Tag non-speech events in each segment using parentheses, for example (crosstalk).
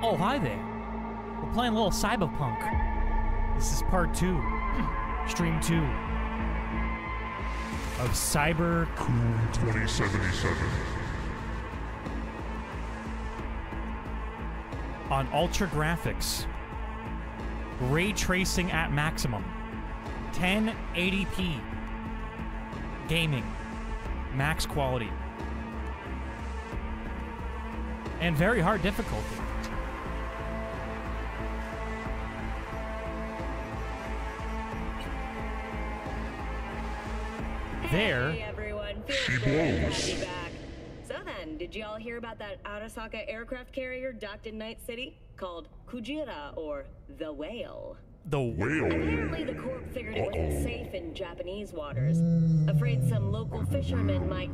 Oh, hi there. We're playing a little cyberpunk. This is part two, (clears throat) stream two of Cyber Cool 2077. on Ultra Graphics. Ray tracing at maximum. 1080p. Gaming. Max quality. And very hard difficulty. There. Hey everyone, She feels good blows. to be back. So then, did you all hear about that Arasaka aircraft carrier docked in Night City called Kujira or the Whale? The Whale. Apparently, the Corp figured it wasn't safe in Japanese waters. Afraid some local fishermen might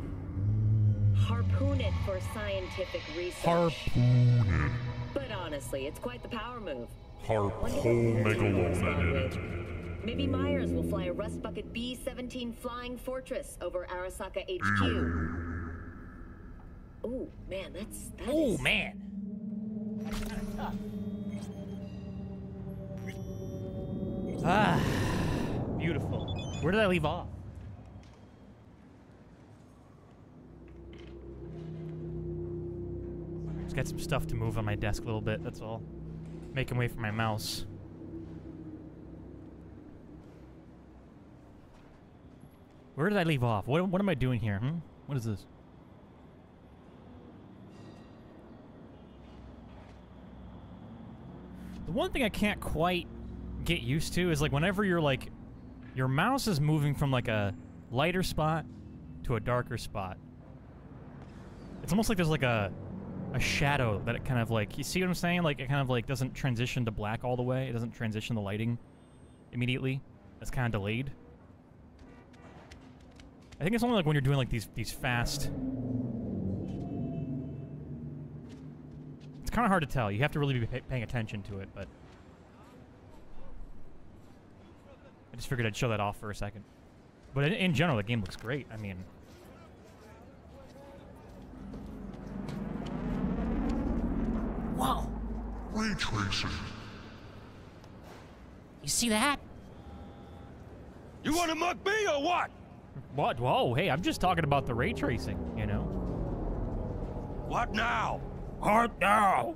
harpoon it for scientific research. harp. but honestly, it's quite the power move. Harp Wonder what whole the next one will megalona respond in with. it. Maybe Myers will fly a Rust Bucket B-17 Flying Fortress over Arasaka HQ. Oh man, that's that Oh is- man. Ah, beautiful. Where did I leave off? Just got some stuff to move on my desk a little bit, that's all. Making way for my mouse. Where did I leave off? What, what am I doing here? Hmm? What is this? The one thing I can't quite get used to is like whenever you're like your mouse is moving from like a lighter spot to a darker spot. It's almost like there's like a a shadow that it kind of like you see what I'm saying? Like it kind of like doesn't transition to black all the way. It doesn't transition the lighting immediately. It's kind of delayed. I think it's only like when you're doing like these these fast It's kind of hard to tell. You have to really be pay paying attention to it, but I just figured I'd show that off for a second. But in, in general, the game looks great. I mean, whoa! Ray tracing. You see that? You want to mug me or what? What? Whoa! Hey, I'm just talking about the ray tracing. You know. What now? What now?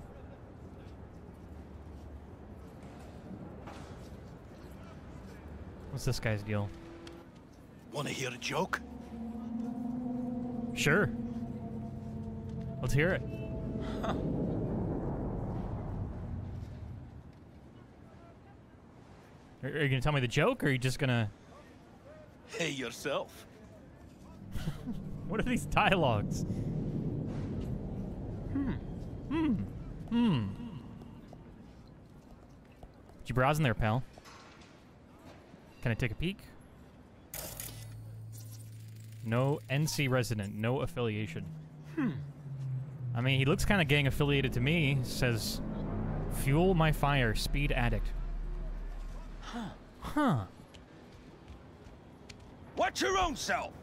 What's this guy's deal? Want to hear a joke? Sure. Let's hear it. Are, are you gonna tell me the joke, or are you just gonna? Hey yourself. What are these dialogues? Hmm. Hmm. Hmm. Did you browse in there, pal? Can I take a peek? No NC resident, no affiliation. Hmm. I mean, he looks kind of gang affiliated to me. Says, "Fuel my fire, speed addict." Huh. Huh. Watch your own self.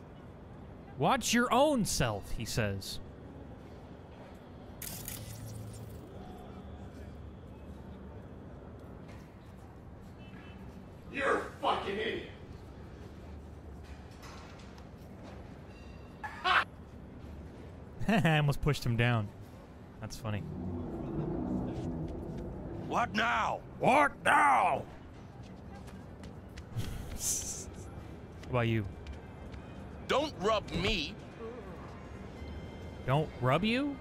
Watch your own self, he says. You're a fucking idiot. (laughs) I almost pushed him down. That's funny. What now? What now? (laughs) what about you? Don't rub me. Don't rub you?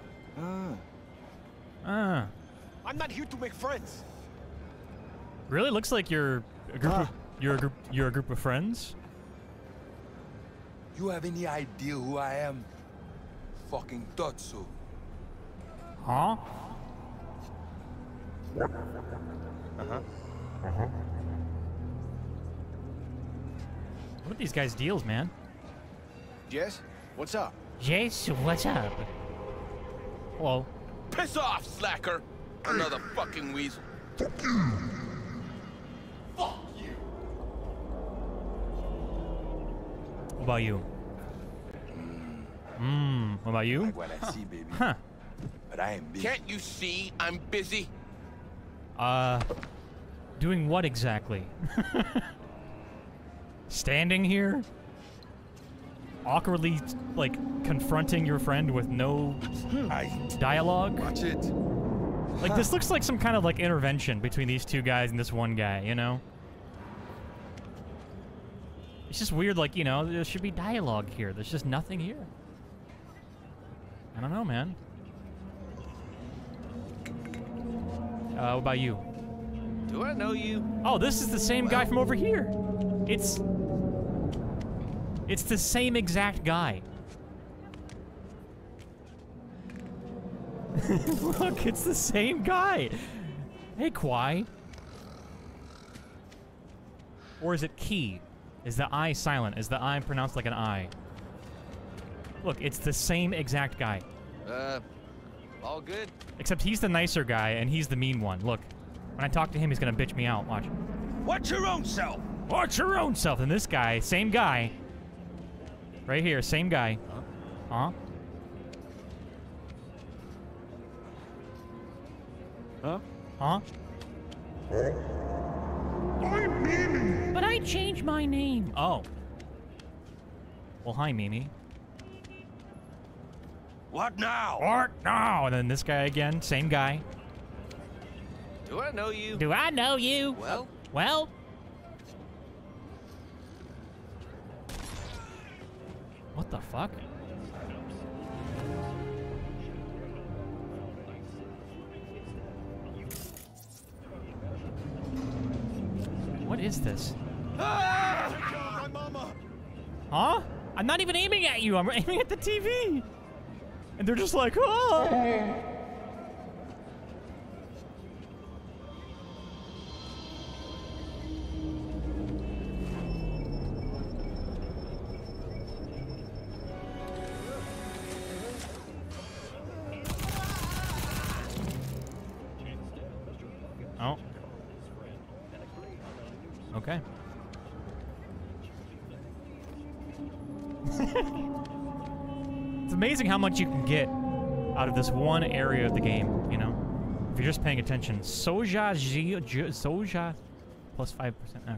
Ah. I'm not here to make friends. Really? Looks like you're a group of uh. you're a group you're a group of friends? You have any idea who I am? Fucking thought so. Huh? Uh-huh. Uh-huh. What are these guys' deals, man? Yes? What's up? Jace, what's up? Hello. Piss off, slacker. Another fucking weasel. Fuck you! Fuck you! What about you? Mmm. What about you? Like what I see, baby. Huh. but I ain't busy. Can't you see I'm busy? Uh, doing what exactly? (laughs) Standing here? Awkwardly, like, confronting your friend with no I dialogue? watch it. Like, this looks like some kind of, like, intervention between these two guys and this one guy, you know? It's just weird, like, you know, there should be dialogue here. There's just nothing here. I don't know, man. Uh, what about you? Do I know you? Oh, this is the same guy from over here. It's... It's the same exact guy. (laughs) Look, it's the same guy. Hey, Kwai. Or is it Key? Is the I silent? Is the I pronounced like an I? Look, it's the same exact guy. Uh, all good. Except he's the nicer guy and he's the mean one. Look, when I talk to him, he's gonna bitch me out. Watch. Watch your own self. Watch your own self. And this guy, same guy. Right here, same guy. Uh-huh. Uh-huh. Huh? Huh? Huh? I'm Mimi. But I changed my name. Oh. Well, hi, Mimi. What now? Art now. And then this guy again, same guy. Do I know you? Do I know you? Well, Well. What the fuck? What is this? Huh? I'm not even aiming at you. I'm aiming at the TV. And they're just like. Oh. Amazing how much you can get out of this one area of the game, you know? If you're just paying attention. Soja, Soja, plus 5%. Okay.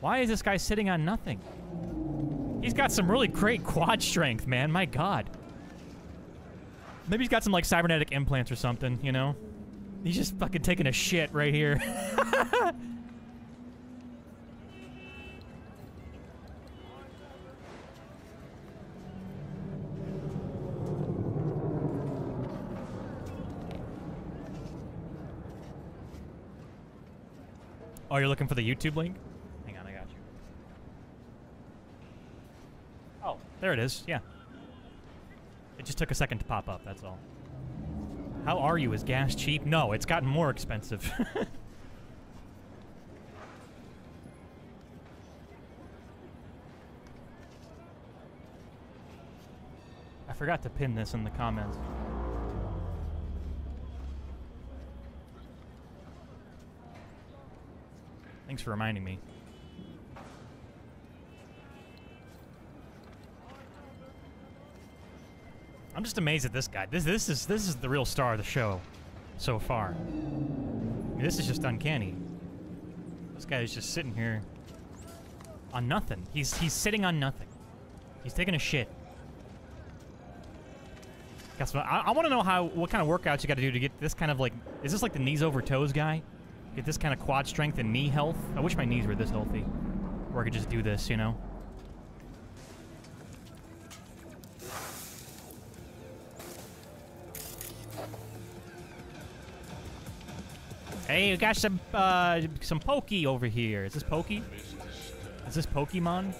Why is this guy sitting on nothing? He's got some really great quad strength, man. My god. Maybe he's got some, like, cybernetic implants or something, you know? He's just fucking taking a shit right here. (laughs) Oh, you're looking for the YouTube link? Hang on, I got you. Oh, there it is. Yeah. It just took a second to pop up, that's all. How are you? Is gas cheap? No, it's gotten more expensive. (laughs) I forgot to pin this in the comments. Thanks for reminding me. I'm just amazed at this guy. This this is this is the real star of the show so far. This is just uncanny. This guy is just sitting here on nothing. He's he's sitting on nothing. He's taking a shit. Guess what? I, I want to know how what kind of workouts you got to do to get this kind of like. Is this like the knees over toes guy? Get this kind of quad strength and knee health. I wish my knees were this healthy, where I could just do this. You know. Hey, we got some uh, some Pokey over here. Is this Pokey? Is this Pokemon?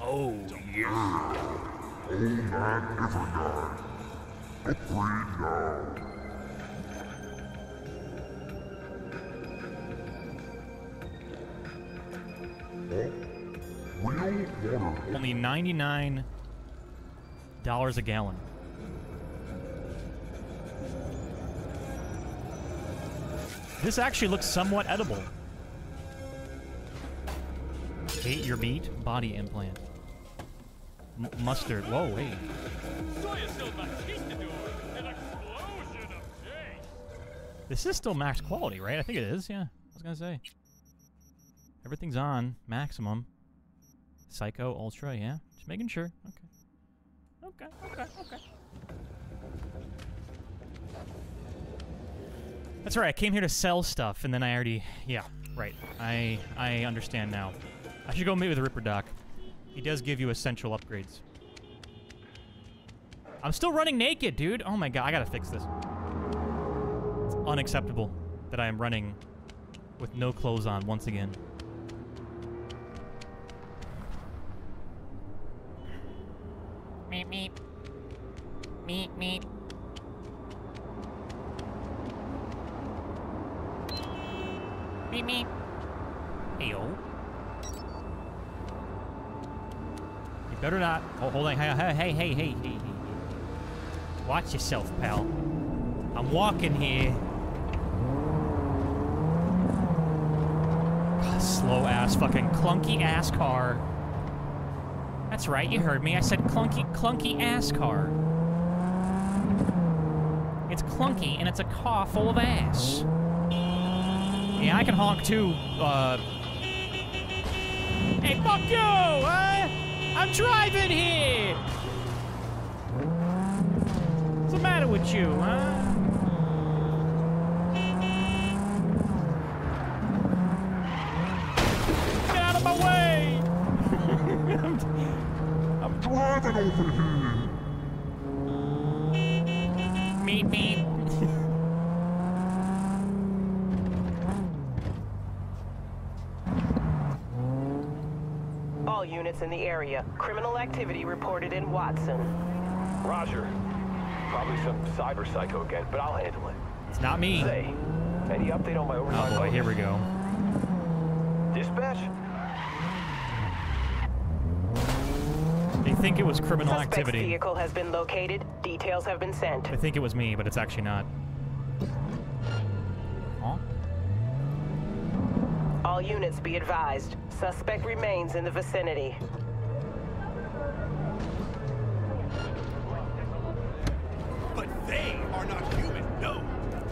Oh yeah. Oh man, never die. Upgrade now. Only ninety-nine dollars a gallon. This actually looks somewhat edible. Hate your meat body implant. M- mustard. Whoa, hey. This is still max quality, right? I think it is, yeah. I was gonna say. Everything's on maximum. Psycho, Ultra, yeah. Just making sure. Okay. Okay, okay, okay. That's right. I came here to sell stuff, and then I already, yeah, right. I I understand now. I should go meet with Ripper Doc. He does give you essential upgrades. I'm still running naked, dude. Oh my god, I gotta fix this. It's unacceptable that I am running with no clothes on once again. Meep meep. Meep meep. Meep meep. Heyo. You better not. Oh, hold on. Hey, hey, hey, hey, hey, hey, hey. Watch yourself, pal. I'm walking here. Slow ass, fucking clunky ass car. That's right, you heard me. I said clunky, clunky ass car. It's clunky and it's a car full of ass. Yeah, I can honk too. Uh. Hey, fuck you! Uh, I'm driving here! What's the matter with you, huh? Over here. Meep meep. All units in the area. Criminal activity reported in Watson. Roger. Probably some cyber psycho again, but I'll handle it. It's not me. Say, any update on my Oh overtime boy, bonus? here we go. Dispatch? They think it was criminal Suspect's activity. vehicle has been located. Details have been sent. They think it was me, but it's actually not. Huh? All units be advised. Suspect remains in the vicinity. But they are not human, no.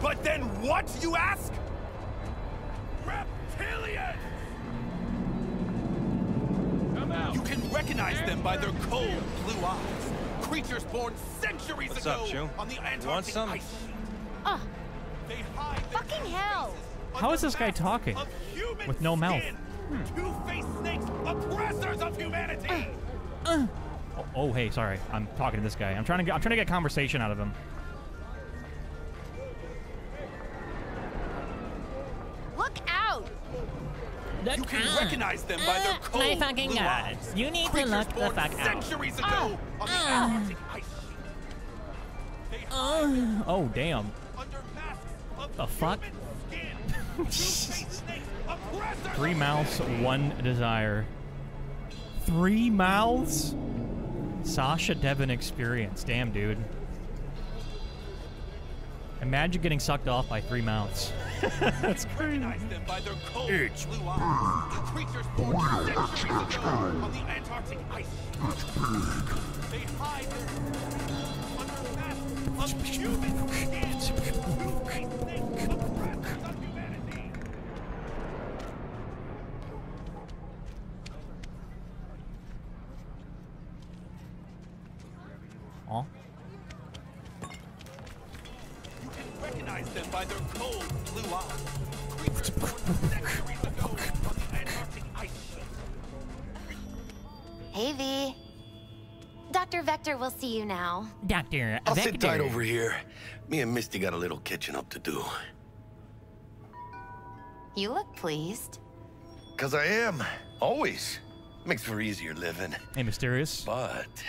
But then what, you ask? Come out. You can recognize them by their cold blue eyes. Creatures born centuries What's ago up, Joe? on the You want Antarctic some? ice sheet. Ugh. They hide Fucking hell. faces How under is this guy talking? With no mouth? skin. Hmm. Two-faced snakes, oppressors of humanity. Oh, oh, hey, sorry. I'm talking to this guy. I'm trying to get. I'm trying to get conversation out of him. You can recognize them by their cold my fucking blue eyes. You need to look the fuck out. centuries ago Ah, on the ah. Ice sheet. Oh, damn. under masks of The fuck? human skin. (laughs) Two-faced snakes, oppressors Three mouths, one desire. Three mouths? Sasha Devon experience. Damn, dude. Imagine getting sucked off by three mouths. (laughs) That's crazy. Recognize them by their cold It's blue eyes. The creatures born centuries ago on the Antarctic ice. They hide their under masks of human skin. Two-faced snakes, oppressors of humanity. Oh. You can recognize them by their cold blue eyes. Creatures born centuries ago on the Antarctic ice sheet. Hey, V. Dr. Vektor will see you now. Doctor I'll sit tight over here. Me and Misty got a little catching up to do. You look pleased. Cause I am. Always. Makes for easier living. Hey, Mysterious. But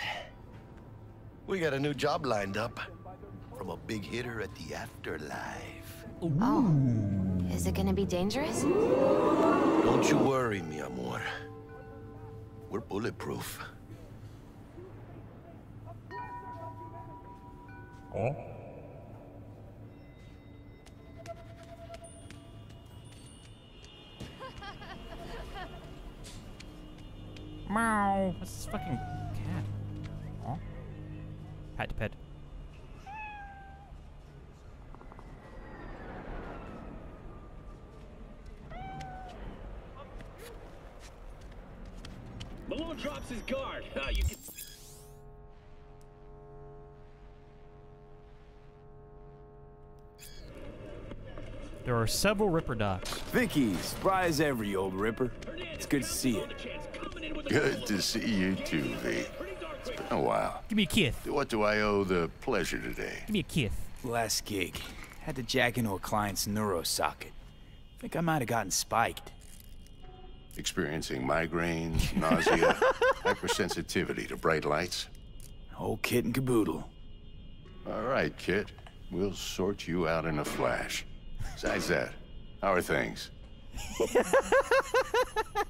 we got a new job lined up from a big hitter at the afterlife. Oh. Is it gonna be dangerous? Don't you worry, mi amor. We're bulletproof. Oh? Meow. What's this fucking cat? Hat to pet. Malone drops his guard. Ah, you can. There are several Ripper docs. Vicky, spry as ever, old Ripper. It's good to see you. Good to see you too, V. It's been a while. Give me a kiss. What do I owe the pleasure today? Give me a kiss. Last gig. Had to jack into a client's neuro socket. Think I might have gotten spiked. Experiencing migraines, nausea, (laughs) hypersensitivity to bright lights? Whole kit and caboodle. All right, Kit. We'll sort you out in a flash. Besides that, how are things? (laughs)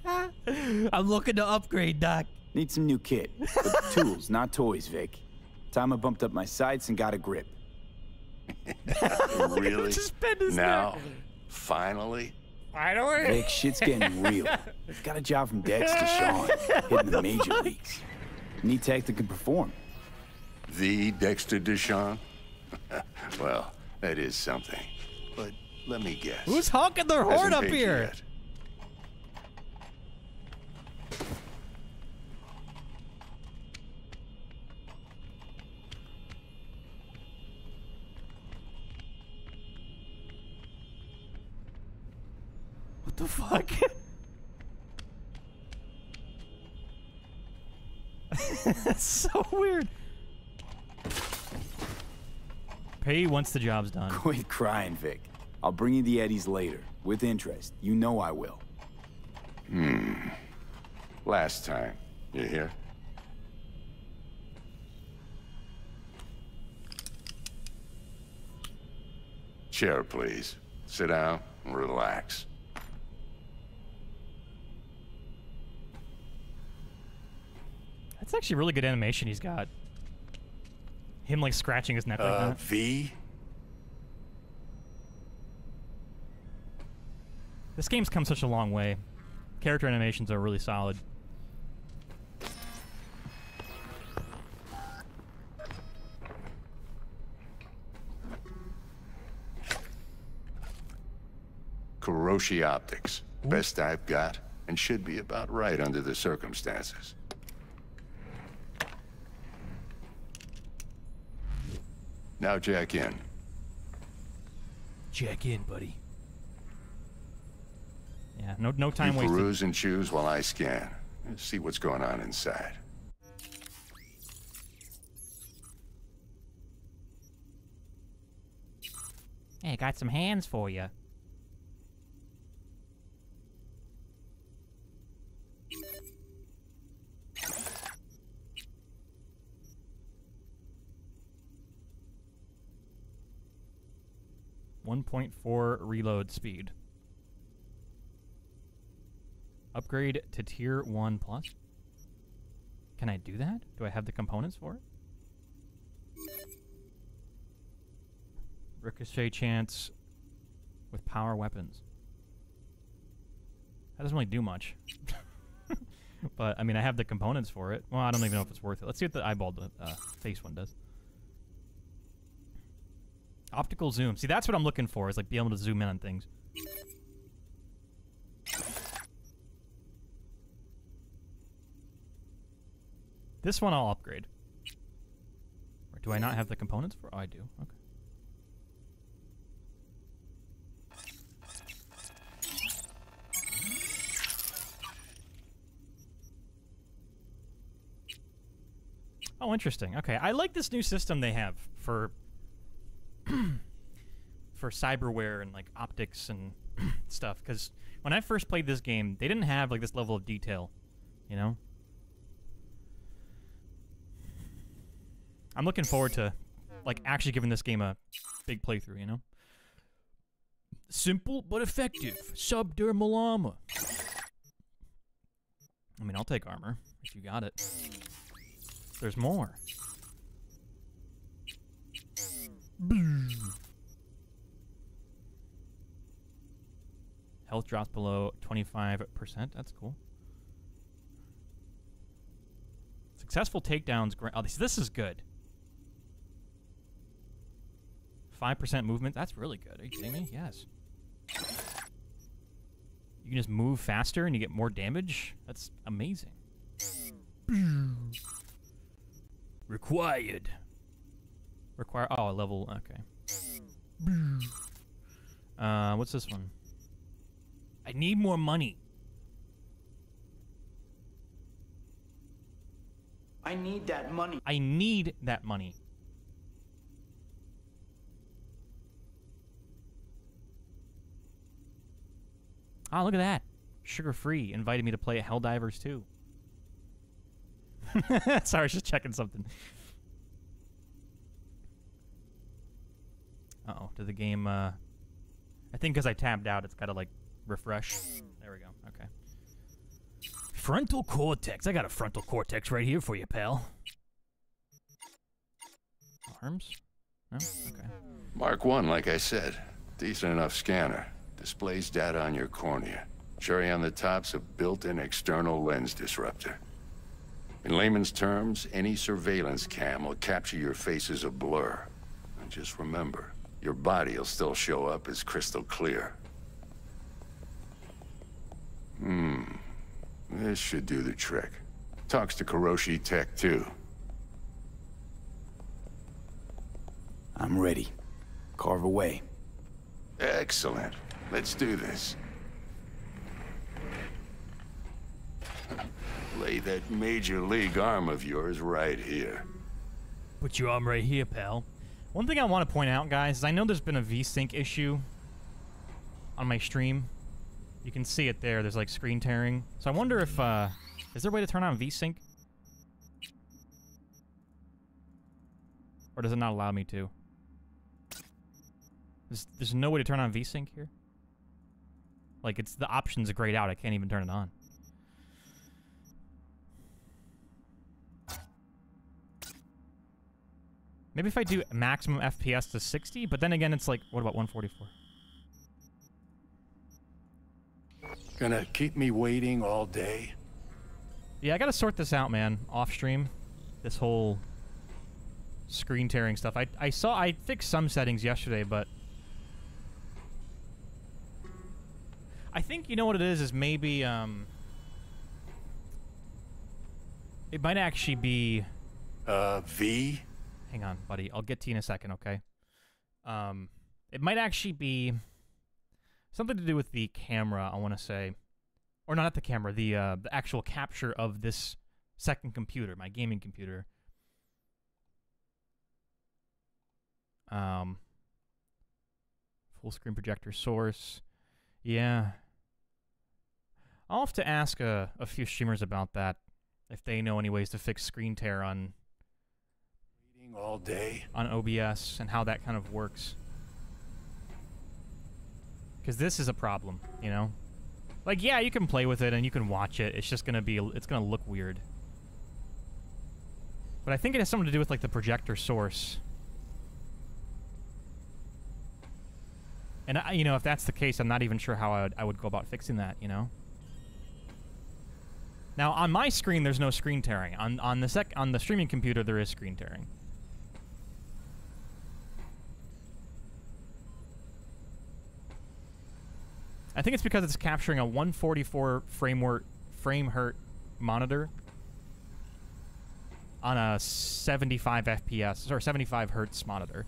I'm looking to upgrade, Doc. Need some new kit. But tools, not toys, Vik. Time I bumped up my sights and got a grip. (laughs) really? Just bend his now? neck. Finally? Finally. Vik, shit's getting real. (laughs) Got a job from Dex DeShawn, (laughs) hitting the major leagues. Need tech that can perform. The Dexter DeShawn? (laughs) well, that is something. But let me guess. Who's honking their horn up paid you here? What the fuck? (laughs) That's so weird. Pay once the job's done. Quit crying, Vik. I'll bring you the Eddies later, with interest. You know I will. Hmm. Last time. You hear? Chair, please. Sit down and relax. That's actually really good animation he's got. Him like scratching his neck like Uh, that. V? This game's come such a long way. Character animations are really solid. Kiroshi Optics. Best I've got, and should be about right under the circumstances. Now jack in. Jack in, buddy. Yeah, no no time you wasted. peruse and choose while I scan. See what's going on inside. Hey, got some hands for you. One point four reload speed. Upgrade to tier one plus. Can I do that? Do I have the components for it? Ricochet chance with power weapons. That doesn't really do much. (laughs) but, I mean, I have the components for it. Well, I don't even know if it's worth it. Let's see what the eyeballed uh, face one does. Optical zoom. See, that's what I'm looking for, is like be able to zoom in on things. This one I'll upgrade. Or do I not have the components for? Oh, I do. Okay. Oh, interesting. Okay, I like this new system they have for (clears throat) for cyberware and like optics and (clears throat) stuff. Because when I first played this game, they didn't have like this level of detail. You know. I'm looking forward to like hmm. actually giving this game a big playthrough. You know. Simple but effective subdermal armor. I mean, I'll take armor if you got it. There's more. Health drops below 25%. That's cool. Successful takedowns. Oh, this, this is good. 5% movement. That's really good. Are you kidding me? Yes. You can just move faster and you get more damage? That's amazing. Required. Require. Oh, a level. Okay. Uh, what's this one? I need more money. I need that money. I need that money. Oh, look at that. Sugar free invited me to play Helldivers 2. (laughs) Sorry, I was just checking something. Uh oh, did the game, uh. I think because I tabbed out, it's gotta, like, refresh. There we go, okay. Frontal cortex. I got a frontal cortex right here for you, pal. Arms? No? Okay. Mark 1, like I said. Decent enough scanner. Displays data on your cornea. Cherry on the top's a built-in external lens disruptor. In layman's terms, any surveillance cam will capture your face as a blur. And just remember, your body will still show up as crystal clear. Hmm. This should do the trick. Talks to Kiroshi Tech, too. I'm ready. Carve away. Excellent. Let's do this. Lay that major league arm of yours right here. Put your arm right here, pal. One thing I want to point out, guys, is I know there's been a VSync issue on my stream. You can see it there. There's like screen tearing. So I wonder if, uh, is there a way to turn on VSync? Or does it not allow me to? There's, there's no way to turn on VSync here? Like, it's the options are grayed out. I can't even turn it on. Maybe if I do maximum FPS to 60, but then again, it's like, what about 144? Gonna keep me waiting all day? Yeah, I gotta sort this out, man, off stream. This whole screen tearing stuff. I, I saw, I fixed some settings yesterday, but I think, you know what it is, is maybe, um, it might actually be... Uh, V? Hang on, buddy. I'll get to you in a second, okay? Um, it might actually be something to do with the camera, I want to say. Or not the camera, the, uh, the actual capture of this second computer, my gaming computer. Um, full screen projector source. Yeah. I'll have to ask a, a few streamers about that, if they know any ways to fix screen tear on all day on OBS and how that kind of works. Because this is a problem, you know? Like, yeah, you can play with it and you can watch it. It's just going to be, it's to look weird. But I think it has something to do with, like, the projector source. And, I, you know, if that's the case, I'm not even sure how I would, I would go about fixing that, you know? Now, on my screen, there's no screen tearing. On, on, the, sec on the streaming computer, there is screen tearing. I think it's because it's capturing a 144 frame frame hertz monitor on a 75 FPS or 75 hertz monitor.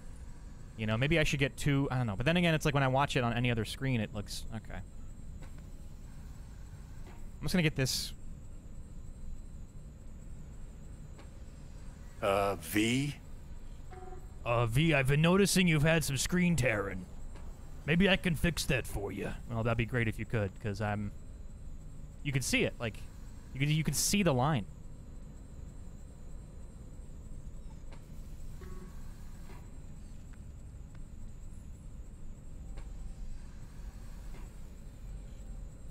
You know, maybe I should get two. I don't know. But then again, it's like when I watch it on any other screen, it looks okay. I'm just gonna get this. Uh, V. Uh, V. I've been noticing you've had some screen tearing. Maybe I can fix that for you. Well, that'd be great if you could, because I'm... You could see it, like... You could, you could see the line.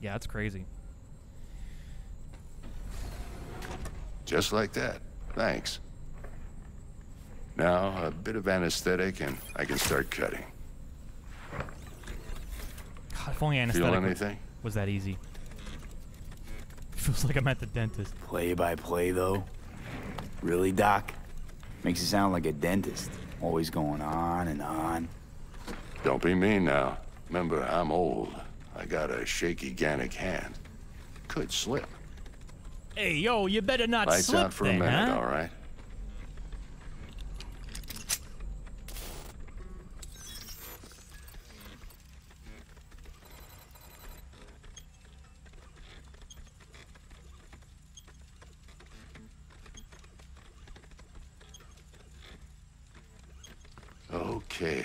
Yeah, it's crazy. Just like that. Thanks. Now, a bit of anesthetic and I can start cutting. God, if only anesthetic Feel anything? was that easy. (laughs) Feels like I'm at the dentist. Play by play, though? Really, Doc? Makes you sound like a dentist. Always going on and on. Don't be mean now. Remember, I'm old. I got a shaky Gannic hand. Could slip. Hey, yo, you better not Lights slip out for then, a minute, huh? all right? Okay,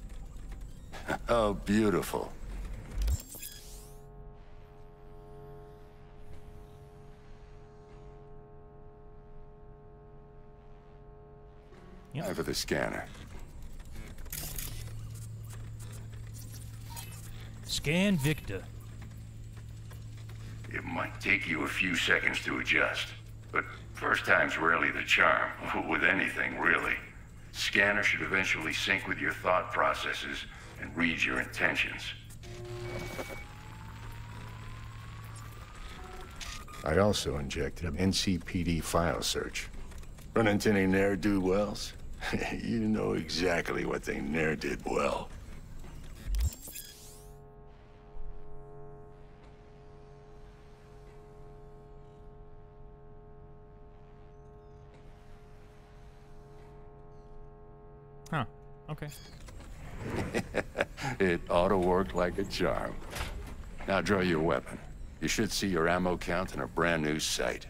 Oh, beautiful. Time for the scanner. Scan Viktor. It might take you a few seconds to adjust, but first time's rarely the charm, (laughs) with anything, really. Scanner should eventually sync with your thought processes and read your intentions. I also injected an NCPD file search. Run into any ne'er-do-wells? (laughs) you know exactly what they ne'er did well. Huh. Okay. It ought to work like a charm. Now draw your weapon. You should see your ammo count in a brand new sight.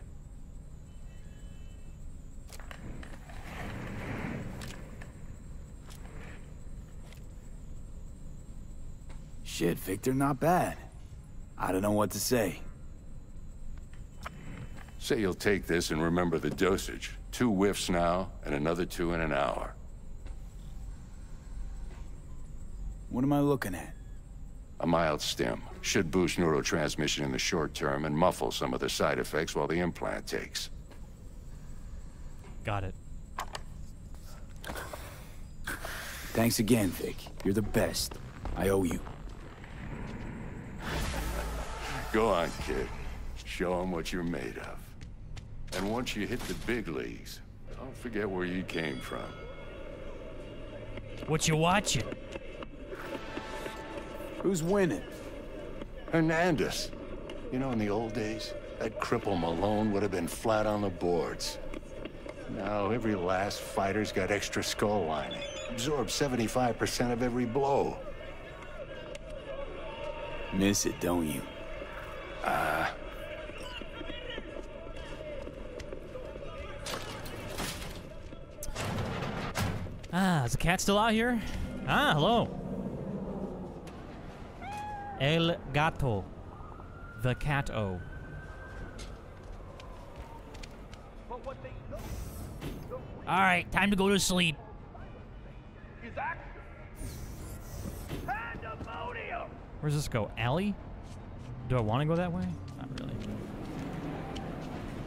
Shit, Viktor, not bad. I don't know what to say. Say you'll take this and remember the dosage. Two whiffs now, and another two in an hour. What am I looking at? A mild stim. Should boost neurotransmission in the short term and muffle some of the side effects while the implant takes. Got it. Thanks again, Vik. You're the best. I owe you. Go on, kid. Show them what you're made of. And once you hit the big leagues, don't forget where you came from. What you watching? Who's winning? Hernandez. You know, in the old days, that cripple Malone would have been flat on the boards. Now, every last fighter's got extra skull lining. Absorbs 75% of every blow. Miss it, don't you? Ah. Uh, Ah, is the cat still out here? Ah, hello. El gato. The cat-o. Alright, time to go to sleep. Where's this go? Alley? Do I want to go that way? Not really.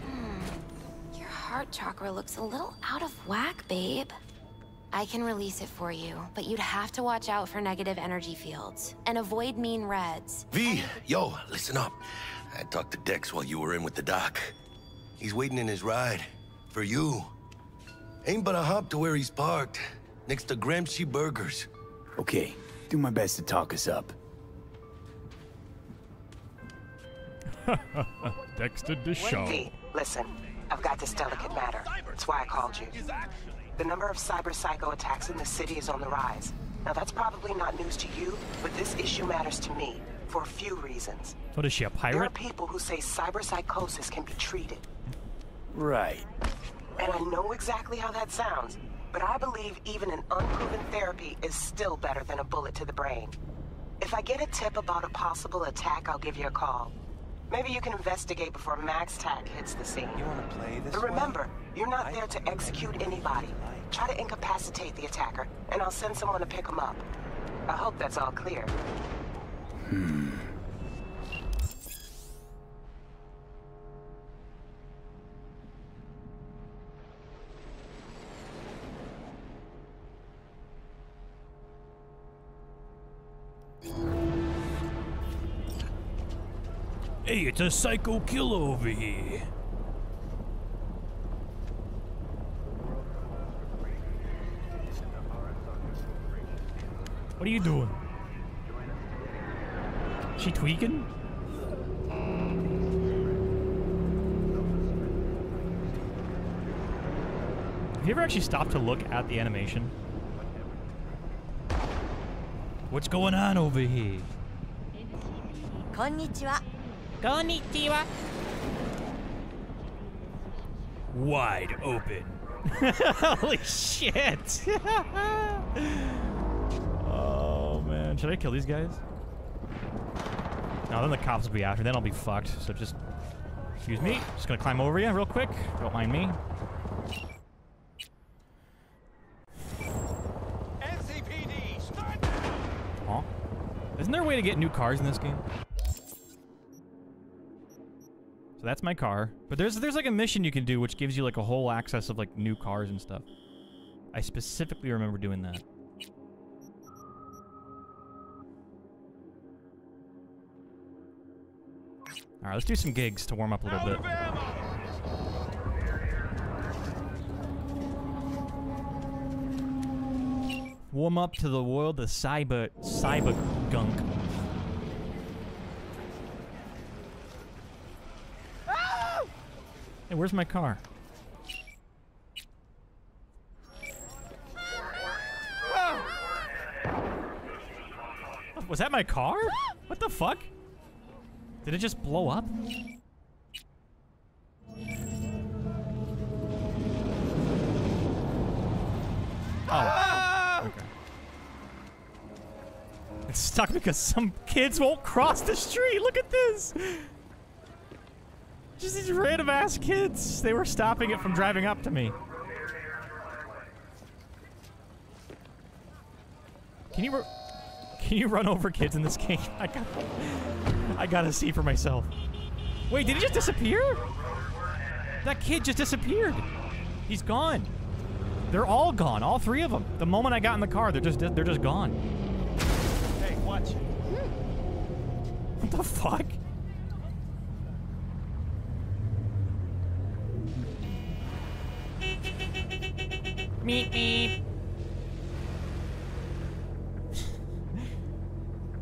Hmm, your heart chakra looks a little out of whack, babe. I can release it for you, but you'd have to watch out for negative energy fields and avoid mean reds. V, yo, listen up. I talked to Dex while you were in with the doc. He's waiting in his ride. For you. Ain't but a hop to where he's parked. Next to Gramsci Burgers. Okay, do my best to talk us up. Texted to show. V, listen. I've got this delicate matter. That's why I called you. The number of cyber psycho attacks in the city is on the rise. Now that's probably not news to you, but this issue matters to me for a few reasons. What is she, a There are people who say cyber psychosis can be treated. Right. And I know exactly how that sounds, but I believe even an unproven therapy is still better than a bullet to the brain. If I get a tip about a possible attack, I'll give you a call. Maybe you can investigate before MaxTac hits the scene. You want to play this But remember, you're not there to execute anybody. Try to incapacitate the attacker, and I'll send someone to pick him up. I hope that's all clear. Hmm. Hey, it's a psycho killer over here. What are you doing? She tweaking? Have you ever actually stopped to look at the animation? What's going on over here? こ Konnichiwa. Wide open. (laughs) Holy shit. (laughs) oh, man. Should I kill these guys? No, then the cops will be after. Then I'll be fucked. So just... Excuse me. Just gonna climb over you real quick. Don't mind me. NCPD, start! Huh? Isn't there a way to get new cars in this game? So that's my car. But there's there's like a mission you can do which gives you like a whole access of like new cars and stuff. I specifically remember doing that. All right, let's do some gigs to warm up a little bit. Warm up to the world of cyber cyber gunk. Hey, where's my car? Was that my car? What the fuck? Did it just blow up? Oh. Okay. It's stuck because some kids won't cross the street. Look at this. Just these random ass kids. They were stopping it from driving up to me. Can you can you run over kids in this (laughs) game? I got I gotta see for myself. Wait, did he just disappear? That kid just disappeared. He's gone. They're all gone, all three of them. The moment I got in the car, they're just they're just gone. Hey, watch. What the fuck? Meep meep.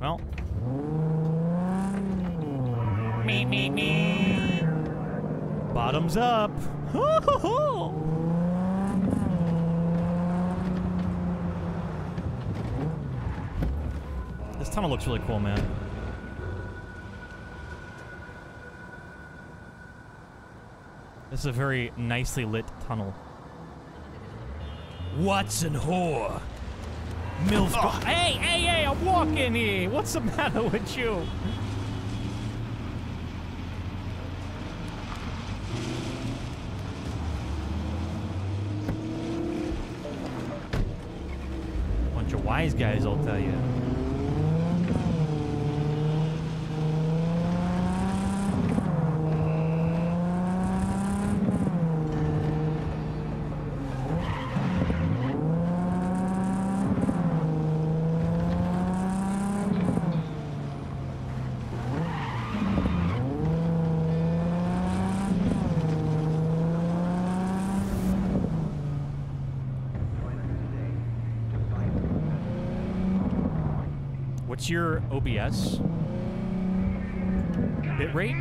well. Meep meep meep. Bottoms up. this tunnel looks really cool, man. This is a very nicely lit tunnel. Watson whore. Milf. Oh. Hey, hey, hey! I'm walking here. What's the matter with you? Bunch of wise guys, I'll tell you. What's your OBS bit rate?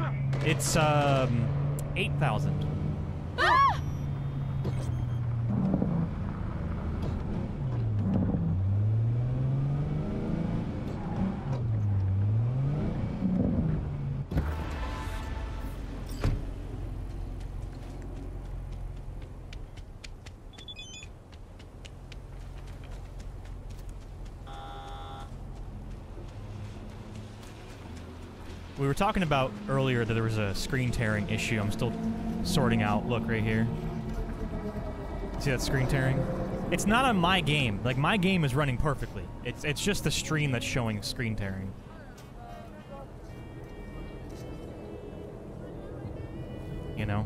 It's um 8,000. were talking about earlier that there was a screen tearing issue. I'm still sorting out. Look right here. See that screen tearing? It's not on my game. Like my game is running perfectly. It's it's just the stream that's showing screen tearing. You know.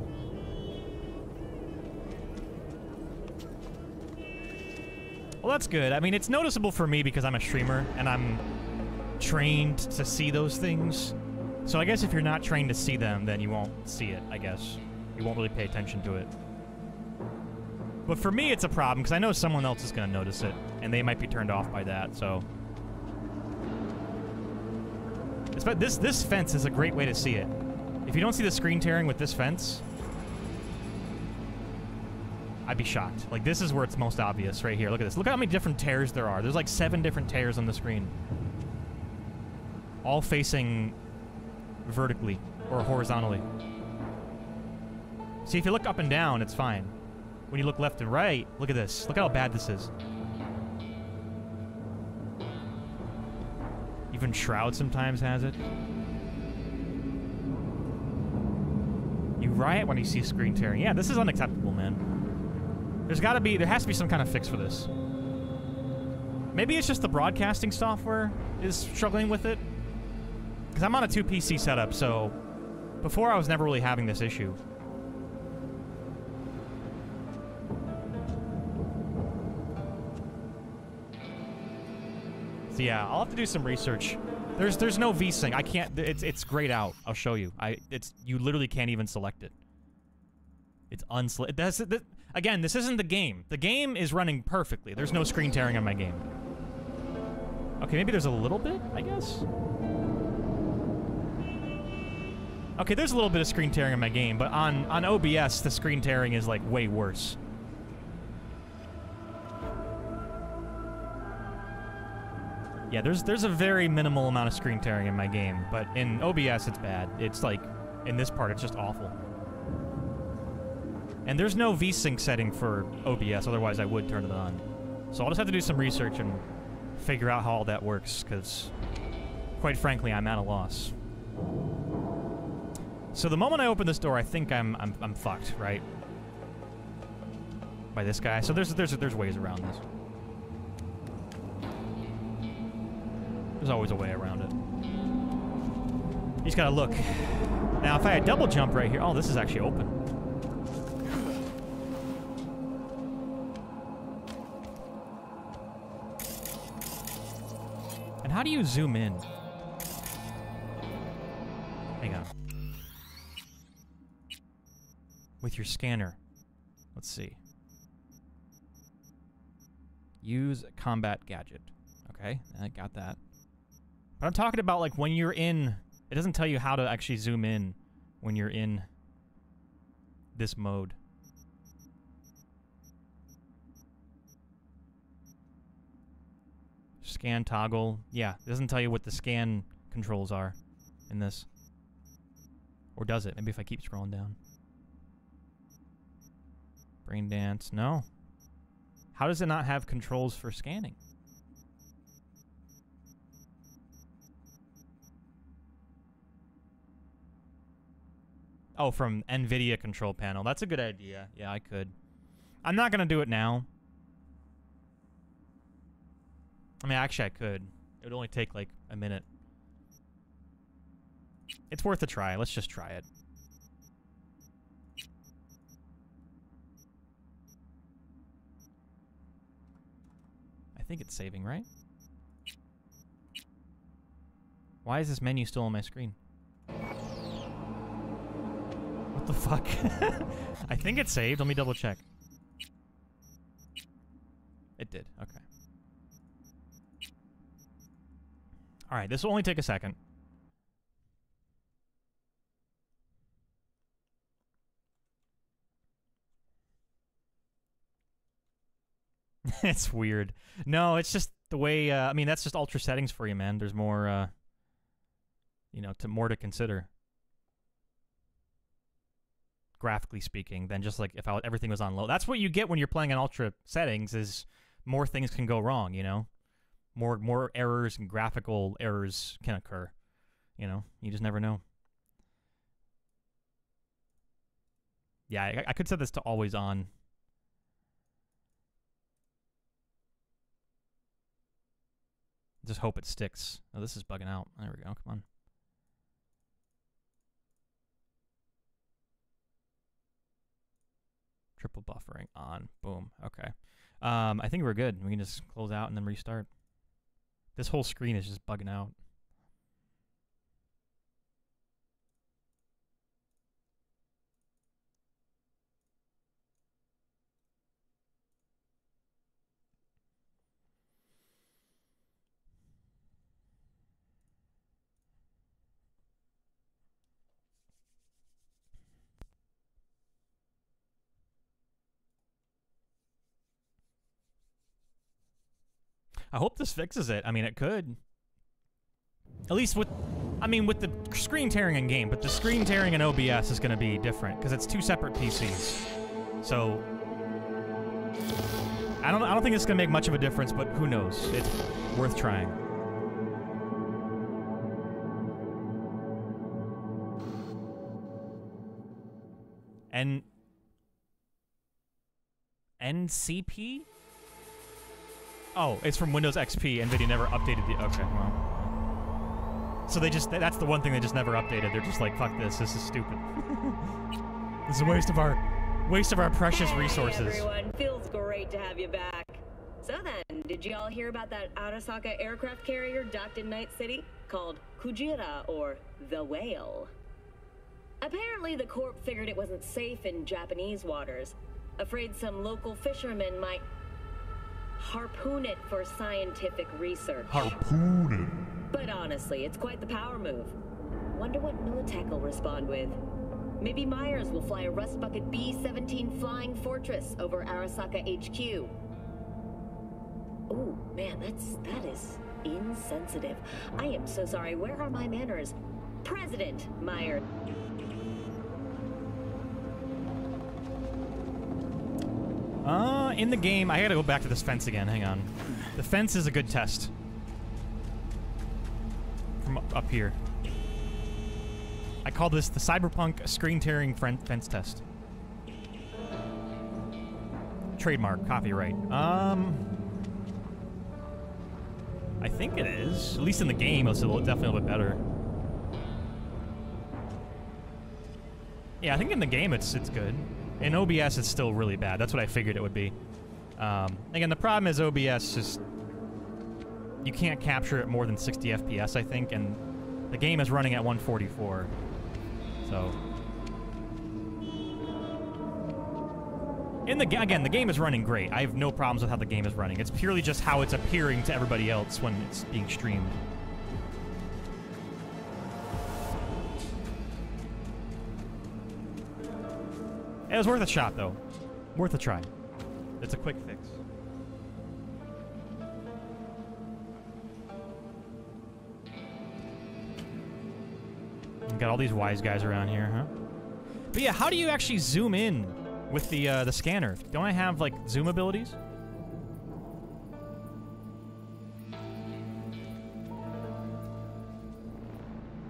Well, that's good. I mean, it's noticeable for me because I'm a streamer and I'm trained to see those things. So I guess if you're not trained to see them, then you won't see it, I guess. You won't really pay attention to it. But for me, it's a problem because I know someone else is going to notice it, and they might be turned off by that, so... This this fence is a great way to see it. If you don't see the screen tearing with this fence, I'd be shocked. Like, this is where it's most obvious, right here. Look at this. Look at how many different tears there are. There's like seven different tears on the screen. All facing vertically or horizontally. See, if you look up and down, it's fine. When you look left and right, look at this. Look how bad this is. Even Shroud sometimes has it. You riot when you see screen tearing. Yeah, this is unacceptable, man. There's gotta be, there has to be some kind of fix for this. Maybe it's just the broadcasting software is struggling with it. Because I'm on a two PC setup, so before I was never really having this issue. So yeah, I'll have to do some research. There's there's no VSync. I can't. It's it's grayed out. I'll show you. I it's you literally can't even select it. It's unselect. That's that, again. This isn't the game. The game is running perfectly. There's no screen tearing on my game. Okay, maybe there's a little bit. I guess. Okay, there's a little bit of screen tearing in my game, but on on OBS the screen tearing is like way worse. Yeah, there's there's a very minimal amount of screen tearing in my game, but in OBS it's bad. It's like in this part it's just awful. And there's no VSync setting for OBS, otherwise I would turn it on. So I'll just have to do some research and figure out how all that works, because quite frankly, I'm at a loss. So the moment I open this door, I think I'm I'm, I'm fucked, right? By this guy. So there's there's there's ways around this. There's always a way around it. You just gotta look. Now, if I had double jump right here... Oh, this is actually open. And how do you zoom in? With your scanner. Let's see. Use combat gadget. Okay, I got that. But I'm talking about like when you're in, it doesn't tell you how to actually zoom in when you're in this mode. Scan toggle. Yeah, it doesn't tell you what the scan controls are in this. Or does it? Maybe if I keep scrolling down. Brain dance. No. How does it not have controls for scanning? Oh, from NVIDIA control panel. That's a good idea. Yeah, I could. I'm not going to do it now. I mean, actually, I could. It would only take, like, a minute. It's worth a try. Let's just try it. Think it's saving, right? Why is this menu still on my screen? What the fuck? (laughs) I think it saved. Let me double check. It did. Okay. Alright, this will only take a second. (laughs) it's weird. No, it's just the way, uh, I mean, that's just ultra settings for you, man. There's more, uh, you know, to more to consider. Graphically speaking, than just like if I, everything was on low. That's what you get when you're playing on ultra settings is more things can go wrong, you know? More, more errors and graphical errors can occur. You know, you just never know. Yeah, I, I could set this to always on. Just hope it sticks. Oh, this is bugging out. There we go. Come on. Triple buffering on. Boom. Okay. Um, I think we're good. We can just close out and then restart. This whole screen is just bugging out. I hope this fixes it. I mean, it could. At least with, I mean, with the screen tearing in game, but the screen tearing in OBS is going to be different because it's two separate PCs. So I don't, I don't think it's going to make much of a difference, but who knows? It's worth trying. And NCP? Oh, it's from Windows XP. NVIDIA never updated the. Okay, well. So they just. That's the one thing they just never updated. They're just like, fuck this. This is stupid. (laughs) this is a waste of our. Waste of our precious Hey, resources. everyone. Feels great to have you back. So then, did you all hear about that Arasaka aircraft carrier docked in Night City called Kujira or the Whale? Apparently, the Corp figured it wasn't safe in Japanese waters, afraid some local fishermen might harpoon it for scientific research. Harpoon it. But honestly, it's quite the power move. Wonder what Militech will respond with. Maybe Myers will fly a Rust Bucket B-17 Flying Fortress over Arasaka HQ. Ooh, man, that's that is insensitive. I am so sorry. Where are my manners? President Myers. Uh, in the game, I gotta go back to this fence again. Hang on. The fence is a good test. From up- here. I call this the Cyberpunk screen tearing fence test. Trademark, copyright. Um, I think it is. At least in the game, it's a little, definitely a little bit better. Yeah, I think in the game it's it's good. In OBS, it's still really bad. That's what I figured it would be. Um, again, the problem is OBS just you can't capture it more than 60 FPS, I think, and the game is running at 144. So in the ga- again, the game is running great. I have no problems with how the game is running. It's purely just how it's appearing to everybody else when it's being streamed. It was worth a shot, though. Worth a try. It's a quick fix. Got all these wise guys around here, huh? But yeah, how do you actually zoom in with the uh, the scanner? Don't I have like zoom abilities?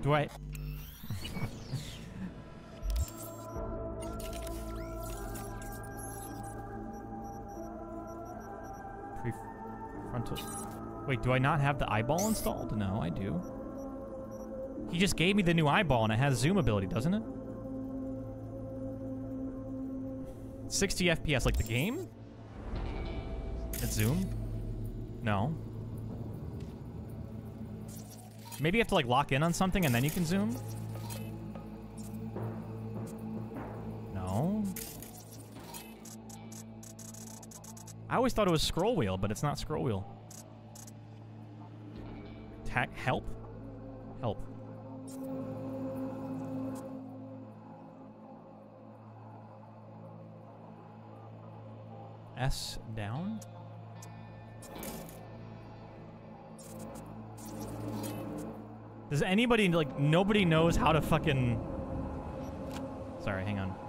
Do I? Prefrontal. Wait, do I not have the eyeball installed? No, I do. He just gave me the new eyeball and it has zoom ability, doesn't it? 60 FPS, like the game? It's zoom? No. Maybe you have to like lock in on something and then you can zoom? No. I always thought it was scroll wheel, but it's not scroll wheel. Help? Help. S down? Does anybody, like, nobody knows how to fucking... Sorry, hang on.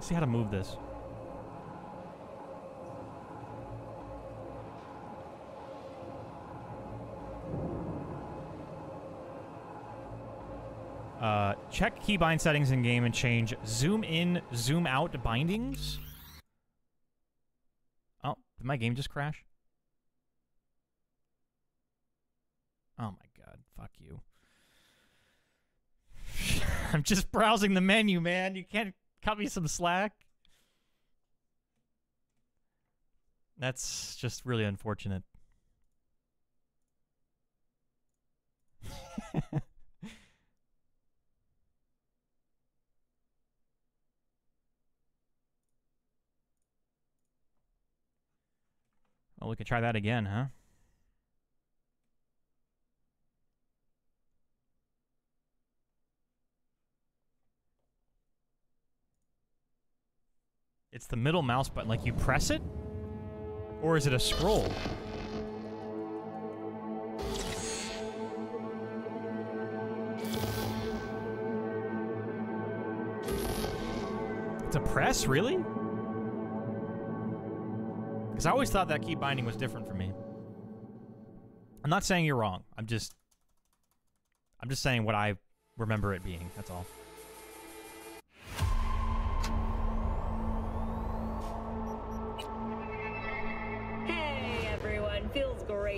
Let's see how to move this. Uh, check keybind settings in game and change zoom in, zoom out bindings. Oh, did my game just crash? Oh my god, fuck you. (laughs) I'm just browsing the menu, man. You can't cut me some slack. That's just really unfortunate. (laughs) well, we could try that again, huh? It's the middle mouse button. Like you press it? Or is it a scroll? It's a press, really? Because I always thought that key binding was different for me. I'm not saying you're wrong. I'm just... I'm just saying what I remember it being. That's all.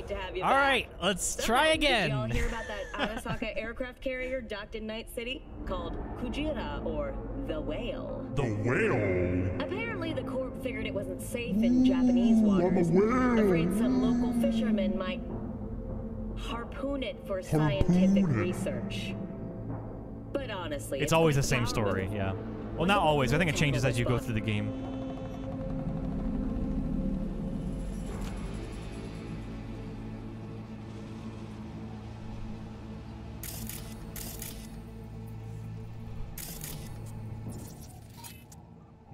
Great to have you All back. right, let's So try then, Did again. y'all hear about that (laughs) Arasaka aircraft carrier docked in Night City called Kujira or the Whale? The whale. Apparently, the Corp figured it wasn't safe in Japanese waters. i'm Afraid some local fishermen might harpoon it for scientific research. But honestly, It's always the same story, yeah. Well, not always. I think it changes as you go through the game.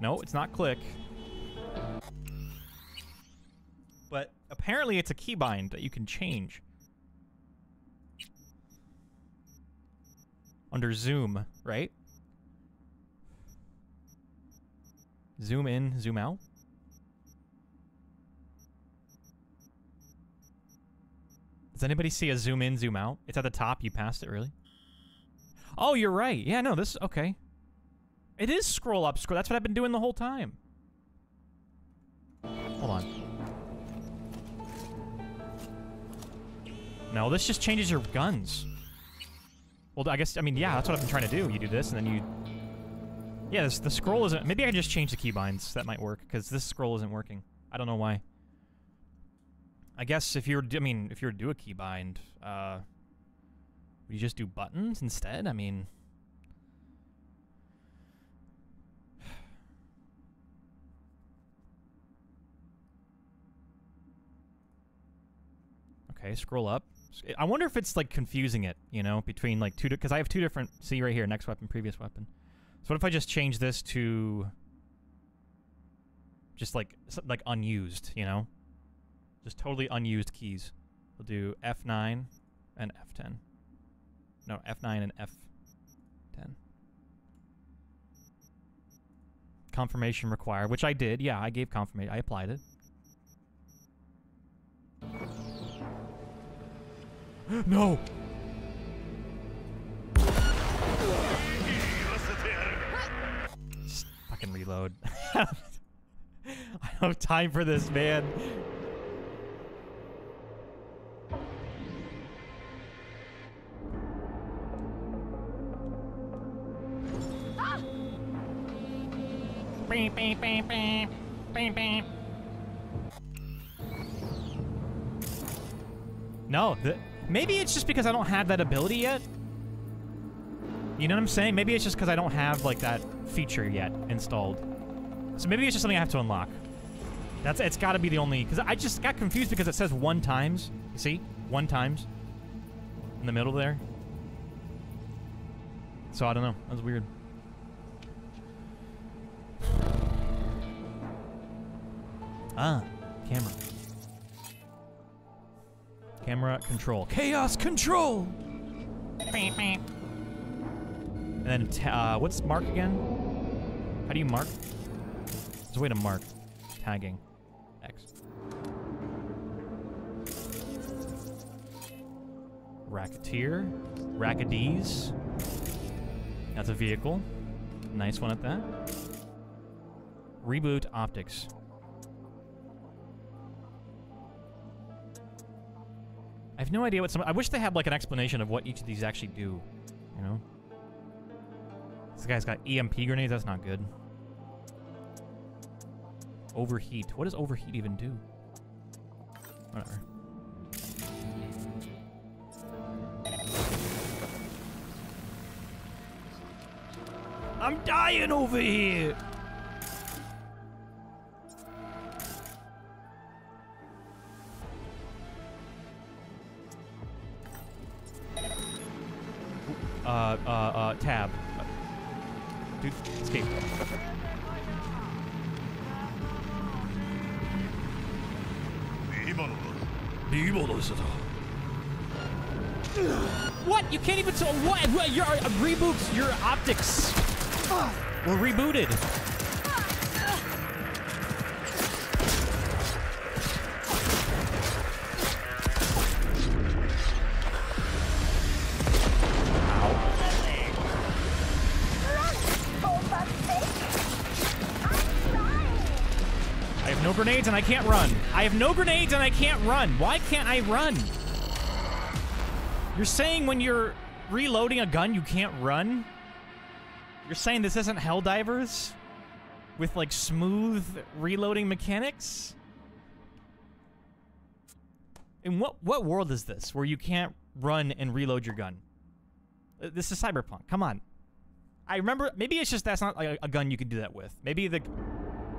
No, it's not click. But apparently it's a keybind that you can change. Under zoom, right? Zoom in, zoom out. Does anybody see a zoom in, zoom out? It's at the top. You passed it, really? Oh, you're right. Yeah, no, this okay. It is scroll up, scroll. That's what I've been doing the whole time. Hold on. No, this just changes your guns. Well, I guess, I mean, yeah, that's what I've been trying to do. You do this, and then you... Yeah, this, the scroll isn't... Maybe I can just change the keybinds. That might work, because this scroll isn't working. I don't know why. I guess if you're... I mean, if you're to do a keybind, uh... Would you just do buttons instead? I mean... Okay, scroll up. I wonder if it's like confusing it, you know, between like two, because I have two different. See right here, next weapon, previous weapon. So what if I just change this to just like like unused, you know, just totally unused keys. We'll do F9 and F10. No, F9 and F10. Confirmation required, which I did. Yeah, I gave confirmation. I applied it. No. Just fucking reload. (laughs) I don't have time for this, man. Beep, beep, beep, beep. Beep, beep. No, the, maybe it's just because I don't have that ability yet. You know what I'm saying? Maybe it's just because I don't have like that feature yet installed. So maybe it's just something I have to unlock. That's it's got to be the only because I just got confused because it says one times. See, one times in the middle there. So I don't know. That was weird. Ah, camera. Camera control. Chaos control! And then, uh, what's mark again? How do you mark? There's a way to mark. Tagging. X. Racketeer. Rackadees. That's a vehicle. Nice one at that. Reboot optics. I have no idea what some. I wish they had like an explanation of what each of these actually do. You know. This guy's got EMP grenades. That's not good. Overheat. What does overheat even do? Whatever. I'm dying over here. What? You can't even tell what? your uh, reboots your optics. Were rebooted. I have no grenades and I can't run. I have no grenades and I can't run. Why can't I run? You're saying when you're reloading a gun you can't run? You're saying this isn't Helldivers? With like smooth reloading mechanics? In what what world is this where you can't run and reload your gun? Uh, This is Cyberpunk. Come on. I remember maybe it's just that's not like a, gun you could do that with. Maybe the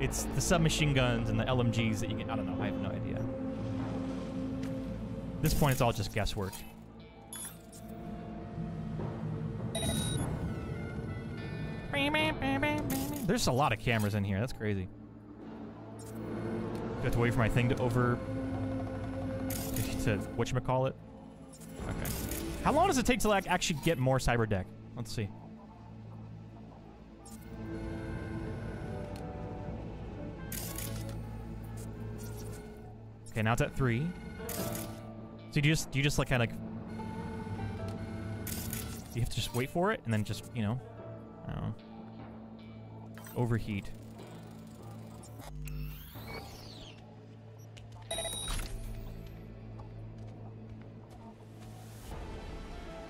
it's the submachine guns and the LMGs that you get. I don't know. I have no idea. At this point it's all just guesswork. There's a lot of cameras in here. That's crazy. Do I have to wait for my thing to over... to to whatchamacallit? Okay. How long does it take to like actually get more cyber deck? Let's see. Okay, now it's at three. So you just you just like kind of you have to just wait for it and then just you know, I don't know, overheat.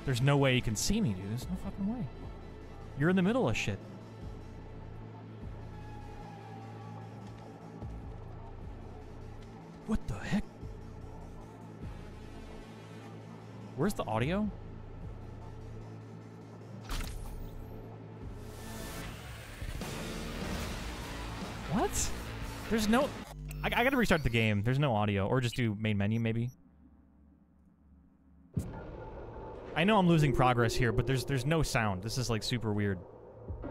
There's no way you can see me, dude. There's no fucking way. You're in the middle of shit. Where's the audio? What? There's no... I, I gotta restart the game. There's no audio. Or just do main menu, maybe. I know I'm losing progress here, but there's there's no sound. This is like super weird.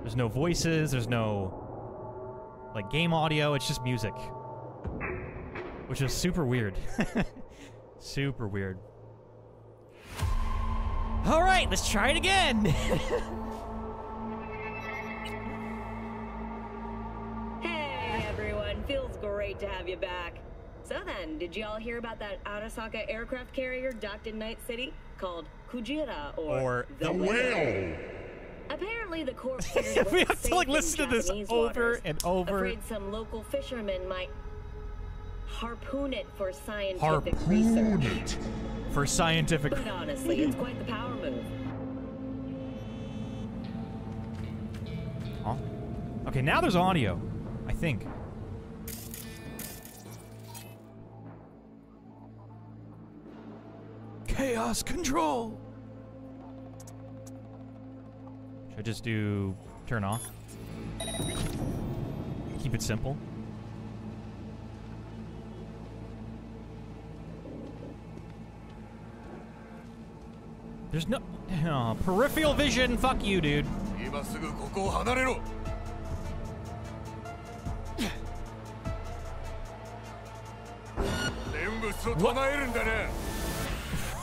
There's no voices. There's no like game audio. It's just music, which is super weird. (laughs) super weird. All right, let's try it again. (laughs) Hey everyone, feels great to have you back. So then, did you all hear about that Arasaka aircraft carrier docked in Night City called Kujira or, Or the, the whale? Apparently, the corpse (laughs) we have to, like, listen to this over and over. Afraid some local fishermen might harpoon it for scientific Harpoon research. it. For scientific. But honestly, it's quite the power move. Oh. Okay, now there's audio. I think. Chaos control. Should I just do turn off? Keep it simple. There's no... Oh, peripheral vision, fuck you, dude. (laughs)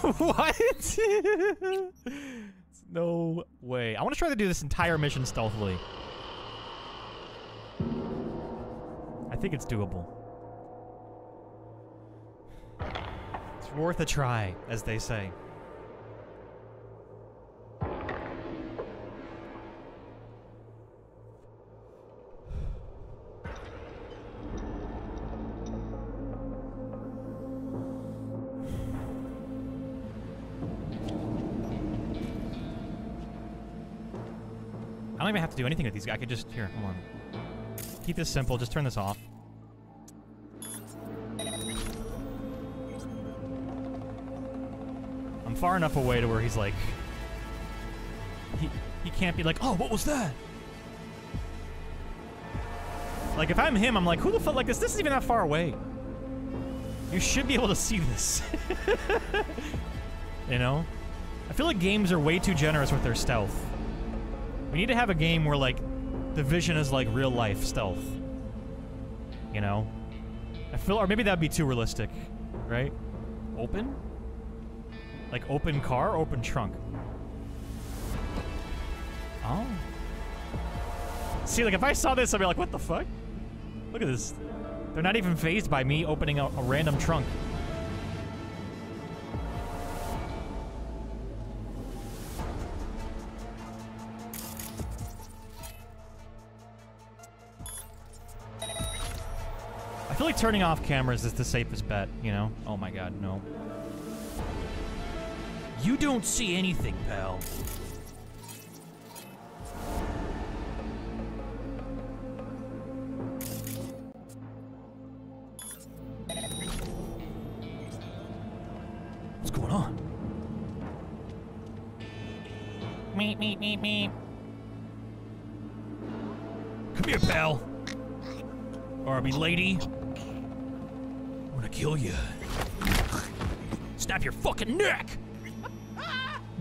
What? what? (laughs) no way. I want to try to do this entire mission stealthily. I think it's doable. It's worth a try, as they say. Don't even have to do anything with these guys. I could just here. Hold on. Keep this simple. Just turn this off. I'm far enough away to where he's like, he he can't be like, oh, what was that? Like if I'm him, I'm like, who the fuck? Like this, this isn't even that far away. You should be able to see this. (laughs) you know? I feel like games are way too generous with their stealth. We need to have a game where, like, the vision is like real life stealth. You know? I feel, or maybe that'd be too realistic, right? Open? Like open car, open trunk. Oh. See, like, if I saw this, I'd be like, what the fuck? Look at this. They're not even phased by me opening a, a random trunk. Turning off cameras is the safest bet, you know? Oh my god, no. You don't see anything, pal. What's going on? Meep, meep, meep, meep. Come here, pal. Arby lady. I'm gonna kill you. Snap your fucking neck!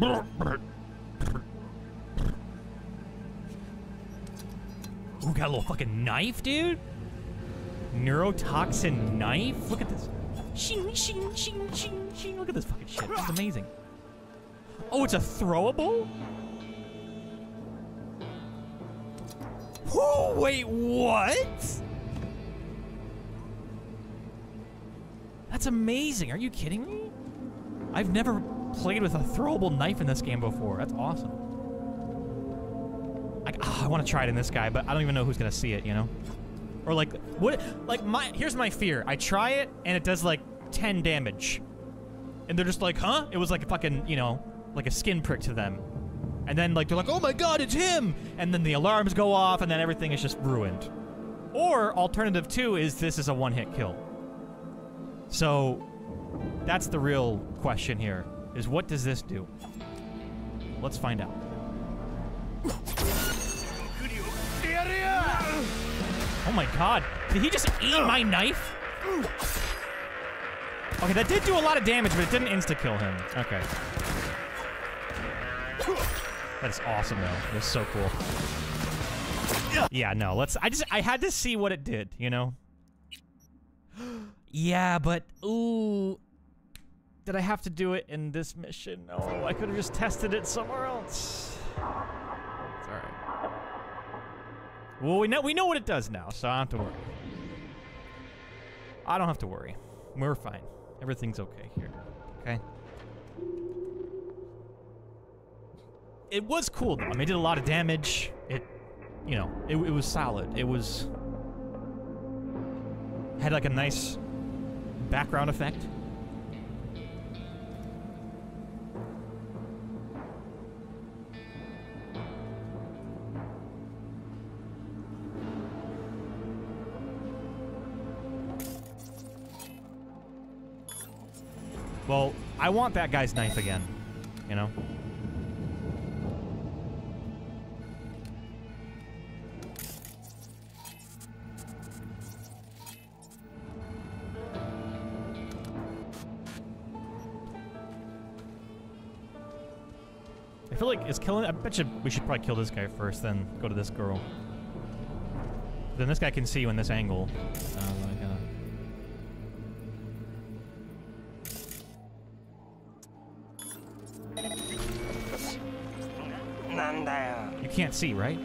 Ooh, got a little fucking knife, dude? Neurotoxin knife? Look at this. Shing, shing, shing, shing, shing. Look at this fucking shit. Is amazing. Oh, it's a throwable? Whoa, wait, what? That's amazing. Are you kidding me? I've never played with a throwable knife in this game before. That's awesome. Like, ah, I want to try it in this guy, but I don't even know who's gonna see it. You know? Or like, what? Like my here's my fear. I try it and it does like 10 damage, and they're just like, huh? It was like a fucking, you know, like a skin prick to them. And then like they're like, oh my god, it's him! And then the alarms go off, and then everything is just ruined. Or alternative two is this is a one-hit kill. So that's the real question here: is what does this do? Let's find out. Oh my god. Did he just eat my knife? Okay, that did do a lot of damage, but it didn't insta-kill him. Okay. That is awesome, though. That's so cool. Yeah, no, let's... I just... I had to see what it did, you know? Yeah, but... Ooh... Did I have to do it in this mission? Oh, I could have just tested it somewhere else. It's alright. Well, we know we know what it does now, so I don't have to worry. I don't have to worry. We're fine. Everything's okay here. Okay. It was cool though. I mean, it did a lot of damage. It, you know, it, it was solid. It was had like a nice background effect. Well, I want that guy's knife again. You know? I feel like it's killing. I bet you we should probably kill this guy first, then go to this girl. Then this guy can see you in this angle. Uh, like, uh, You can't see, right?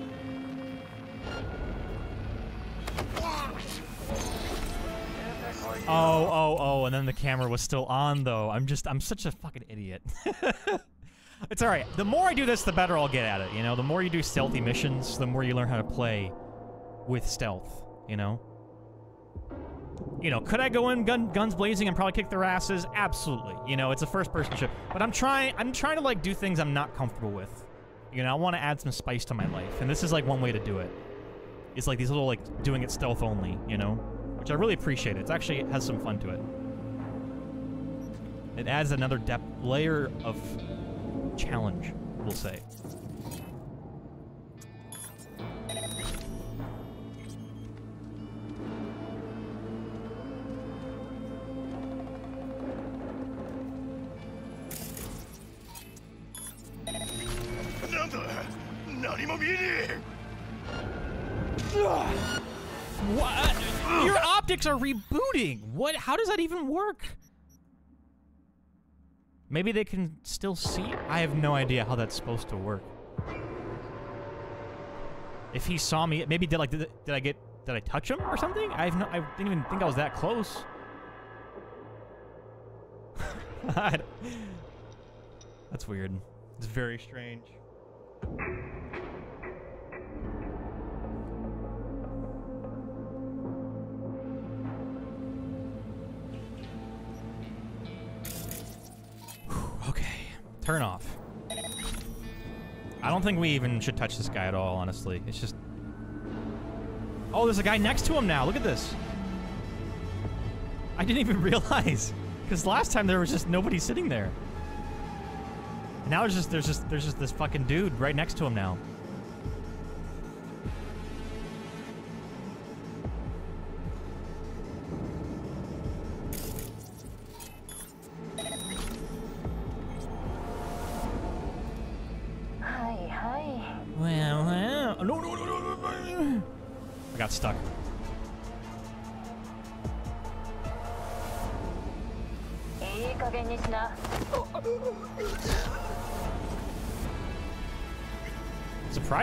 Oh, oh, oh, and then the camera was still on, though. I'm just, I'm such a fucking idiot. (laughs) it's alright. The more I do this, the better I'll get at it, you know? The more you do stealthy missions, the more you learn how to play with stealth, you know? You know, could I go in gun, guns blazing and probably kick their asses? Absolutely. You know, it's a first-person ship. But I'm trying, I'm trying to, like, do things I'm not comfortable with. You know, I want to add some spice to my life, and this is like one way to do it. It's like these little like doing it stealth only, you know, which I really appreciate. It's actually it has some fun to it. It adds another depth layer of challenge, we'll say. What? Your optics are rebooting. What? How does that even work? Maybe they can still see. I have no idea how that's supposed to work. If he saw me, maybe did like did, did I get did I touch him or something? I have no. I didn't even think I was that close. (laughs) that's weird. It's very strange. Turn off. I don't think we even should touch this guy at all, honestly. It's just... Oh, there's a guy next to him now. Look at this. I didn't even (laughs) realize. Because last time there was just nobody sitting there. And now it's just there's just there's just this fucking dude right next to him now.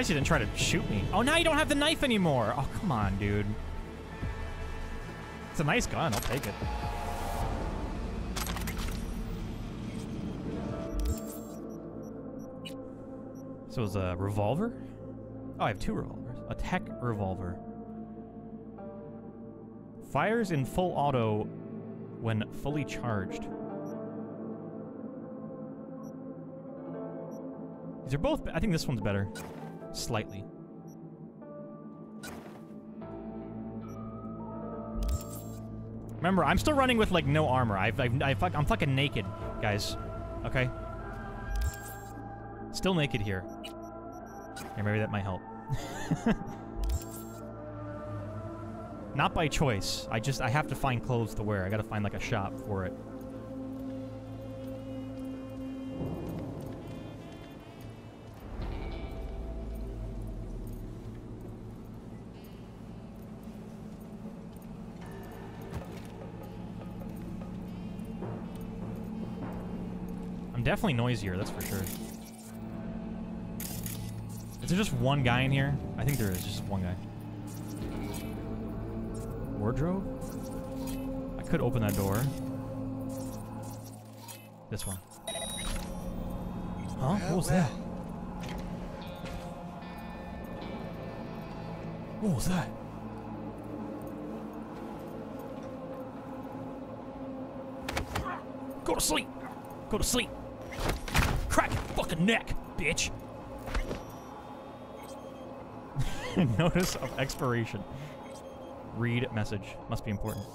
Surprised you didn't try to shoot me. Oh, now you don't have the knife anymore. Oh, come on, dude. It's a nice gun. I'll take it. So it's a revolver? Oh, I have two revolvers. A tech revolver. Fires in full auto when fully charged. These are both. I think this one's better. Slightly. Remember, I'm still running with, like, no armor. I've, I've, I fuck, I'm fucking naked, guys. Okay? Still naked here. Yeah, maybe that might help. (laughs) Not by choice. I just, I have to find clothes to wear. I gotta find, like, a shop for it. Definitely noisier, that's for sure. Is there just one guy in here? I think there is just one guy. Wardrobe? I could open that door. This one. Huh? What was that? What was that? Go to sleep! Go to sleep! Fucking neck, bitch! (laughs) Notice of expiration. Read message. Must be important.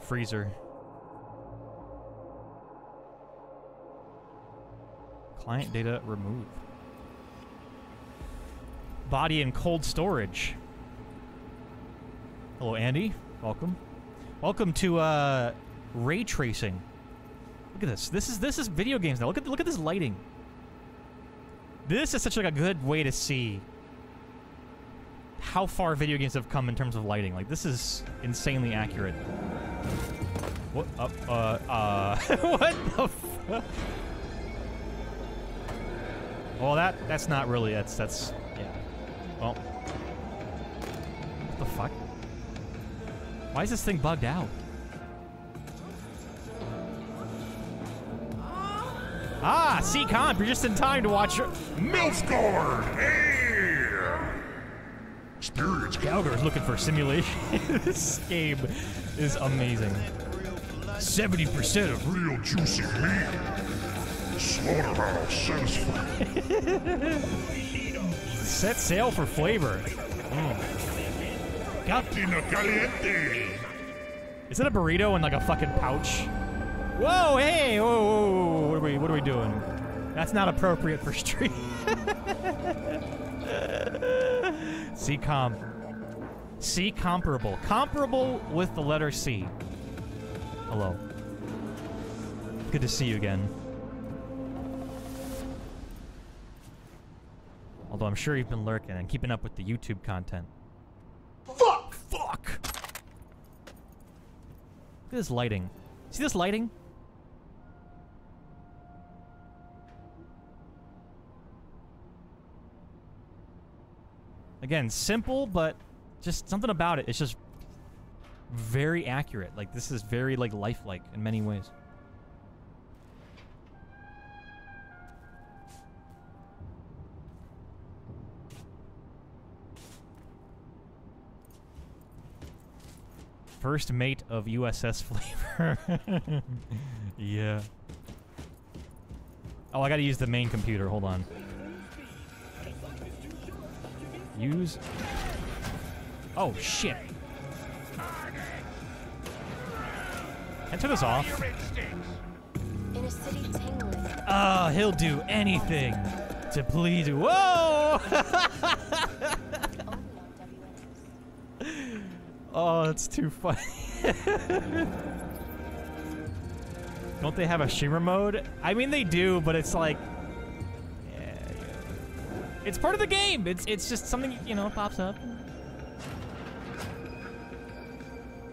Freezer. Client data removed. Body in cold storage. Hello, Andy. Welcome. Welcome to uh, ray tracing. Look at this. This is this is video games now. Look at look at this lighting. This is such like a good way to see how far video games have come in terms of lighting. Like this is insanely accurate. What? Uh, uh, uh (laughs) what the? Fuck? Well, that that's not really. That's that's yeah. Well, what the fuck? Why is this thing bugged out? Ah, see comp, you're just in time to watch your Milfguard! Hey! Spirits Calgar's looking for simulation. (laughs) this game is amazing. 70% of Real juicy meat. Slaughterhouse satisfied. (laughs) Set sail for flavor. Mm. Caliente. Is it a burrito in like a fucking pouch? Whoa, hey, whoa, whoa, whoa, what are we, what are we doing? That's not appropriate for street. (laughs) C com. C comparable. Comparable with the letter C. Hello. Good to see you again. Although I'm sure you've been lurking and keeping up with the YouTube content. Fuck! Fuck! Look at this lighting. See this lighting? Again, simple, but just something about it. It's just very accurate. Like this is very like lifelike in many ways. First mate of USS Flavor. (laughs) yeah. Oh, I gotta use the main computer. Hold on. Use. Oh, shit. Can I turn this off? In a city tingling. Oh, he'll do anything to please. Whoa! (laughs) oh, that's too funny. (laughs) Don't they have a shimmer mode? I mean, they do, but it's like. It's part of the game. It's it's just something you know pops up.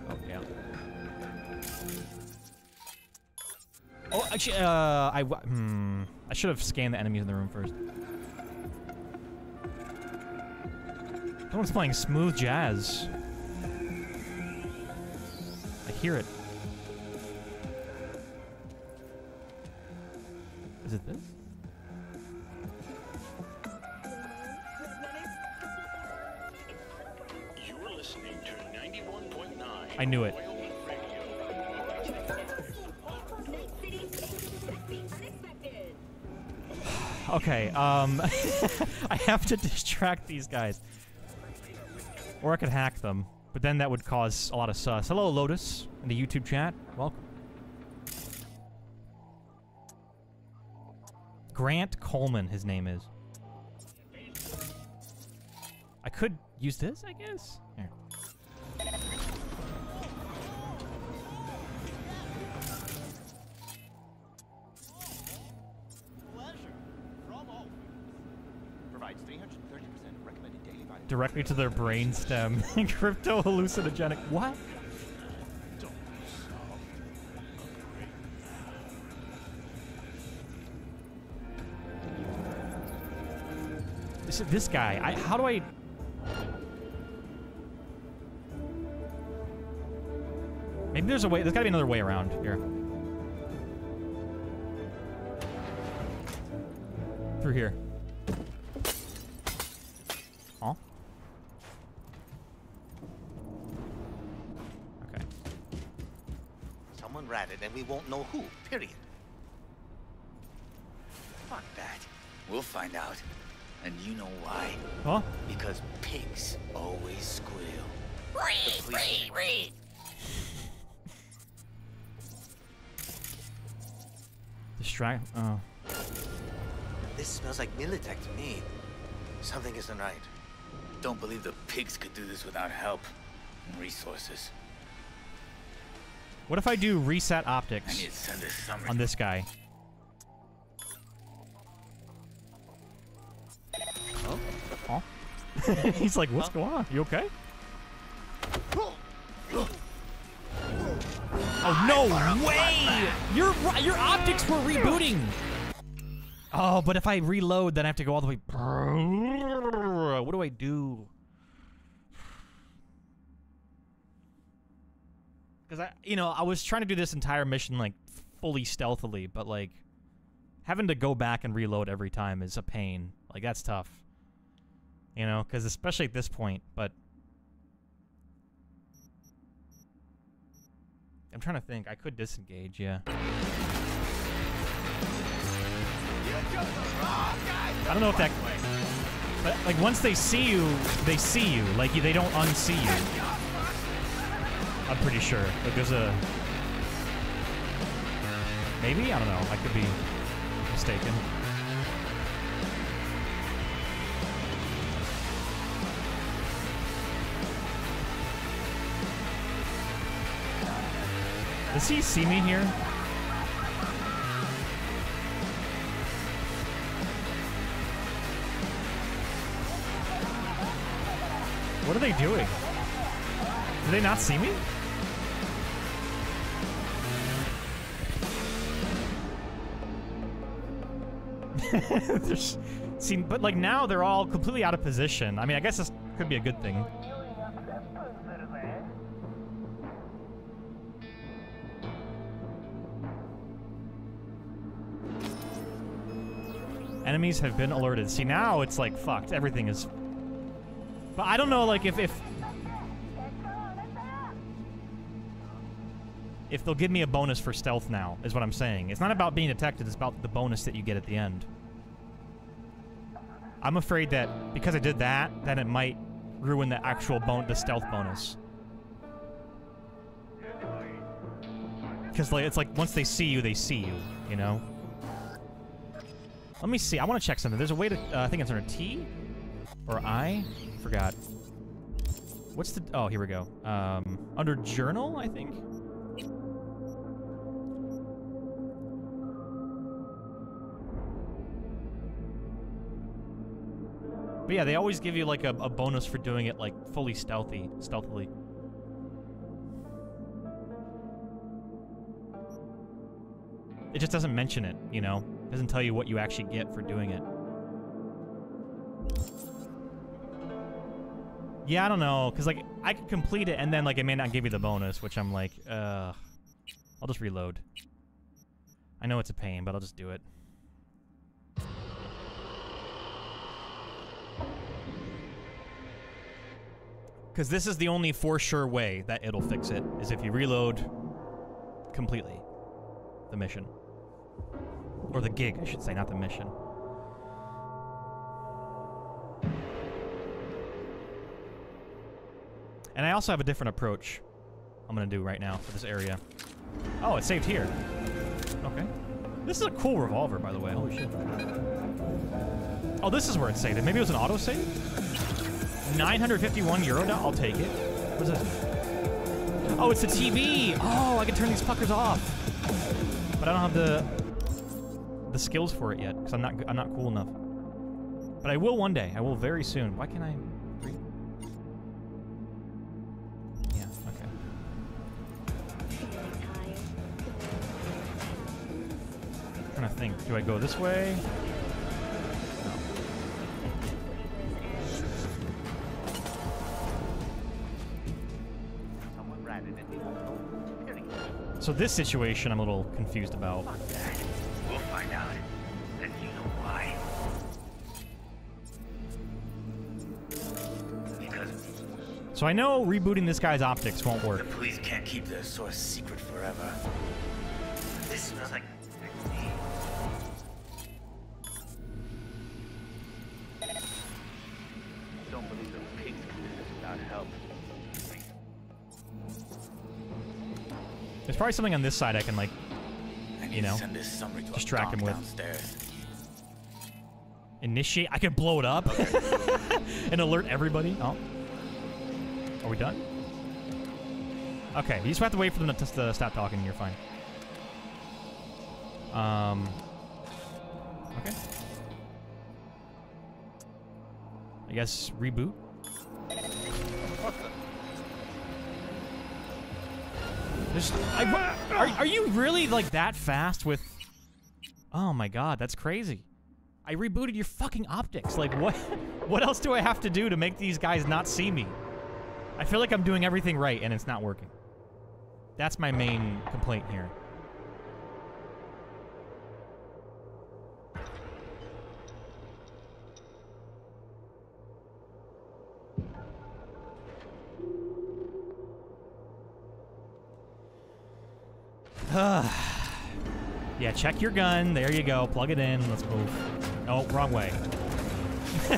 Oh yeah. Oh, actually, uh, I hmm. I should have scanned the enemies in the room first. Someone's playing smooth jazz. I hear it. Is it this? I knew it. (sighs) Okay, um, (laughs) I have to (laughs) distract these guys. Or I could hack them, but then that would cause a lot of sus. Hello, Lotus, in the YouTube chat. Welcome. Grant Coleman, his name is. I could use this, I guess? Directly to their brainstem. (laughs) Crypto hallucinogenic. What? This, this guy. I, how do I... Maybe there's a way. There's got to be another way around here. Through here. Oh. Okay. Someone ratted and we won't know who, period. Fuck that. We'll find out. And you know why? Huh? Because pigs always squeal. The police- Distract. Oh. This smells like Militech to me. Something isn't right. Don't believe the pigs could do this without help and resources. What if I do reset I optics need to send this on this guy? Oh? Oh. (laughs) He's like, what's going on? You okay? Oh no way! Your your optics were rebooting. Oh, but if I reload, then I have to go all the way. What do I do? Because I, you know, I was trying to do this entire mission like fully stealthily, but like having to go back and reload every time is a pain. Like that's tough. You know, because especially at this point, but I'm trying to think. I could disengage, yeah. I don't know if that. But like once they see you, they see you. Like they don't unsee you. I'm pretty sure. Like there's a. Maybe I don't know. I could be mistaken. Does he see me here? What are they doing? Do they not see me? (laughs) see, but like now they're all completely out of position. I mean, I guess this could be a good thing. Enemies have been alerted. See, now it's like fucked. Everything is. But I don't know, like if if if they'll give me a bonus for stealth now, is what I'm saying. It's not about being detected, it's about the bonus that you get at the end. I'm afraid that because I did that, then it might ruin the actual bon the stealth bonus. Because like it's like once they see you, they see you, you know? Let me see. I want to check something. There's a way to... Uh, I think it's under T? Or I? Forgot. What's the... Oh, here we go. Um, under Journal, I think? But yeah, they always give you like a, a bonus for doing it like fully stealthy, stealthily. It just doesn't mention it, you know? It doesn't tell you what you actually get for doing it. Yeah, I don't know, because like I could complete it and then like it may not give you the bonus, which I'm like, uh, I'll just reload. I know it's a pain, but I'll just do it. Because this is the only for sure way that it'll fix it, is if you reload completely the mission. Or the gig, I should say, not the mission. And I also have a different approach I'm going to do right now for this area. Oh, it's saved here. Okay. This is a cool revolver, by the way. Holy shit. Oh, this is where it's saved. Maybe it was an autosave? 951 euro? I'll take it. What is this? Oh, it's a TV! Oh, I can turn these fuckers off. But I don't have the the skills for it yet, because I'm not I'm not cool enough. But I will one day. I will very soon. Why can't I? Yeah, okay. I'm to think. Do I go this way? So this situation I'm a little confused about. We'll find out. Then you know why. Because So I know rebooting this guy's optics won't work. the police can't keep their source secret forever. This smells like probably something on this side I can like, I you know, to send this summary to a distract him with. downstairs. Initiate. I could blow it up (laughs) and alert everybody. Oh, are we done? Okay, you just have to wait for them to, to stop talking. and You're fine. Um. Okay. I guess reboot. There's, I, are, are ah. you really like that fast with? Oh my god, that's crazy. I rebooted your fucking optics. Like what? (laughs) What else do I have to do to make these guys not see me? I feel like I'm doing everything right and it's not working. That's my main complaint here. (sighs) Yeah, check your gun. There you go. Plug it in. Let's move. Oh, wrong way. (laughs)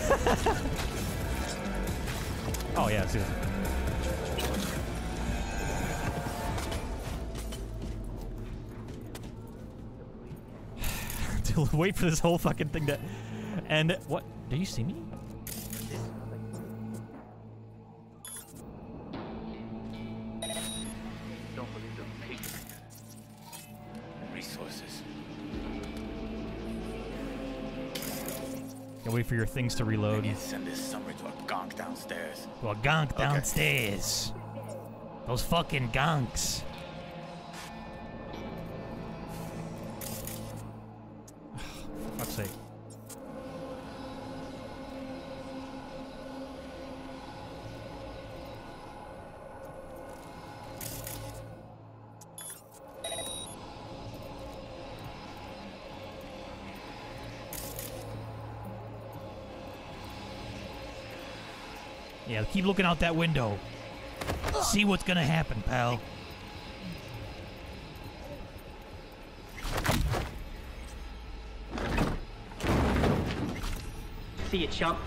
oh, yeah. See (sighs) (laughs) wait for this whole fucking thing to end. What? Do you see me? Wait for your things to reload. Need to send this summary to a gonk downstairs. To a gonk Okay. downstairs. Those fucking gonks. Keep looking out that window. See what's gonna happen, pal. See you, chump.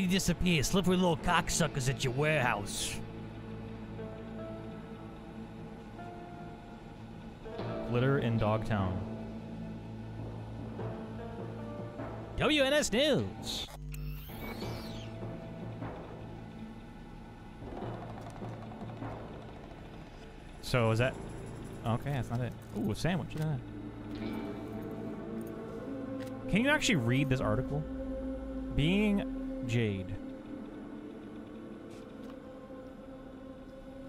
Any disappear. Slippery little cocksuckers at your warehouse. Glitter in Dogtown. WNS News. So is that okay? That's not it. Ooh, a sandwich. That. Can you actually read this article? Being Jade.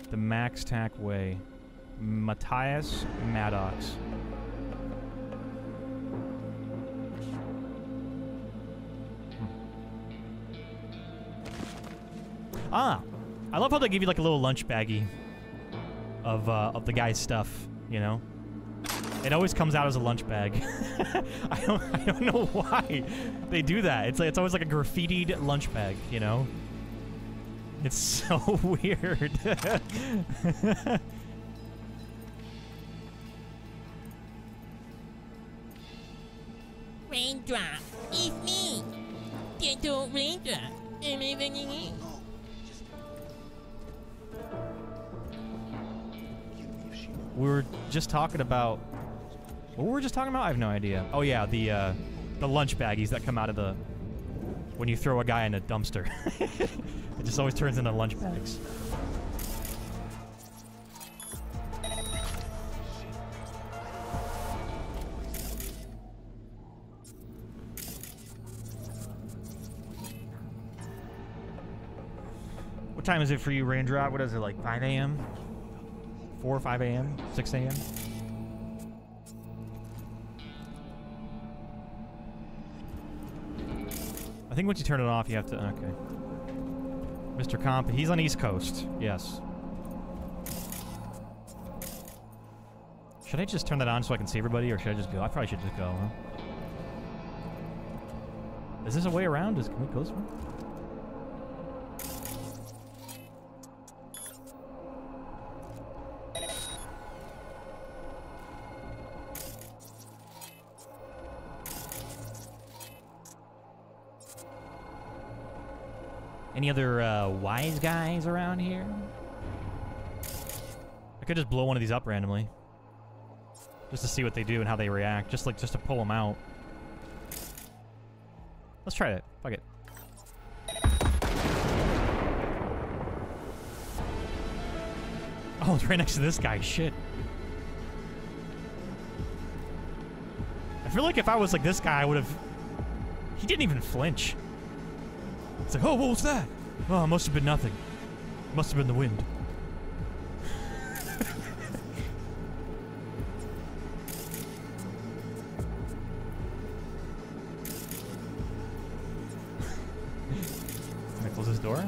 The MaxTac Way. Matthias Maddox. Ah, I love how they give you like a little lunch baggie of uh, of the guy's stuff. You know, it always comes out as a lunch bag. (laughs) I don't I don't know why they do that. It's like it's always like a graffitied lunch bag. You know, it's (laughs) so weird. (laughs) Raindrop, it's me. Gentle Raindrop. Am I running in? we were just talking about. What were we just talking about? I have no idea. Oh yeah, the uh, the lunch baggies that come out of the when you throw a guy in a dumpster. (laughs) it just always turns into lunch bags. What time is it for you, Raindrop? What is it, like 5 a.m.? 4 or 5 a.m.? 6 a.m.? Think once you turn it off, you have to. Okay. Mr. Comp, he's on East Coast. Yes. Should I just turn that on so I can see everybody, or should I just go? I probably should just go, huh? Is this a way around? Is, can we go this way? Any other uh, wise guys around here? I could just blow one of these up randomly. Just to see what they do and how they react. Just like, just to pull them out. Let's try it. Fuck it. Oh, it's right next to this guy. Shit. I feel like if I was like this guy, I would have... He didn't even flinch. It's like, oh, what was that? Oh, it must have been nothing. Must have been the wind. (laughs) Close this door.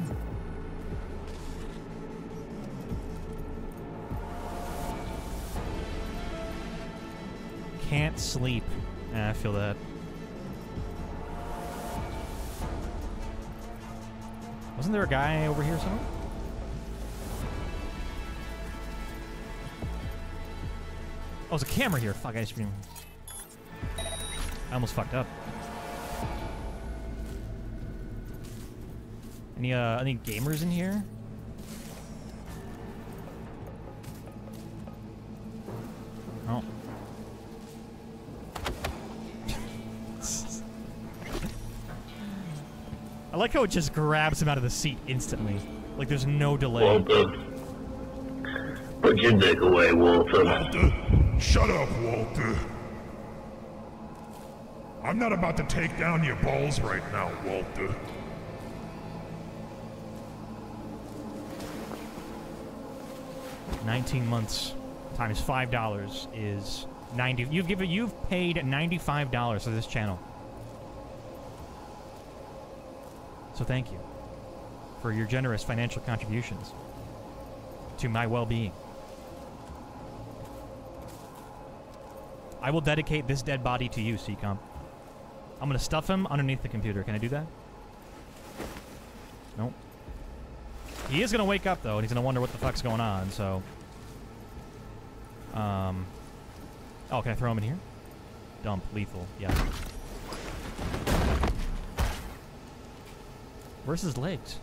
Can't sleep. Eh, I feel that. There a guy over here somewhere? Oh, there's a camera here. Fuck, I just... I almost fucked up. Any, uh, any gamers in here? Like how it just grabs him out of the seat instantly. Like there's no delay. Walter. Put your dick away, Walter. Walter, shut up, Walter. I'm not about to take down your balls right now, Walter. Nineteen months times five dollars is ninety. You've given. You've paid ninety-five dollars for this channel. So thank you for your generous financial contributions to my well-being. I will dedicate this dead body to you, Seacom. I'm gonna stuff him underneath the computer. Can I do that? Nope. He is gonna wake up though, and he's gonna wonder what the fuck's going on. So, um, oh, can I throw him in here? Dump, lethal, yeah. Where's his legs?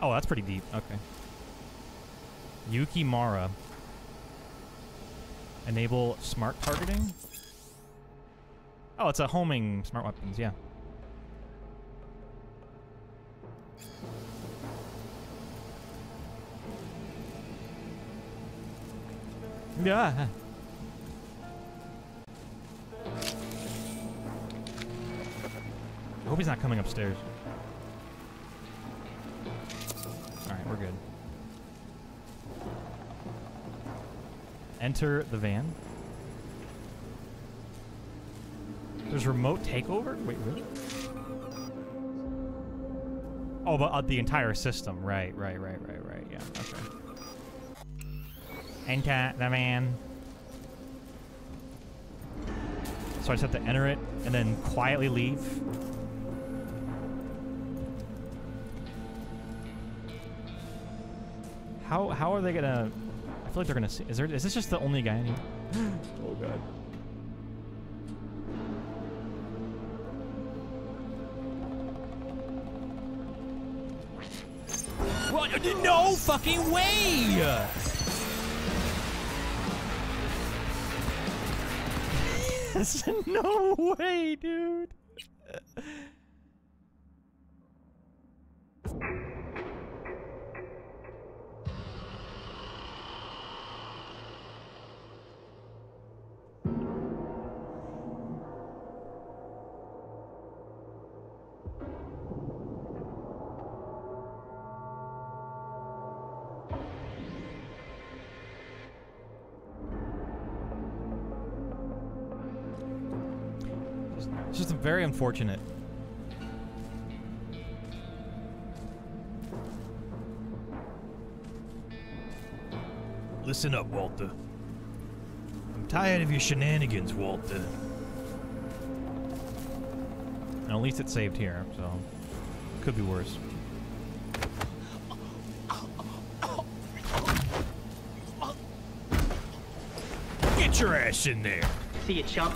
Oh, that's pretty deep. Okay. Yukimura. Enable smart targeting? Oh, it's a homing smart weapons, yeah. Yeah. I hope he's not coming upstairs. Good. Enter the van. There's remote takeover? Wait, really? Oh, but uh, the entire system. Right, right, right, right, right. Yeah, okay. Enter the van. So I just have to enter it and then quietly leave. How how are they gonna? I feel like they're gonna see. Is there? Is this just the only guy in here? (gasps) oh god. What? No fucking way! (laughs) no way, dude. Unfortunate. Listen up, Walter. I'm tired of your shenanigans, Walter. And at least it's saved here, so could be worse. Get your ass in there. See you, chump.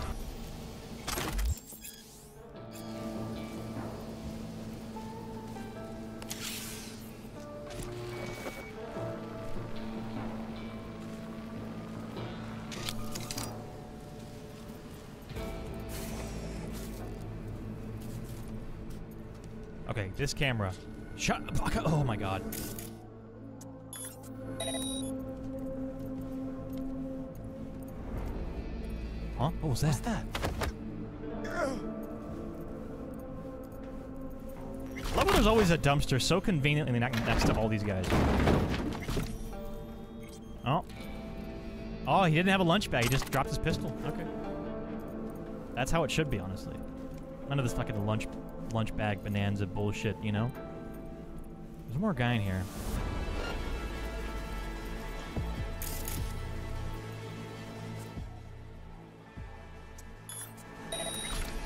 This camera. Shut fuck up. Oh my god. Huh? What was that? What's that? love how there's always a dumpster so conveniently next to all these guys. Oh. Oh, he didn't have a lunch bag. He just dropped his pistol. Okay. That's how it should be, honestly. None of this fucking lunch lunch bag bonanza bullshit, you know? There's more guy in here.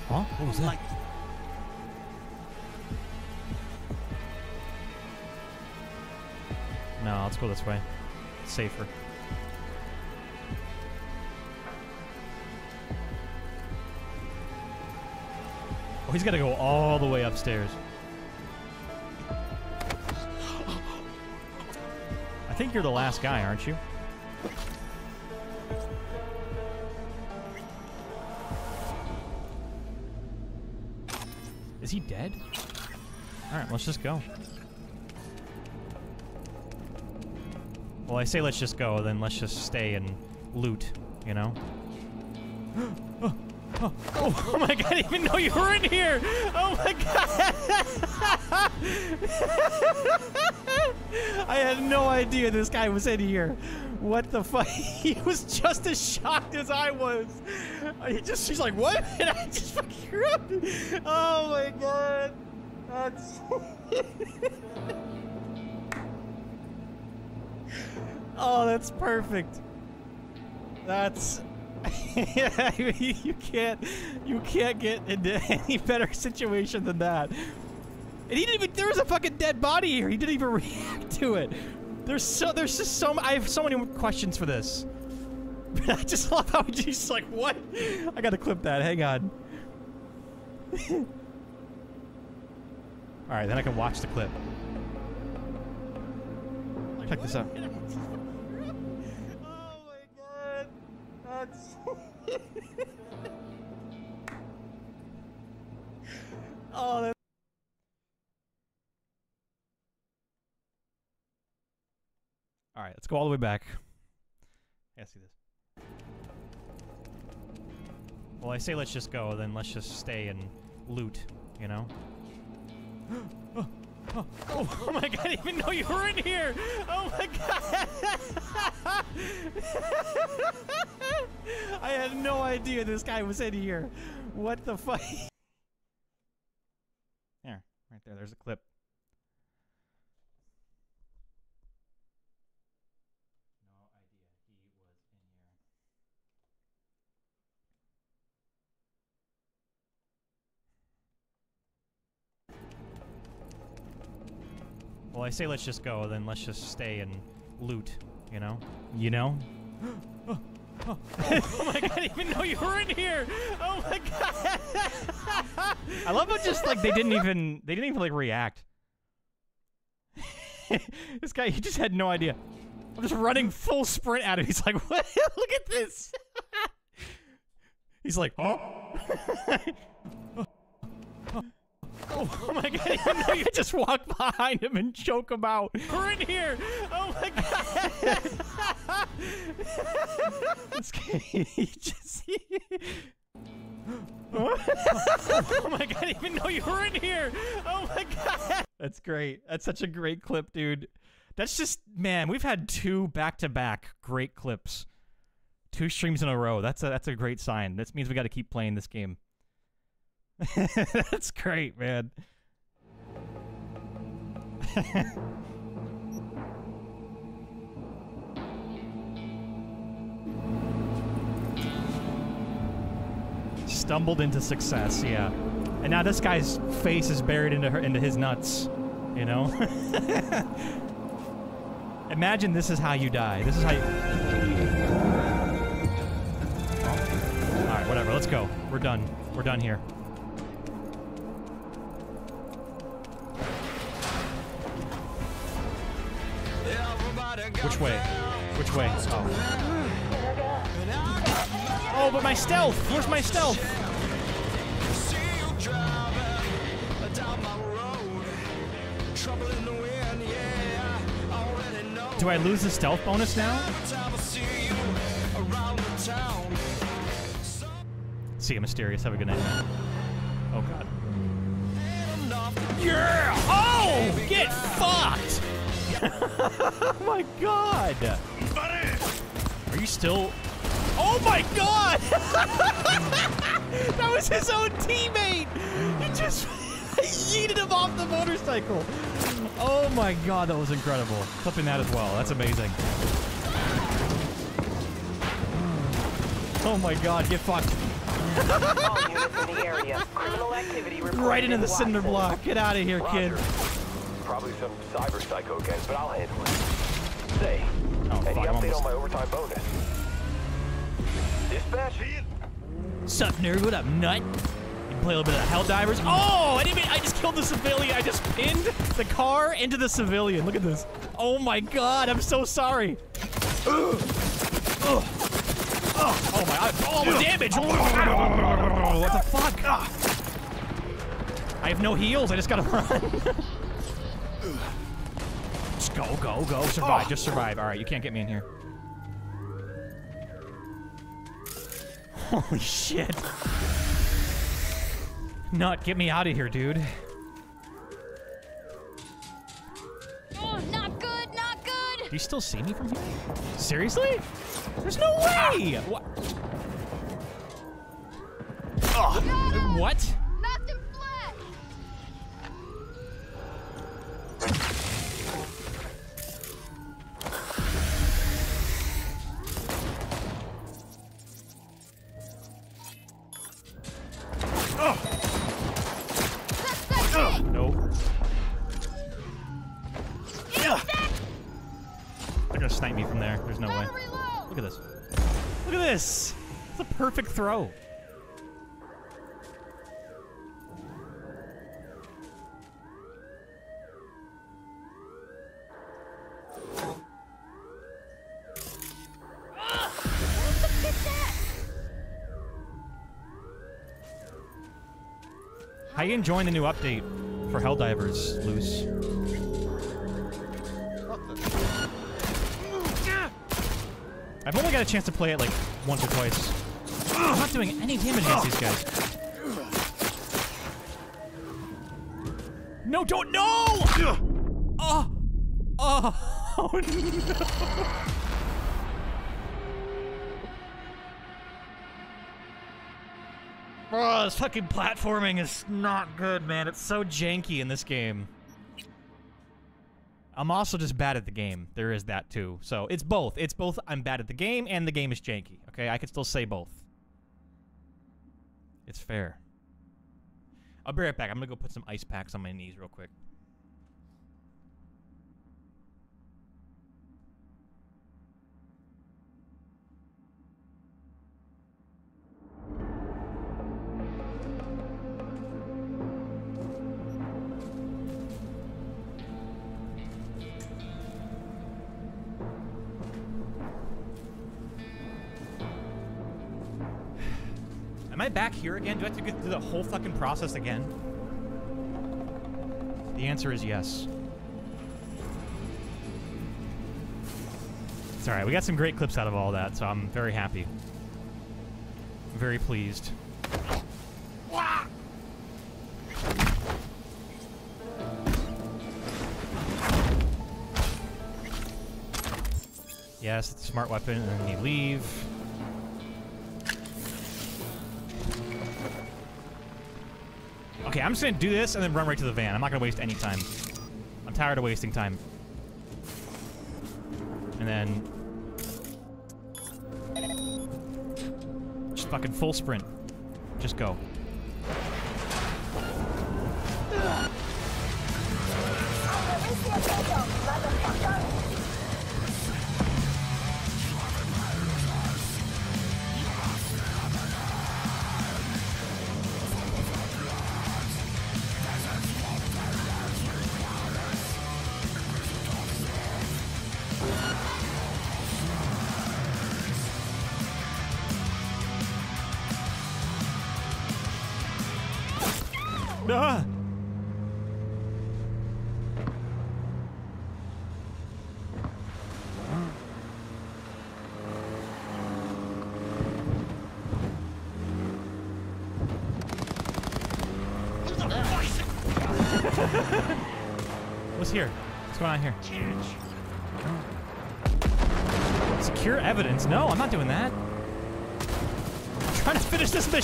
Huh? What was that? No, let's go this way. It's safer. He's got to go all the way upstairs. I think you're the last guy, aren't you? Is he dead? Alright, let's just go. Well, I say let's just go, then let's just stay and loot, you know? Oh, oh, oh, my god, I didn't even know you were in here! Oh my god! I had no idea this guy was in here. What the fuck? (laughs) He was just as shocked as I was. He just, he's like, what? (laughs) And I just fucking him. Oh my god. That's... (laughs) oh, that's perfect. That's... (laughs) yeah, (laughs) you can't, you can't get into (laughs) any better situation than that. And he didn't even, there was a fucking dead body here. He didn't even react to it. There's so, there's just so, I have so many questions for this. But I just love how he's like, what? I gotta clip that, hang on. Alright, then I can watch the clip. Check this out. Let's go all the way back. Yeah, see this. Well, I say let's just go, then let's just stay and loot, you know? oh, oh, oh, oh my god, I didn't even know you were in here! Oh my (laughs) god! (laughs) I had no idea this guy was in here. What the fuck? (laughs) There, right there, there's a clip. I say let's just go, then let's just stay and loot, you know? You know? oh, (laughs) oh, oh my god, I didn't even know you were in here! Oh my god! I love how just like they didn't even they didn't even like react. (laughs) this guy, he just had no idea. I'm just running full sprint at him. He's like, what? (laughs) Look at this! He's like, huh? Oh, my god, (laughs) I didn't know you just walk behind him and choke him out. We're in here! Oh my god! (laughs) this guy, (laughs) he just... oh my god, I didn't even know you were in here! Oh my god! That's great. That's such a great clip, dude. That's just, man, we've had two back-to-back great clips. Two streams in a row. That's a, that's a great sign. This means we got to keep playing this game. (laughs) That's great, man. (laughs) Stumbled into success, yeah. And now this guy's face is buried into her into his nuts, you know? (laughs) Imagine this is how you die. This is how you Alright, whatever, let's go. We're done. We're done here. Which way? Which way? Oh. Oh, but my stealth! Where's my stealth? Do I lose the stealth bonus now? See you, Mysterious. Have a good night. Man. Oh, God. Yeah! Oh! Get fucked! Oh (laughs) my god! Are you still... Oh my god! (laughs) that was his own teammate! He just... (laughs) yeeted him off the motorcycle. Oh my god, that was incredible. Clipping that as well. That's amazing. Oh my god, get fucked. All units in the area. Criminal activity reported Right into the cinder block. Get out of here, kid. Probably some cyber psycho again, but I'll handle it. Say, Oh, any fuck, update almost- on my overtime bonus? Dispatch? Sup, nerd? What up, nut? You play a little bit of Helldivers. Oh, I didn't even, I just killed the civilian. I just pinned the car into the civilian. Look at this. Oh my god, I'm so sorry. Ugh. Ugh. Oh, oh my god. Oh, the damage. Oh, what the fuck? I have no heals. I just gotta (laughs) run. Just go, go, go. Survive. Just survive. All right, you can't get me in here. Holy shit. Nut, get me out of here, dude. Oh, not good, not good. Do you still see me from here? Seriously? There's no way! What? Ugh. What? Knocked him flat. Nope. They're gonna snipe me from there. There's no way. Look at this. Look at this! It's a perfect throw. You enjoying the new update for Helldivers, Luce? I've only got a chance to play it like once or twice. I'm not doing any damage against these guys. No, don't, no! Oh! Oh! Oh, (laughs) no! Bro, this fucking platforming is not good, man. It's so janky in this game. I'm also just bad at the game. There is that too. So it's both. It's both I'm bad at the game and the game is janky. Okay, I can still say both. It's fair. I'll be right back. I'm gonna go put some ice packs on my knees real quick. Am I back here again? Do I have to get through the whole fucking process again? The answer is yes. It's alright. We got some great clips out of all that, so I'm very happy. Very pleased. Yes, it's a smart weapon, and then you leave. Okay, I'm just gonna do this and then run right to the van. I'm not gonna waste any time. I'm tired of wasting time. And then... Just fucking full sprint. Just go.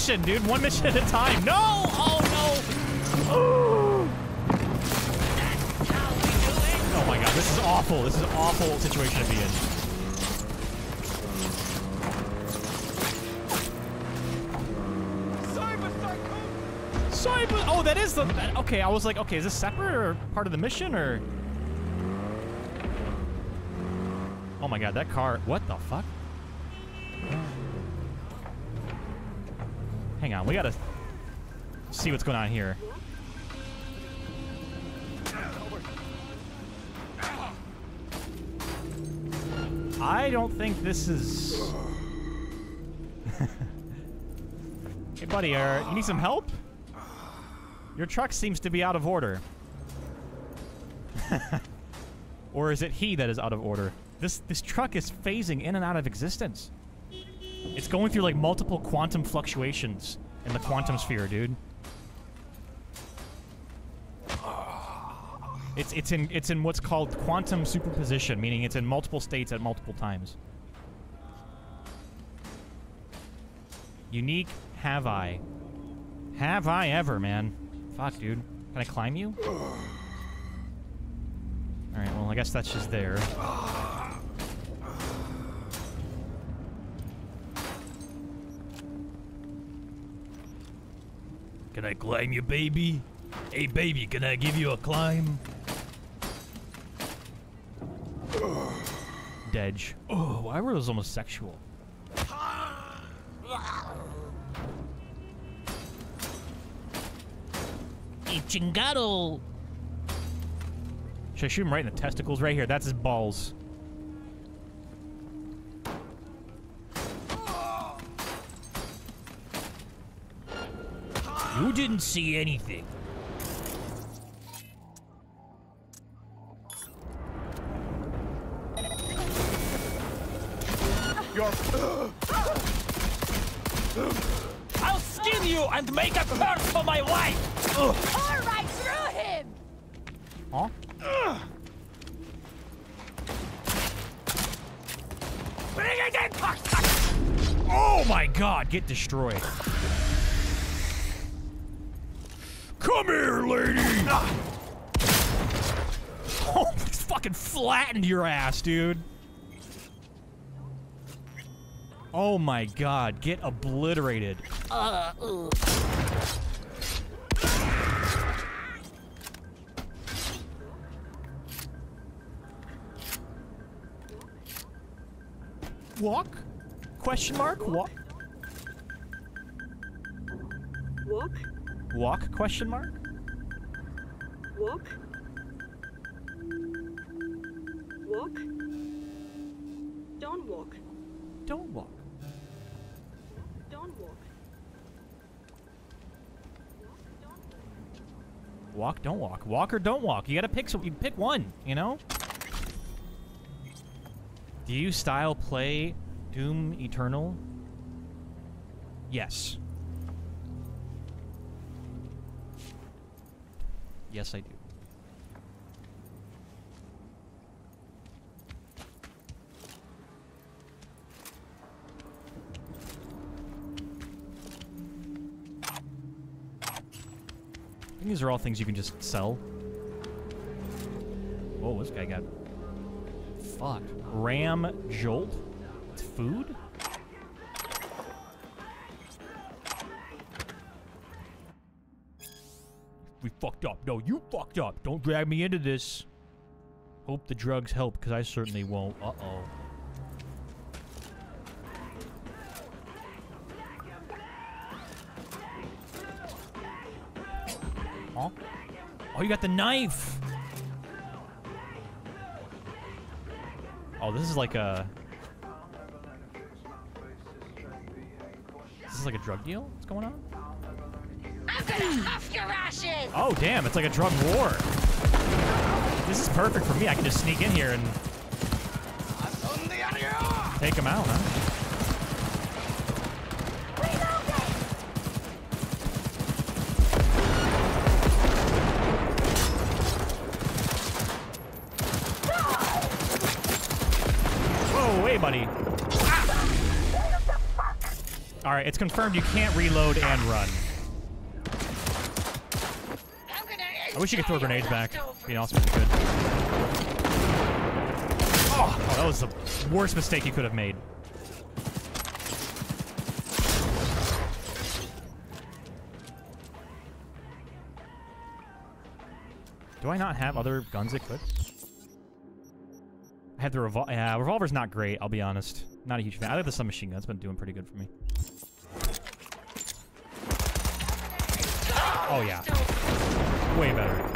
mission, dude. One mission at a time. No! Oh, no! Ooh. (gasps) Oh my god, this is awful. This is an awful situation to be in. Cyber oh, that is the. That, okay, I was like, okay, is this separate or part of the mission or? Oh my god, that car. What the fuck? See what's going on here. I don't think this is. (laughs) hey, buddy, uh, you need some help? Your truck seems to be out of order. (laughs) or is it he that is out of order? This this truck is phasing in and out of existence. It's going through like multiple quantum fluctuations in the quantum sphere, dude. It's it's in it's in what's called quantum superposition, meaning it's in multiple states at multiple times. Unique have I? Have I ever, man? Fuck, dude. Can I climb you? Alright, well, I guess that's just there. Can I climb you, baby? Hey, baby, can I give you a climb? Dedge. Oh, why were those almost sexual? Hey, chingado. Should I shoot him right in the testicles? Right here. That's his balls. You didn't see anything. You're. I'll skin you and make a purse for my wife! All right, through him! Huh? Bring it in! Oh my god, get destroyed. Come here, lady! Ah! (laughs) Oh, he's fucking flattened your ass, dude. Oh my god, get obliterated. Uh, uh. Walk? Question mark? Walk? Walk? Walk? Question mark? Walk? Walk? Don't walk. Don't walk. Walk, don't walk. Walk or don't walk. You gotta pick some. You pick one. You know. Do you style play Doom Eternal? Yes. Yes, I do. I think these are all things you can just sell. Whoa, this guy got... Fuck. Ram Jolt? It's food? We fucked up. No, you fucked up. Don't drag me into this. Hope the drugs help, because I certainly won't. Uh-oh. Huh? Oh, you got the knife! Oh, this is like a... This is like a drug deal? What's going on? I'm gonna huff your ashes! Oh, damn, it's like a drug war. This is perfect for me. I can just sneak in here and take him out, huh? It's confirmed you can't reload and run. I wish you could throw grenades back. Awesome if you could. Oh, oh, that was the worst mistake you could have made. Do I not have other guns could? I had the revol- yeah, revolver's not great, I'll be honest. Not a huge fan. I like the submachine gun. It's been doing pretty good for me. Oh, yeah. Way better.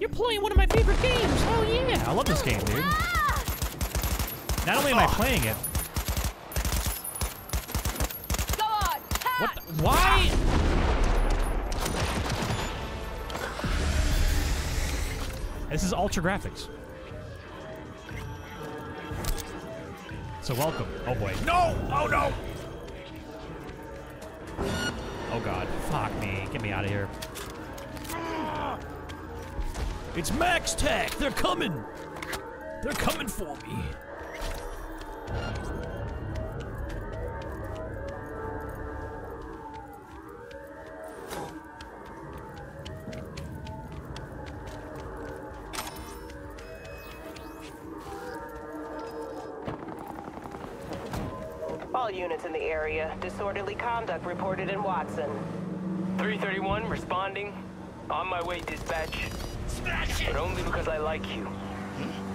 You're playing one of my favorite games! Oh, yeah! I love this game, dude. Not only am I playing it! What the- why? This is ultra graphics. So welcome. Oh boy. No! Oh no! Oh god. Fuck me. Get me out of here. It's MaxTac. They're coming. They're coming for me. Because I like you.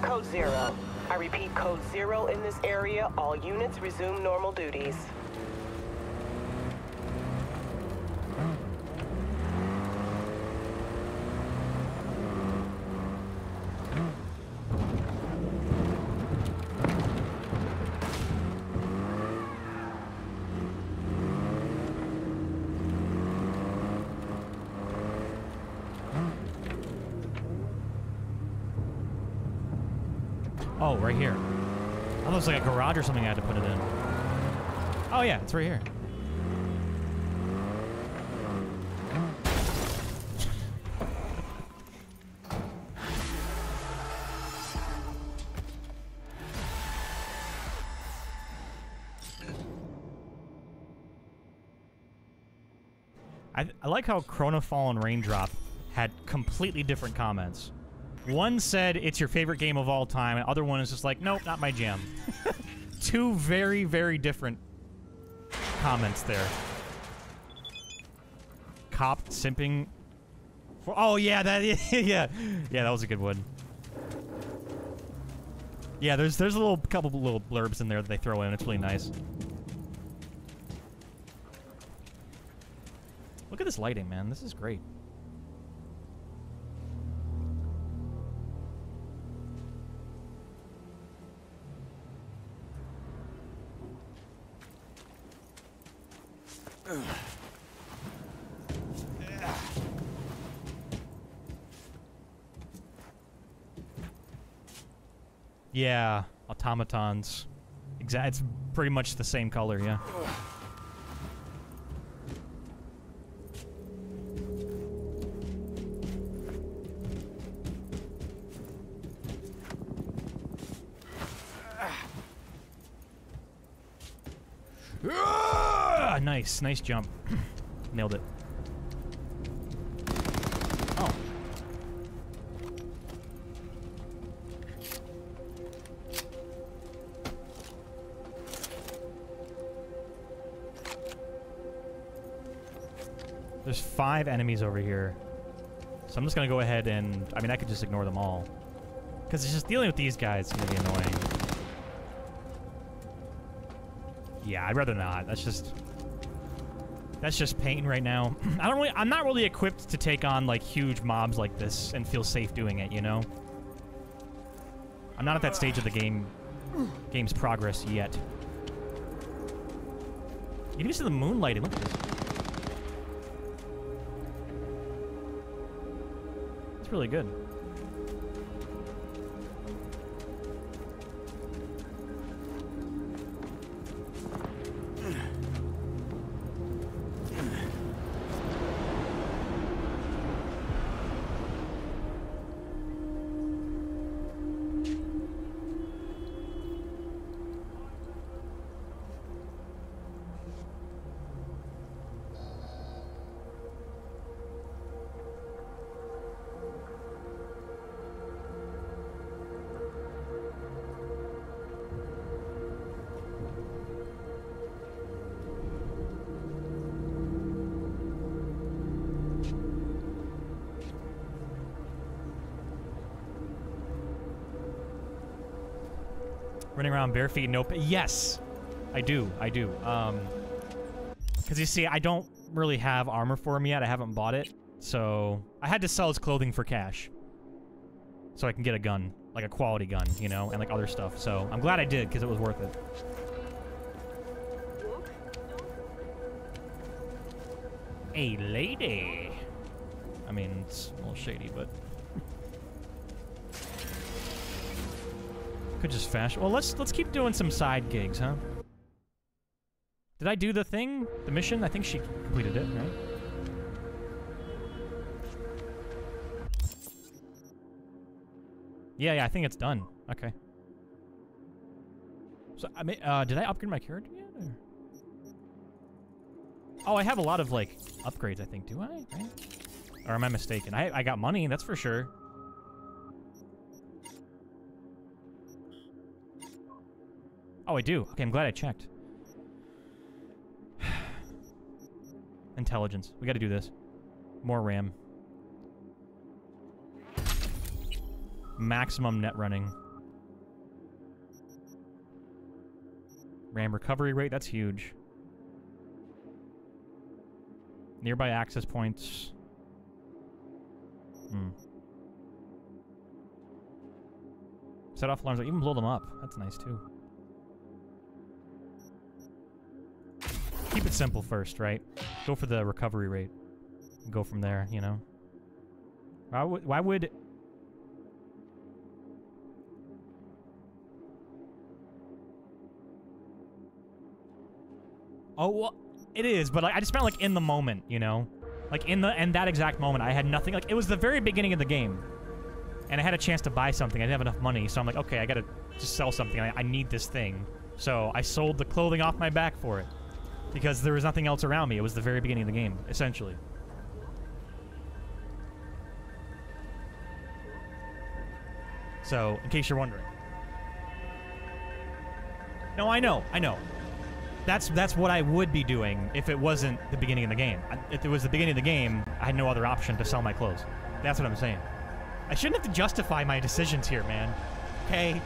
Code Zero. I repeat, Code Zero in this area. All units resume normal duties. Oh, right here. Was like a garage or something I had to put it in. Oh yeah, it's right here. I, I like how Chronofall and Raindrop had completely different comments. One said it's your favorite game of all time, and other one is just like, nope, not my jam. Two very, very different comments there. Cop simping. For, oh yeah, that (laughs) yeah, yeah, that was a good one. Yeah, there's there's a little couple little blurbs in there that they throw in. It's really nice. Look at this lighting, man. This is great. Yeah, automatons. Exact. It's pretty much the same color. Yeah. Ah, nice, nice jump. (clears throat) Nailed it. Five enemies over here. So I'm just gonna go ahead and... I mean, I could just ignore them all. Because it's just dealing with these guys is gonna be annoying. Yeah, I'd rather not. That's just... That's just pain right now. (clears throat) I don't really... I'm not really equipped to take on, like, huge mobs like this and feel safe doing it, you know? I'm not at that stage of the game... Game's progress yet. You can see the moonlighting. Look at this. Really good. Bare feet, nope. Yes, I do. I do. Um, because you see, I don't really have armor for him yet. I haven't bought it, so I had to sell his clothing for cash, so I can get a gun, like a quality gun, you know, and like other stuff. So I'm glad I did because it was worth it. A lady. I mean, it's a little shady, but could just fashion. Well, let's let's keep doing some side gigs, huh? Did I do the thing, the mission? I think she completed it, right? Yeah, yeah, I think it's done. Okay. So I mean, uh, did I upgrade my character yet? Or? Oh, I have a lot of like upgrades. I think. Do I? Right? Or am I mistaken? I I got money. That's for sure. Oh, I do. Okay, I'm glad I checked. (sighs) Intelligence. We got to do this. More RAM. Maximum net running. RAM recovery rate, that's huge. Nearby access points. Hmm. Set off alarms, even blow them up. That's nice too. It simple first, right? Go for the recovery rate. Go from there, you know? Why would... Why would Oh, well, it is, but like, I just meant like in the moment, you know? Like in the in that exact moment, I had nothing. Like it was the very beginning of the game, and I had a chance to buy something. I didn't have enough money, so I'm like, okay, I gotta just sell something. I, I need this thing. So I sold the clothing off my back for it because there was nothing else around me. It was the very beginning of the game, essentially. So, in case you're wondering. No, I know, I know. That's that's what I would be doing if it wasn't the beginning of the game. If it was the beginning of the game, I had no other option to sell my clothes. That's what I'm saying. I shouldn't have to justify my decisions here, man. Okay?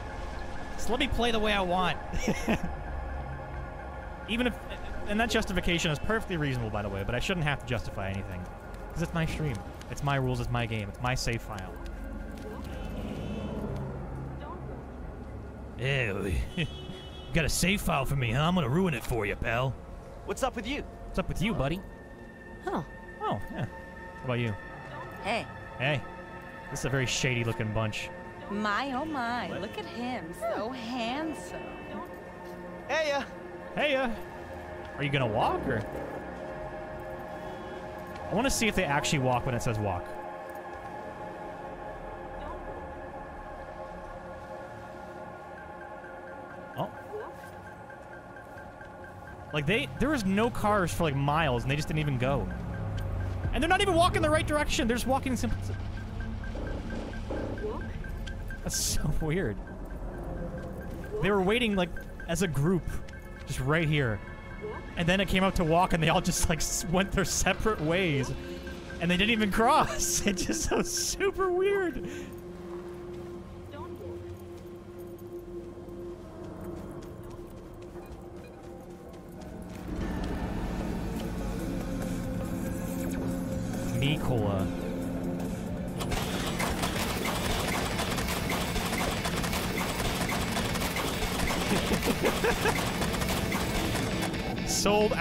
Just let me play the way I want. (laughs) Even if... And that justification is perfectly reasonable, by the way, but I shouldn't have to justify anything. Because it's my stream. It's my rules, it's my game, it's my save file. Ew. (laughs) you got a save file for me, huh? I'm gonna ruin it for you, pal. What's up with you? What's up with you, buddy? Huh. Oh, yeah. What about you? Hey, Hey. This is a very shady looking bunch. my oh my, look at him, so handsome. Hey, uh. Are you gonna walk, or? I want to see if they actually walk when it says walk. Oh. Like they, there was no cars for like miles, and they just didn't even go. And they're not even walking the right direction. They're just walking simple. That's so (laughs) weird. They were waiting like as a group, just right here. And then it came out to walk, and they all just like went their separate ways, and they didn't even cross. (laughs) It just was super weird. Nicola.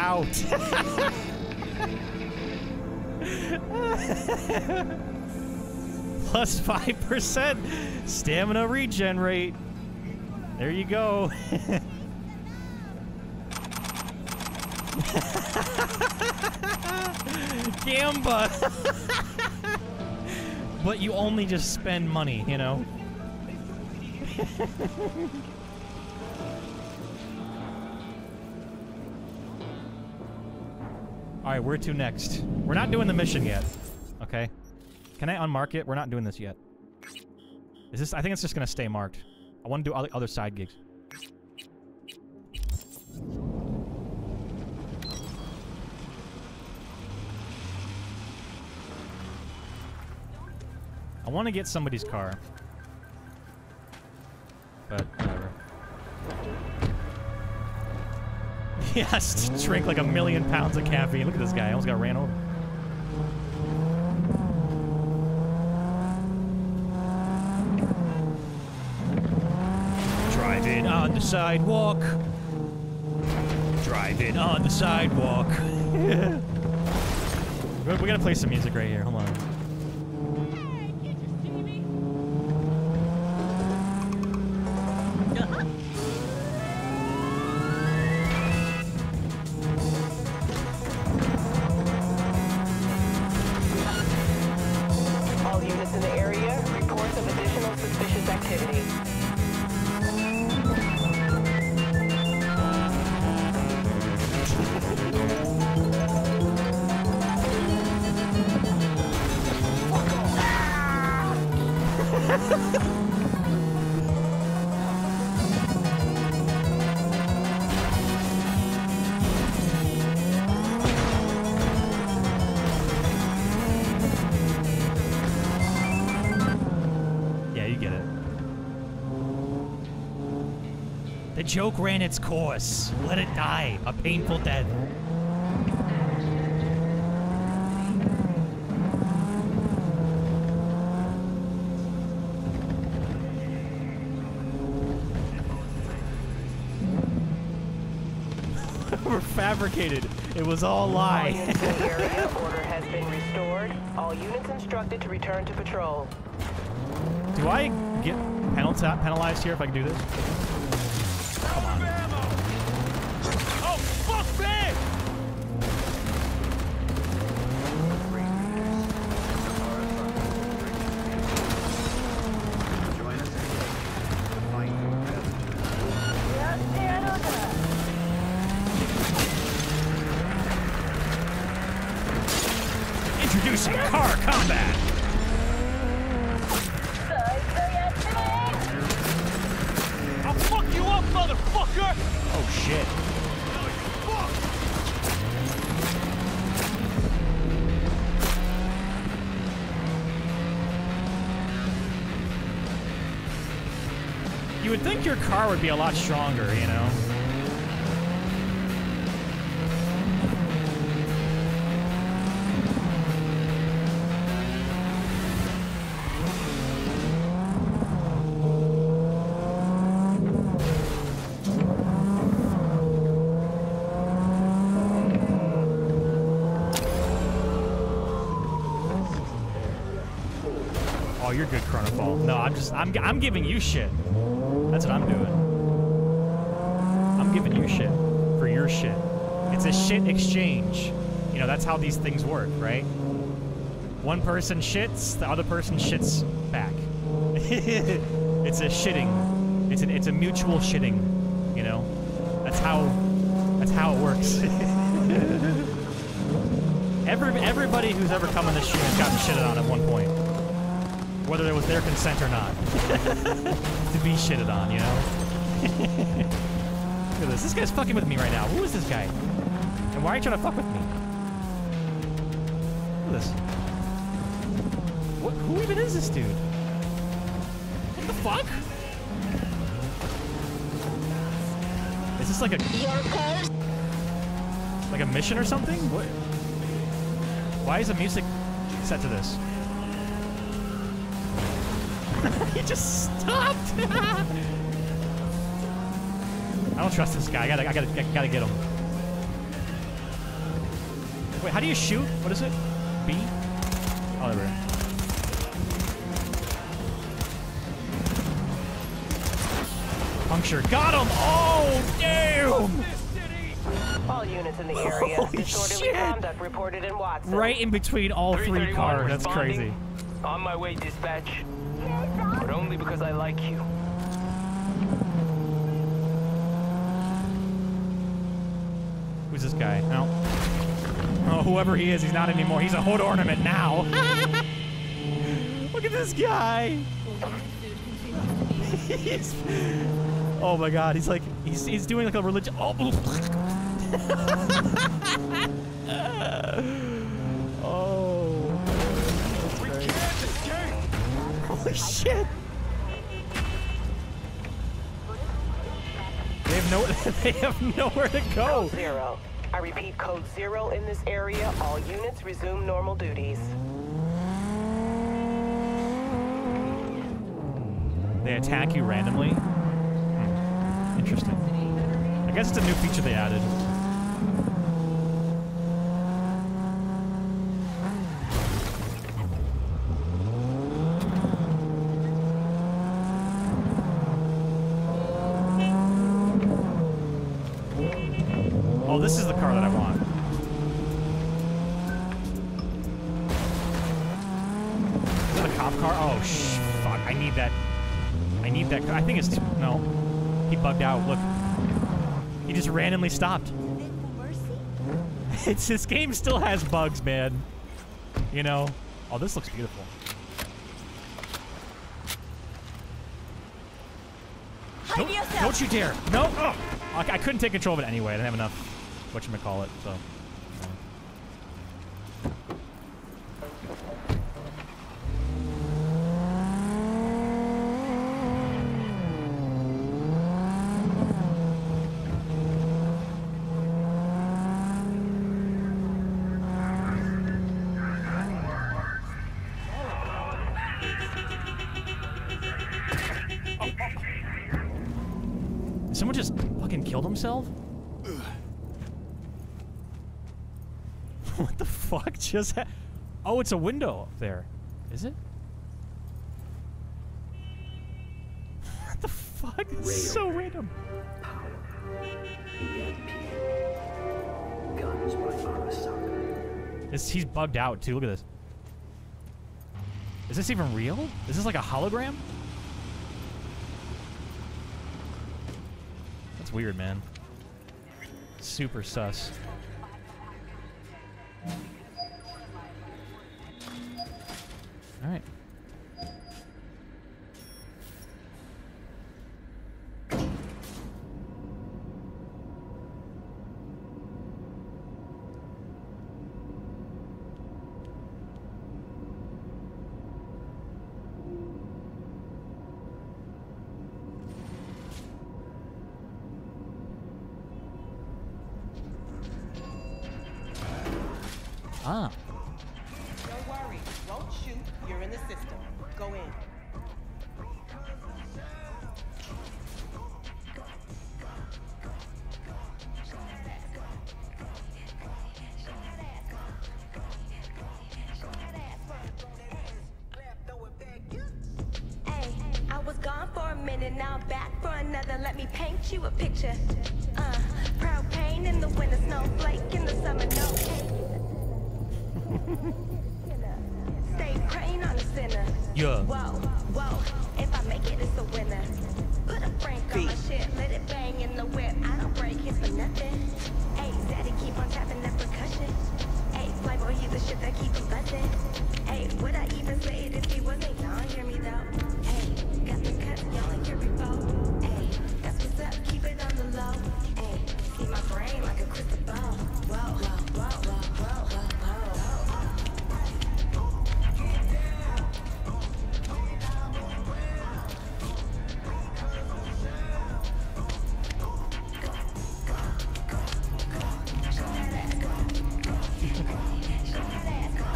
Out. (laughs) Plus 5% stamina regen rate. There you go. (laughs) Gamba. (laughs) but you only just spend money, you know? Alright, where to next? We're not doing the mission yet. Okay. Can I unmark it? We're not doing this yet. Is this? I think it's just gonna stay marked. I want to do other, other side gigs. I want to get somebody's car. But whatever. (laughs) Yes, drink like a million pounds of caffeine. Look at this guy. I almost got ran over. Driving on the sidewalk. Driving on the sidewalk. (laughs) we gotta play some music right here. Hold on. Joke ran its course. Let it die a painful death. (laughs) We're fabricated. It was all All lie. units in the area, order has been restored. All units instructed to return to patrol. Do I get penalized here if I can do this? Car would be a lot stronger, you know? Oh, you're good, Chronofall. No, I'm just, I'm, I'm giving you shit. That's what I'm doing. I'm giving you shit for your shit. It's a shit exchange. You know, that's how these things work, right? One person shits, the other person shits back. (laughs) it's a shitting. It's an, it's a mutual shitting. You know, that's how, that's how it works. (laughs) Every, everybody who's ever come on this stream has gotten shitted on at one point whether it was their consent or not. (laughs) to be shitted on, you know? (laughs) Look at this. This guy's fucking with me right now. Who is this guy? And why are you trying to fuck with me? Look at this. What, who even is this dude? What the fuck? Is this like a... Like a mission or something? What? Why is the music set to this? Just stopped. (laughs) I don't trust this guy. I gotta, I gotta, I gotta get him. Wait, how do you shoot? What is it? B? Oh, there we go. Puncture. Got him! Oh, damn! All units in the area, Holy disorderly shit. conduct reported in Watson. Right in between all three cars. That's crazy. On my way, dispatch. But only because I like you. Who's this guy? No. Oh, whoever he is, he's not anymore. He's a hood ornament now. (laughs) Look at this guy. He's- oh my god, he's like, he's, he's doing like a religion. Oh. (laughs) oh. Holy shit. They have have no they have nowhere to go. Code Zero. I repeat code zero in this area. All units resume normal duties. They attack you randomly. Hmm. Interesting. I guess it's a new feature they added. Bugged out. Look. He just randomly stopped. (laughs) It's this game still has bugs, man. You know. Oh, this looks beautiful. Don't, don't you dare! No! Oh. I, I couldn't take control of it anyway. I didn't have enough. What you call it? So. Just Oh, it's a window up there. Is it? What the fuck? This is so random. This, he's bugged out too. Look at this. Is this even real? Is this like a hologram? That's weird, man. Super sus.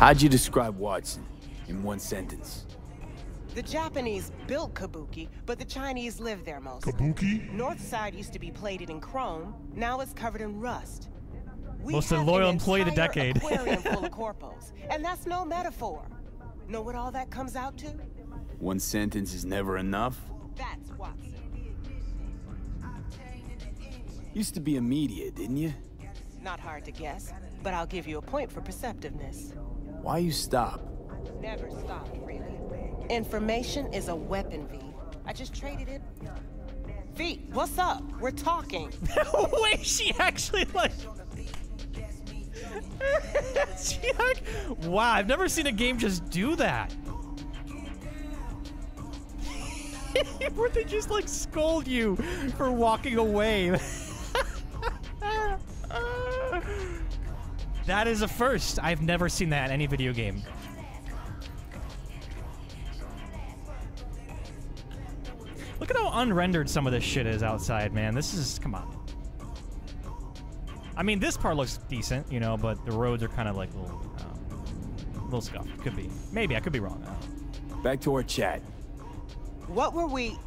How'd you describe Watson in one sentence? The Japanese built Kabuki, but the Chinese live there mostly. Kabuki? North side used to be plated in chrome, now it's covered in rust. We Most have loyal an employee of the decade. aquarium full of (laughs) corpos, and that's no metaphor. Know what all that comes out to? One sentence is never enough? That's Watson. Used to be a media, didn't you? Not hard to guess, but I'll give you a point for perceptiveness. Why you stop? Never stopped, really. Information is a weapon, V. I just traded it. V, what's up? We're talking. (laughs) Wait, she actually like. (laughs) she like, wow, I've never seen a game just do that. (laughs) Where they just like scold you for walking away. That is a first. I've never seen that in any video game. Look at how unrendered some of this shit is outside, man. This is come on. I mean, this part looks decent, you know, but the roads are kind of like little, um, little scuffed. Could be. Maybe I could be wrong. I. Back to our chat. What were we?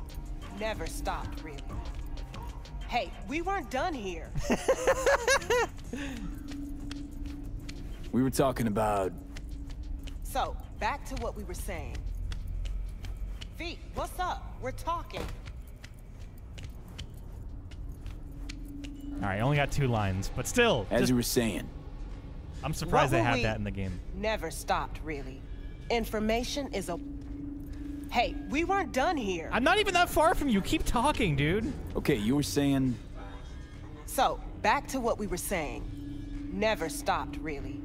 Never stopped, really. Hey, we weren't done here. (laughs) We were talking about so, back to what we were saying. Feet, what's up? We're talking. All right, only got two lines, but still. as just- you were saying. I'm surprised they had that in the game. Never stopped, really. Information is a. Hey, we weren't done here. I'm not even that far from you. Keep talking, dude. Okay, you were saying So, back to what we were saying. Never stopped, really.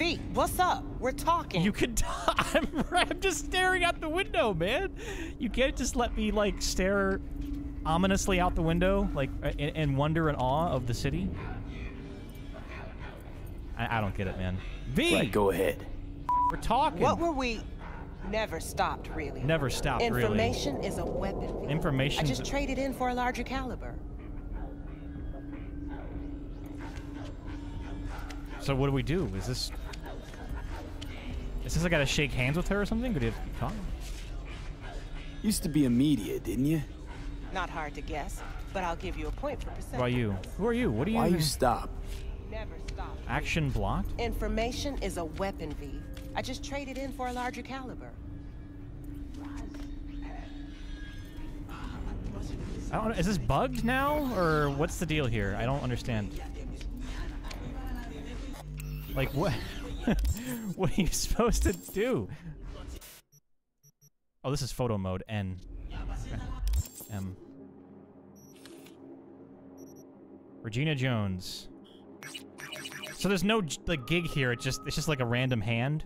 Feet, what's up? We're talking. You could. (laughs) I'm, I'm just staring out the window, man. You can't just let me like stare ominously out the window, like in, in wonder and awe of the city. I, I don't get it, man. V. Right, go ahead. We're talking. What were we? Never stopped, really. Never stopped, really. Information is a weapon. Information. I just traded in for a larger caliber. So what do we do? Is this? Is this I gotta shake hands with her or something? Could you have to keep talking? Used to be a media, didn't you? Not hard to guess, but I'll give you a point for percent. Why you? Who are you? What do you? Why you stop? Never stopped. Action blocked. Information is a weapon, V. I just traded in for a larger caliber. I don't. Is this bugged now, or what's the deal here? I don't understand. Like what? (laughs) what are you supposed to do? Oh, this is photo mode. N. M. Regina Jones. So there's no like gig here. It just it's just like a random hand.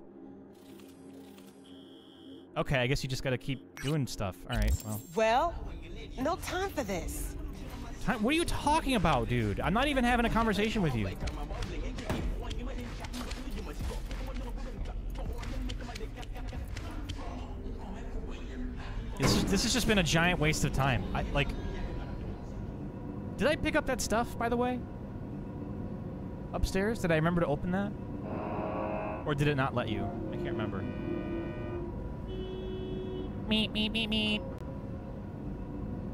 Okay, I guess you just gotta keep doing stuff. All right. Well. Well, no time for this. Time, what are you talking about, dude? I'm not even having a conversation with you. This, is- this has just been a giant waste of time. I like. Did I pick up that stuff, by the way? Upstairs? Did I remember to open that? Or did it not let you? I can't remember. Meep, meep, meep, meep.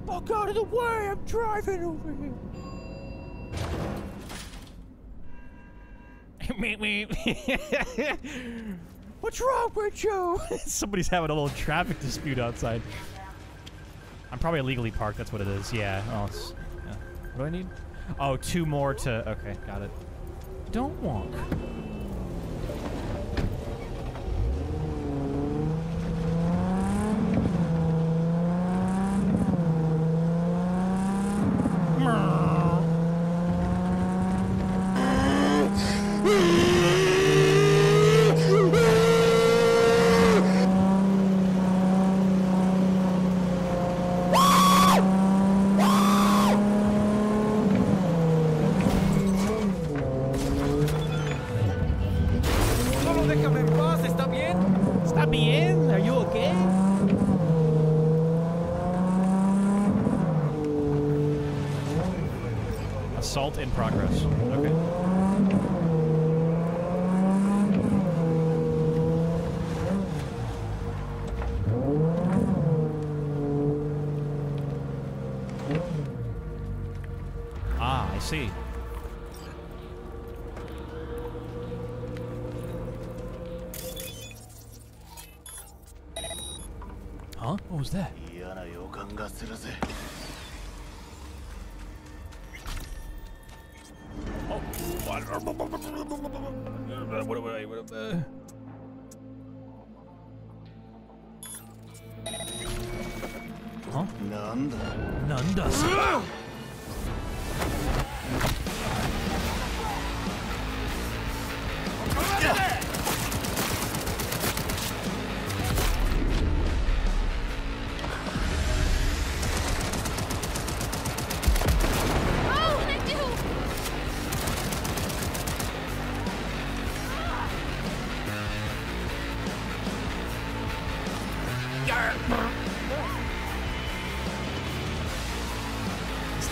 Fuck out of the way! I'm driving over here. (laughs) meep, meep. (laughs) What's wrong with you? (laughs) Somebody's having a little traffic dispute outside. I'm probably illegally parked. That's what it is. Yeah. Oh, yeah. What do I need? Oh, two more to. Okay, got it. Don't walk.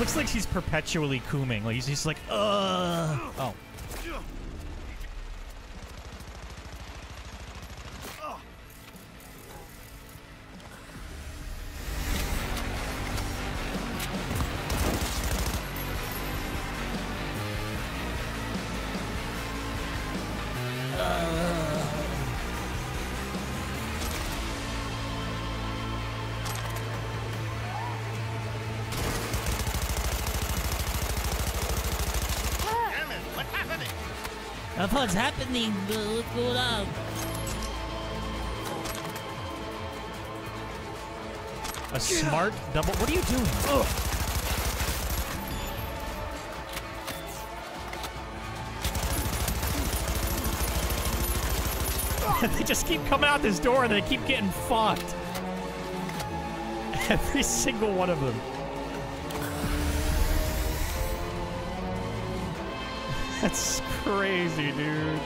Looks like he's perpetually cooming. Like he's just like, uh. Oh. What's happening? What's going on? A smart double. What are you doing? Ugh. (laughs) they just keep coming out this door and they keep getting fucked. (laughs) Every single one of them. (laughs) That's crazy, dude.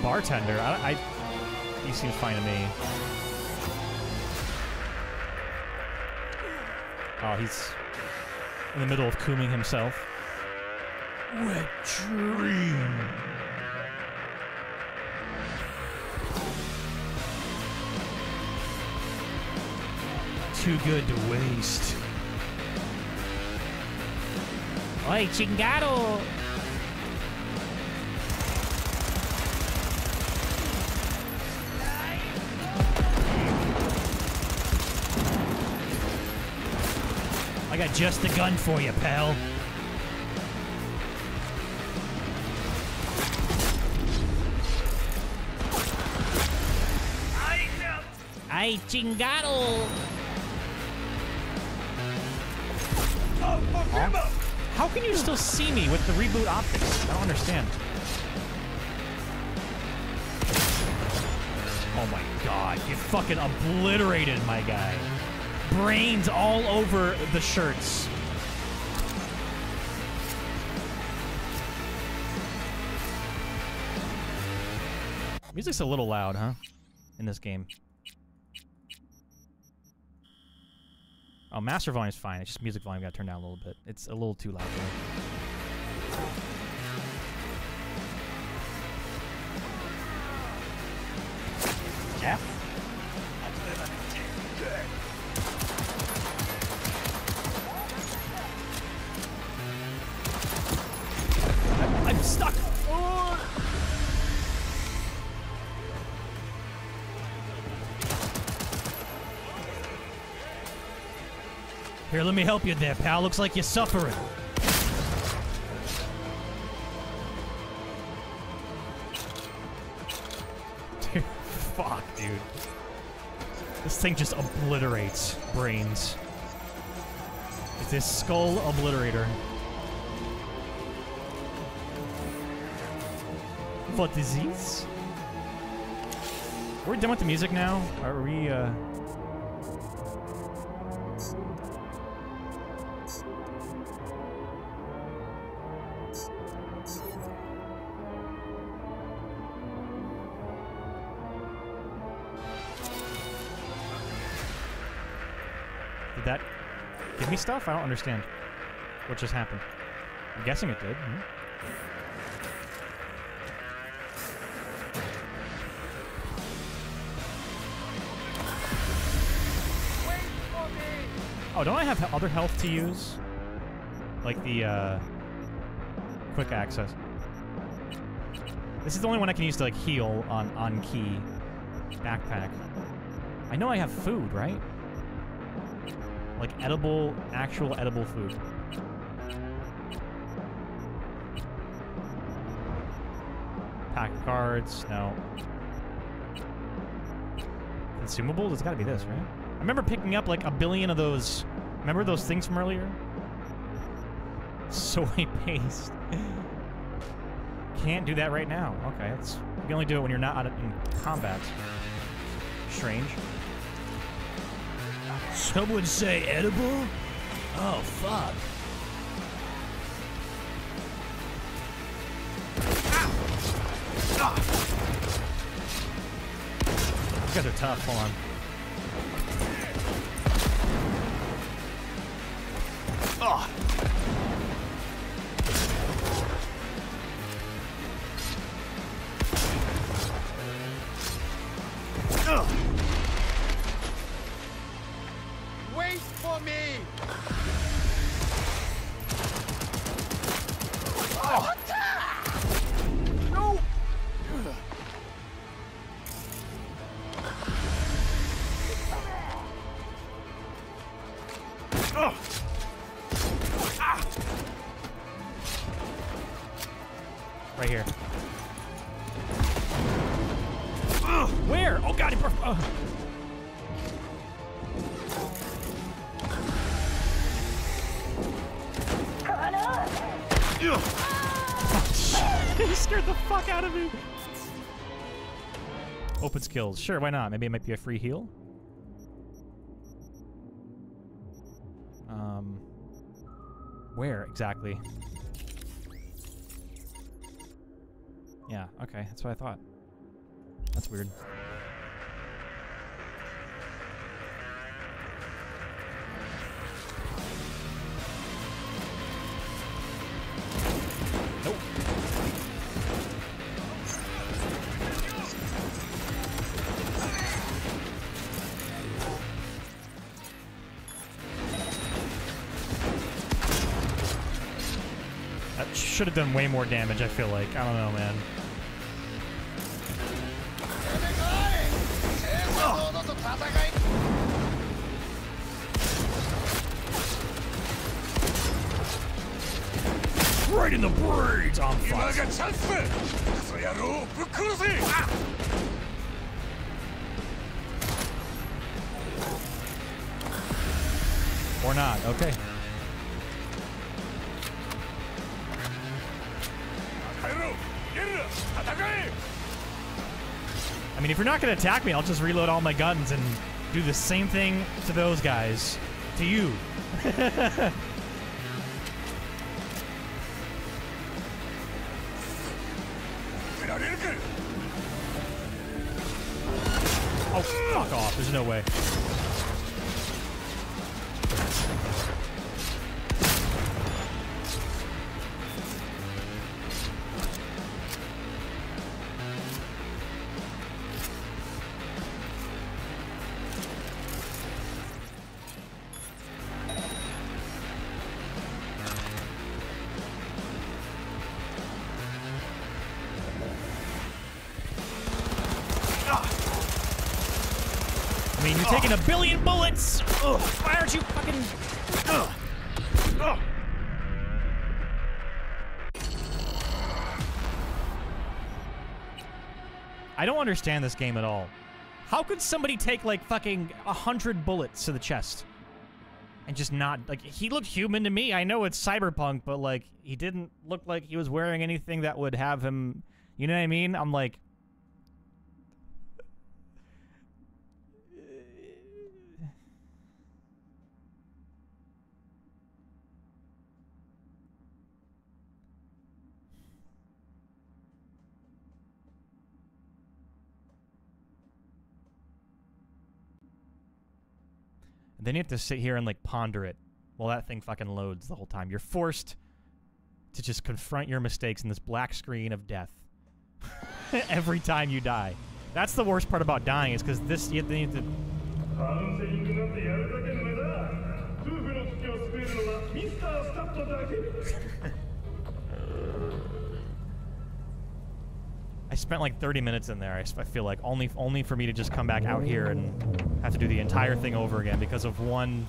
Bartender, I, I he seems fine to me. Oh, he's in the middle of cooming himself. Wet dream. Too good to waste. Oi, chingado! I got just the gun for you, pal. Ay, chingado! Can you still see me with the reboot optics? I don't understand. Oh my god, you fucking obliterated my guy. Brains all over the shirts. Music's a little loud, huh? In this game. Oh, master volume's fine. It's just music volume got turned down a little bit. It's a little too loud for me help you there, pal. Looks like you're suffering. Dude, (laughs) fuck, dude. This thing just obliterates brains. It's this skull obliterator. What is this? We're done with the music now? Are we, uh... stuff? I don't understand. What just happened? I'm guessing it did. hmm. Oh, don't I have other health to use? Like the, uh... Quick access. This is the only one I can use to, like, heal on, on key. Backpack. I know I have food, right? Like edible, actual edible food. Pack of cards, no. Consumables? It's gotta be this, right? I remember picking up like a billion of those. Remember those things from earlier? (laughs) Soy paste. Can't do that right now. Okay, it's you can only do it when you're not in combat. Strange. Some would say edible? Oh, fuck. These got a tough, hold on. Oh. Sure, why not? Maybe it might be a free heal. Um, where exactly? Yeah, okay, that's what I thought. That's weird. Should have done way more damage, I feel like. I don't know, man. Not gonna attack me, I'll just reload all my guns and do the same thing to those guys. To you. (laughs) I don't understand this game at all. How could somebody take, like, fucking a hundred bullets to the chest? And just not, like, he looked human to me. I know it's cyberpunk, but, like, he didn't look like he was wearing anything that would have him... You know what I mean? I'm like... And then you have to sit here and like ponder it while that thing fucking loads the whole time. You're forced to just confront your mistakes in this black screen of death (laughs) every time you die. That's the worst part about dying is because this you have to, (laughs) (laughs) I spent like 30 minutes in there. I feel like only only for me to just come back out here and have to do the entire thing over again because of one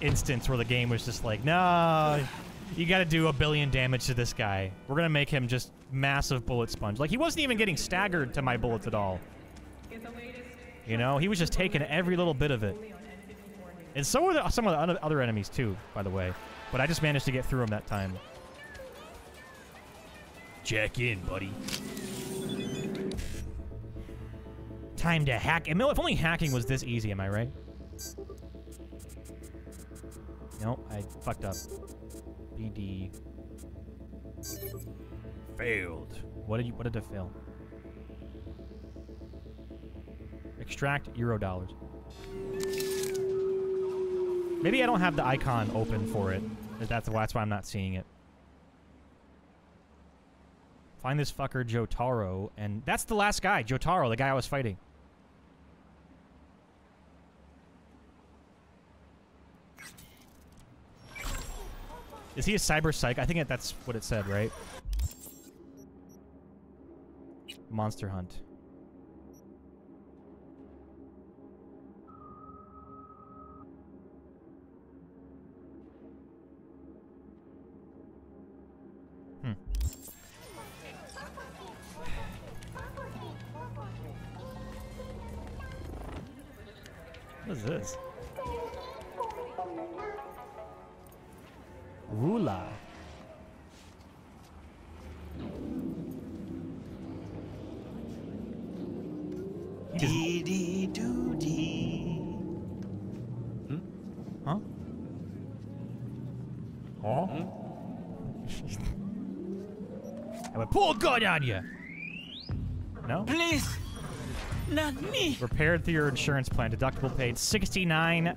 instance where the game was just like, no, you got to do a billion damage to this guy. We're gonna make him just massive bullet sponge. Like he wasn't even getting staggered to my bullets at all. You know, he was just taking every little bit of it. And so were the, some of the other enemies too, by the way. But I just managed to get through them that time. Check in, buddy. Time to hack. And if only hacking was this easy, am I right? Nope, I fucked up. BD. Failed. What did you? What did it fail? Extract euro dollars. Maybe I don't have the icon open for it. That's that's why I'm not seeing it. Find this fucker Jotaro, and that's the last guy, Jotaro, the guy I was fighting. Is he a cyber psych? I think that's what it said, right? Monster Hunt. Hmm. What is this? Rula. Dee dee doo dee. Huh? Huh? I would pull a gun on you. No? Please. Not me. Repaired through your insurance plan. Deductible paid $69.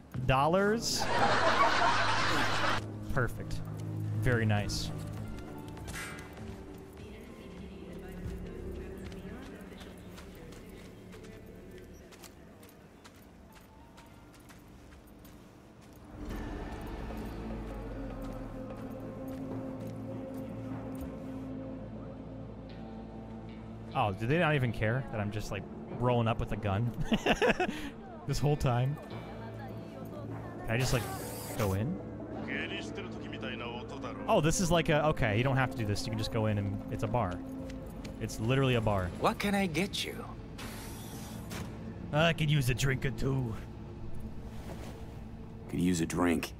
Perfect. Very nice. Oh, do they not even care that I'm just like rolling up with a gun (laughs) this whole time? Can I just like go in? Oh, this is like a okay. You don't have to do this. You can just go in and it's a bar. It's literally a bar. What can I get you? I could use a drink or two. Could use a drink.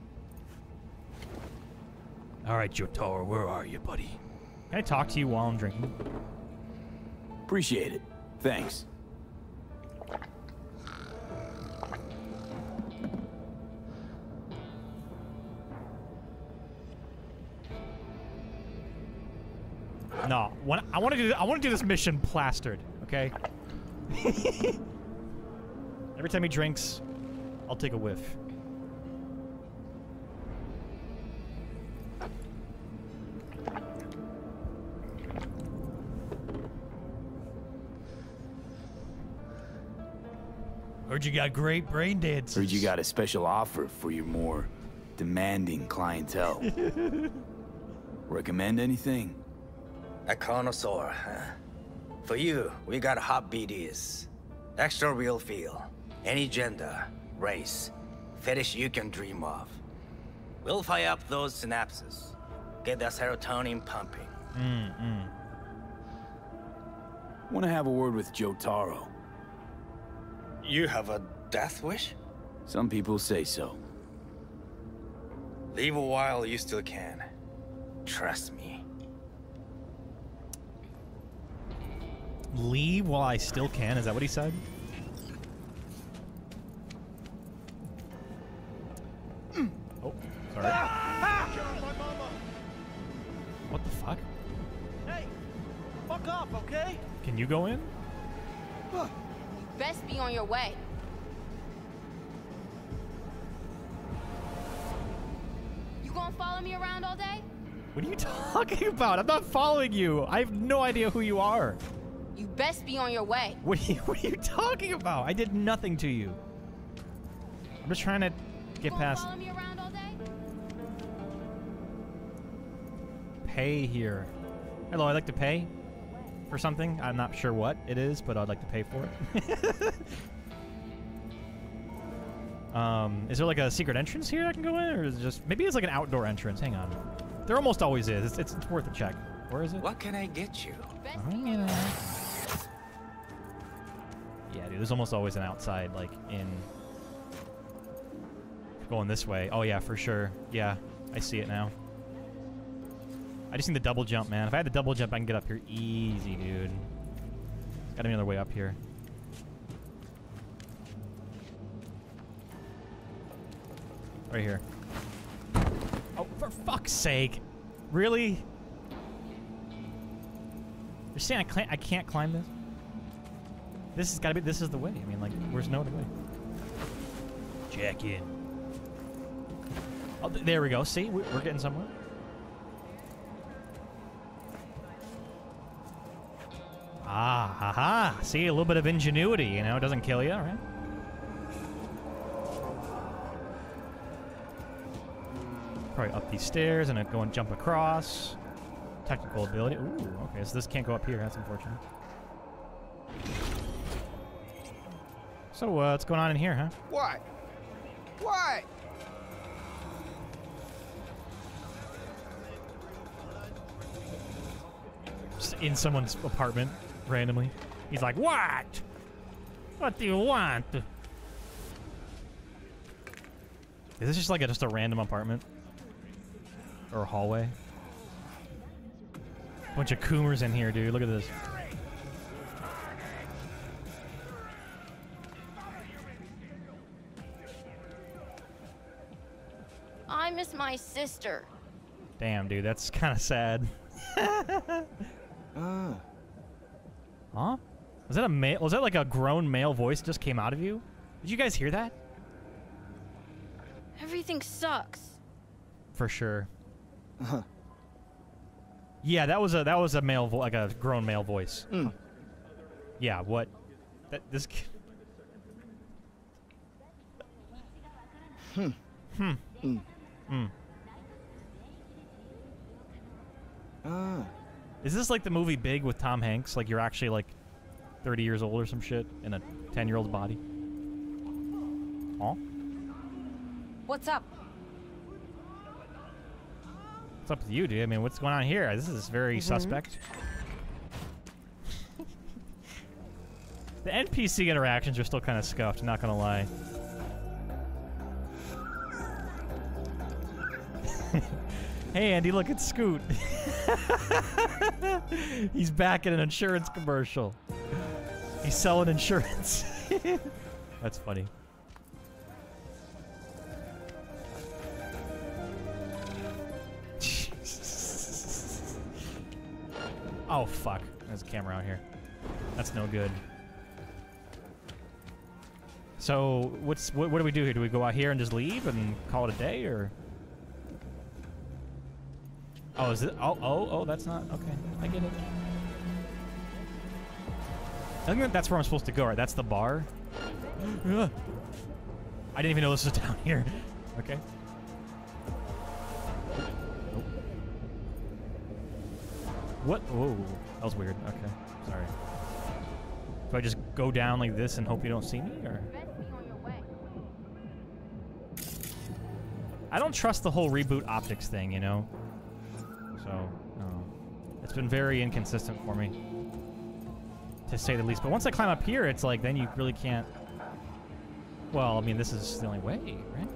All right, Jotaro, where are you, buddy? Can I talk to you while I'm drinking? Appreciate it. Thanks. No, when, I want to do I want to do this mission plastered. Okay. (laughs) Every time he drinks, I'll take a whiff. Heard you got great brain dances. Heard you got a special offer for your more demanding clientele. (laughs) Recommend anything? A connoisseur, huh? For you, we got hot BDs. Extra real feel. Any gender, race, fetish you can dream of. We'll fire up those synapses. Get that serotonin pumping. Mm-mm. Want to have a word with Jotaro. You have a death wish? Some people say so. Leave a while you still can. Trust me. Leave while I still can. Is that what he said? Oh, sorry. What the fuck? Hey, fuck off, okay? Can you go in? You Best be on your way. You gonna follow me around all day? What are you (laughs) talking about? I'm not following you. I have no idea who you are. You best be on your way. What are you, (laughs) what are you talking about? I did nothing to you. I'm just trying to get past follow me around all day? pay here. Hello, I'd like to pay for something. I'm not sure what it is, but I'd like to pay for it. (laughs) um, is there like a secret entrance here I can go in, or is it just maybe it's like an outdoor entrance? Hang on. There almost always is. It's, it's, it's worth a check. Where is it? What can I get you? Oh, yeah. There's almost always an outside, like in going this way. Oh yeah, for sure. Yeah, I see it now. I just need the double jump, man. If I had the double jump, I can get up here easy, dude. Got another way up here. Right here. Oh, for fuck's sake! Really? You're saying I I can't climb this? This has got to be. This is the way. I mean, like, where's no other way? Jack in. Oh, th- there we go. See, we- we're getting somewhere. Ah, haha. See, a little bit of ingenuity, you know, it doesn't kill you, right? Probably up these stairs and then go and jump across. Technical ability. Ooh, okay, so this can't go up here. That's unfortunate. So, uh, what's going on in here, huh? What? What? Just in someone's apartment, randomly. He's like, What? What do you want? Is this just like a, just a random apartment? Or a hallway? Bunch of coomers in here, dude. Look at this. I miss my sister. Damn, dude, that's kind of sad. Ah. Huh? Was that a male? Was that like a grown male voice just came out of you? Did you guys hear that? Everything sucks. For sure. Huh. Yeah, that was a that was a male vo- like a grown male voice. Yeah, what? That this. ki- Hmm. Hmm. Mm. Hmm. Ah. Is this like the movie Big with Tom Hanks? Like you're actually like 30 years old or some shit in a 10 year old's body? Aw. What's up? What's up with you, dude? I mean, what's going on here? This is very Mhm. suspect. (laughs) the NPC interactions are still kind of scuffed, not gonna lie. Hey, Andy, look at Scoot. (laughs) He's back in an insurance commercial. He's selling insurance. (laughs) That's funny. (laughs) Oh fuck! There's a camera out here. That's no good. So what's what, what do we do here? Do we go out here and just leave and call it a day, or? Oh, is it? Oh, oh, oh! That's not okay. I get it. I think that's where I'm supposed to go, right? That's the bar. (gasps) I didn't even know this was (laughs) down here. Okay. What? Whoa, that was weird. Okay, sorry. Do I just go down like this and hope you don't see me, or? I don't trust the whole reboot optics thing, you know. So, no. It's been very inconsistent for me, to say the least. But once I climb up here, it's like then you really can't. Well, I mean, this is the only way, right?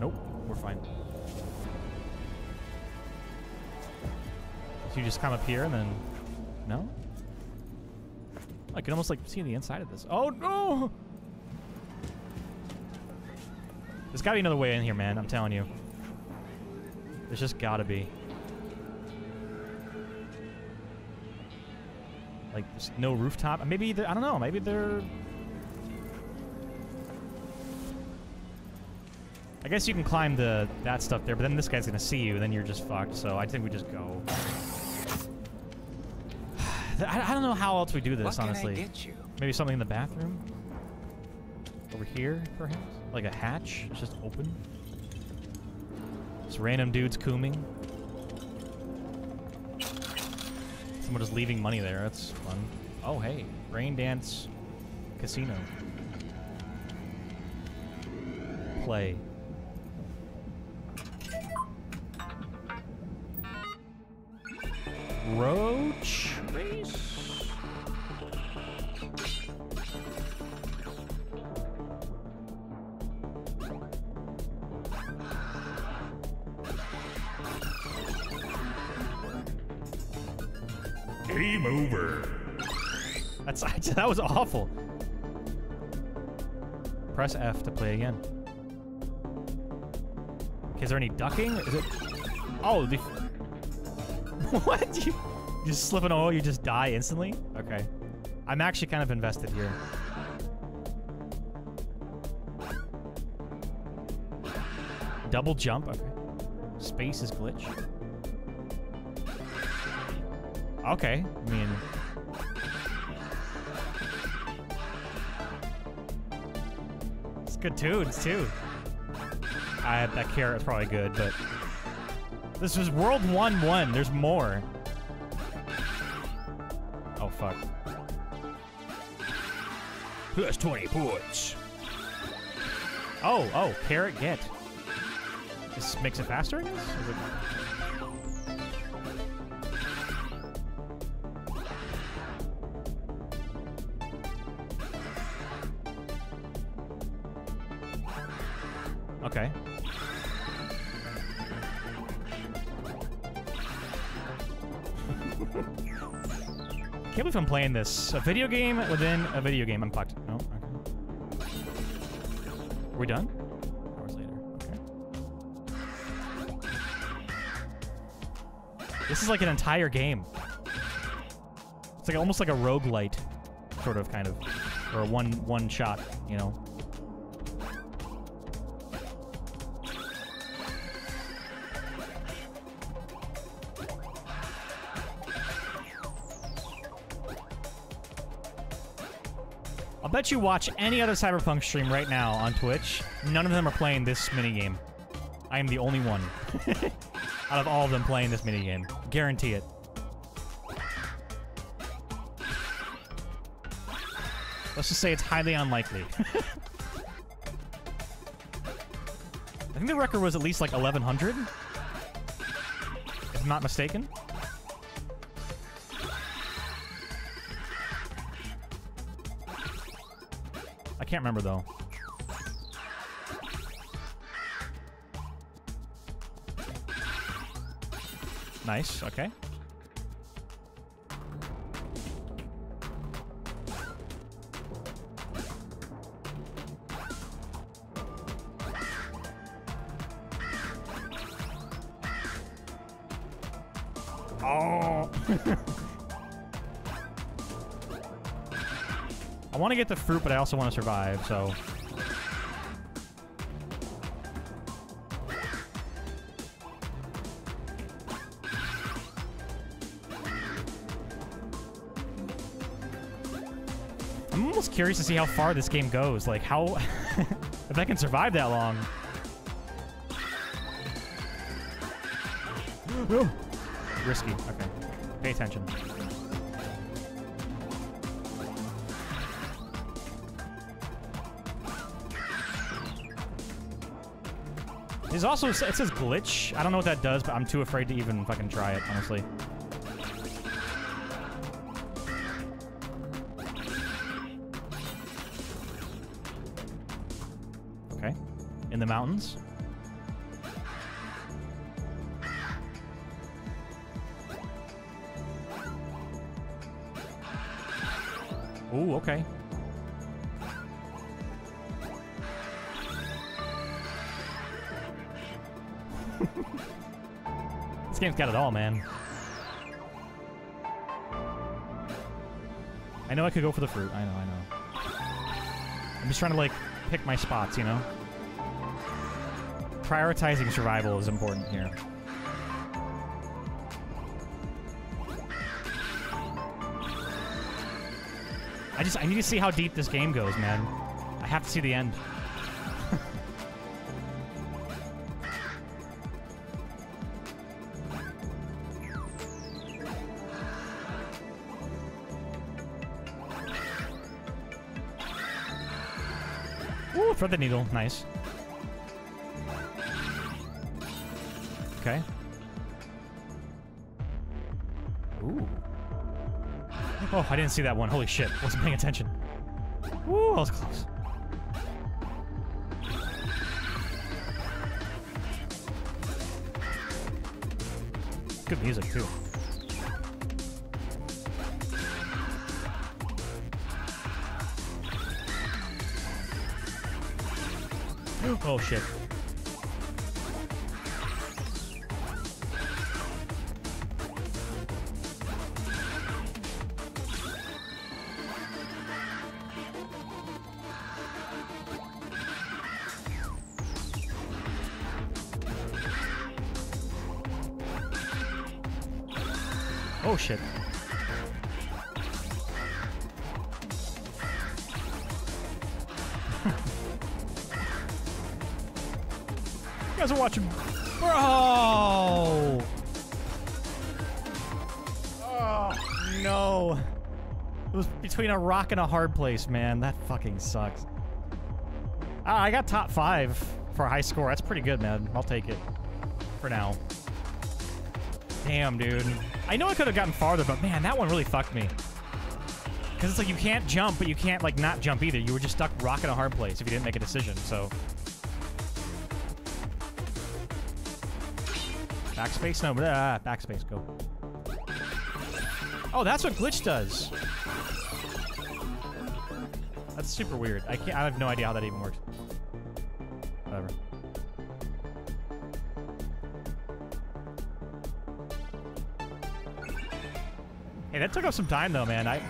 Nope, we're fine. You just come up here and then, no? I can almost like see the inside of this. Oh no! There's gotta be another way in here, man. I'm telling you. There's just gotta be. Like, there's no rooftop. Maybe I don't know. Maybe they're. I guess you can climb the that stuff there, but then this guy's gonna see you, and then you're just fucked. So I think we just go. (sighs) I, I don't know how else we do this, What can I honestly. Maybe something in the bathroom? Over here, perhaps? Like a hatch? It's just open? Just random dudes cooming? Someone just leaving money there. That's fun. Oh, hey. Rain Dance Casino. Play. Roach race? Game over. That's (laughs) that was awful. Press F to play again. Is there any ducking? Is it? Oh, the. (laughs) what? (laughs) You just slip an oil, you just die instantly? Okay. I'm actually kind of invested here. Double jump. Okay. Space is glitch. Okay. I mean. It's good tunes too. I that carrot is probably good, but this was World One One. There's more. Oh fuck. Plus 20 points. Oh, oh, carrot get. This makes it faster, I guess? I'm playing this. A video game within a video game. I'm fucked. No, okay. Are we done? Hours later. Okay. This is like an entire game. It's like almost like a roguelite, sort of, kind of, or one one shot. You know. Bet you watch any other Cyberpunk stream right now on Twitch. None of them are playing this minigame. I am the only one (laughs) out of all of them playing this minigame. Guarantee it. Let's just say it's highly unlikely. (laughs) I think the record was at least like 1100. If I'm not mistaken. Can't remember though. Nice, okay. Want to get the fruit, but I also want to survive, so. I'm almost curious to see how far this game goes. Like, how. (laughs) if I can survive that long. (gasps) Risky. Okay. Pay attention. There's also, it says glitch. I don't know what that does, but I'm too afraid to even fucking try it, honestly. Okay. In the mountains. Ooh, okay. Game's got it all, man. I know I could go for the fruit. I know, I know. I'm just trying to, like, pick my spots, you know? Prioritizing survival is important here. I just, I need to see how deep this game goes, man. I have to see the end. The needle. Nice. Okay. Ooh. Oh, I didn't see that one. Holy shit. Wasn't paying attention. Ooh, that was close. Good music, too. Oh shit. Oh shit. Guys are watching. Bro! Oh, no. It was between a rock and a hard place, man. That fucking sucks. Ah, I got top five for a high score. That's pretty good, man. I'll take it. For now. Damn, dude. I know I could have gotten farther, but man, that one really fucked me. Because it's like you can't jump, but you can't like not jump either. You were just stuck rocking a hard place if you didn't make a decision, so. Backspace? No, blah, uh, backspace, go. Oh, that's what glitch does. That's super weird. I can't. I have no idea how that even works. Whatever. Hey, that took up some time though, man. I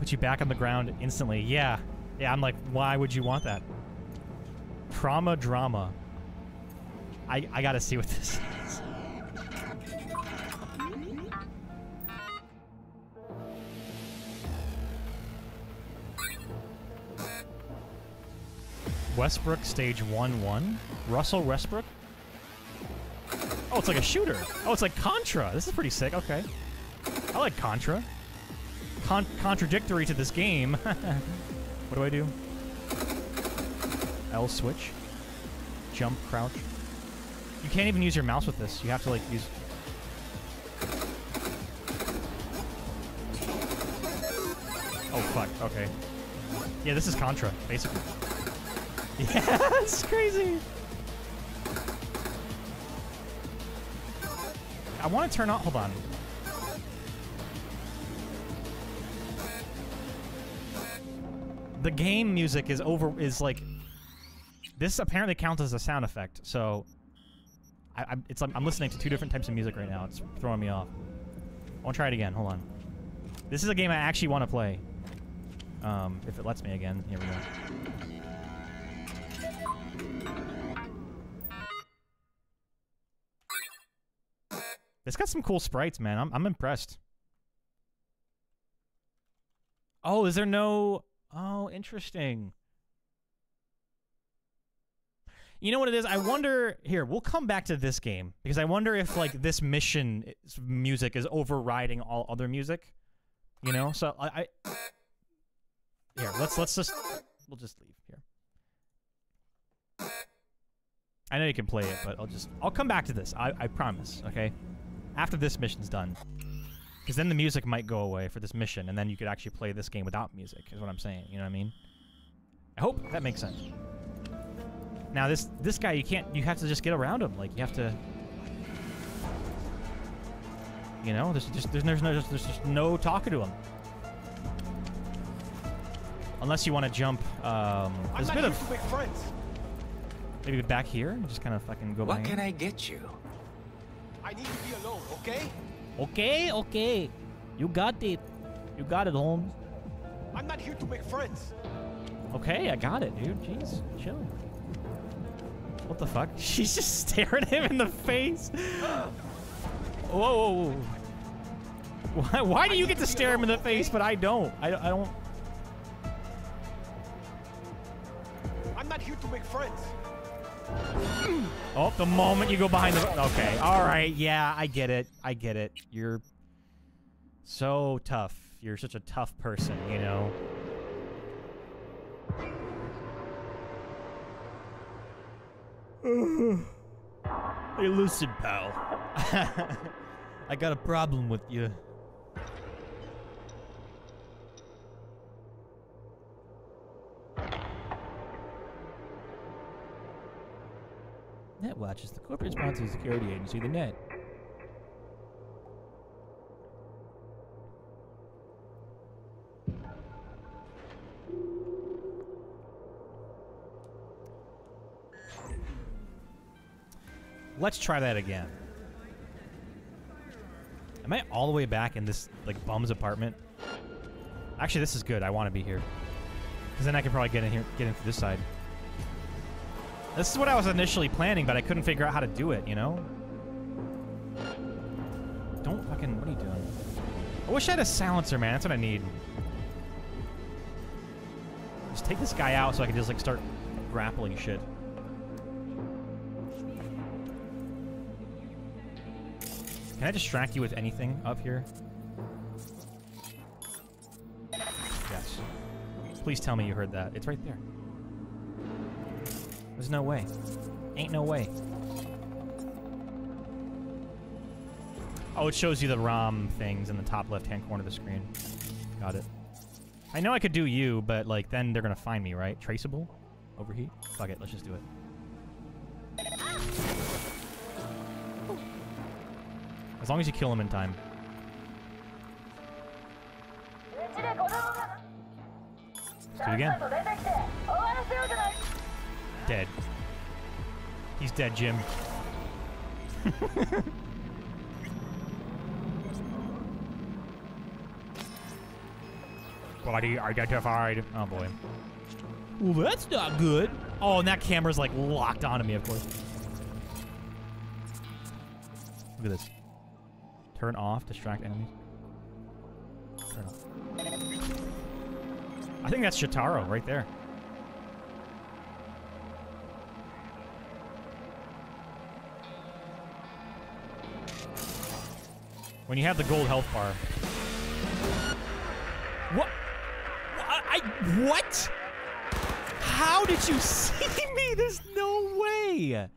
put you back on the ground instantly. Yeah, yeah. I'm like, why would you want that? Trauma drama. I I gotta see what this is. Westbrook stage 1-1? Russell Westbrook? Oh, it's like a shooter. Oh, it's like Contra. This is pretty sick. Okay. I like Contra. Con contradictory to this game. (laughs) what do I do? L switch. Jump, crouch. You can't even use your mouse with this. You have to like use... Oh, fuck. Okay. Yeah, this is Contra, basically. (laughs) Yeah, it's crazy. I want to turn on. Hold on. The game music is over. Is like this apparently counts as a sound effect. So I, I'm, it's I'm listening to two different types of music right now. It's throwing me off. I want to try it again. Hold on. This is a game I actually want to play. Um, if it lets me again. Here we go. It's got some cool sprites, man. I'm I'm impressed. Oh, is there no Oh, interesting. You know what it is? I wonder here, we'll come back to this game because I wonder if like this mission is- music is overriding all other music. You know? So I, I Here, let's let's just we'll just leave here. I know you can play it, but I'll just I'll come back to this. I I promise, okay? After this mission's done. Because then the music might go away for this mission, and then you could actually play this game without music, is what I'm saying. You know what I mean? I hope that makes sense. Now this this guy, you can't. You have to just get around him. Like you have to. You know, there's just there's, there's no there's just no talking to him. Unless you want to jump. Um, I'm there's a not bit here of to make friends. maybe back here, and just kind of fucking go What behind. can I get you? I need to be alone, okay? Okay, okay. You got it. You got it, Holmes. I'm not here to make friends. Okay, I got it, dude. Jeez, chill. What the fuck? (laughs) She's just staring him in the face. Whoa, whoa, whoa. Why, why do you get to stare him in the face, but I don't? I, I don't. I'm not here to make friends. Oh, the moment you go behind the. Okay, all right. Yeah, I get it. I get it. You're so tough. You're such a tough person, you know. (sighs) hey, listen, pal. (laughs) I got a problem with you. NetWatch is the corporate sponsored security agency, the Net. Let's try that again. Am I all the way back in this like bum's apartment? Actually, this is good. I want to be here. Because then I can probably get in here, get in through this side. This is what I was initially planning, but I couldn't figure out how to do it, you know? don't fucking. What are you doing? I wish I had a silencer, man. That's what I need. Just take this guy out so I can just like start grappling shit. Can I distract you with anything up here? Yes. Please tell me you heard that. It's right there. There's no way. Ain't no way. Oh, it shows you the RAM things in the top left-hand corner of the screen. Got it. I know I could do you, but, like, then they're gonna find me, right? Traceable? Overheat? Fuck it, let's just do it. As long as you kill him in time. Let's do it again. Dead. He's dead, Jim. (laughs) Body identified. Oh boy. Well, that's not good. Oh, and that camera's like locked onto me, of course. Look at this. Turn off, distract enemies. Turn off. I think that's Jotaro right there. When you have the gold health bar. What? I, I what? How did you (laughs) see me? There's no way.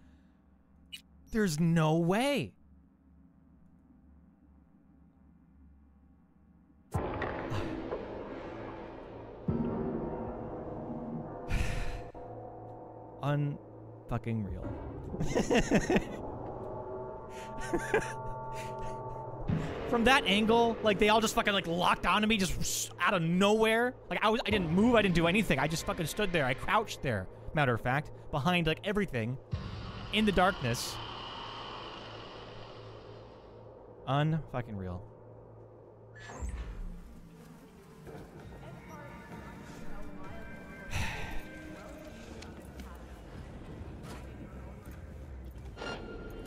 There's no way. Unfucking real. (laughs) From that angle, like they all just fucking like locked onto me just out of nowhere. Like I was I didn't move, I didn't do anything. I just fucking stood there. I crouched there, matter of fact, behind like everything in the darkness. Unfucking real.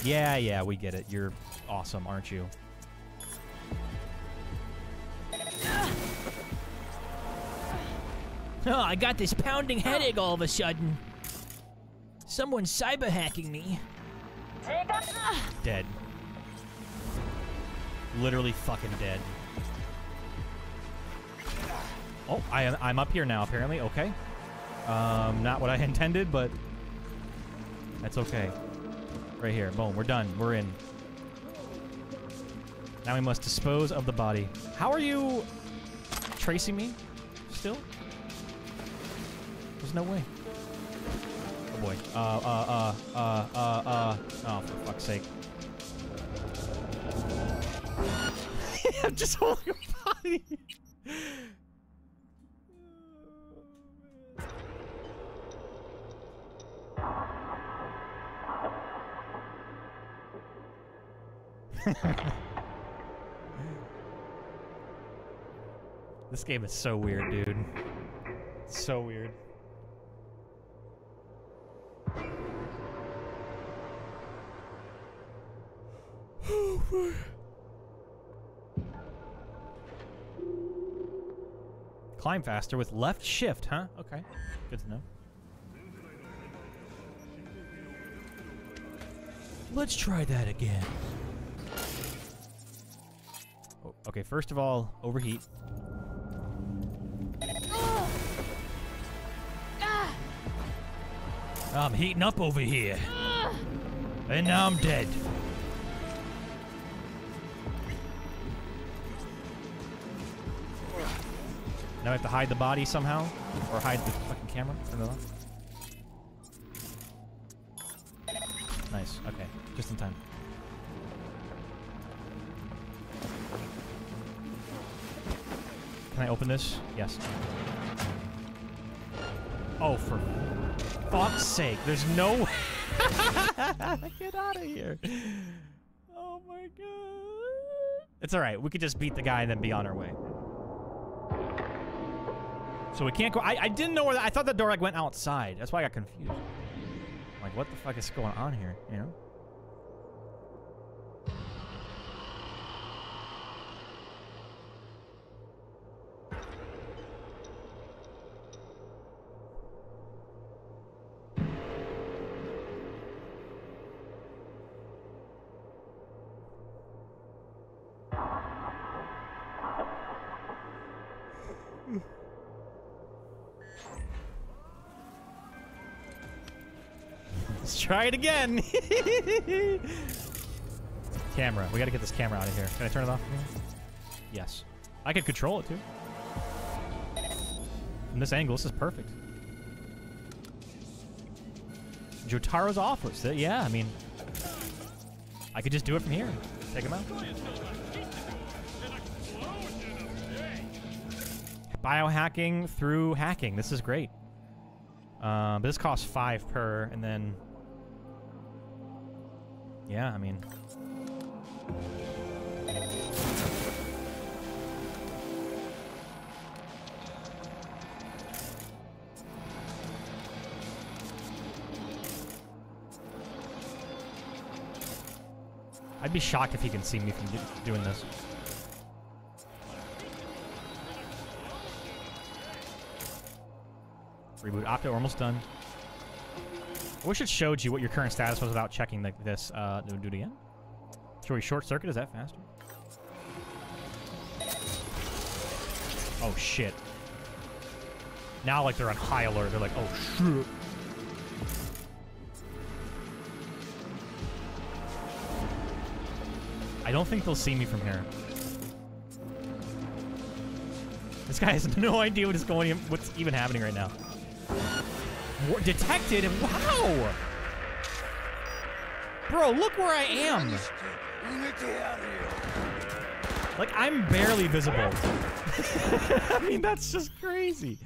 Yeah, yeah, we get it. You're awesome, aren't you? Oh, I got this pounding headache all of a sudden. Someone's cyber hacking me. Dead. Literally fucking dead. Oh, I, I'm up here now, apparently. Okay. Um, not what I (laughs) intended, but that's okay. Right here. Boom. We're done. We're in. Now we must dispose of the body. How are you tracing me still? There's no way. Oh boy. Uh, uh, uh, uh, uh, uh. Oh, for fuck's sake. (laughs) I'm just holding a body. (laughs) (laughs) this game is so weird, dude. It's so weird. Climb faster with left shift, huh? Okay. Good to know. Let's try that again. Oh, okay, first of all, overheat. I'm heating up over here. And now I'm dead. Now I have to hide the body somehow? Or hide the fucking camera? Turn it off. Nice. Okay. Just in time. Can I open this? Yes. Oh, for fuck's sake. There's no... (laughs) Get out of here. Oh my god. It's alright. We could just beat the guy and then be on our way. So we can't go... I, I didn't know where... I thought the door like went outside. That's why I got confused. Like, what the fuck is going on here, you know? Try it again. (laughs) camera. We gotta get this camera out of here. Can I turn it off? Yes. I can control it too. From this angle, this is perfect. Jotaro's offers. Uh, Yeah, I mean, I could just do it from here. Take him out. Biohacking through hacking. This is great. Um, but this costs five per, and then yeah, I mean. I'd be shocked if he can see me from doing this. Reboot Opto, almost done. I wish it showed you what your current status was without checking like this. Uh, do do it again. Should we short circuit? Is that faster? Oh shit. Now like they're on high alert. They're like, oh shit. I don't think they'll see me from here. This guy has (laughs) no idea what is going what's even happening right now. Detected? Wow! Bro, look where I am. Like, I'm barely visible. (laughs) I mean, that's just crazy.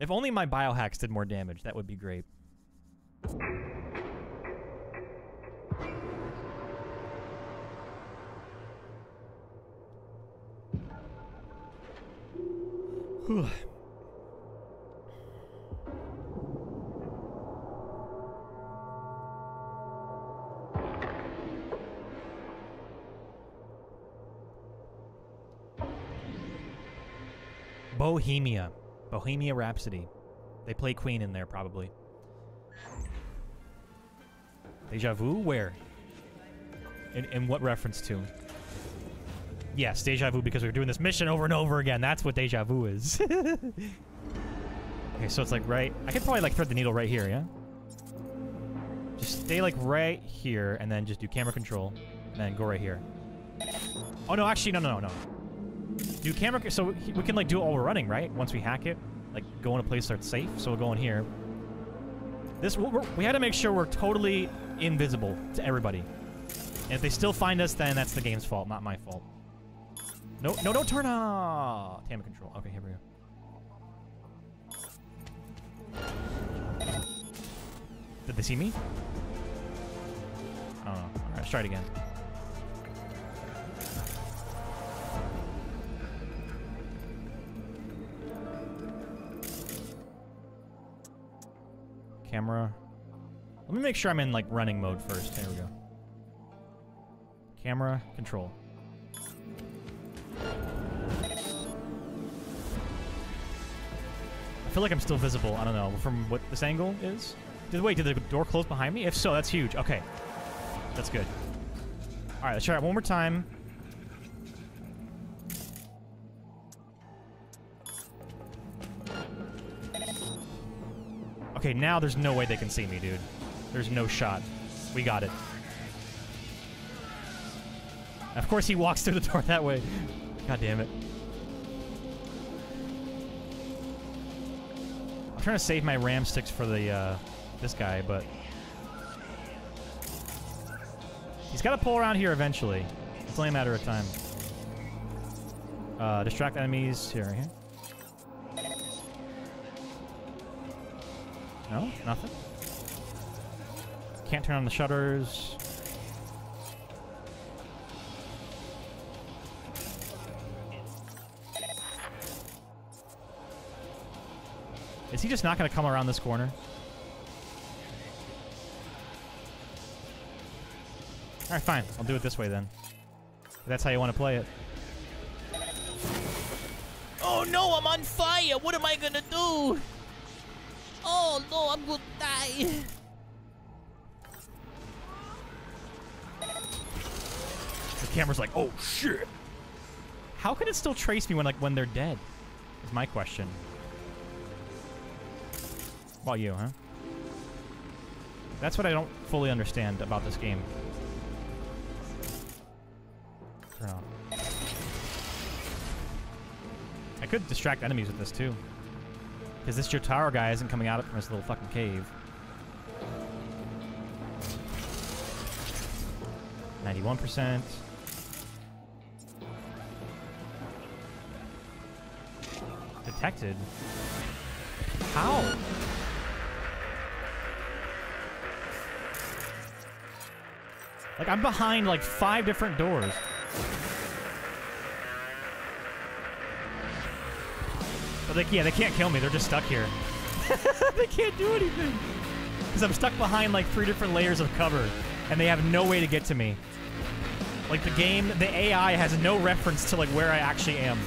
If only my biohacks did more damage, that would be great. Whew. Bohemia. Bohemia Rhapsody. They play Queen in there, probably. Deja vu? Where? In, in what reference to? Yes, deja vu because we are doing this mission over and over again. That's what deja vu is. (laughs) okay, so it's like right... I could probably like thread the needle right here, yeah? Just stay like right here and then just do camera control and then go right here. Oh, no, actually, no, no, no, no. Do camera... So we can like do it while we're running, right? Once we hack it. Like go in a place that's safe. So we'll go in here. This... We had to make sure we're totally invisible to everybody. And if they still find us, then that's the game's fault, not my fault. No, no, don't turn off. Camera control. Okay, here we go. Did they see me? I don't know. All right, let's try it again. Camera. Let me make sure I'm in like running mode first. There we go. Camera control. I feel like I'm still visible. I don't know from what this angle is. Did wait? Did the door close behind me? If so, that's huge. Okay, that's good. All right, let's try it one more time. Okay, now there's no way they can see me, dude. There's no shot. We got it. Of course he walks through the door that way. God damn it. I'm trying to save my RAM sticks for the, uh, this guy, but... He's got to pull around here eventually. It's only a matter of time. Uh, distract enemies. Here, here. No? Nothing? Can't turn on the shutters. Is he just not going to come around this corner? Alright, fine. I'll do it this way then. If that's how you want to play it. Oh no, I'm on fire. What am I gonna do? Oh no, I'm gonna die. The camera's like, oh shit. How can it still trace me when like when they're dead? Is my question. About you, huh? That's what I don't fully understand about this game. Turn off. I could distract enemies with this too. Because this Jotaro guy isn't coming out from his little fucking cave. 91%. Detected? How? Like, I'm behind like five different doors. But they, yeah, they can't kill me. They're just stuck here. (laughs) they can't do anything. Because I'm stuck behind like three different layers of cover. And they have no way to get to me. Like the game, the AI has no reference to like where I actually am.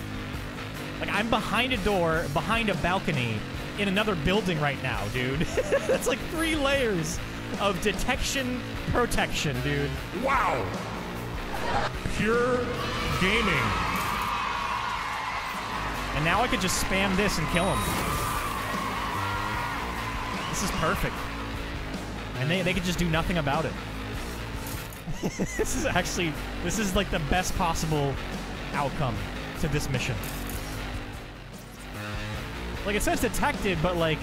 Like I'm behind a door, behind a balcony, in another building right now, dude. (laughs) That's like three layers of detection protection, dude. Wow. Pure gaming. And now I could just spam this and kill him. This is perfect. And they, they could just do nothing about it. (laughs) this is actually, this is like the best possible outcome to this mission. Like, it says detected, but like,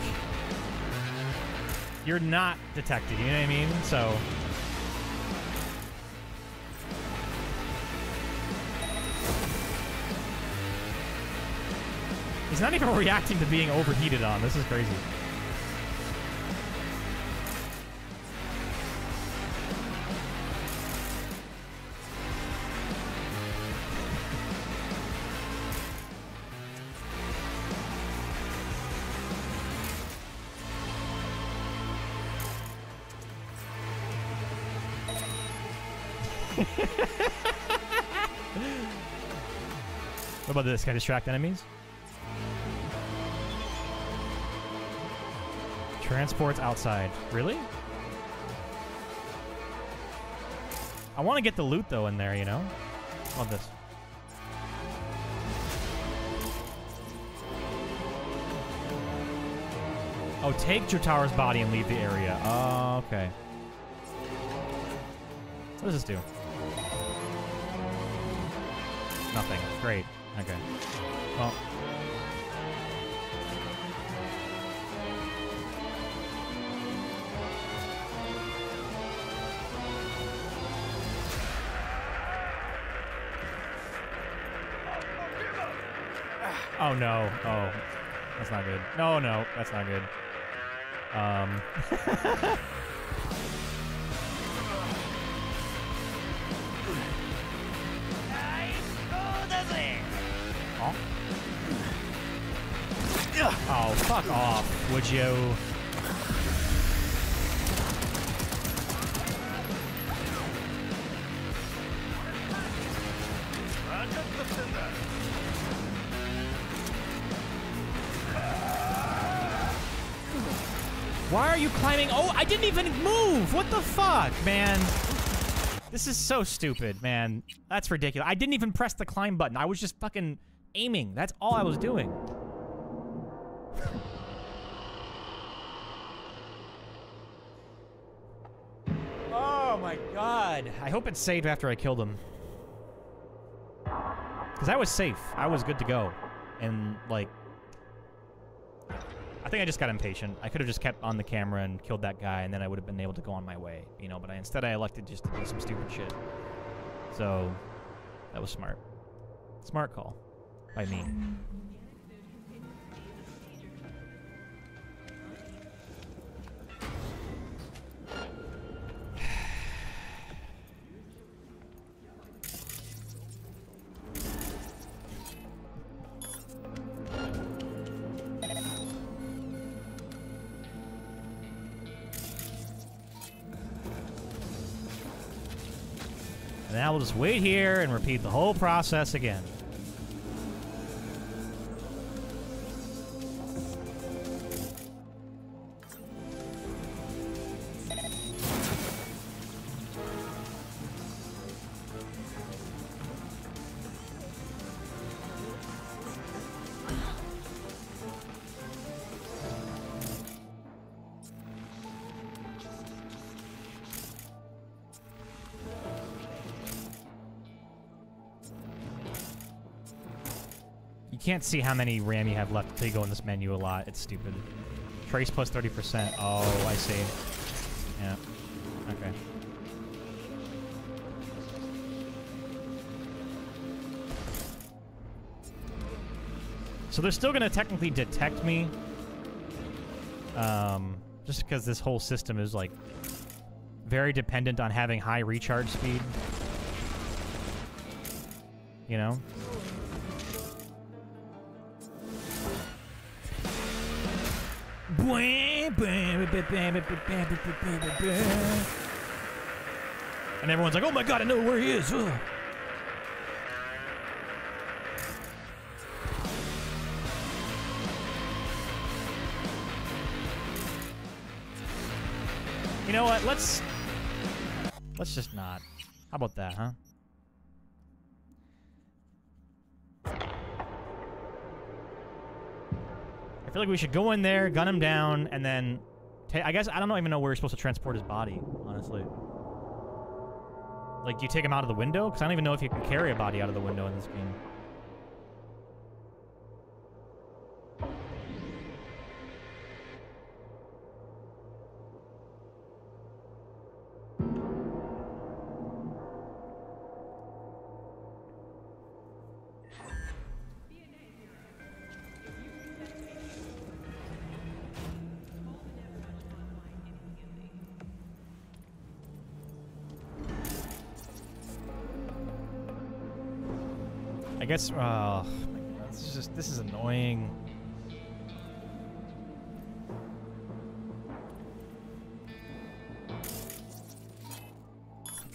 you're not detected, you know what I mean? So. He's not even (laughs) reacting to being overheated on. This is crazy. (laughs) what about this? Can I distract enemies? Transports outside. Really? I want to get the loot, though, in there, you know? Love this. Oh, take Jotaro's body and leave the area. Oh, okay. What does this do? Nothing. Great. Okay. Well. Oh no. Oh. That's not good. No, no. That's not good. Um. (laughs) Oh. Oh, fuck off, would you? Why are you climbing? Oh, I didn't even move! What the fuck, man? This is so stupid, man. That's ridiculous. I didn't even press the climb button. I was just fucking aiming. That's all I was doing. oh my god. I hope it's saved after I killed him. Because I was safe. I was good to go. And, like... I think I just got impatient. I could have just kept on the camera and killed that guy, and then I would have been able to go on my way, you know, but I, instead I elected just to do some stupid shit. So, that was smart. Smart call. By me. Um, just wait here and repeat the whole process again. Can't see how many RAM you have left until you go in this menu a lot. It's stupid. Trace plus 30%. Oh, I see. Yeah. Okay. So they're still going to technically detect me. Um, just because this whole system is, like, very dependent on having high recharge speed. You know? And everyone's like, oh my god, I know where he is. Ugh. You know what? Let's let's just not. How about that, huh? Feel like we should go in there, gun him down, and then I guess I don't even know where we're supposed to transport his body, honestly. Like, do you take him out of the window? Because I don't even know if you can carry a body out of the window in this game. Guess. Oh, this is just this is annoying.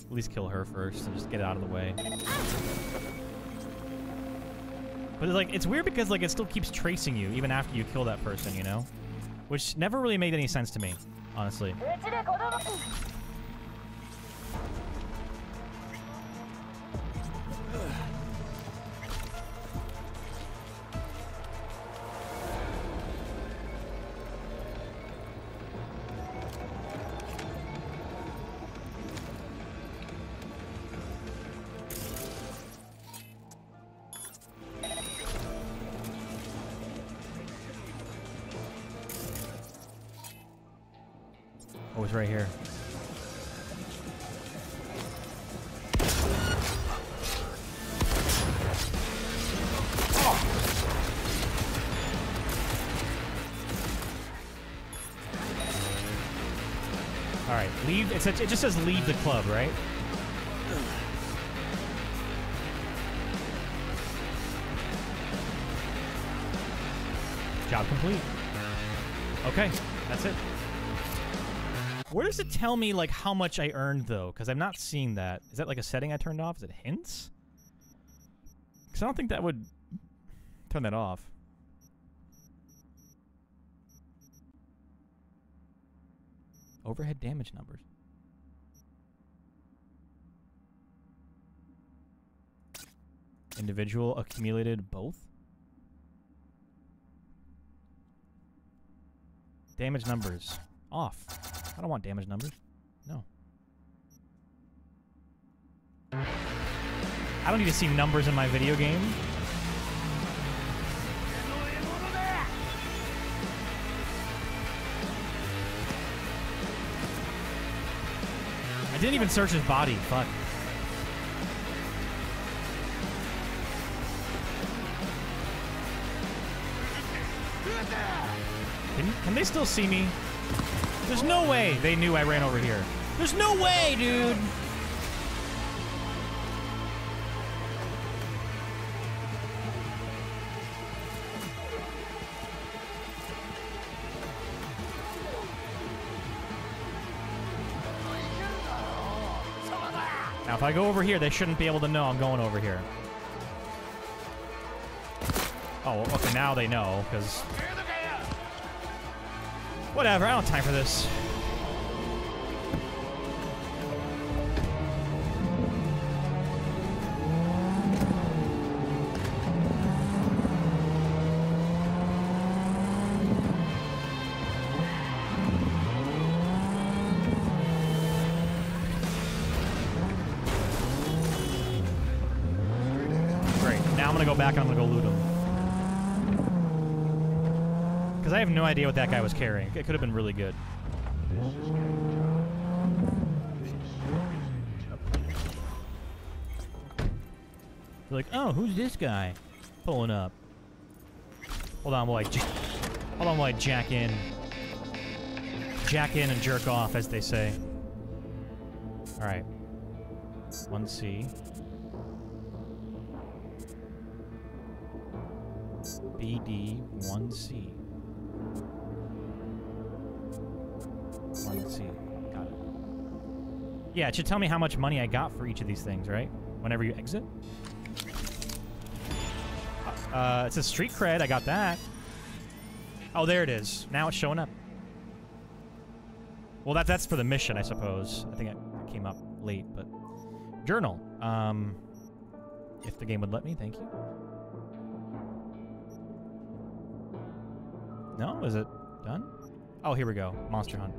At least kill her first and just get out of the way. But it's like it's weird because like it still keeps tracing you even after you kill that person, you know? Which never really made any sense to me, honestly. It, it just says leave the club, right? Job complete. Okay, that's it. Where does it tell me like how much I earned though? Because I'm not seeing that. Is that like a setting I turned off? Is it hints? Because I don't think that would turn that off. Overhead damage numbers. Individual accumulated both? Damage numbers. Off. I don't want damage numbers. No. I don't need to see numbers in my video game. I didn't even search his body. Fuck. Can, they still see me? There's no way they knew I ran over here. There's no way, dude! Now, if I go over here, they shouldn't be able to know I'm going over here. Oh, okay, now they know, because... Whatever, I don't have time for this. Idea what that guy was carrying. It could have been really good. They're like, oh, who's this guy pulling up? Hold on, j- hold on while I jack in, jack in and jerk off, as they say. All right, one C. BD one C. Yeah, it should tell me how much money I got for each of these things, right? Whenever you exit. Uh, it says street cred. I got that. Oh, there it is. Now it's showing up. Well, that that's for the mission, I suppose. I think it came up late, but journal. Um, if the game would let me, thank you. No, is it done? Oh, here we go. Monster Hunt.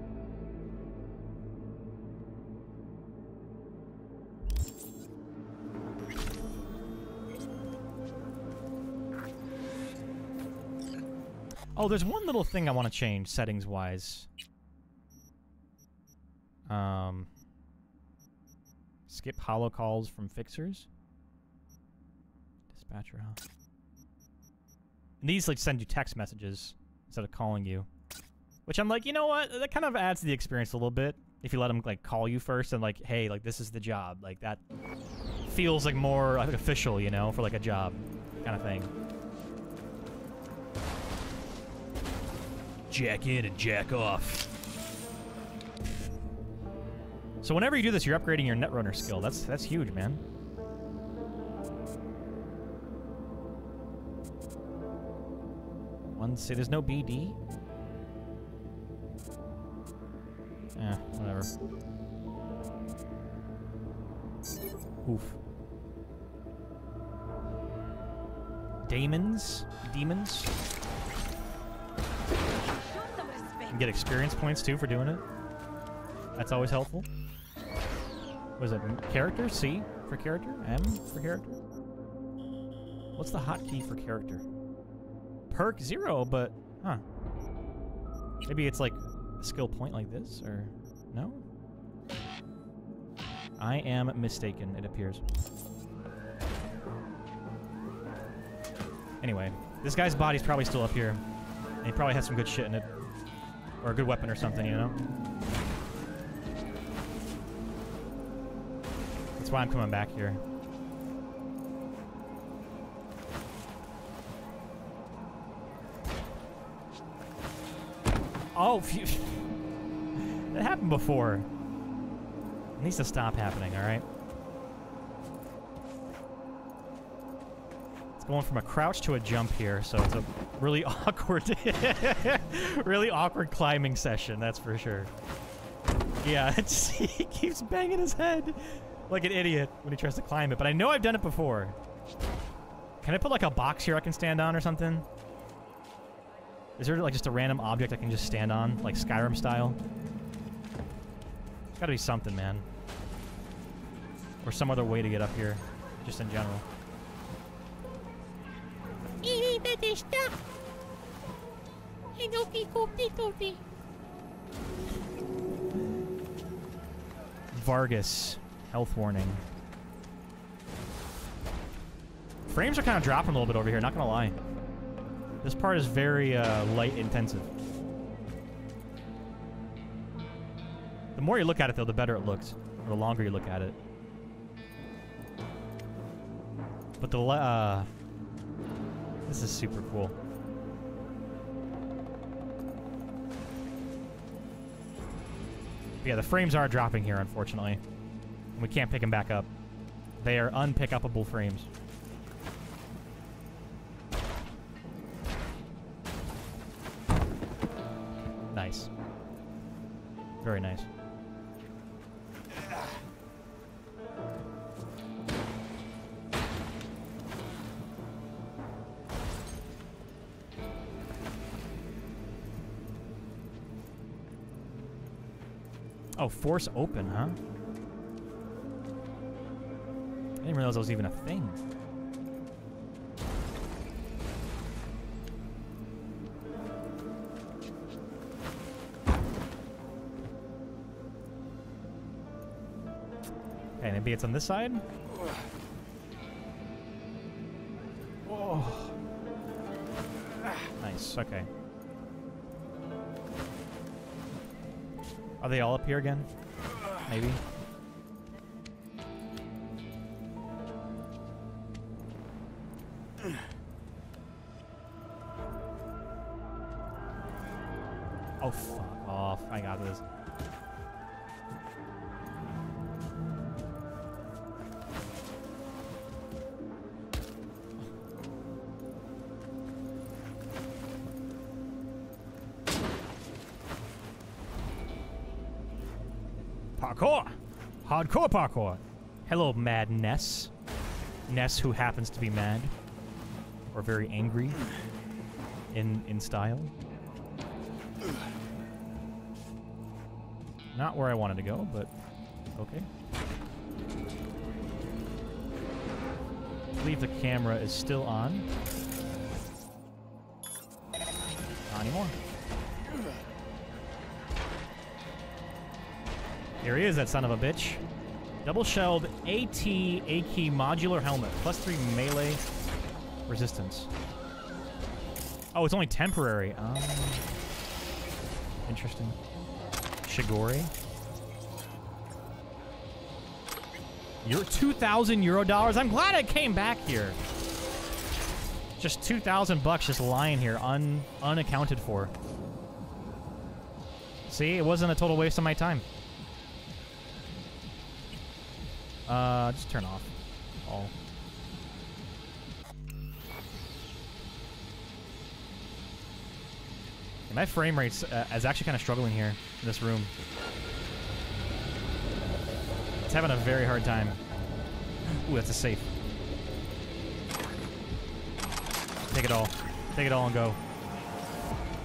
Oh, there's one little thing I want to change settings-wise. Um, skip holo calls from fixers. Dispatcher, huh? And these like send you text messages instead of calling you, which I'm like, you know what? That kind of adds to the experience a little bit. If you let them like call you first and like, hey, like this is the job, like that feels like more like official, you know, for like a job kind of thing. Jack in and jack off. So whenever you do this, you're upgrading your netrunner skill. That's that's huge, man. One say there's no BD. Eh, whatever. Oof. Daemons? Daemons? You can get experience points too for doing it. That's always helpful. Was it character? C for character? M for character? What's the hotkey for character? Perk zero, but huh. Maybe it's like a skill point like this, or no? I am mistaken, it appears. Anyway, this guy's body's probably still up here. And he probably has some good shit in it. Or a good weapon or something, you know? That's why I'm coming back here. Oh, phew. (laughs) that happened before. It needs to stop happening, alright? Going from a crouch to a jump here, so it's a really (laughs) awkward, really awkward climbing session, that's for sure. Yeah, (laughs) it's, he keeps banging his head like an idiot when he tries to climb it, but I know I've done it before. Can I put like a box here I can stand on or something? Is there like just a random object I can just stand on, like Skyrim style? There's gotta be something, man. Or some other way to get up here, just in general. Vargas, health warning. Frames are kind of dropping a little bit over here, not gonna lie. This part is very uh, light intensive. The more you look at it, though, the better it looks. Or the longer you look at it. But the... Uh, this is super cool. Yeah, the frames are dropping here, unfortunately. We can't pick them back up. They are unpick-upable frames. Nice. Very nice. Oh, force open, huh? I didn't realize that was even a thing. Okay, maybe it's on this side? Oh. Nice, okay. Are they all up here again? Maybe? Parkour! Hello, Mad Ness. Ness who happens to be mad. Or very angry. In, in style. Not where I wanted to go, but okay. I believe the camera is still on. Not anymore. Here he is, that son of a bitch. Double-shelled AT A-key modular helmet. Plus three melee resistance. Oh, it's only temporary. Um, interesting. Shigori. You're 2,000 euro dollars. I'm glad I came back here. Just 2,000 bucks just lying here, un unaccounted for. See, it wasn't a total waste of my time. Uh, just turn off all. My frame rate's uh, is actually kind of struggling here in this room. It's having a very hard time. Ooh, that's a safe. Take it all. Take it all and go.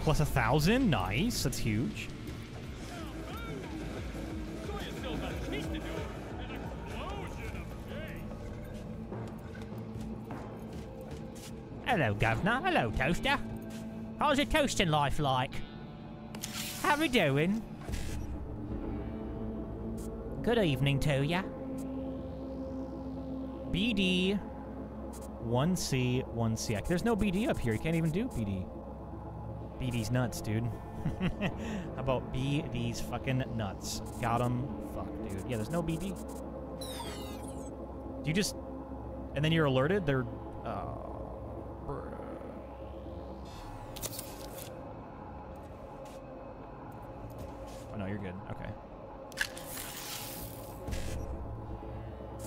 Plus a thousand? Nice. That's huge. Hello, Governor. Hello, Toaster. How's your toasting life like? How we doing? Good evening to ya. BD 1C 1C. There's no BD up here. You can't even do BD. BD's nuts, dude. (laughs) How about BD's fucking nuts? Got him. Fuck, dude. Yeah, there's no BD. Do you just... And then you're alerted? They're... Oh,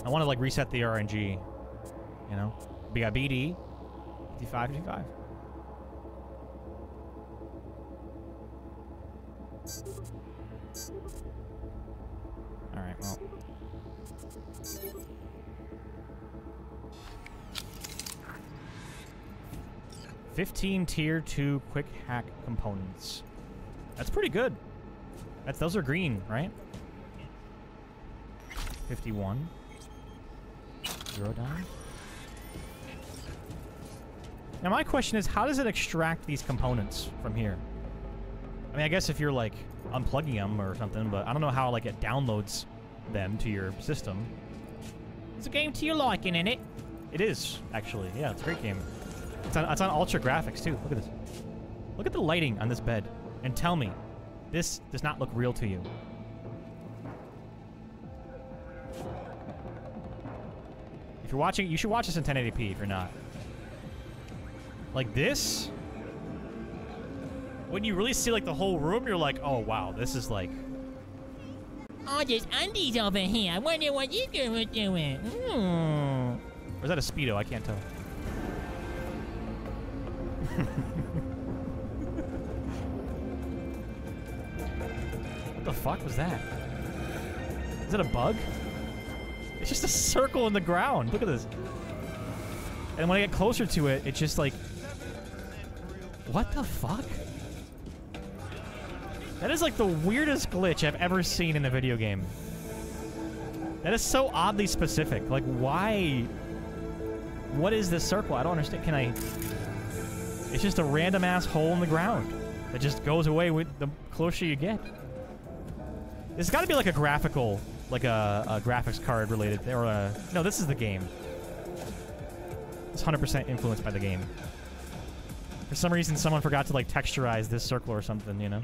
I want to, like, reset the RNG. You know? We got BD. 55, 55. Alright, well. Fifteen tier two quick hack components. That's pretty good. That's those are green, right? Fifty-one. Zero down. Now my question is, how does it extract these components from here? I mean, I guess if you're like unplugging them or something, but I don't know how like it downloads them to your system. It's a game to your liking, in it? It is actually. Yeah, it's a great game. It's on, it's on ultra graphics too. Look at this. Look at the lighting on this bed, and tell me, this does not look real to you. You're watching, you should watch this in 1080p. If you're not, like this, when you really see like the whole room, you're like, oh wow, this is like Oh, there's undies over here. I wonder what you guys are doing. Mm. Or is that a Speedo? I can't tell. (laughs) what the fuck was that? Is that a bug? It's just a circle in the ground. Look at this. And when I get closer to it, it's just like... What the fuck? That is like the weirdest glitch I've ever seen in a video game. That is so oddly specific. Like, why? What is this circle? I don't understand. Can I... It's just a random ass hole in the ground that just goes away with the closer you get. There's got to be like a graphical like a, a graphics card related, or a no, this is the game. It's 100% influenced by the game. For some reason, someone forgot to like texturize this circle or something, you know.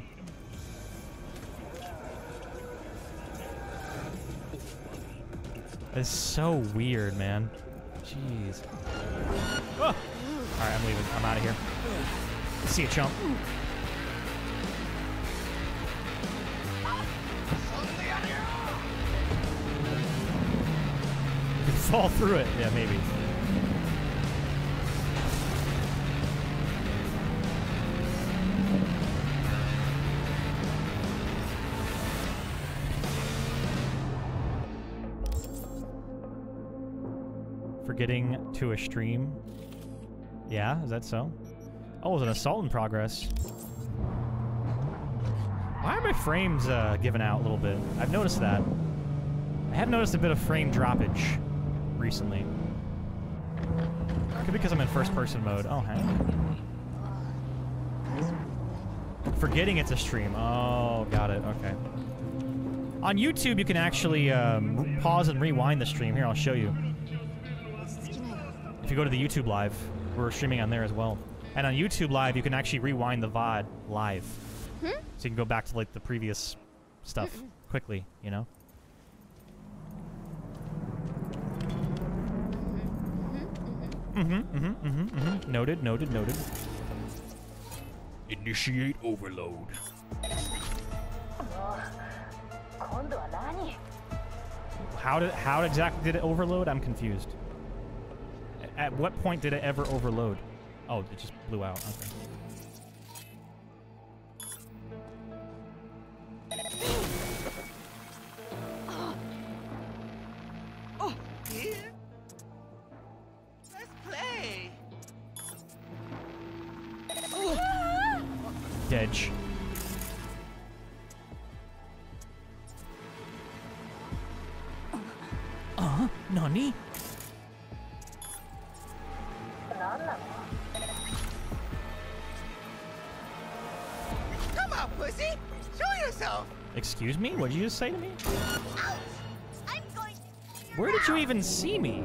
It's so weird, man. Jeez. Oh! All right, I'm leaving. I'm out of here. See you, chump. Fall through it. Yeah, maybe. For getting to a stream. Yeah, is that so? Oh, there's an assault in progress. Why are my frames uh, giving out a little bit? I've noticed that. I have noticed a bit of frame droppage recently. Could be because I'm in first person mode. Oh, hey. Forgetting it's a stream. Oh, got it. Okay. On YouTube, you can actually um, pause and rewind the stream. Here, I'll show you. If you go to the YouTube Live, we're streaming on there as well. And on YouTube Live, you can actually rewind the VOD live. Hmm? So you can go back to like the previous stuff quickly, you know? Mm-hmm, mm-hmm, mm-hmm, mm-hmm. Noted, noted, noted. Initiate overload. How did how exactly did it overload? I'm confused. At what point did it ever overload? Oh, it just blew out. Okay. Oh, dear. Let's Dedge. Uh, Nani? Come on, pussy. Show yourself. Excuse me? What did you just say to me? Where did you even see me?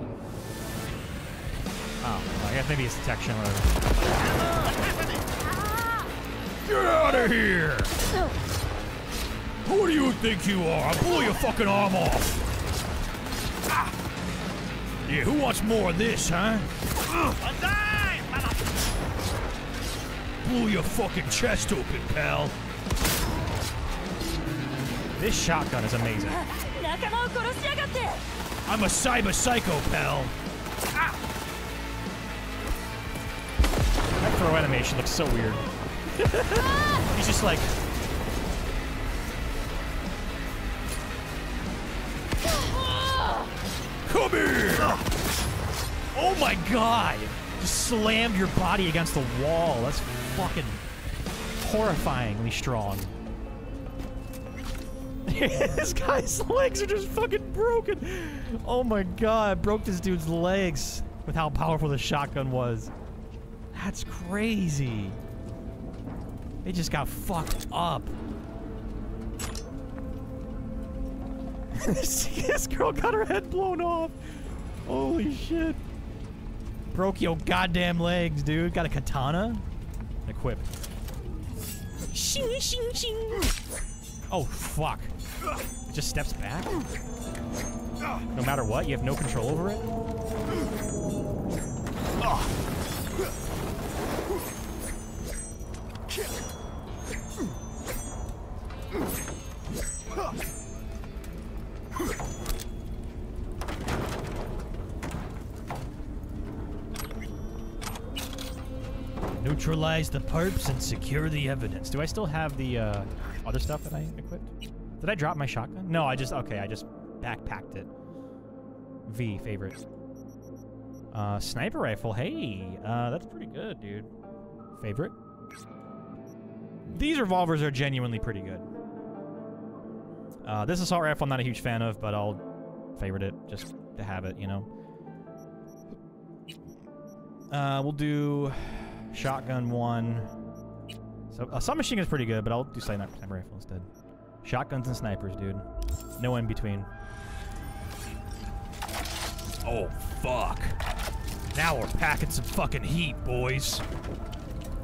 Oh, I guess maybe it's detection or whatever. Get out of here! Who do you think you are? I'll blow your fucking arm off. Ah. Yeah, who wants more of this, huh? Blew your fucking chest open, pal. This shotgun is amazing. I'm a cyber psycho, pal. Ah. That throw animation looks so weird. He's just like. Come here! Oh my god! Just slammed your body against the wall. That's fucking horrifyingly strong. (laughs) this guy's (laughs) legs are just fucking broken. Oh my god, broke this dude's legs with how powerful the shotgun was. That's crazy. It just got fucked up. (laughs) this girl got her head blown off. Holy shit. Broke your goddamn legs, dude. Got a katana? Equip. Shing, shing, shing. Oh, fuck. It just steps back? No matter what, you have no control over it? The perps and secure the evidence. Do I still have the uh, other stuff that I equipped? Did I drop my shotgun? No, I just, okay, I just backpacked it. V, favorite. Uh, sniper rifle, hey, uh, that's pretty good, dude. Favorite? These revolvers are genuinely pretty good. Uh, this assault rifle I'm not a huge fan of, but I'll favorite it just to have it, you know. Uh, we'll do shotgun one. So uh, a submachine gun is pretty good, but I'll do sniper rifle instead. Shotguns and snipers, dude. No in between. Oh, fuck. Now we're packing some fucking heat, boys.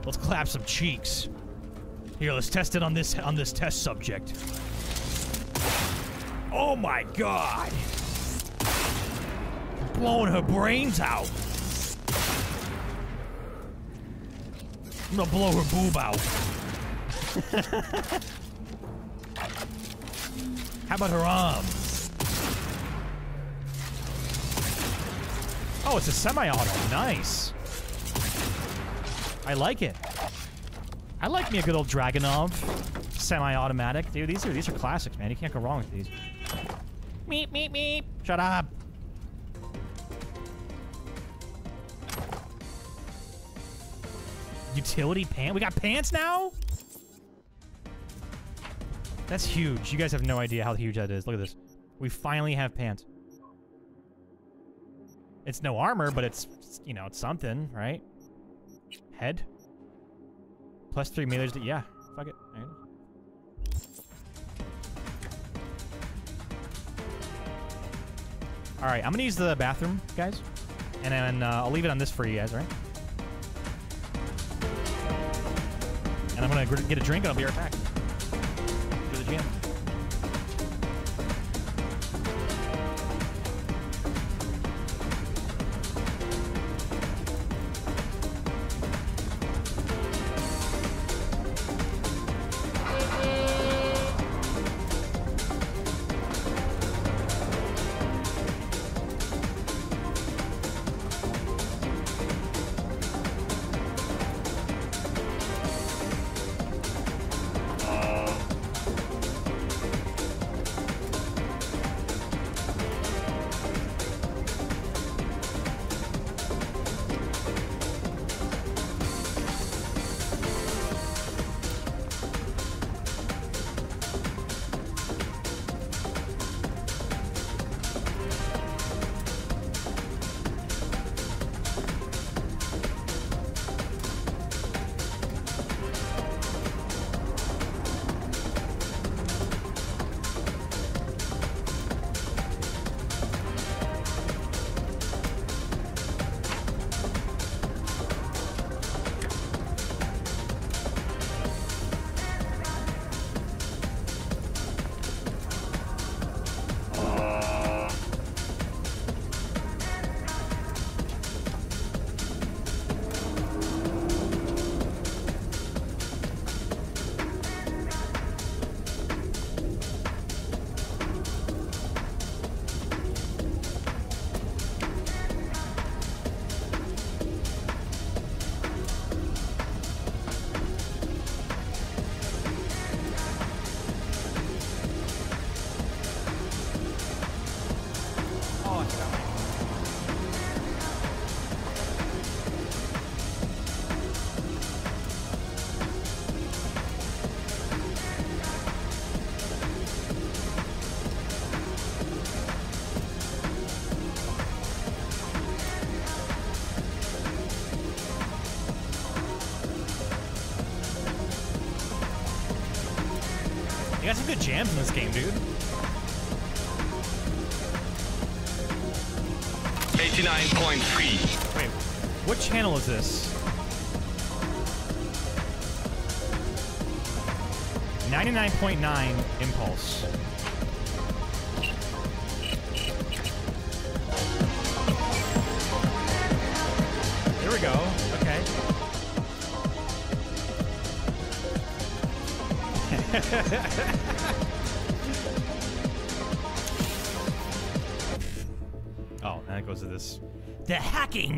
Let's clap some cheeks. Here, let's test it on this on this test subject. Oh my god! Blowing her brains out. I'm gonna blow her boob out. (laughs) How about her arms? Oh, it's a semi-auto. Nice. I like it. I like me a good old Dragonov semi-automatic. Dude, these are these are classics, man. You can't go wrong with these. Meep, meep, meep. Shut up. Utility pants? We got pants now? That's huge. You guys have no idea how huge that is. Look at this. We finally have pants. It's no armor, but it's, you know, it's something, right? Head? Plus three meters. Yeah, fuck it. All right, I'm gonna use the bathroom, guys, and then uh, I'll leave it on this for you guys, right? I'm gonna get a drink and I'll be right back.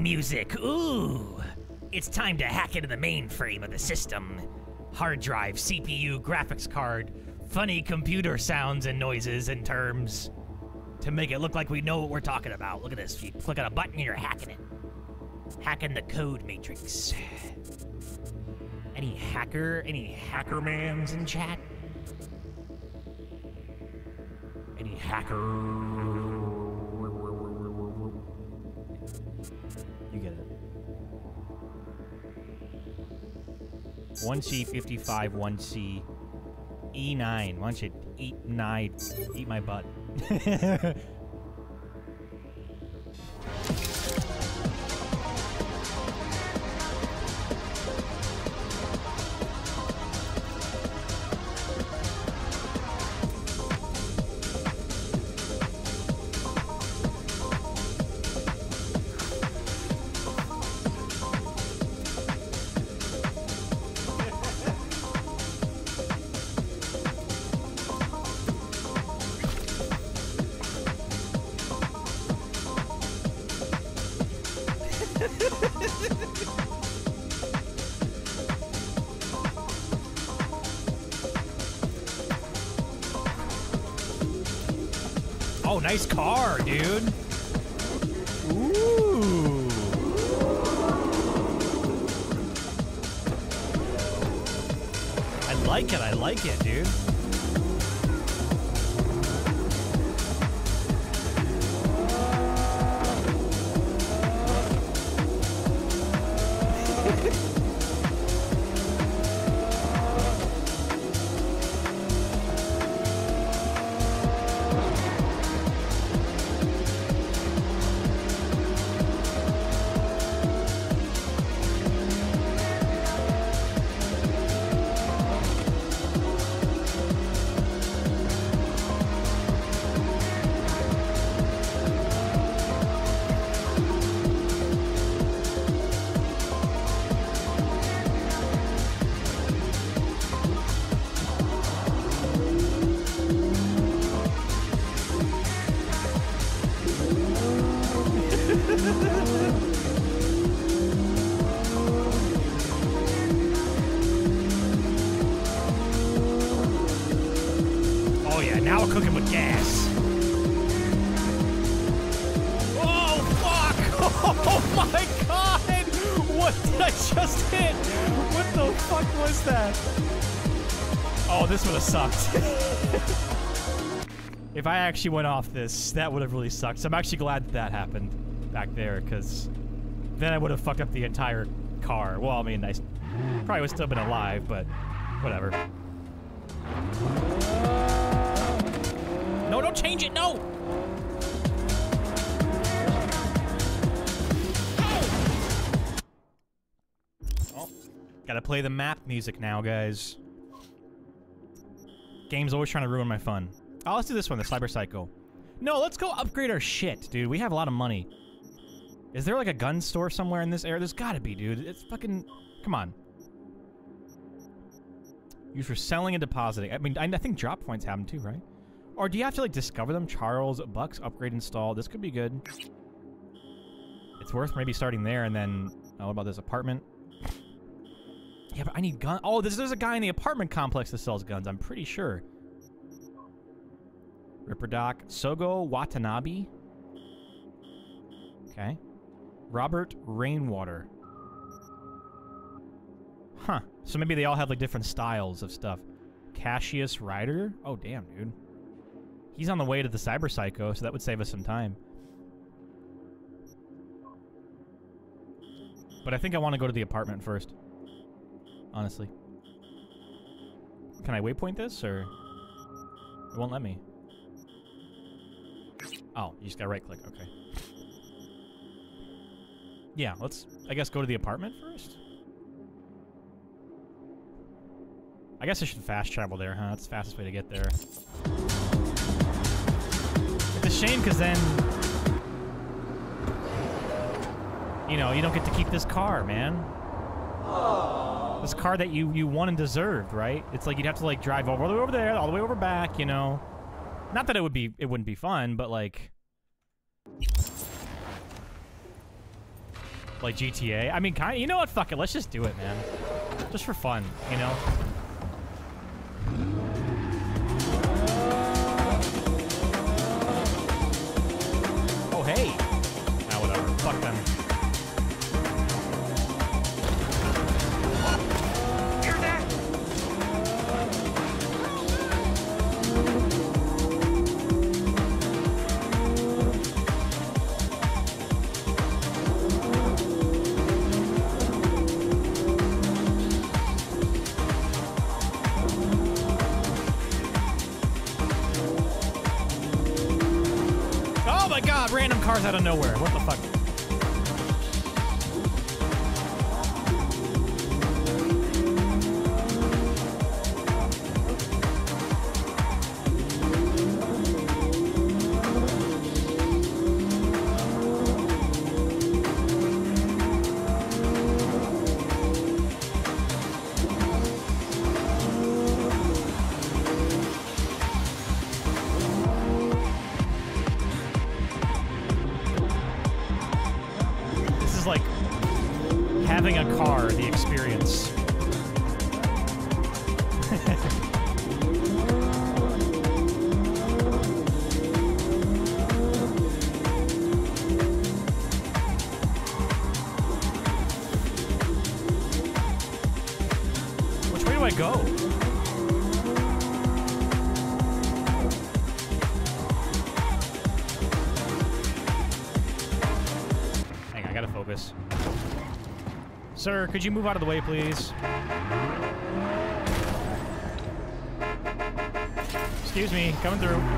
Music. Ooh. It's time to hack into the mainframe of the system. Hard drive, CPU, graphics card, funny computer sounds and noises and terms to make it look like we know what we're talking about. Look at this. You click on a button and you're hacking it. Hacking the code matrix. Any hacker, any hacker mans in chat? Any hacker? 1C 55, 1C E9. Why don't you eat nine? Eat my butt. (laughs) actually went off this, that would have really sucked. So I'm actually glad that, that happened back there, because then I would have fucked up the entire car. Well, I mean, I probably would still been alive, but whatever. No, don't change it. No. Oh, gotta play the map music now, guys. Game's always trying to ruin my fun. Oh, let's do this one, the Cyber Psycho. No, let's go upgrade our shit, dude. We have a lot of money. Is there like a gun store somewhere in this area? There's gotta be, dude. It's fucking. Come on. Used for selling and depositing. I mean, I, think drop points them too, right? Or do you have to like discover them? Charles, Bucks, upgrade, install. This could be good. It's worth maybe starting there and then. Oh, what about this apartment? Yeah, but I need gun. Oh, there's, there's a guy in the apartment complex that sells guns. I'm pretty sure. Ripper Doc, Sogo Watanabe. Okay. Robert Rainwater. Huh. So maybe they all have like different styles of stuff. Cassius Ryder? Oh, damn, dude. He's on the way to the Cyber Psycho, so that would save us some time. But I think I want to go to the apartment first. Honestly. Can I waypoint this, or... It won't let me. Oh, you just gotta right click, okay. Yeah, let's, I guess, go to the apartment first? I guess I should fast travel there, huh? That's the fastest way to get there. It's a shame, because then... You know, you don't get to keep this car, man. This car that you, you won and deserved, right? It's like you'd have to, like, drive all the way over there, all the way over back, you know? Not that it would be, it wouldn't be fun, but, like... Like GTA. I mean, kind you know what? Fuck it. Let's just do it, man. Just for fun, you know? Oh, hey. Ah, whatever. Fuck them. Out of nowhere. What the fuck? Could you move out of the way, please? Excuse me, coming through.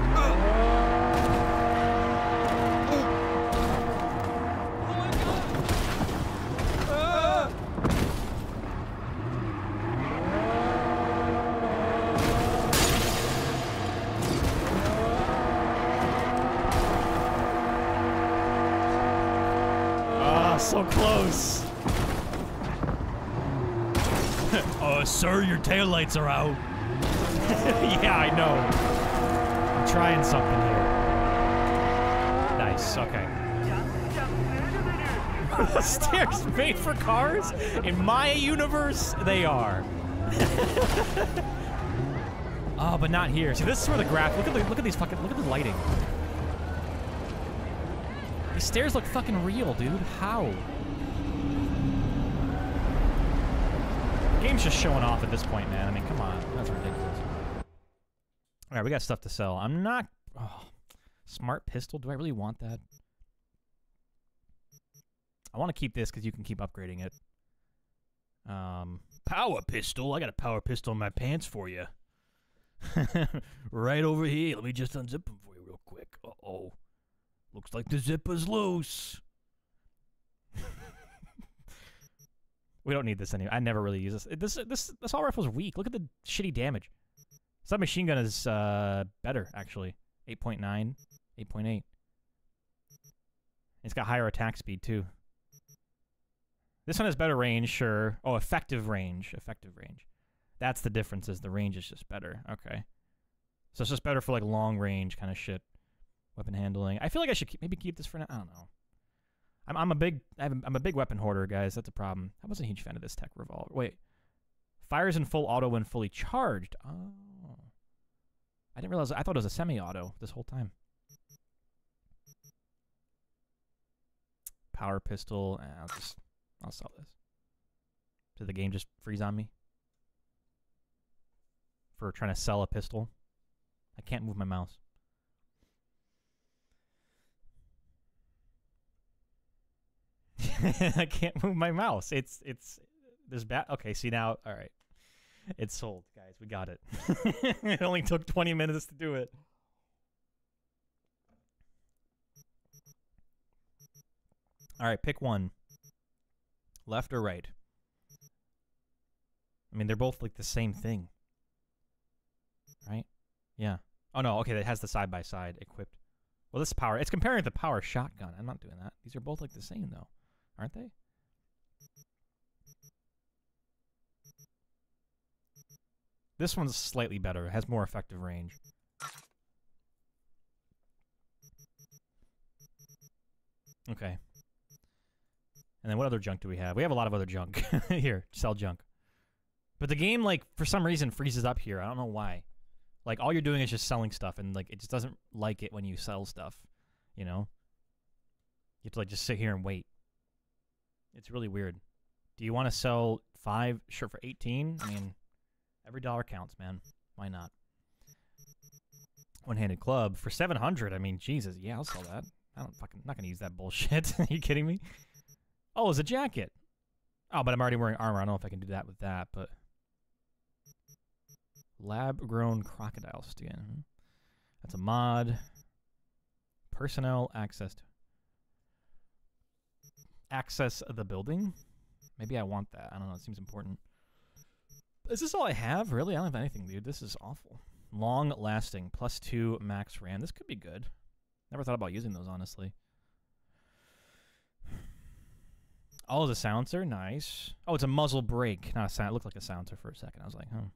Your taillights are out. (laughs) yeah, I know. I'm trying something here. Nice, okay. (laughs) Stairs made for cars? In my universe, they are. oh, (laughs) but not here. See, this is where the graph. Look at the look at these fucking look at the lighting. These stairs look fucking real, dude. How? Game's just showing off at this point, man. I mean, come on. That's ridiculous. All right, we got stuff to sell. I'm not... Oh, smart pistol? Do I really want that? I want to keep this because you can keep upgrading it. Um, power pistol? I got a power pistol in my pants for you. (laughs) right over here. Let me just unzip them for you real quick. Uh-oh. Looks like the zipper's loose. We don't need this anymore. I never really use this. This this this all rifle's weak. Look at the shitty damage. Submachine gun is uh, better actually. 8.9, 8.8. It's got higher attack speed too. This one has better range, sure. Oh, effective range, effective range. That's the difference. Is the range is just better. Okay. So it's just better for like long range kind of shit. Weapon handling. I feel like I should keep, maybe keep this for now. I don't know. I'm I'm a big I'm a big weapon hoarder, guys. That's a problem. I wasn't a huge fan of this tech revolver. Wait, fires in full auto when fully charged. Oh, I didn't realize. I thought it was a semi-auto this whole time. Power pistol. Eh, I'll just I'll sell this. Did the game just freeze on me for trying to sell a pistol? I can't move my mouse. (laughs) I can't move my mouse. It's it's there's bad. Okay, see now. All right, it's sold, guys. We got it. (laughs) it only took 20 minutes to do it. All right, pick one. Left or right? I mean, they're both like the same thing, right? Yeah. Oh no. Okay, that has the side by side equipped. Well, this power. It's comparing the power shotgun. I'm not doing that. These are both like the same though, aren't they? This one's slightly better. It has more effective range. Okay. And then what other junk do we have? We have a lot of other junk. (laughs) here, sell junk. But the game, like, for some reason freezes up here. I don't know why. Like, all you're doing is just selling stuff, and, like, it just doesn't like it when you sell stuff. You know? You have to, like, just sit here and wait. It's really weird. Do you want to sell five? Sure, for 18? I mean, every dollar counts, man. Why not? One-handed club for 700. I mean, Jesus, yeah, I'll sell that. I don't fucking not gonna use that bullshit. (laughs) Are you kidding me? Oh, it's a jacket. Oh, but I'm already wearing armor. I don't know if I can do that with that, but lab-grown crocodile skin. That's a mod. Personnel access to access the building. Maybe I want that. I don't know. It seems important. Is this all I have? Really? I don't have anything, dude. This is awful. Long lasting, plus two max RAM. This could be good. Never thought about using those, honestly. Oh, the silencer, nice. Oh, it's a muzzle brake, not a sound. It looked like a silencer for a second. I was like, huh.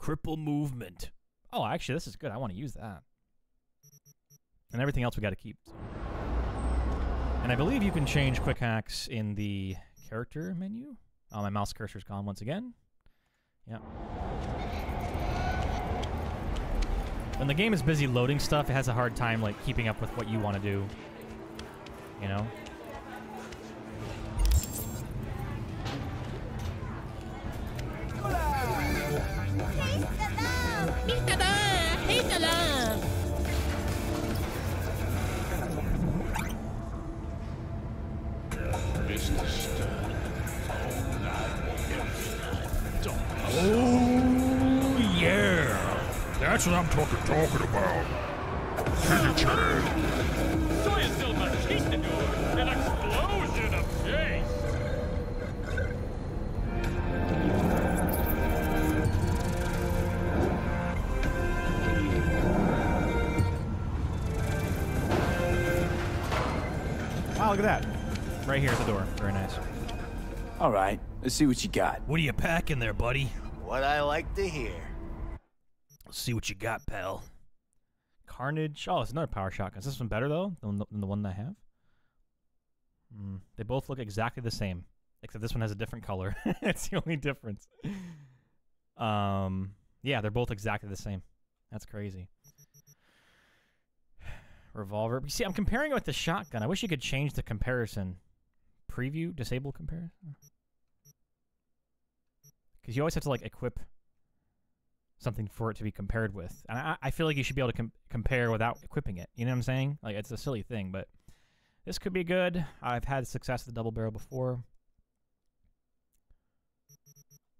Cripple movement. Oh, actually, this is good. I want to use that. And everything else we got to keep. And I believe you can change quick hacks in the character menu. Oh, my mouse cursor's gone once again. Yep. When the game is busy loading stuff, it has a hard time like keeping up with what you want to do. You know? That's what I'm talking, talking about. Kitty Chad. Soy es el machistador, an explosion of chase. Wow, look at that. Right here at the door. Very nice. All right, let's see what you got. What are you packing there, buddy? What I like to hear. See what you got, pal. Carnage. Oh, it's another power shotgun. Is this one better though than the, than the one I have? Hmm. They both look exactly the same, except this one has a different color. (laughs) it's the only difference. Um. Yeah, they're both exactly the same. That's crazy. (sighs) Revolver. You see, I'm comparing it with the shotgun. I wish you could change the comparison. Preview, disable comparison. Because you always have to like equip something for it to be compared with. And I, I feel like you should be able to com- compare without equipping it. You know what I'm saying? Like it's a silly thing, but this could be good. I've had success with the double barrel before.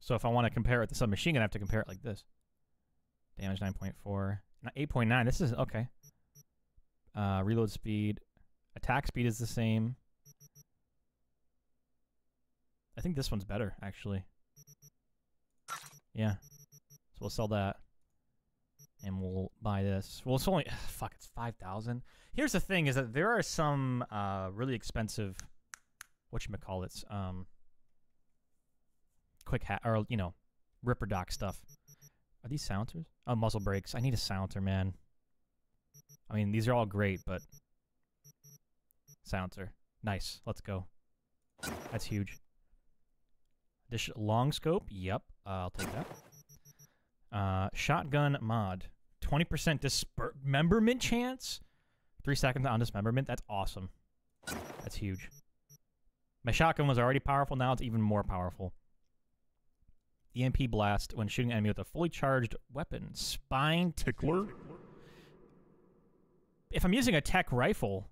So if I want to compare it to submachine gun, I have to compare it like this. Damage 9.4. 8.9. This is okay. Uh, reload speed. Attack speed is the same. I think this one's better, actually. Yeah. We'll sell that. And we'll buy this. Well, it's only... (sighs) Fuck, it's 5000 Here's the thing, is that there are some uh, really expensive... what you might Whatchamacallits? Um, quick hat... Or, you know, Ripper Doc stuff. Are these silencers? Oh, muzzle brakes. I need a silencer, man. I mean, these are all great, but... Silencer. Nice. Let's go. That's huge. This long scope. Yep. Uh, I'll take that. Uh, shotgun mod. 20% dismemberment chance? Three seconds on dismemberment? That's awesome. That's huge. My shotgun was already powerful. Now it's even more powerful. EMP blast when shooting enemy with a fully charged weapon. Spine tickler. If I'm using a tech rifle,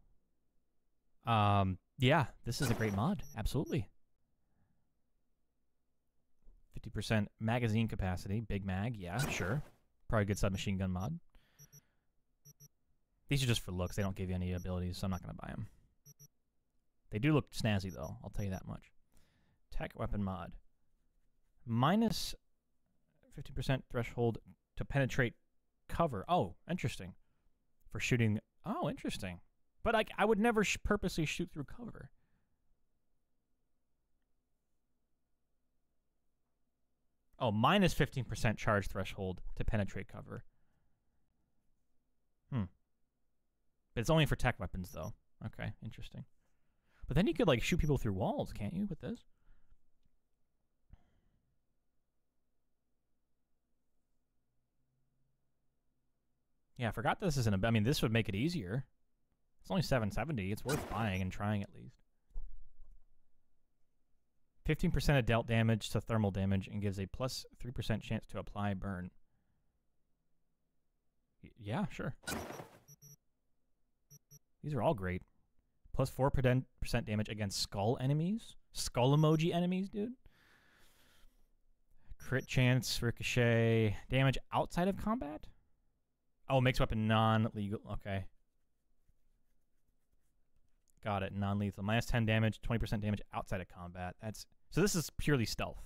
um, yeah, this is a great mod. Absolutely. 50% magazine capacity. Big mag, yeah, sure. Probably a good submachine gun mod. These are just for looks. They don't give you any abilities, so I'm not going to buy them. They do look snazzy, though. I'll tell you that much. Tech weapon mod. Minus 50% threshold to penetrate cover. Oh, interesting. For shooting. Oh, interesting. But I, I would never sh purposely shoot through cover. Oh, minus 15% charge threshold to penetrate cover. Hmm. But it's only for tech weapons, though. Okay, interesting. But then you could, like, shoot people through walls, can't you, with this? Yeah, I forgot this isn't a... I mean, this would make it easier. It's only 770. It's worth buying and trying at least. 15% of dealt damage to thermal damage and gives a plus 3% chance to apply burn. Y yeah, sure. These are all great. Plus 4% damage against skull enemies. Skull emoji enemies, dude. Crit chance, ricochet. Damage outside of combat? Oh, makes weapon non-legal. Okay. Got it. Non-lethal. Minus 10 damage, 20% damage outside of combat. That's so this is purely stealth.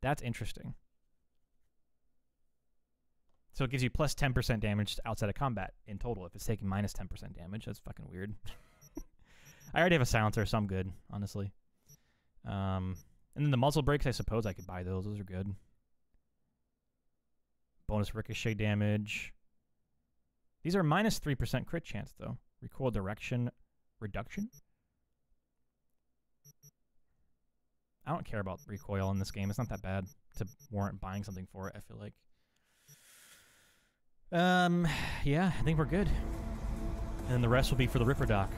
That's interesting. So it gives you plus 10% damage outside of combat in total. If it's taking minus 10% damage, that's fucking weird. (laughs) I already have a silencer, so I'm good, honestly. Um, and then the muzzle brakes, I suppose I could buy those. Those are good. Bonus ricochet damage. These are minus 3% crit chance, though. Recoil direction, reduction. I don't care about recoil in this game. It's not that bad to warrant buying something for it. I feel like. Um, yeah, I think we're good. And then the rest will be for the Ripper doc.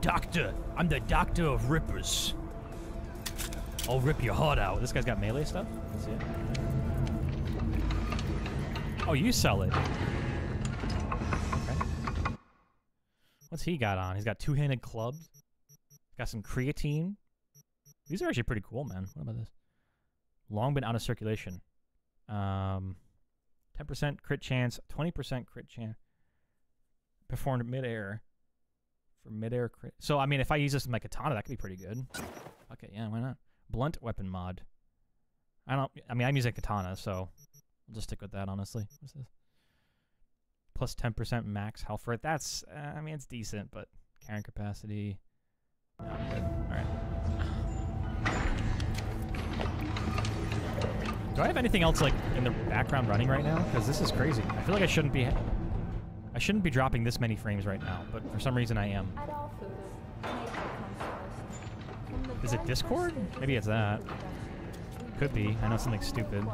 Doctor, I'm the doctor of rippers. I'll rip your heart out. This guy's got melee stuff. It. Oh, you sell it. What's he got on? He's got two-handed clubs. Got some creatine. These are actually pretty cool, man. What about this? Long been out of circulation. Um, 10% crit chance, 20% crit chance. Performed midair. For midair crit. So, I mean, if I use this with my katana, that could be pretty good. Okay, yeah, why not? Blunt weapon mod. I don't. I mean, I'm using katana, so I'll just stick with that. Honestly, what's this? Plus 10% max health for it. That's. Uh, I mean, it's decent, but carrying capacity. No, I'm good. All right. Do I have anything else like in the background running right now? Because this is crazy. I feel like I shouldn't be. I shouldn't be dropping this many frames right now, but for some reason I am. Is it Discord? Maybe it's that. Could be. I know something stupid.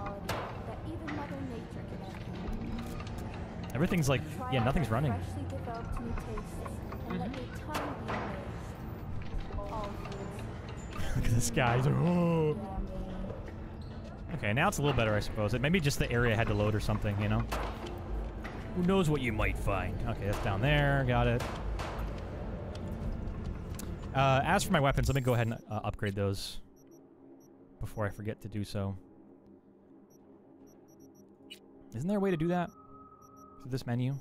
Everything's like, yeah, nothing's running. (laughs) Look at this guy. Like, oh. Okay, now it's a little better, I suppose. It maybe just the area I had to load or something, you know? Who knows what you might find? Okay, that's down there. Got it. Uh, as for my weapons, let me go ahead and uh, upgrade those before I forget to do so. Isn't there a way to do that? This menu?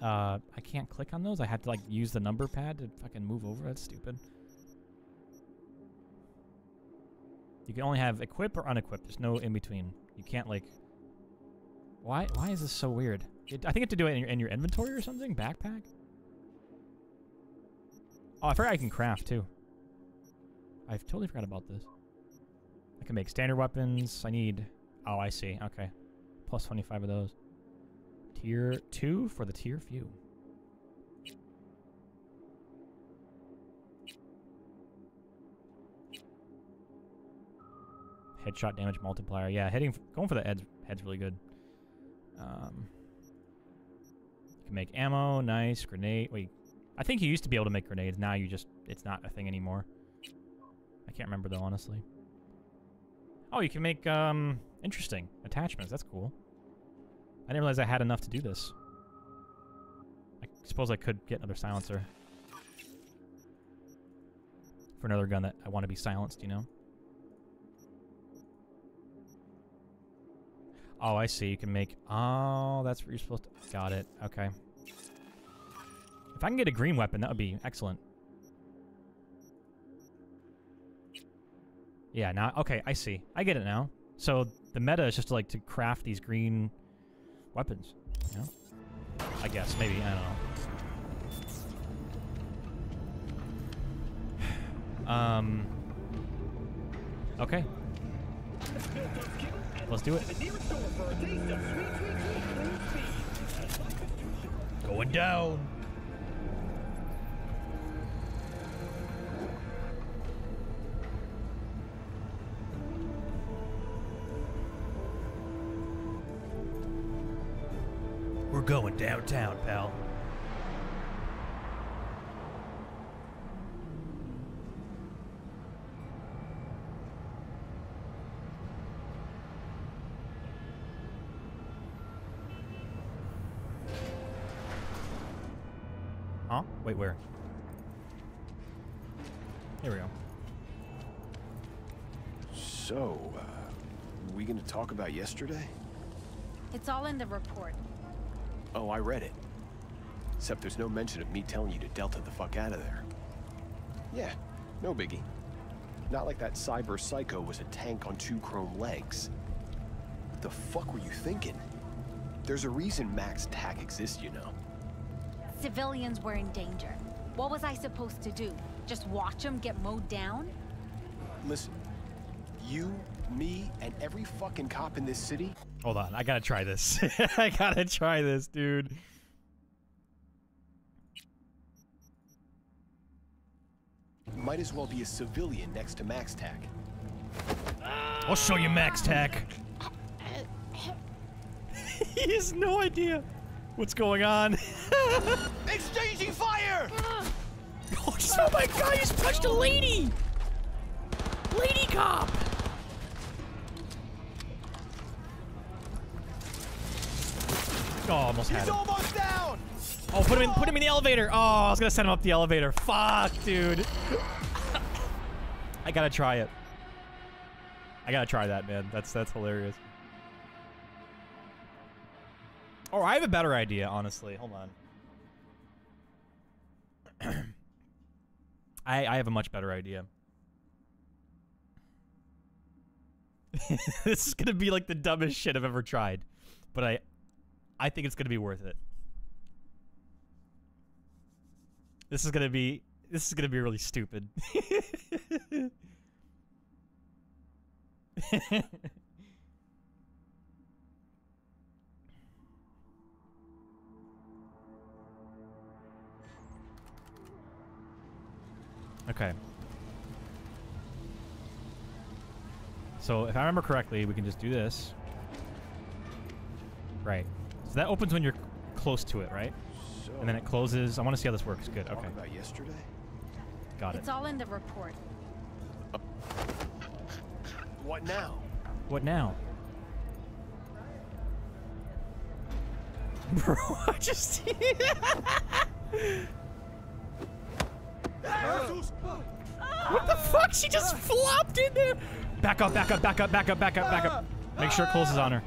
Uh, I can't click on those. I have to like use the number pad to fucking move over. That's stupid. You can only have equip or unequip. There's no in between. You can't like. Why? Why is this so weird? It, I think have to do it in your, in your inventory or something. Backpack. Oh, I forgot I can craft too. I've totally forgot about this. Can make standard weapons. I need. Oh, I see. Okay, plus 25 of those. Tier two for the tier few. Headshot damage multiplier. Yeah, hitting, going for the head's, head's really good. Um, you can make ammo. Nice. Grenade. Wait, I think you used to be able to make grenades. Now you just, it's not a thing anymore. I can't remember though, honestly. Oh, you can make, um, interesting attachments. That's cool. I didn't realize I had enough to do this. I suppose I could get another silencer. For another gun that I want to be silenced, you know? Oh, I see. You can make... Oh, that's what you're supposed to... Got it. Okay. If I can get a green weapon, that would be excellent. Yeah, now... Okay, I see. I get it now. So, the meta is just to, like to craft these green weapons. You know? I guess. Maybe. I don't know. (sighs) Um... Okay. Let's do it. Going down. Going downtown, pal. Huh? Wait, where? Here we go. So, uh, we gonna talk about yesterday? It's all in the report. Oh, I read it. Except there's no mention of me telling you to Delta the fuck out of there. Yeah, no biggie. Not like that cyber psycho was a tank on two chrome legs. What the fuck were you thinking? There's a reason MaxTac exists, you know. Civilians were in danger. What was I supposed to do? Just watch them get mowed down? Listen, you, me, and every fucking cop in this city Hold on, I gotta try this. (laughs) I gotta try this, dude. Might as well be a civilian next to MaxTac. I'll show you MaxTac. (laughs) he has no idea what's going on. (laughs) Exchanging fire! oh, oh my god, you just punched a lady! Lady cop! Oh, almost had He's him. almost down! Oh, put him in put him in the elevator. Oh, I was gonna send him up the elevator. Fuck, dude. (laughs) I gotta try it. I gotta try that, man. That's that's hilarious. Oh, I have a better idea, honestly. Hold on. (clears throat) I I have a much better idea. (laughs) this is gonna be like the dumbest shit I've ever tried, but I I think it's gonna be worth it. This is gonna be this is gonna be really stupid. (laughs) okay. So if I remember correctly, we can just do this. Right. So that opens when you're close to it, right? and then it closes. I want to see how this works. Good. Okay. About yesterday? Got it. It's all in the report. What now? What now? (laughs) Bro, I just. (laughs) what the fuck? She just flopped in there. Back up, back up, back up, back up, back up, back up. Make sure it closes on her.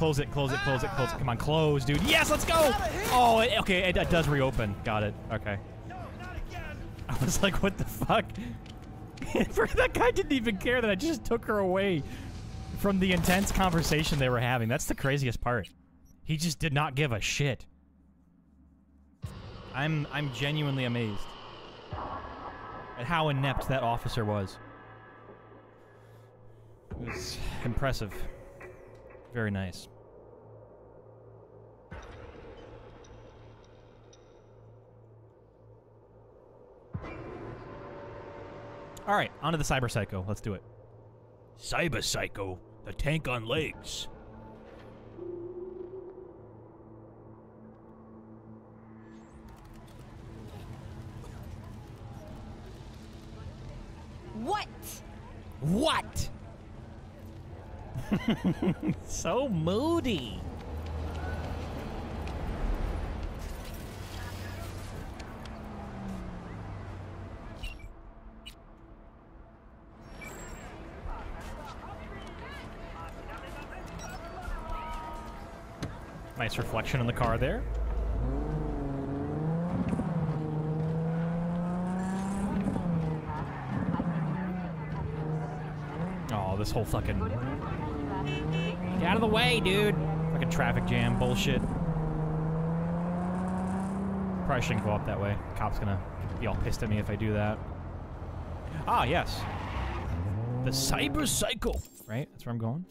Close it, close it, close it, close it. Come on, close, dude. Yes, let's go. Oh, it, okay, it, it does reopen. Got it. Okay. (laughs) I was like, what the fuck? (laughs) that guy didn't even care that I just took her away from the intense conversation they were having. That's the craziest part. He just did not give a shit. I'm I'm genuinely amazed at how inept that officer was. It was impressive. Very nice. All right, onto the Cyber Psycho. Let's do it. Cyber Psycho, the tank on legs. What? What? (laughs) so moody. Nice reflection in the car there. Oh, this whole fucking... Get out of the way, dude! Fucking traffic jam bullshit. Probably shouldn't go up that way. Cop's gonna be all pissed at me if I do that. Ah, yes. The Cyber Cycle! Right? That's where I'm going?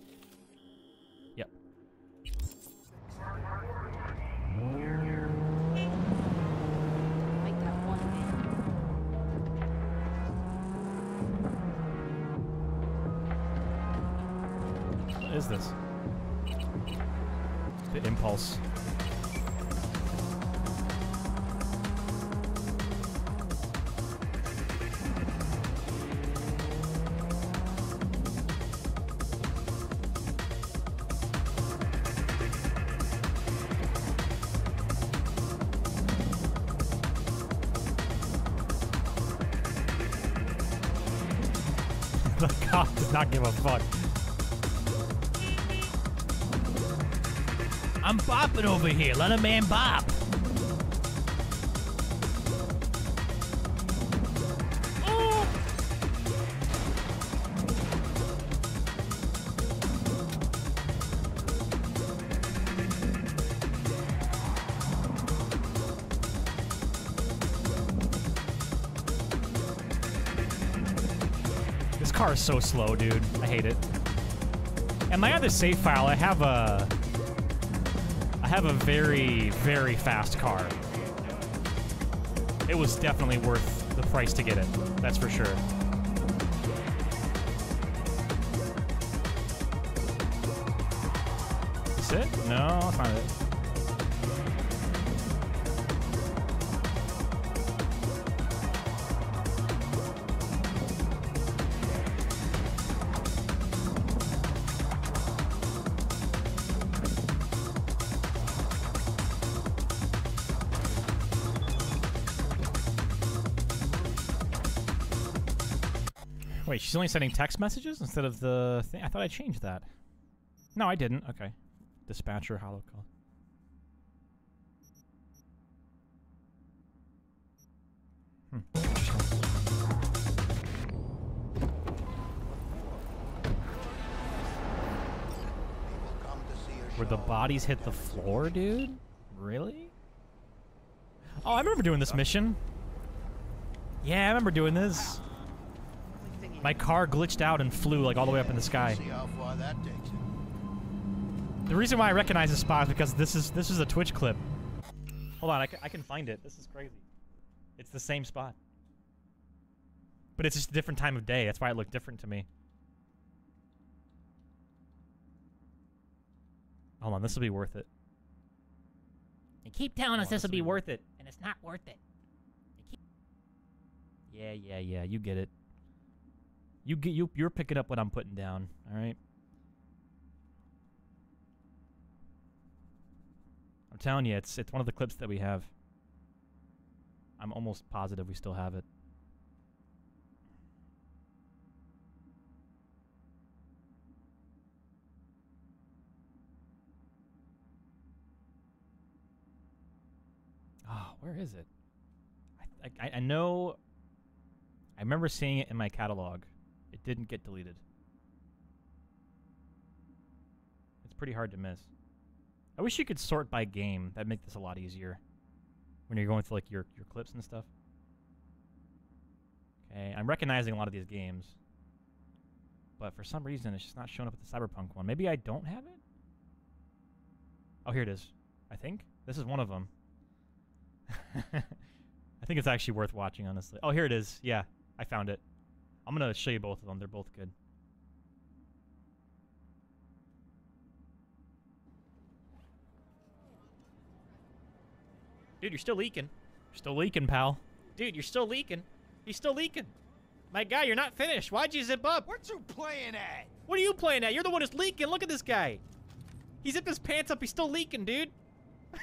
Give a fuck. I'm bopping over here. Let a man bop. So slow, dude. I hate it. And my other save file, I have a... I have a very, very fast car. It was definitely worth the price to get it. That's for sure. Is it? No, that's not it. Only sending text messages instead of the thing? I thought I changed that. No, I didn't. Okay. Dispatcher, holo. Hmm. Where the bodies hit the floor, dude? Really? Oh, I remember doing this mission. Yeah, I remember doing this. My car glitched out and flew like all the way up in the sky. See how far that takes. The reason why I recognize this spot is because this is this is a Twitch clip. Hold on, I can, I can find it. This is crazy. It's the same spot. But it's just a different time of day. That's why it looked different to me. Hold on, this will be worth it. You keep telling us this will be worth it, and it's not worth it. Yeah, yeah, yeah. You get it. You get you. You're picking up what I'm putting down. All right. I'm telling you, it's it's one of the clips that we have. I'm almost positive we still have it. Oh, where is it? I, I, I know. I remember seeing it in my catalog. Didn't get deleted. It's pretty hard to miss. I wish you could sort by game. That'd make this a lot easier. When you're going through like your, your clips and stuff. Okay, I'm recognizing a lot of these games. But for some reason, it's just not showing up with the Cyberpunk one. Maybe I don't have it? Oh, here it is. I think. This is one of them. (laughs) I think it's actually worth watching, honestly. Oh, here it is. Yeah, I found it. I'm going to show you both of them. They're both good. Dude, you're still leaking. You're still leaking, pal. Dude, you're still leaking. He's still leaking. My guy, you're not finished. Why'd you zip up? What you playing at? What are you playing at? You're the one who's leaking. Look at this guy. He zipped his pants up. He's still leaking, dude. (laughs)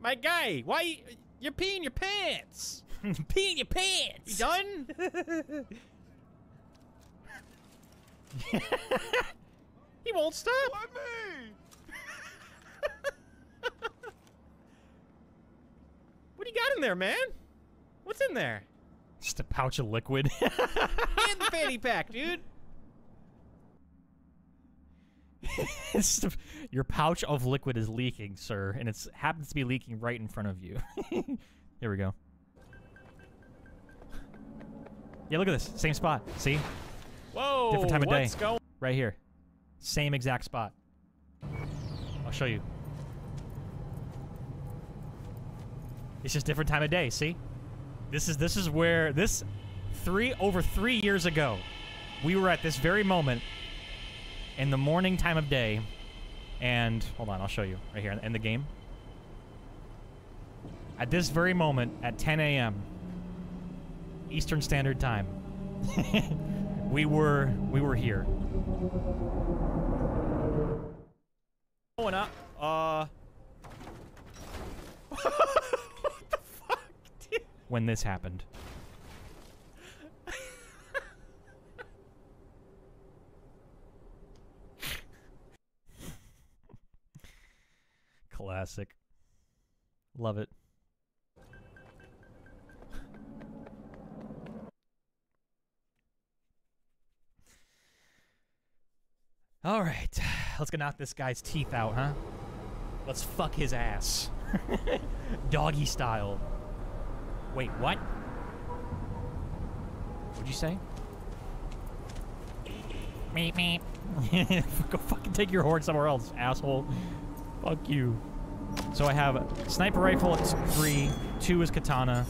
My guy, why you, you're peeing your pants? (laughs) peeing your pants. You done? (laughs) he won't stop. Why me? (laughs) What do you got in there, man? What's in there? Just a pouch of liquid. and the fanny pack, dude. (laughs) Your pouch of liquid is leaking, sir, and it happens to be leaking right in front of you. (laughs) Here we go. Yeah, look at this. Same spot. See? Whoa. Different time of day. going? Right here. Same exact spot. I'll show you. It's just different time of day, see? This is this is where this three over 3 years ago we were at this very moment in the morning time of day and hold on, I'll show you right here in the game. At this very moment at 10 a.m. Eastern Standard Time. (laughs) we were we were here. Going up. Uh. (laughs) What the fuck? when this happened. Classic. Love it. All right, let's go knock this guy's teeth out, huh? Let's fuck his ass. (laughs) Doggy style. Wait, what? What'd you say? meep, meep. (laughs) Go fucking take your horn somewhere else, asshole. Fuck you. So I have sniper rifle, it's three. Two is katana.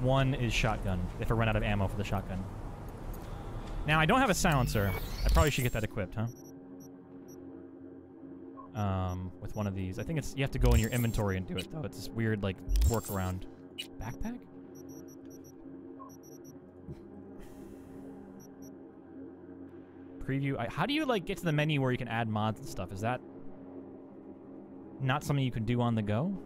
One is shotgun, if I run out of ammo for the shotgun. Now, I don't have a silencer. I probably should get that equipped, huh? Um, with one of these. I think it's you have to go in your inventory and do it, though. It's this weird, like, workaround. Backpack? Preview. I, how do you, like, get to the menu where you can add mods and stuff? Is that not something you can do on the go?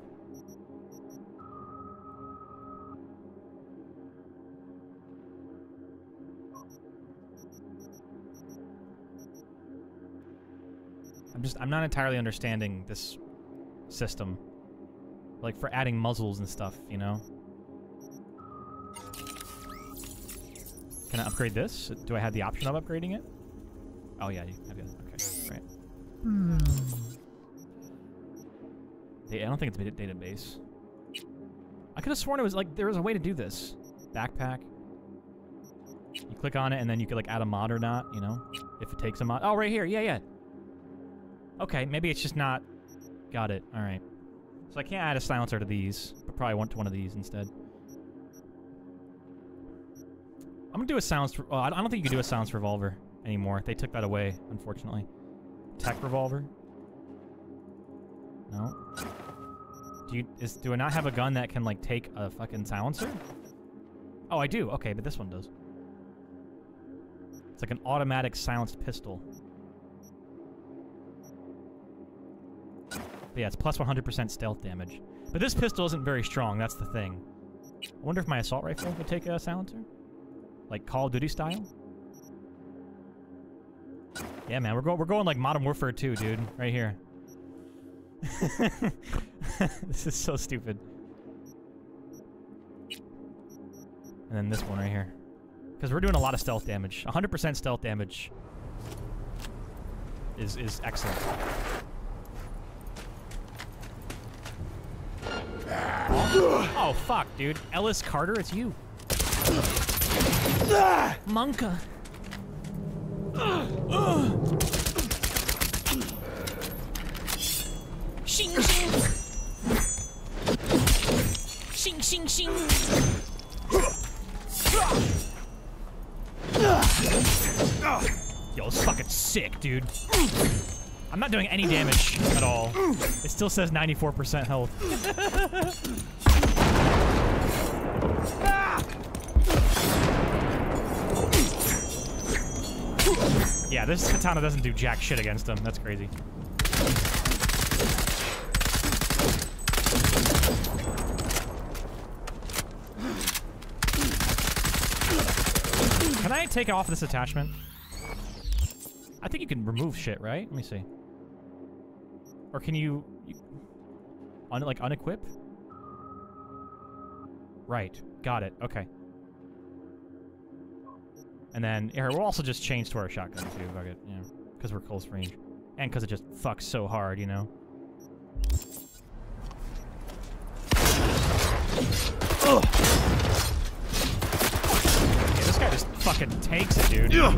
I'm just, I'm not entirely understanding this system. Like, for adding muzzles and stuff, you know? Can I upgrade this? Do I have the option of upgrading it? Oh, yeah, you have it. Okay, right. I don't think it's a database. I could have sworn it was like there was a way to do this. Backpack. You click on it and then you could like add a mod or not, you know? If it takes a mod. Oh, right here. Yeah, yeah. Okay, maybe it's just not... Got it. All right. So I can't add a silencer to these, but probably want to one of these instead. I'm gonna do a silence... Oh, I don't think you can do a silence revolver anymore. They took that away, unfortunately. Tech revolver? No. Do you is do I not have a gun that can like take a fucking silencer? Oh, I do. Okay, but this one does. It's like an automatic silenced pistol. But yeah, it's plus 100% stealth damage. But this pistol isn't very strong, that's the thing. I wonder if my assault rifle would take a silencer? Like Call of Duty style? Yeah, man, we're, go we're going like Modern Warfare 2, dude. Right here. (laughs) this is so stupid. And then this one right here. Because we're doing a lot of stealth damage. 100% stealth damage is, is excellent. Oh, fuck, dude. Ellis Carter, it's you. (laughs) Monka. Uh, uh. Shing shing. Shing shing shing. Yo, it's fucking sick, dude. I'm not doing any damage at all. It still says 94% health. yeah, this katana doesn't do jack shit against him. That's crazy. Take off this attachment? I think you can remove shit, right? Let me see. Or can you, you un, like unequip? Right. Got it. Okay. And then here we'll also just change to our shotgun too, fuck it, yeah, because we're close range, and because it just fucks so hard, you know. Ugh. Yeah, this guy just fucking takes it, dude. Yeah.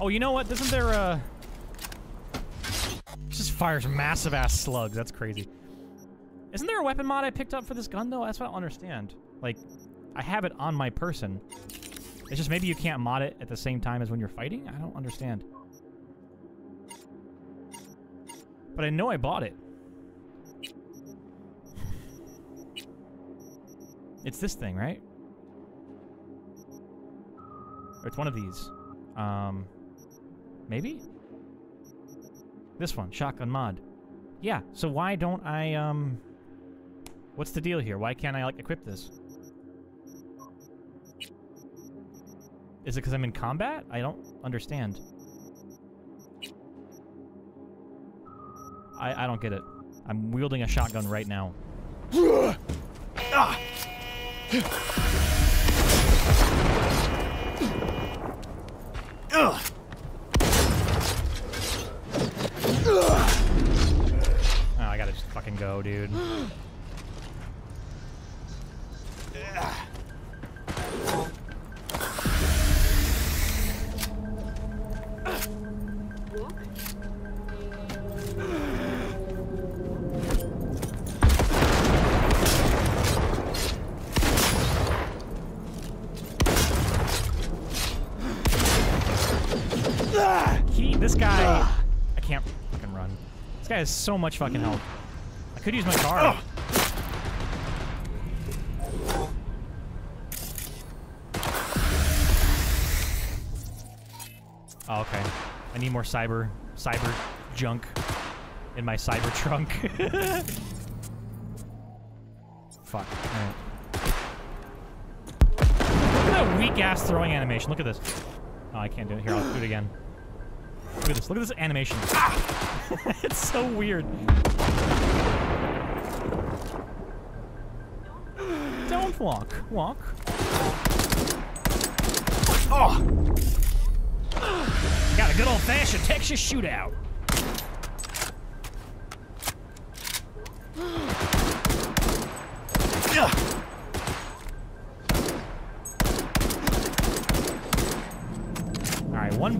Oh, you know what? Isn't there uh, a... just fires massive ass slugs. That's crazy. Isn't there a weapon mod I picked up for this gun, though? That's what I don't understand. Like, I have it on my person. It's just maybe you can't mod it at the same time as when you're fighting? I don't understand. But I know I bought it. It's this thing, right? Or it's one of these. Um, maybe? This one, shotgun mod. Yeah, so why don't I, um... What's the deal here? Why can't I, like, equip this? Is it because I'm in combat? I don't understand. I, I don't get it. I'm wielding a shotgun right now. (laughs) ah! Oh, I gotta just fucking go, dude. Has so much fucking health. I could use my car. Oh. oh, okay. I need more cyber, cyber junk in my cyber (laughs) trunk. Fuck. Alright. Look at that weak ass throwing animation. Look at this. Oh, I can't do it. Here, I'll do it again. Look at this. Look at this animation. Ah! (laughs) it's so weird. Don't walk. Walk. Oh! Got a good old-fashioned Texas shootout.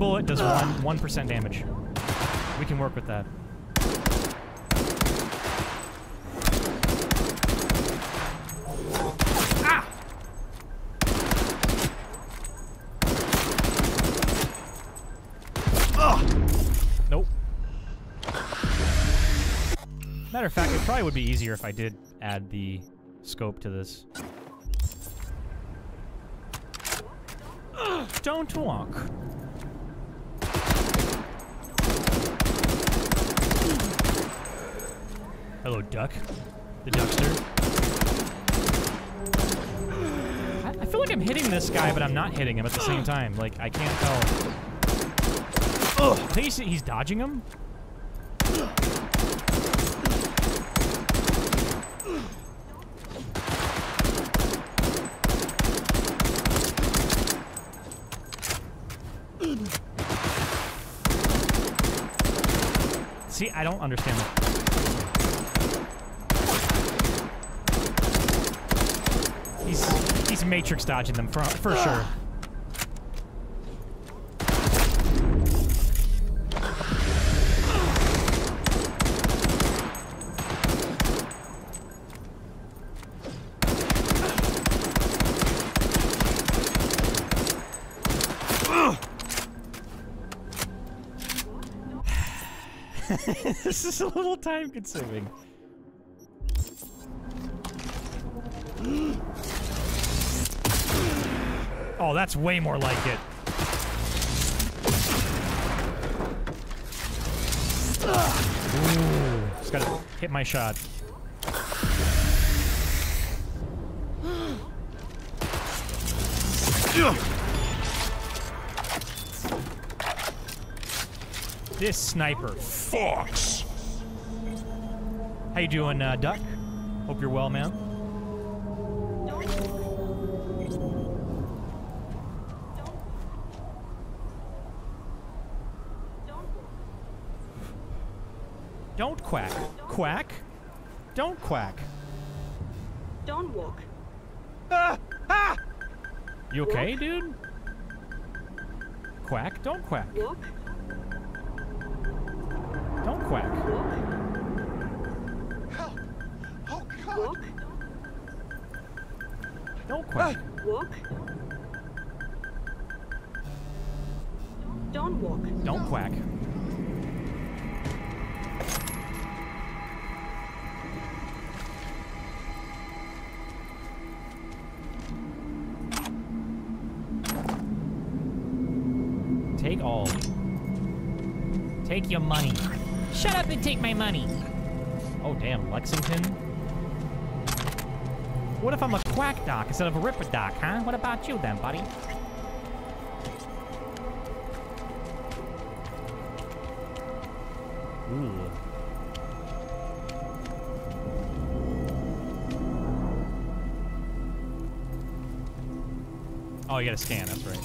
Bullet does one one percent damage. We can work with that. Ah! Nope. Matter of fact, it probably would be easier if I did add the scope to this. Don't walk. Hello, duck. The duckster. I, I feel like I'm hitting this guy, but I'm not hitting him at the same time. Like, I can't tell. I think he's, he's dodging him. See, I don't understand that. He's he's matrix dodging them for for sure. (laughs) this is a little time consuming. Oh, that's way more like it. Ooh, just gotta hit my shot. This sniper Fox! How you doing, uh, Duck? Hope you're well, man. Quack? Don't quack. Don't walk. Ah, ah! You okay, dude? Quack? Don't quack. Walk. Don't quack. Walk. Oh, oh, don't quack. Ah. Walk. Don't walk. Don't quack. Take your money. Shut up and take my money. Oh, damn. Lexington? What if I'm a quack doc instead of a ripper doc, huh? What about you then, buddy? Ooh. Oh, you gotta scan, that's right.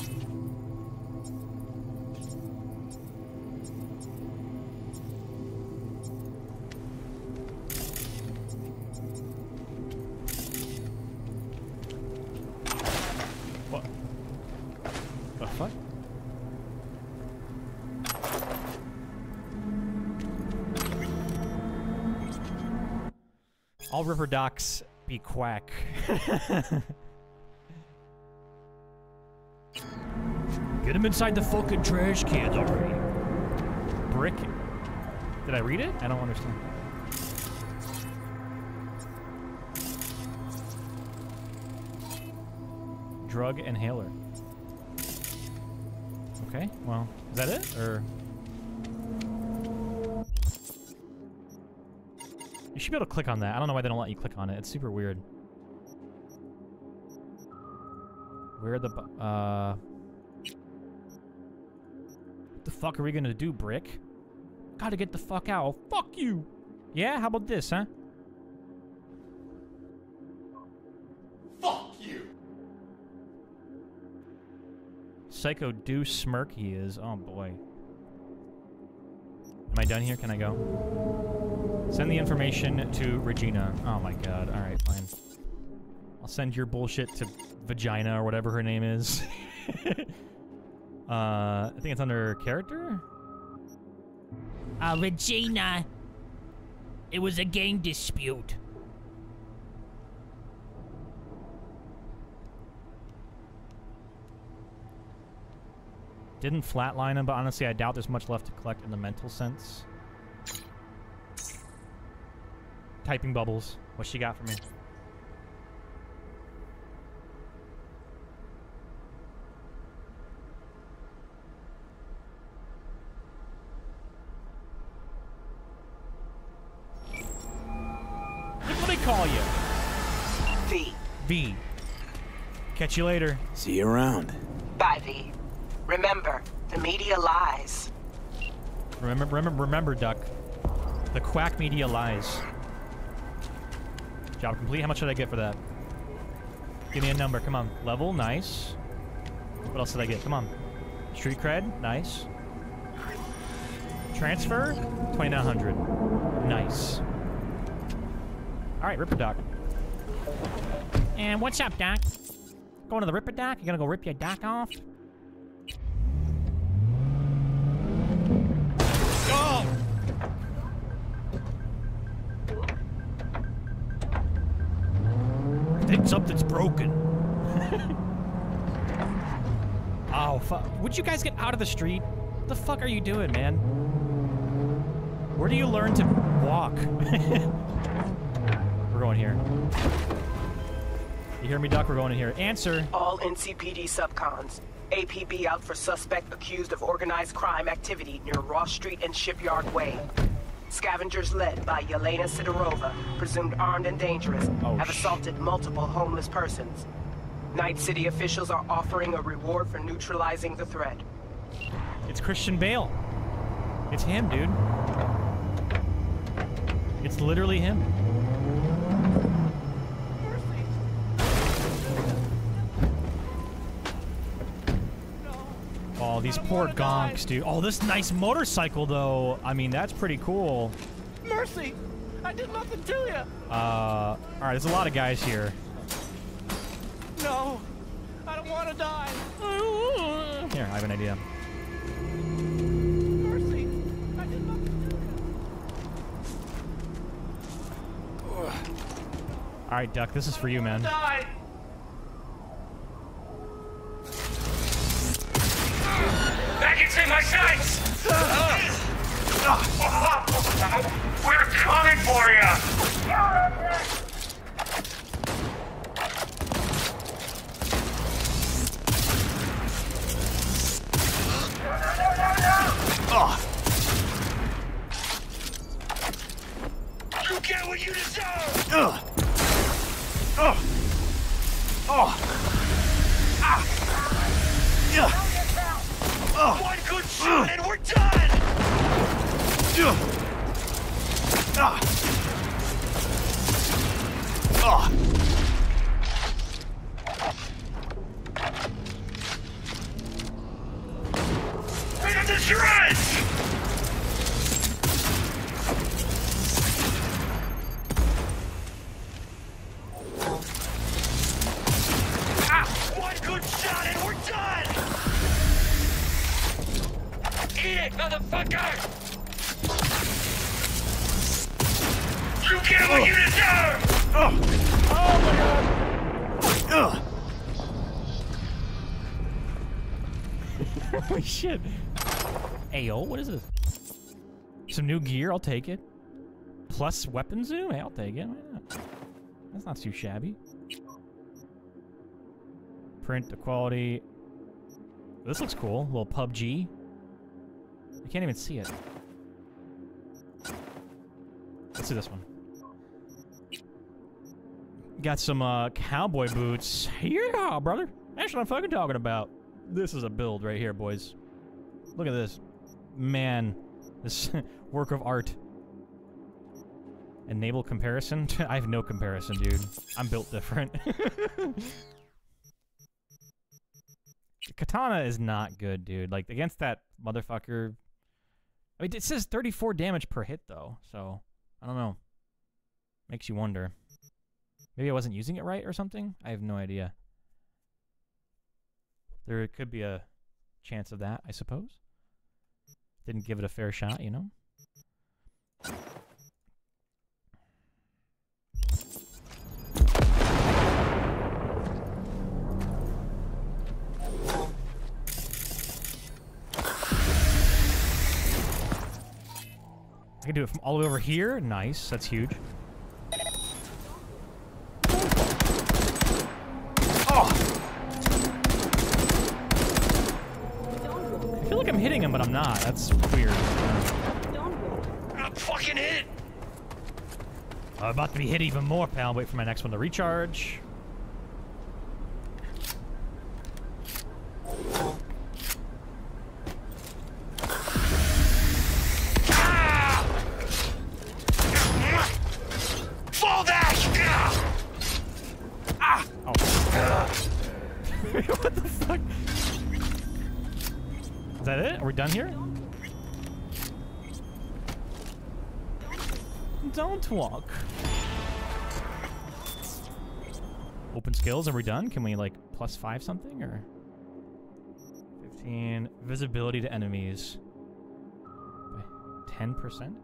Docs be quack. (laughs) Get him inside the fucking trash can already. Brick. Did I read it? I don't understand. Drug inhaler. Okay, well, is that it? Or. Should be able to click on that. I don't know why they don't let you click on it. It's super weird. Where the. Uh. What the fuck are we gonna do, Brick? Gotta get the fuck out. Fuck you! Yeah, how about this, huh? Fuck you! Psycho Deuce Smirk he is. Oh boy. Am I done here? Can I go? Send the information to Regina. Oh my god. Alright, fine. I'll send your bullshit to Vagina or whatever her name is. (laughs) uh, I think it's under character? Uh, Regina. It was a gang dispute. Didn't flatline him, but honestly, I doubt there's much left to collect in the mental sense. Typing bubbles. What she got for me? What do they call you? V. V. Catch you later. See you around. Bye, V. Remember, the media lies. Remember, remember, remember, Duck. The quack media lies. Job complete. How much did I get for that? Give me a number. Come on. Level. Nice. What else did I get? Come on. Street cred. Nice. Transfer. 2900. Nice. All right, Ripper Doc. And what's up, Doc? Going to the Ripper Doc? You gonna go rip your doc off? Something's broken. (laughs) Oh, fuck. Would you guys get out of the street? What the fuck are you doing, man? Where do you learn to walk? (laughs) We're going here. You hear me, Duck? We're going in here. Answer. All NCPD subcons. APB out for suspect accused of organized crime activity near Ross Street and Shipyard Way. Scavengers led by Yelena Sidorova, presumed armed and dangerous, oh, have assaulted multiple homeless persons. Night City officials are offering a reward for neutralizing the threat. It's Christian Bale. It's him, dude. It's literally him. These poor gonks, dude. Oh, this nice motorcycle, though. I mean, that's pretty cool. Mercy! I did nothing to you! Uh, all right, there's a lot of guys here. No! I don't want to die! Here, I have an idea. Mercy! I did nothing to you! All right, Duck, this is for you, man. Die! Take it. Plus weapon zoom? Hey, I'll take it. That's not too shabby. Print, the quality. This looks cool. A little PUBG. I can't even see it. Let's do this one. Got some uh, cowboy boots. Yeah, brother. That's what I'm fucking talking about. This is a build right here, boys. Look at this. Man, this (laughs) work of art. Enable comparison? (laughs) I have no comparison, dude. I'm built different. (laughs) Katana is not good, dude. Like, against that motherfucker... I mean, it says 34 damage per hit, though, so... I don't know. Makes you wonder. Maybe I wasn't using it right or something? I have no idea. There could be a chance of that, I suppose. Didn't give it a fair shot, you know? I can do it from all the way over here. Nice. That's huge. Oh! I feel like I'm hitting him, but I'm not. That's weird. Hit! I'm about to be hit even more, pal. Wait for my next one to recharge. Open skills, are we done? Can we like plus five something or? 15. Visibility to enemies. By 10%?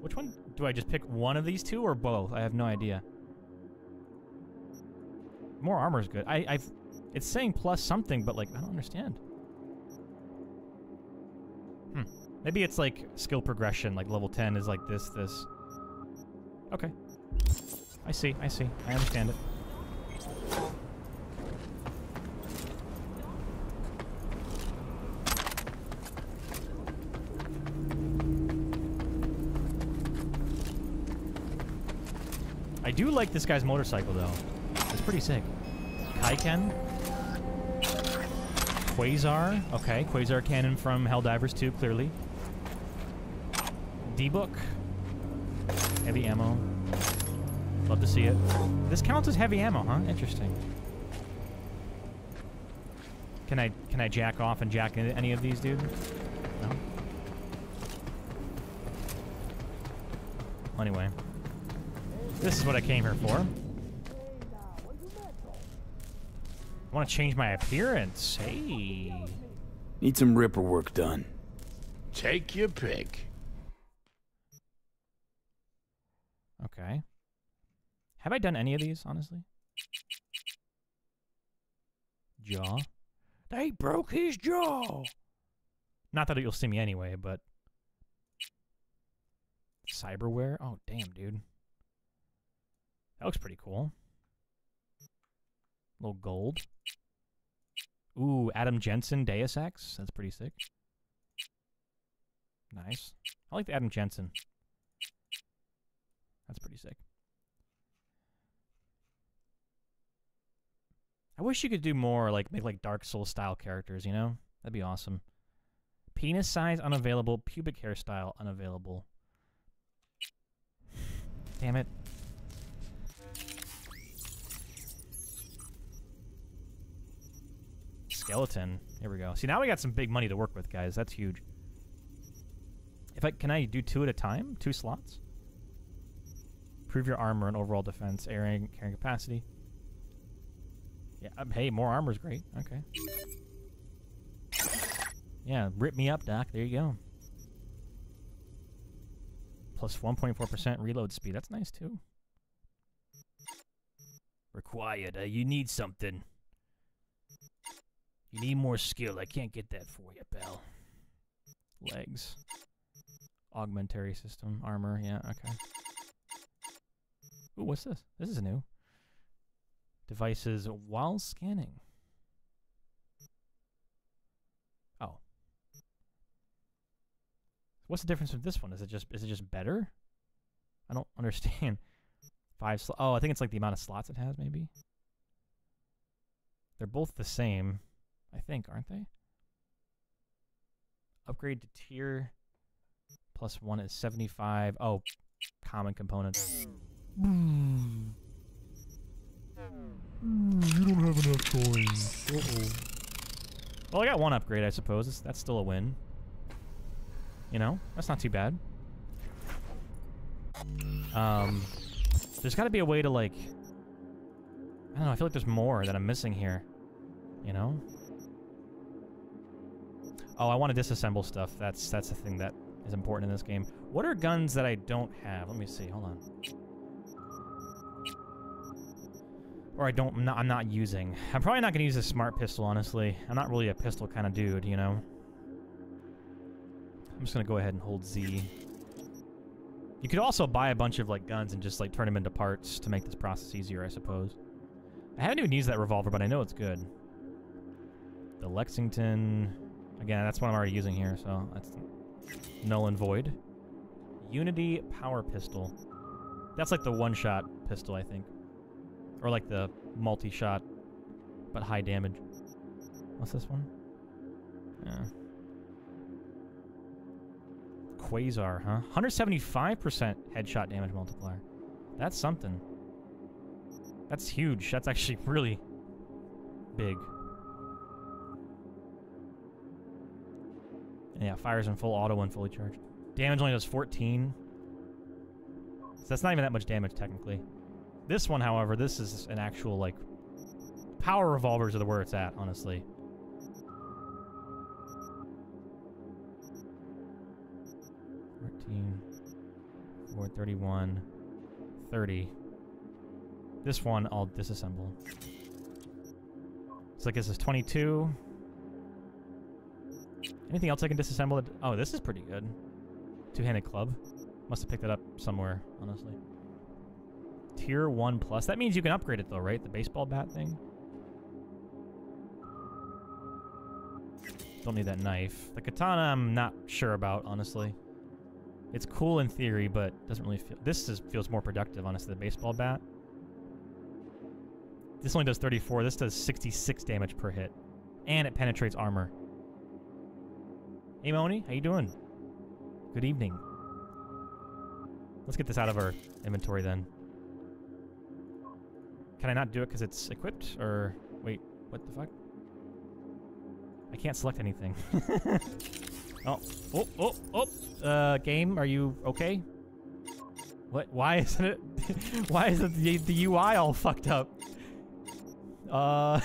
Which one? Do I just pick one of these two or both? I have no idea. More armor is good. I, I've, it's saying plus something, but like I don't understand. Hmm. Maybe it's like skill progression. Like level 10 is like this, this. Okay. I see. I see. I understand it. I do like this guy's motorcycle, though. It's pretty sick. Kaiken. Quasar. Okay, Quasar cannon from Helldivers 2, clearly. D-Book. Heavy ammo. Love to see it. This counts as heavy ammo, huh? Interesting. Can I can I jack off and jack into any of these, dude? No. Anyway, this is what I came here for. I want to change my appearance. Hey. Need some ripper work done. Take your pick. Okay. Have I done any of these, honestly? Jaw. They broke his jaw. Not that you'll see me anyway, but cyberware. Oh, damn, dude. That looks pretty cool. little gold. Ooh, Adam Jensen Deus Ex. That's pretty sick. Nice. I like the Adam Jensen. That's pretty sick. I wish you could do more, like make like Dark Souls style characters. You know, that'd be awesome. Penis size unavailable. Pubic hairstyle unavailable. Damn it. Skeleton. Here we go. See, now we got some big money to work with, guys. That's huge. If I can I do two at a time? Two slots? Improve your armor and overall defense, airing, carrying capacity. Yeah, um, hey, more armor's great. Okay. Yeah, rip me up, Doc. There you go. plus 1.4% reload speed. That's nice too. Required. Uh, you need something. You need more skill. I can't get that for you, pal. Legs. Augmentary system. Armor. Yeah, okay. Ooh, what's this? This is new. Devices while scanning. Oh. What's the difference with this one? Is it just is it just better? I don't (laughs) understand. Five sl Oh, I think it's like the amount of slots it has, maybe. They're both the same, I think, aren't they? Upgrade to tier plus one is 75. Oh, common components. Mm. Hmm. Mm, you don't have enough coins. Uh-oh. Well, I got one upgrade, I suppose. That's- That's still a win. You know, that's not too bad. Um, there's got to be a way to like. I don't know. I feel like there's more that I'm missing here. You know. Oh, I want to disassemble stuff. That's that's the thing that is important in this game. What are guns that I don't have? Let me see. Hold on. Or I don't. I'm not, I'm not using. I'm probably not gonna use a smart pistol. Honestly, I'm not really a pistol kind of dude. You know. I'm just gonna go ahead and hold Z. You could also buy a bunch of like guns and just like turn them into parts to make this process easier, I suppose. I haven't even used that revolver, but I know it's good. The Lexington, again, that's what I'm already using here, so that's null and void. Unity power pistol. That's like the one-shot pistol, I think, or like the multi-shot, but high damage. What's this one? Yeah. Quasar, huh? 175% headshot damage multiplier. That's something. That's huge. That's actually (laughs) really big. Yeah, fires in full auto when fully charged. Damage only does 14. So that's not even that much damage, technically. This one, however, this is an actual, like... Power revolvers are the where it's at, honestly. Fourteen, four, 31, 30. This one I'll disassemble. So I guess it's 22. Anything else I can disassemble? Oh, this is pretty good. Two-handed club. Must have picked it up somewhere, honestly. Tier 1 plus. That means you can upgrade it though, right? The baseball bat thing? Don't need that knife. The katana I'm not sure about, honestly. It's cool in theory, but doesn't really feel... This is, feels more productive, honestly, the baseball bat. This only does 34. This does 66 damage per hit. And it penetrates armor. Hey, Moni. How you doing? Good evening. Let's get this out of our inventory, then. Can I not do it because it's equipped? Or... Wait, what the fuck? I can't select anything. (laughs) oh, oh, oh, oh! Uh, game, are you okay? What? Why (laughs) isn't it... (laughs) why is it the, the UI all fucked up? Uh...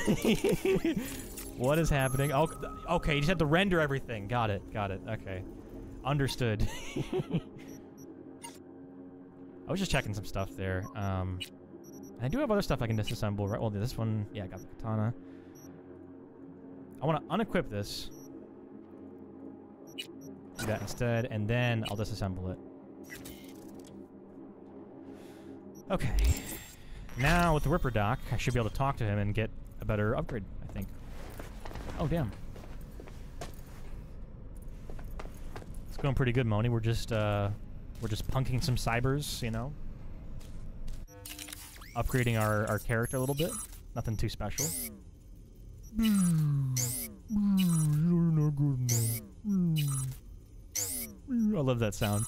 what is happening? Oh, okay, you just have to render everything. Got it, got it, okay. Understood. I was just checking some stuff there. Um, I do have other stuff I can disassemble, right? Well, this one, yeah, I got the katana. I want to unequip this. Do that instead, and then I'll disassemble it. Okay. Now, with the Ripper Doc, I should be able to talk to him and get a better upgrade, I think. Oh, damn. It's going pretty good, Moni. We're just, uh, we're just punking some cybers, you know? Upgrading our, our character a little bit. Nothing too special. I love that sound.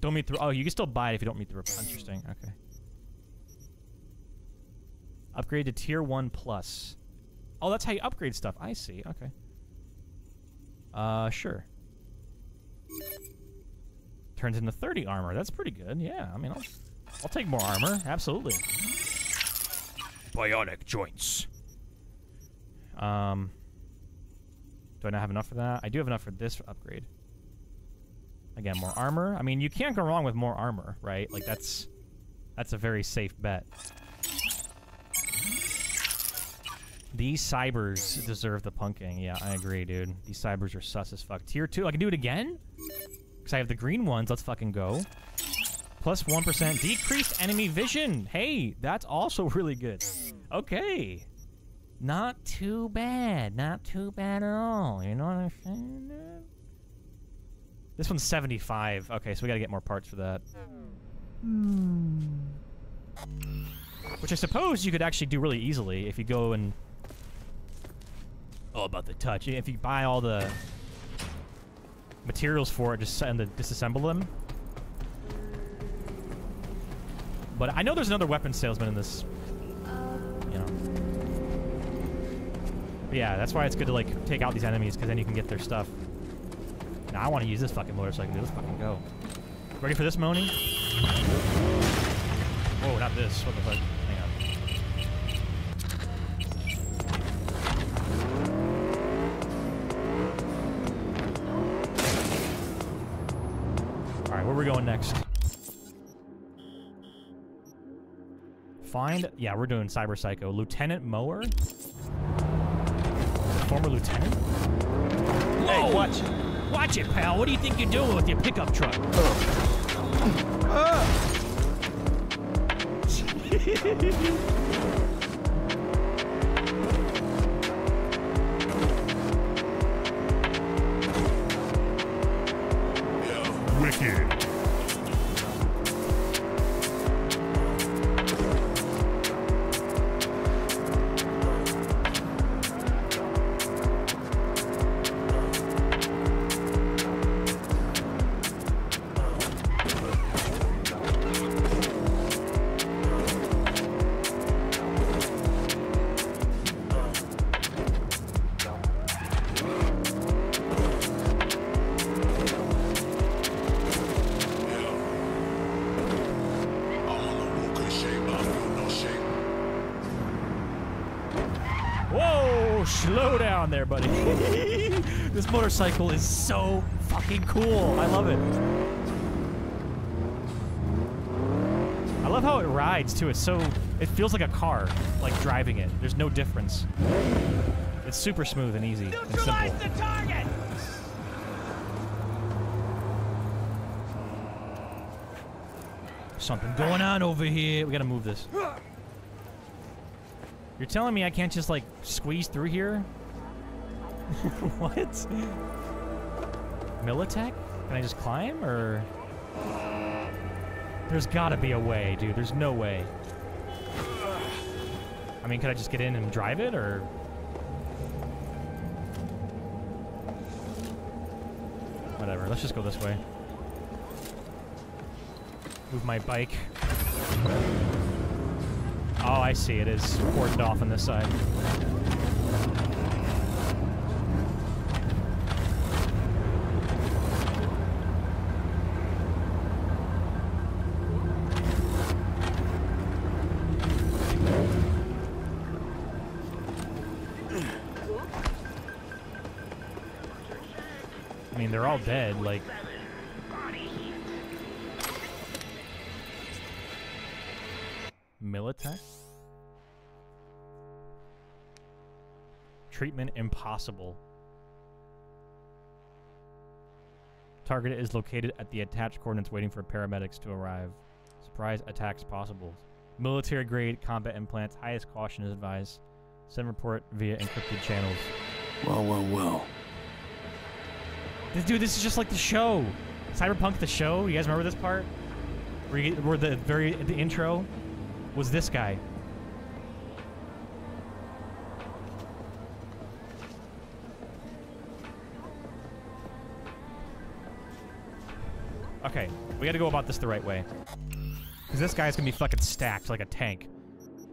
Don't meet the... Oh, you can still buy it if you don't meet the... Interesting. Okay. Upgrade to Tier 1 Plus. Oh, that's how you upgrade stuff. I see. Okay. Uh, sure. Turns into 30 armor. That's pretty good. Yeah, I mean, I'll, I'll take more armor. Absolutely. Bionic joints. Um, do I not have enough for that? I do have enough for this upgrade. Again, more armor. I mean, you can't go wrong with more armor, right? Like that's that's a very safe bet. These cybers deserve the punking. Yeah, I agree, dude. These cybers are sus as fuck. Tier 2. I can do it again? Because I have the green ones. Let's fucking go. Plus 1 decreased enemy vision. Hey, that's also (laughs) really good. Okay. Not too bad. Not too bad at all. You know what I'm saying? This one's 75. Okay, so we gotta get more parts for that. Which I suppose you could actually do really easily if you go and... Oh, about the touch. If you buy all the materials for it, just and the disassemble them. But I know there's another weapon salesman in this. You know. But yeah, that's why it's good to like take out these enemies because then you can get their stuff. Now I want to use this fucking motorcycle. Let's fucking go. Ready for this, Moni? Whoa, not this. What the fuck? Hang on. All right, where are we going next? Find, yeah, we're doing Cyber Psycho. Lieutenant Mower? Former lieutenant? Whoa! watch it. Watch it, pal. What do you think you're doing with your pickup truck? Wicked. (laughs) (laughs) motorcycle is so fucking cool. I love it. I love how it rides too. It's so it feels like a car, like driving it. There's no difference. It's super smooth and easy and simple. the target! Something going on over here. We gotta move this. You're telling me I can't just like squeeze through here? (laughs) what? Militech? Can I just climb or? There's gotta be a way, dude. There's no way. I mean, could I just get in and drive it or? Whatever. Let's just go this way. Move my bike. Oh, I see. It is cordoned off on this side. Treatment impossible. Target is located at the attached coordinates waiting for paramedics to arrive. Surprise attacks possible. Military grade combat implants. Highest caution is advised. Send report via encrypted channels. Well, well, well. This, dude, this is just like the show. Cyberpunk the show. You guys remember this part? Where, you, where the very the intro was this guy. We gotta go about this the right way. Because this guy's gonna be fucking stacked like a tank.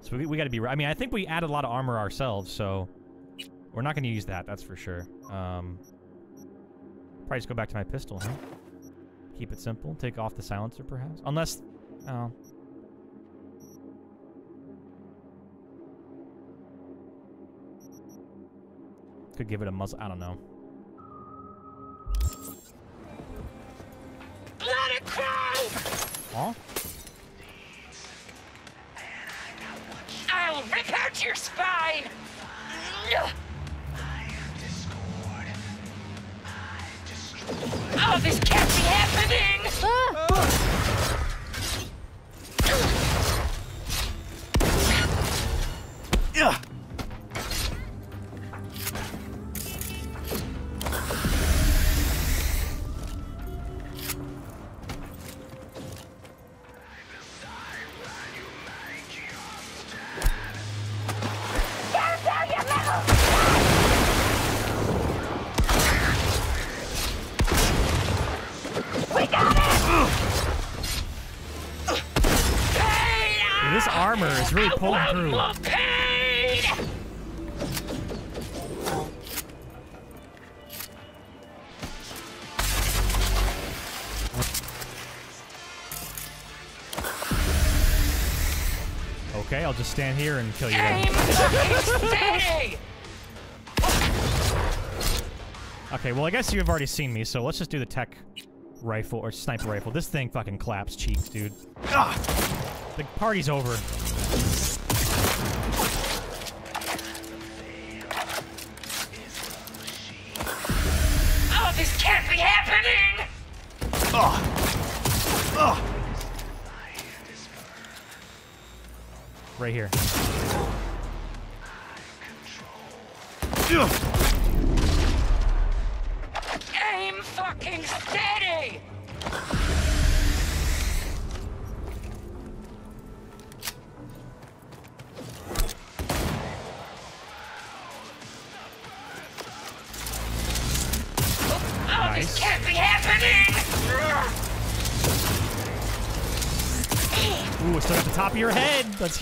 So we, we gotta be. I mean, I think we added a lot of armor ourselves, so we're not gonna use that, that's for sure. Um, probably just go back to my pistol, huh? Keep it simple. Take off the silencer, perhaps? Unless... Oh. Could give it a muzzle. I don't know. Aw. I'll rip out your spine! Oh, this can't be happening! Yeah. We stand here and kill you. Aim then. fucking steady! Okay, well I guess you've already seen me, so let's just do the tech rifle or sniper rifle. This thing fucking claps cheeks, dude. Ah! The party's over. Right here.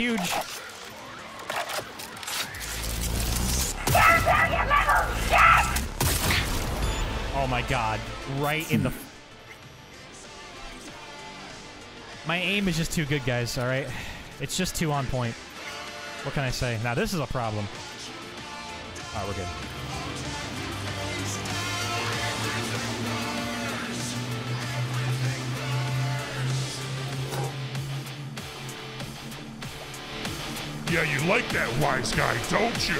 Huge. Oh my god. Right in the... Hmm. My aim is just too good, guys, alright? It's just too on point. What can I say? Now, this is a problem. Alright, we're good. Yeah, you like that wise guy, don't you?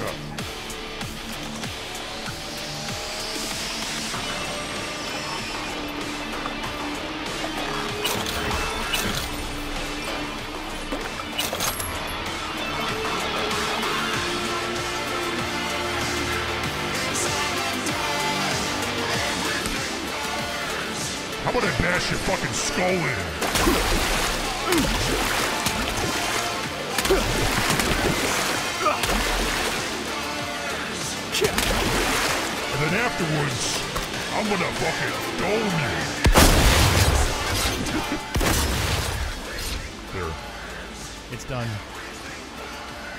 How about I bash your fucking skull in? Gonna fucking you. there. It's done.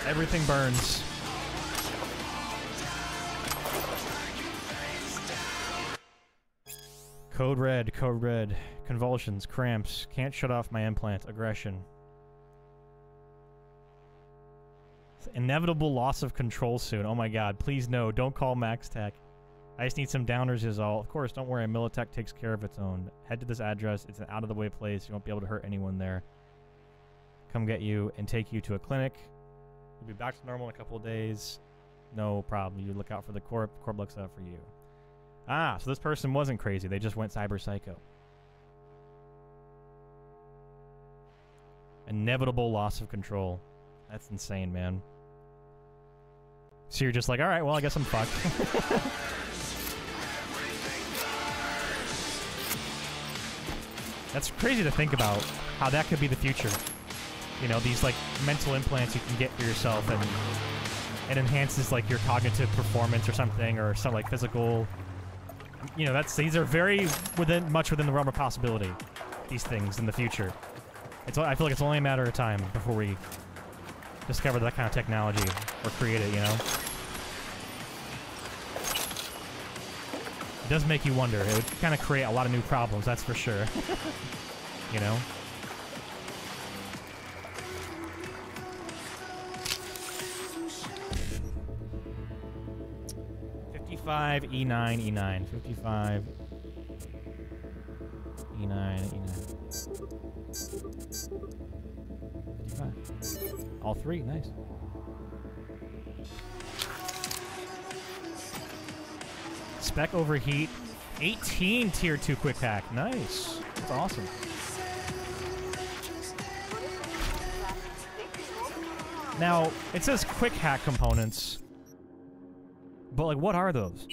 Everything burns. Code red, code red. Convulsions, cramps, can't shut off my implant, aggression. Inevitable loss of control soon. Oh my god, please no, don't call MaxTac. I just need some downers is all. Of course, don't worry, Militech takes care of its own. Head to this address, it's an out of the way place, you won't be able to hurt anyone there. Come get you and take you to a clinic. You'll be back to normal in a couple of days. No problem. You look out for the corp. Corp looks out for you. Ah, so this person wasn't crazy. They just went cyber psycho. Inevitable loss of control. That's insane, man. So you're just like, all right, well, I guess I'm fucked. (laughs) That's crazy to think about how that could be the future. You know, these like mental implants you can get for yourself and it enhances like your cognitive performance or something or some like physical you know, that's these are very within much within the realm of possibility. These things in the future. It's I feel like it's only a matter of time before we discover that kind of technology or create it, you know. It does make you wonder. It would kind of create a lot of new problems, that's for sure. (laughs) you know? Fifty-five E nine E nine. Fifty-five E nine E nine. 55. All three, nice. Spec overheat. 18 tier 2 quick hack. Nice. That's awesome. Now, it says quick hack components. But, like, what are those?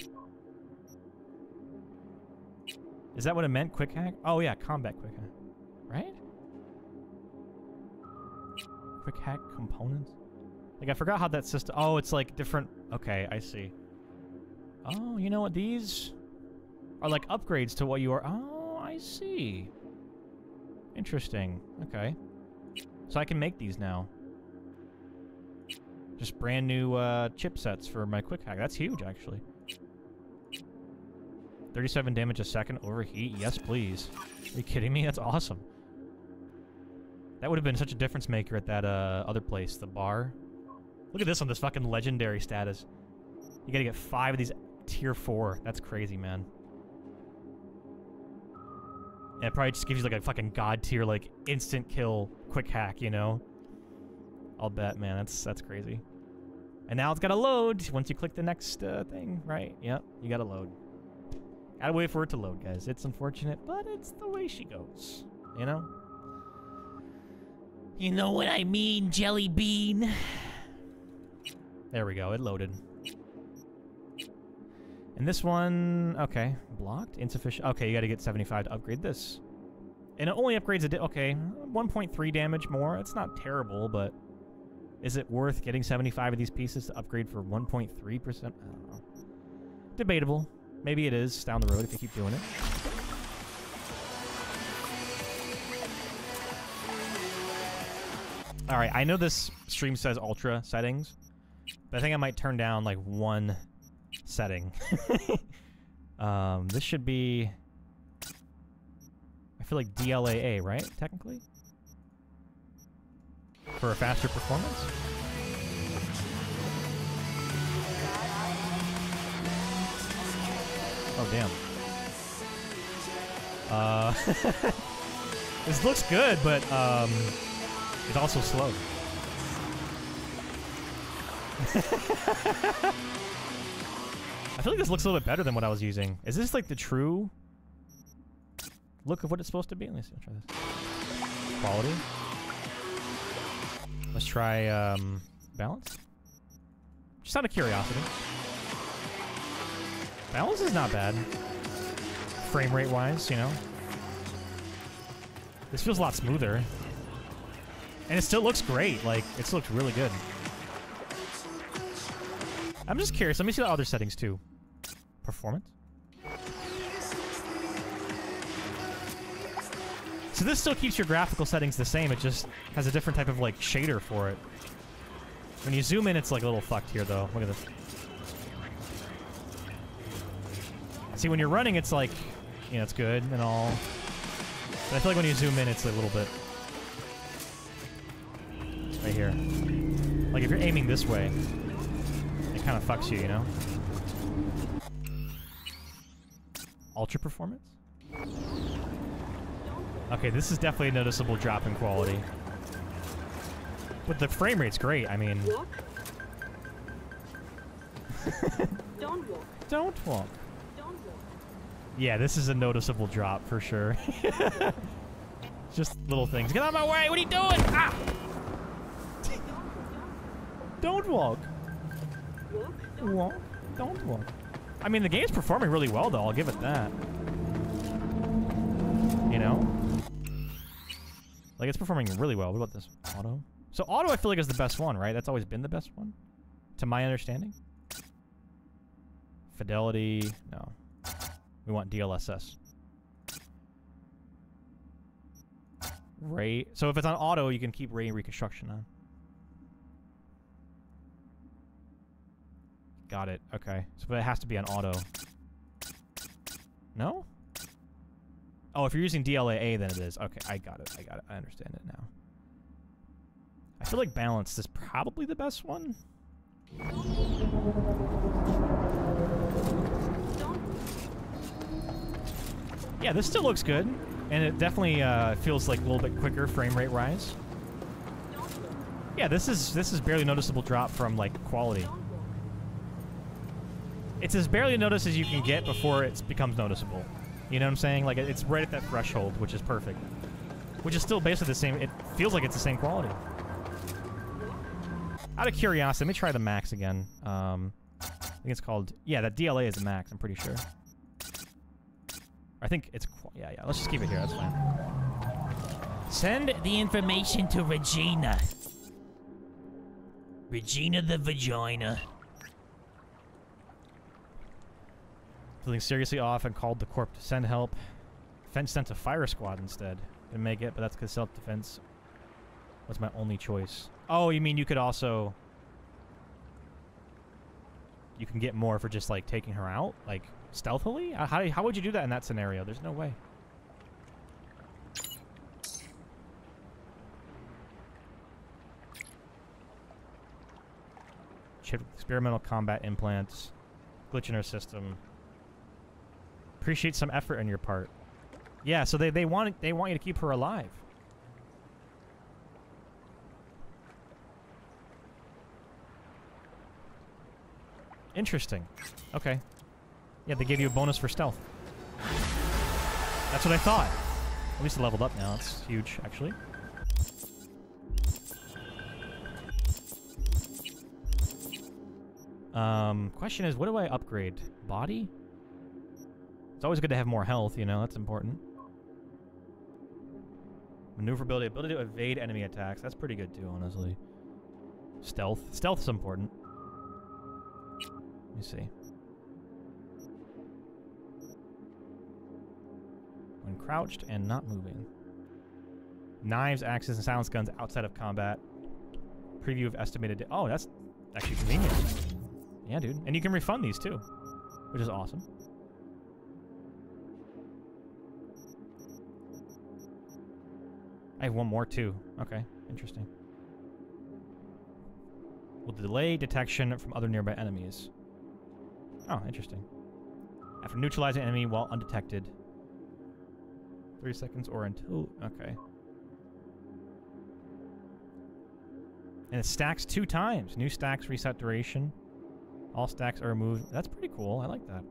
Is that what it meant, quick hack? Oh, yeah, combat quick hack. Right? Quick hack components? Like, I forgot how that system... Oh, it's like different... Okay, I see. Oh, you know what? These are like upgrades to what you are... Oh, I see. Interesting. Okay. So I can make these now. Just brand new uh, chipsets for my quick hack. That's huge, actually. 37 damage a second overheat. Yes, please. Are you kidding me? That's awesome. That would have been such a difference maker at that uh, other place, the bar. Look at this on this fucking legendary status. You gotta get five of these tier four. That's crazy, man. And it probably just gives you like a fucking god tier, like instant kill, quick hack, you know? I'll bet, man. That's that's crazy. And now it's gotta load once you click the next uh, thing, right? Yep, you gotta load. Gotta wait for it to load, guys. It's unfortunate, but it's the way she goes. You know? You know what I mean, Jelly Bean? (sighs) There we go. It loaded. And this one, okay, blocked, insufficient. Okay, you got to get 75 to upgrade this. And it only upgrades a okay, 1.3 damage more. It's not terrible, but is it worth getting 75 of these pieces to upgrade for 1.3%? I don't know. Debatable. Maybe it is down the road if you keep doing it. All right, I know this stream says ultra settings, but I think I might turn down like one setting. (laughs) um, this should be, I feel like DLAA, right? Technically, for a faster performance. Oh damn. Uh, (laughs) this looks good, but um, it's also slow. (laughs) I feel like this looks a little bit better than what I was using. Is this like the true look of what it's supposed to be? Let me see. I'll try this. Quality. Let's try um, balance. Just out of curiosity. Balance is not bad. Frame rate wise, you know. This feels a lot smoother. And it still looks great. Like, it still looks really good. I'm just curious. Let me see the other settings too. Performance. So this still keeps your graphical settings the same. It just has a different type of like shader for it. When you zoom in, it's like a little fucked here though. Look at this. See, when you're running, it's like, you know, it's good and all. But I feel like when you zoom in, it's a little bit right here. Like if you're aiming this way, it kind of fucks you, you know? Ultra performance? Okay, this is definitely a noticeable drop in quality. But the frame rate's great, I mean... Walk. (laughs) Don't walk. Don't walk. Don't walk. Yeah, this is a noticeable drop for sure. (laughs) Just little things. Get out of my way! What are you doing? Ah! Don't walk. Walk. Don't walk. I mean, the game's performing really well, though. I'll give it that. You know? Like, it's performing really well. What about this? Auto? So auto, I feel like, is the best one, right? That's always been the best one? To my understanding? Fidelity? No. We want DLSS. Ray. So if it's on auto, you can keep ray reconstruction on. Got it. Okay. So but it has to be on auto. No? Oh, if you're using DLAA, then it is. Okay, I got it. I got it. I understand it now. I feel like balanced is probably the best one. Yeah, this still looks good. And it definitely uh, feels like a little bit quicker frame rate rise. Yeah, this is this is barely noticeable drop from like quality. It's as barely noticed as you can get before it becomes noticeable. You know what I'm saying? Like it's right at that threshold, which is perfect. Which is still basically the same. It feels like it's the same quality. Out of curiosity, let me try the max again. Um, I think it's called. Yeah, that DLA is the max. I'm pretty sure. I think it's. Yeah, yeah. Let's just keep it here. That's fine. Send the information to Regina. Regina the vagina. Feeling seriously off and called the corp to send help. Fence sent a fire squad instead. Didn't make it, but that's because self-defense was my only choice. Oh, you mean you could also... You can get more for just, like, taking her out? Like, stealthily? Uh, How, how would you do that in that scenario? There's no way. Experimental combat implants. Glitch in her system. Appreciate some effort on your part. Yeah, so they, they want they want you to keep her alive. Interesting. Okay. Yeah, they gave you a bonus for stealth. That's what I thought. At least it leveled up now. It's huge, actually. Um, question is, what do I upgrade? Body? It's always good to have more health, you know, that's important. Maneuverability, ability to evade enemy attacks. That's pretty good too, honestly. Stealth. Stealth's important. Let me see. When crouched and not moving. Knives, axes, and silence guns outside of combat. Preview of estimated... oh, that's actually convenient. Yeah, dude. And you can refund these too, which is awesome. I have one more too. Okay, interesting. Will delay detection from other nearby enemies. Oh, interesting. After neutralizing enemy while undetected. 30 seconds or until... Okay. And it stacks two times. New stacks reset duration. All stacks are removed. That's pretty cool. I like that.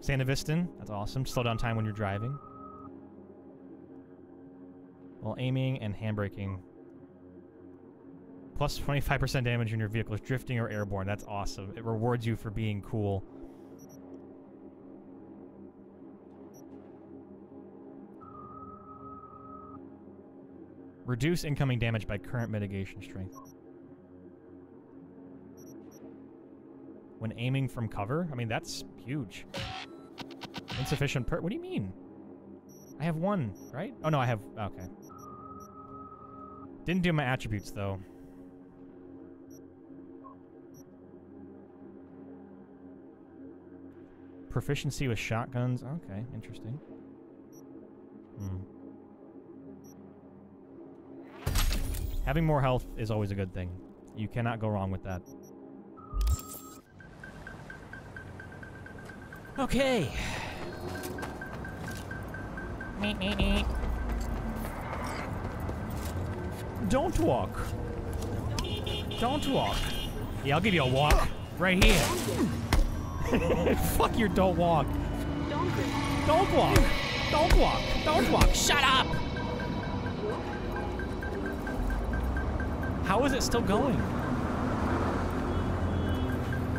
Sandevistan. That's awesome. Slow down time when you're driving. While aiming and handbraking. Plus 25% damage when your vehicle is drifting or airborne. That's awesome. It rewards you for being cool. Reduce incoming damage by current mitigation strength. When aiming from cover? I mean, that's huge. Insufficient per- What do you mean? I have one, right? Oh, no, I have... Okay. Didn't do my attributes, though. Proficiency with shotguns. Okay, interesting. Hmm. Having more health is always a good thing. You cannot go wrong with that. Okay. Meet, meet. Don't walk. Don't walk. Yeah, I'll give you a walk. Right here. (laughs) Fuck your don't walk. Don't walk. Don't walk. Don't walk. Shut up. How is it still going?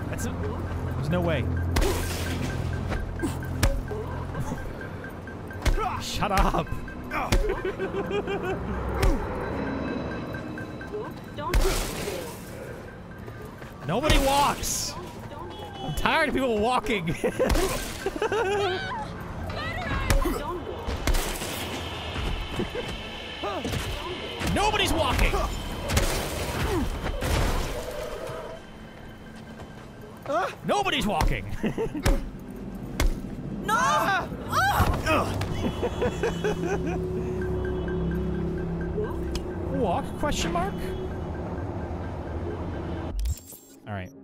That's a, There's no way. (laughs) Shut up. (laughs) Nobody walks. I'm tired of people walking. (laughs) Nobody's walking. Nobody's walking. (laughs) No! Walk? Question mark?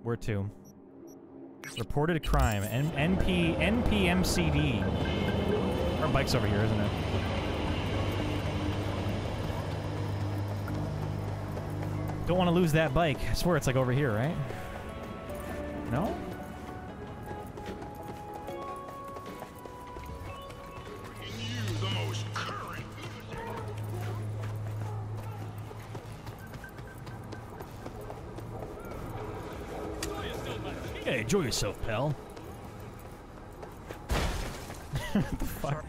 Where to? Reported crime. N NP NPMCD. Different bikes over here, isn't it? Don't want to lose that bike. I swear it's like over here, right? No? Enjoy yourself, pal. (laughs) what the fuck?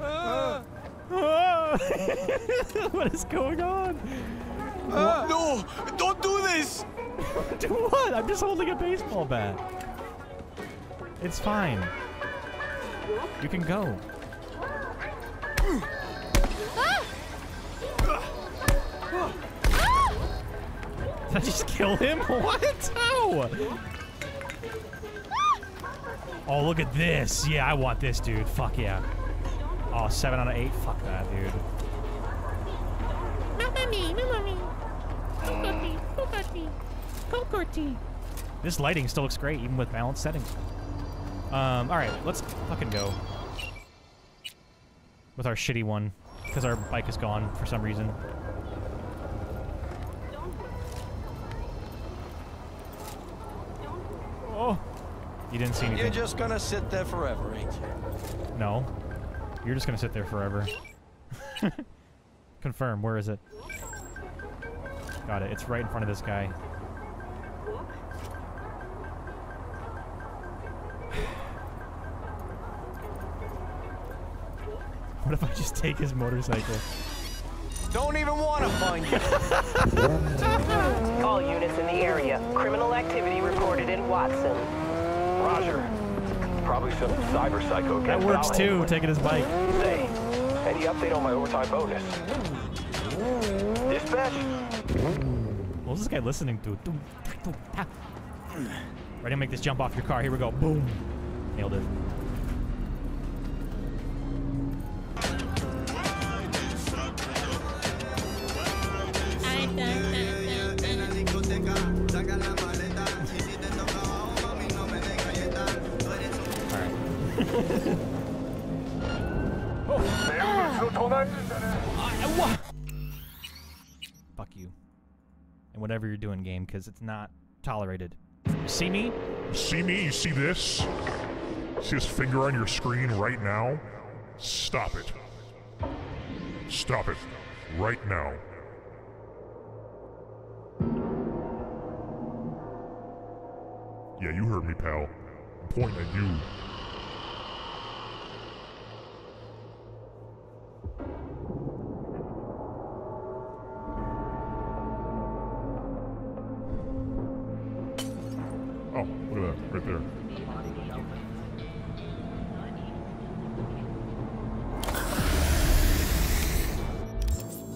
(laughs) what is going on? no! Don't do this! (laughs) do what? I'm just holding a baseball bat. It's fine. You can go. (gasps) Did I just kill him? What? How? Oh, look at this. Yeah, I want this, dude. Fuck yeah. Oh, seven out of eight. Fuck that, dude. This lighting still looks great, even with balanced settings. Um, alright, let's fucking go. With our shitty one. Because our bike is gone for some reason. Oh! You didn't see anything. You're just gonna sit there forever, ain't you? No. You're just gonna sit there forever. (laughs) Confirm, where is it? Got it, it's right in front of this guy. (sighs) What if I just take his motorcycle? Don't even want to find you. (laughs) All units in the area. Criminal activity reported in Watson. Roger. Probably some cyber psycho That works too, taking his bike. Say, any update on my overtime bonus? Dispatch? What was this guy listening to? Ready to make this jump off your car. Here we go. Boom. Nailed it. Because it's not tolerated. See me? See me? You see this? See this finger on your screen right now? Stop it. Stop it. Right now. Yeah, you heard me, pal. I'm pointing at you. There.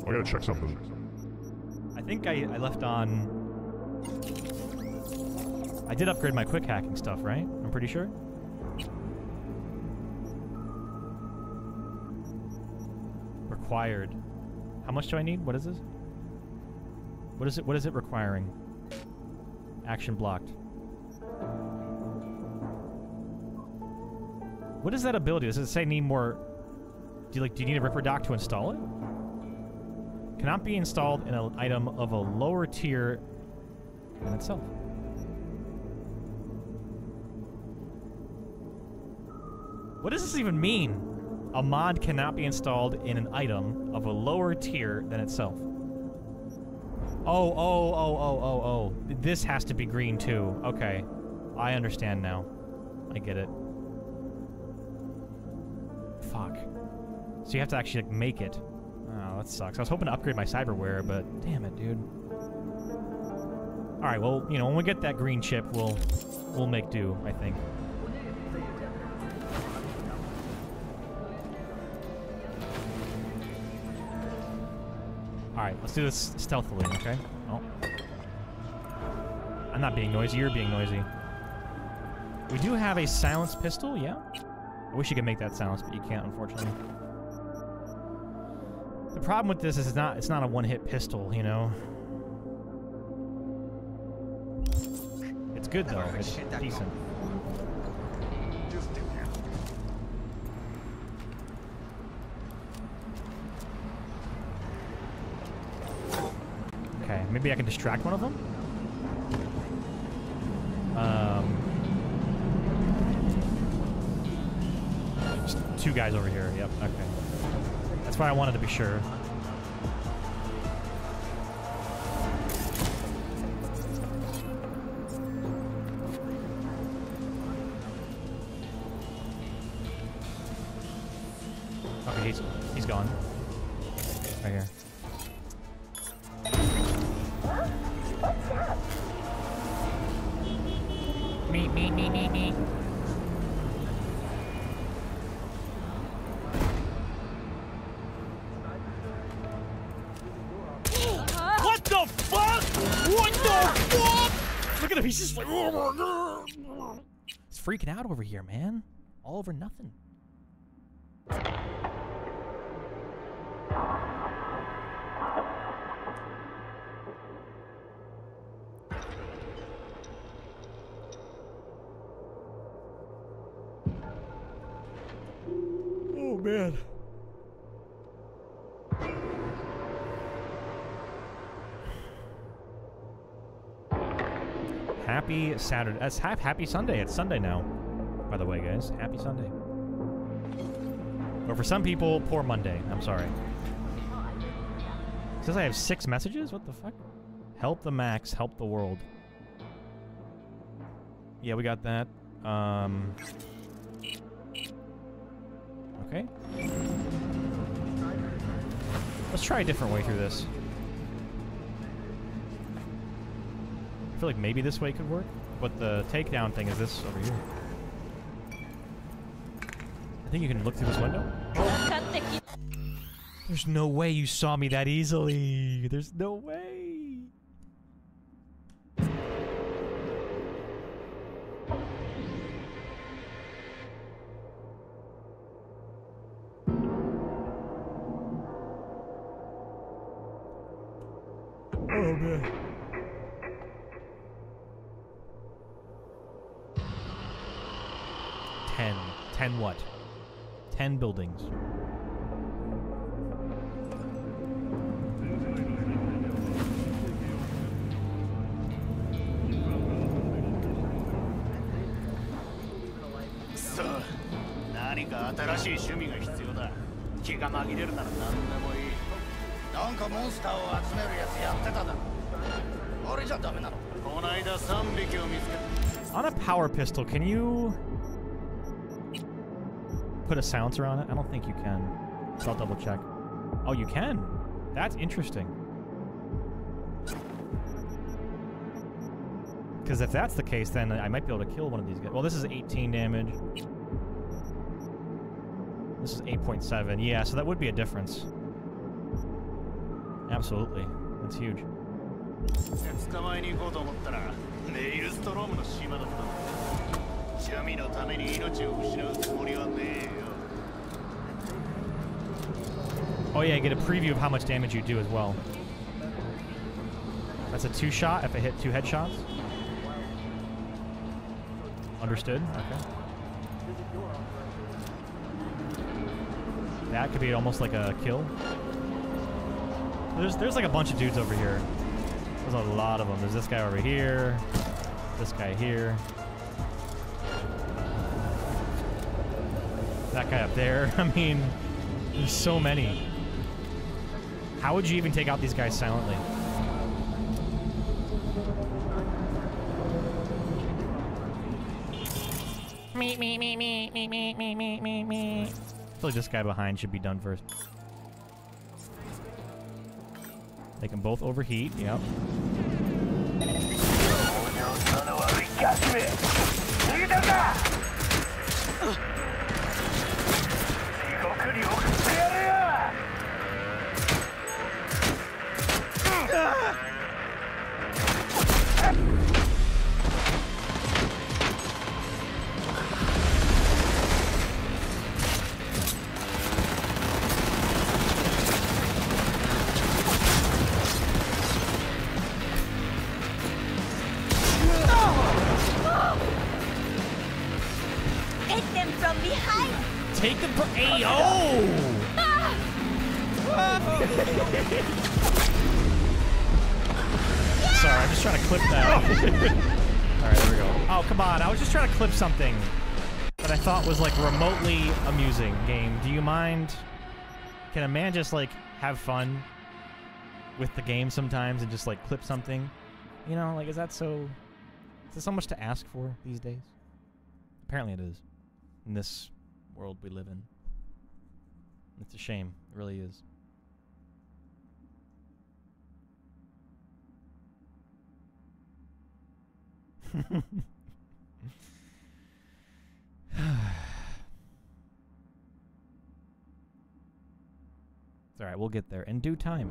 I gotta check something. I think I, I left on... I did upgrade my quick hacking stuff, right? I'm pretty sure. Required. How much do I need? What is this? What is it? What is it requiring? Action blocked. What is that ability? Does it say need more? Do you like? Do you need a Ripperdoc to install it? Cannot be installed in an item of a lower tier than itself. What does this even mean? A mod cannot be installed in an item of a lower tier than itself. Oh, oh, oh, oh, oh, oh. This has to be green too. Okay. I understand now. I get it. Fuck. So you have to actually like, make it. Oh, that sucks. I was hoping to upgrade my cyberware, but damn it, dude. All right, well, you know, when we get that green chip, we'll we'll make do, I think. All right, let's do this stealthily, okay? Oh. I'm not being noisy, you're being noisy. We do have a silenced pistol, yeah? I wish you could make that sound, but you can't, unfortunately. The problem with this is it's not, it's not a one-hit pistol, you know? It's good, though. It's decent. Okay, maybe I can distract one of them? Two guys over here. Yep, okay. That's why I wanted to be sure. Over nothing. Oh man. Happy Saturday. That's hap happy Sunday. It's Sunday now. By the way, guys. Happy Sunday. Or for some people, poor Monday. I'm sorry. It says I have six messages? What the fuck? Help the max, help the world. Yeah, we got that. Um. Okay. Let's try a different way through this. I feel like maybe this way could work, but the takedown thing is this over here. Think you can look through this window. There's no way you saw me that easily. There's no way. buildings.そう何か新しい趣味が必要だ気が紛れるなら何でもいいなんかモンスターを集めるやつやってただろ俺じゃダメなのこの間3匹を見つけ On a power pistol, can you put a silencer on it? I don't think you can. So I'll double check. Oh, you can. That's interesting. Because if that's the case, then I might be able to kill one of these guys. Well, this is 18 damage. This is 8.7. Yeah, so that would be a difference. Absolutely. That's huge. 趣味のために命を失うつもりはねえよ Oh yeah, get a preview of how much damage you do as well. That's a two shot if I hit two headshots. Understood. Okay. That could be almost like a kill. There's there's like a bunch of dudes over here. There's a lot of them. There's this guy over here. This guy here. That guy up there. (laughs) I mean, there's so many. How would you even take out these guys silently? Me, me, me, me, me, me, me, me, me, me. I feel like this guy behind should be done first. They can both overheat, yep. Do you mind? Can a man just like have fun with the game sometimes and just like clip something? You know, like is that so? Is there so much to ask for these days? Apparently, it is. In this world we live in, it's a shame. It really is. It's alright, we'll get there in due time. (laughs)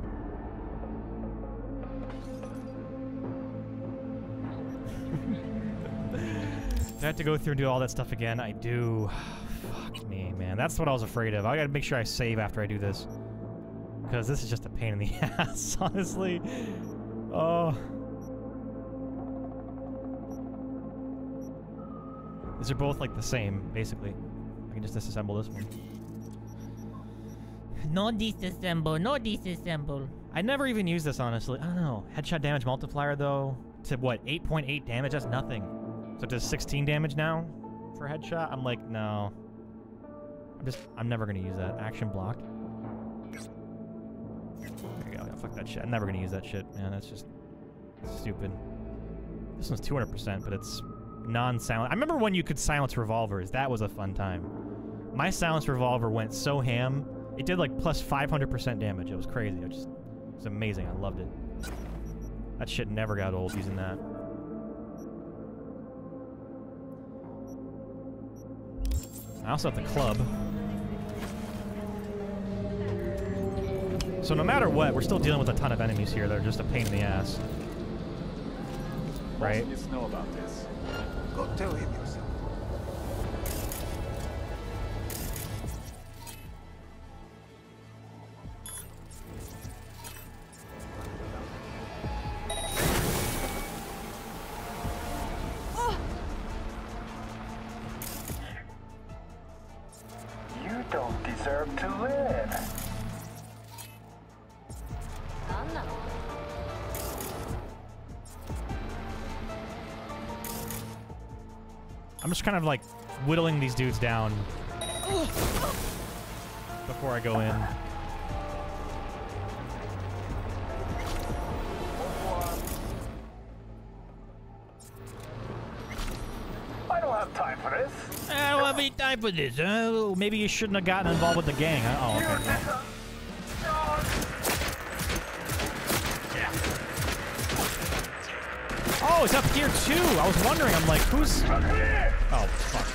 do I have to go through and do all that stuff again? I do. (sighs) Fuck me, man. That's what I was afraid of. I gotta make sure I save after I do this. Because this is just a pain in the (laughs) ass, honestly. Oh. These are both like the same, basically. I can just disassemble this one. No disassemble, no disassemble. I never even use this, honestly. I don't know. Headshot damage multiplier, though, to what, 8.8 damage? That's nothing. So it does 16 damage now for headshot? I'm like, no. I'm just, I'm never to use that. Action block. There you go. Fuck that shit. I'm never to use that shit, man. That's just stupid. This one's 200%, but it's non-silent. I remember when you could silence revolvers. That was a fun time. My silence revolver went so ham. It did like plus 500% damage. It was crazy. It just, was amazing. I loved it. That shit never got old using that. I also have the club. So no matter what, we're still dealing with a ton of enemies here that are just a pain in the ass. Right? Just know about this. Go tell him kind of like whittling these dudes down before I go in. I don't have time for this. I don't have any time for this. Uh, maybe you shouldn't have gotten involved with the gang. Huh? Oh, okay. Oh, up here too. I was wondering. I'm like, who's? Oh, fuck.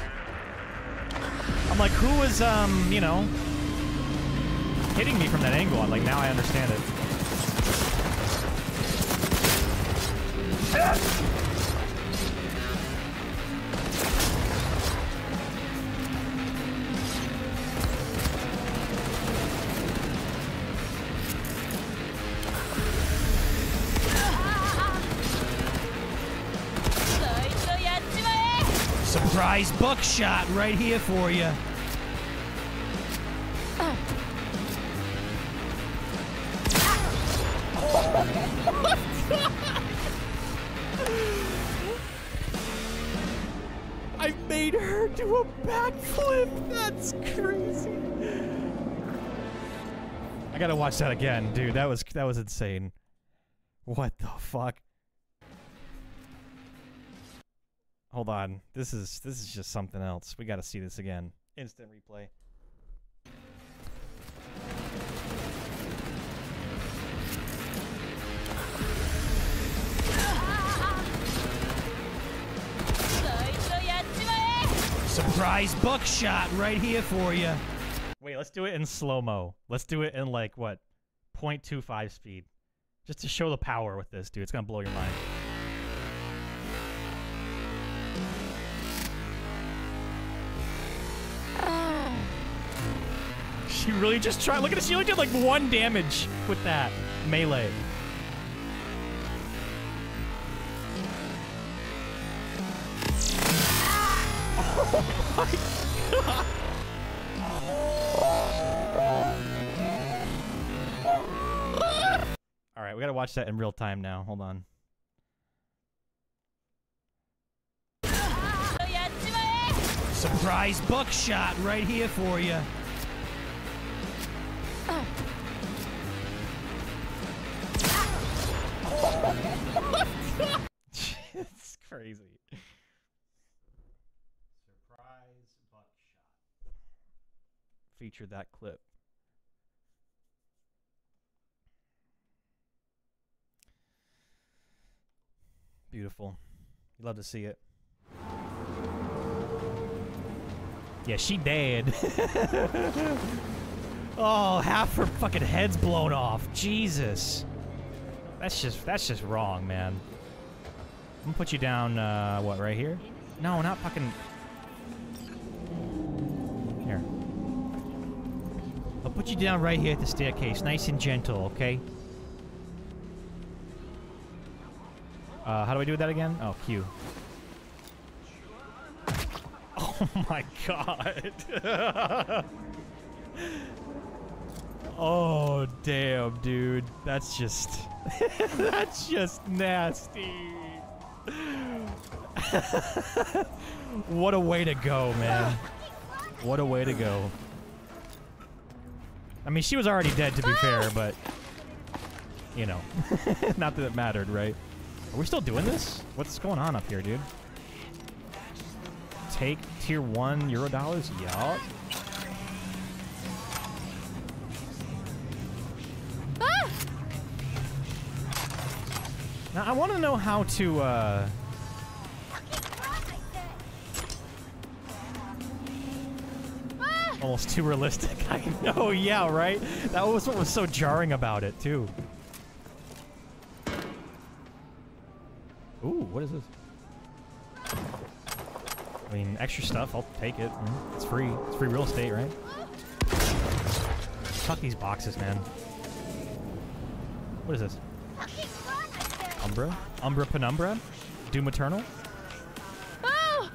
I'm like, who was, um, you know, hitting me from that angle? I'm like, now I understand it. Buckshot right here for you. (laughs) I made her do a backflip. That's crazy. I gotta watch that again, dude. That was that was insane. What the fuck? Hold on. This is this is just something else. We gotta see this again. Instant replay. Surprise buckshot right here for you. Wait, let's do it in slow mo. Let's do it in like what, 0.25 speed, just to show the power with this, dude. It's gonna blow your mind. She really just tried. Look at this. She only did like one damage with that melee. (laughs) All right, we gotta watch that in real time now. Hold on. (laughs) Surprise buckshot right here for you it's crazy. Surprise buckshot. Featured that clip. Beautiful. You love to see it. Yeah, she dead. (laughs) oh, half her fucking head's blown off. Jesus. That's just that's just wrong, man. I'm gonna put you down. Uh, what right here? No, not fucking. Here. I'll put you down right here at the staircase, nice and gentle, okay? Uh, how do I do that again? Oh, Q. (laughs) Oh my god. (laughs) oh damn, dude. That's just (laughs) that's just nasty. what a way to go, man. What a way to go. I mean, she was already dead to be fair, but you know, (laughs) not that it mattered, right? Are we still doing this? What's going on up here, dude? Take tier one euro dollars? Yup. Now I want to know how to. uh... Almost too realistic. (laughs) I know, yeah, right? That was what was so jarring about it, too. Ooh, what is this? I mean, extra stuff, I'll take it. Mm, It's free. It's free real estate, right? Fuck these boxes, man. What is this? Umbra? Umbra Penumbra? Doom Eternal? Oh!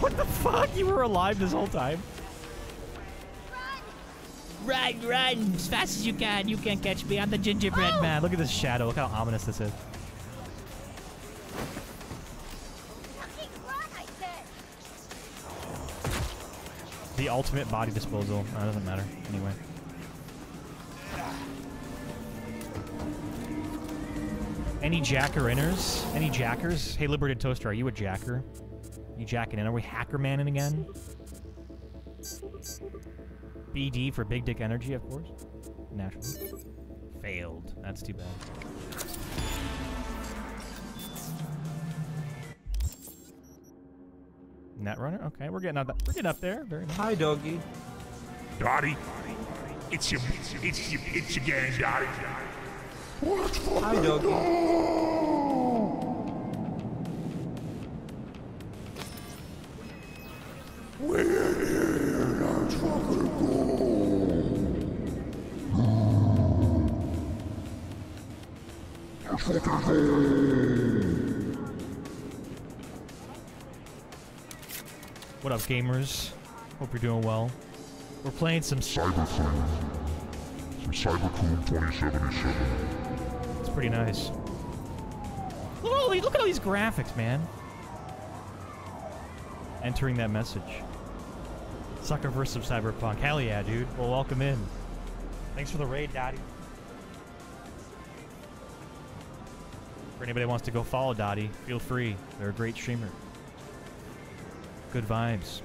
What the fuck? You were alive this whole time? Run, run, as fast as you can. You can't catch me. I'm the gingerbread man. Man, look at this shadow. Look how ominous this is. Ultimate body disposal. Uh, that doesn't matter. Anyway. Any jacker inners? Any jackers? Hey, Liberated Toaster, are you a jacker? You jacking in? Are we hacker manning again? BD for Big Dick Energy, of course. Naturally. Failed. That's too bad. Netrunner? Okay, we're getting up. We're getting up there. Very nice. Hi, doggy. Dottie. It's your, it's your, it's your gang, Dottie. Hi, doggy. What up, gamers? Hope you're doing well. We're playing some Cybercrew. Some Cybercrew 2077. It's pretty nice. Look at all these, look at all these graphics, man. Entering that message. Sucker versus Cyberpunk. Hell yeah, dude. Well, welcome in. Thanks for the raid, Dottie. For anybody who wants to go follow Dottie, feel free. They're a great streamer. Good vibes.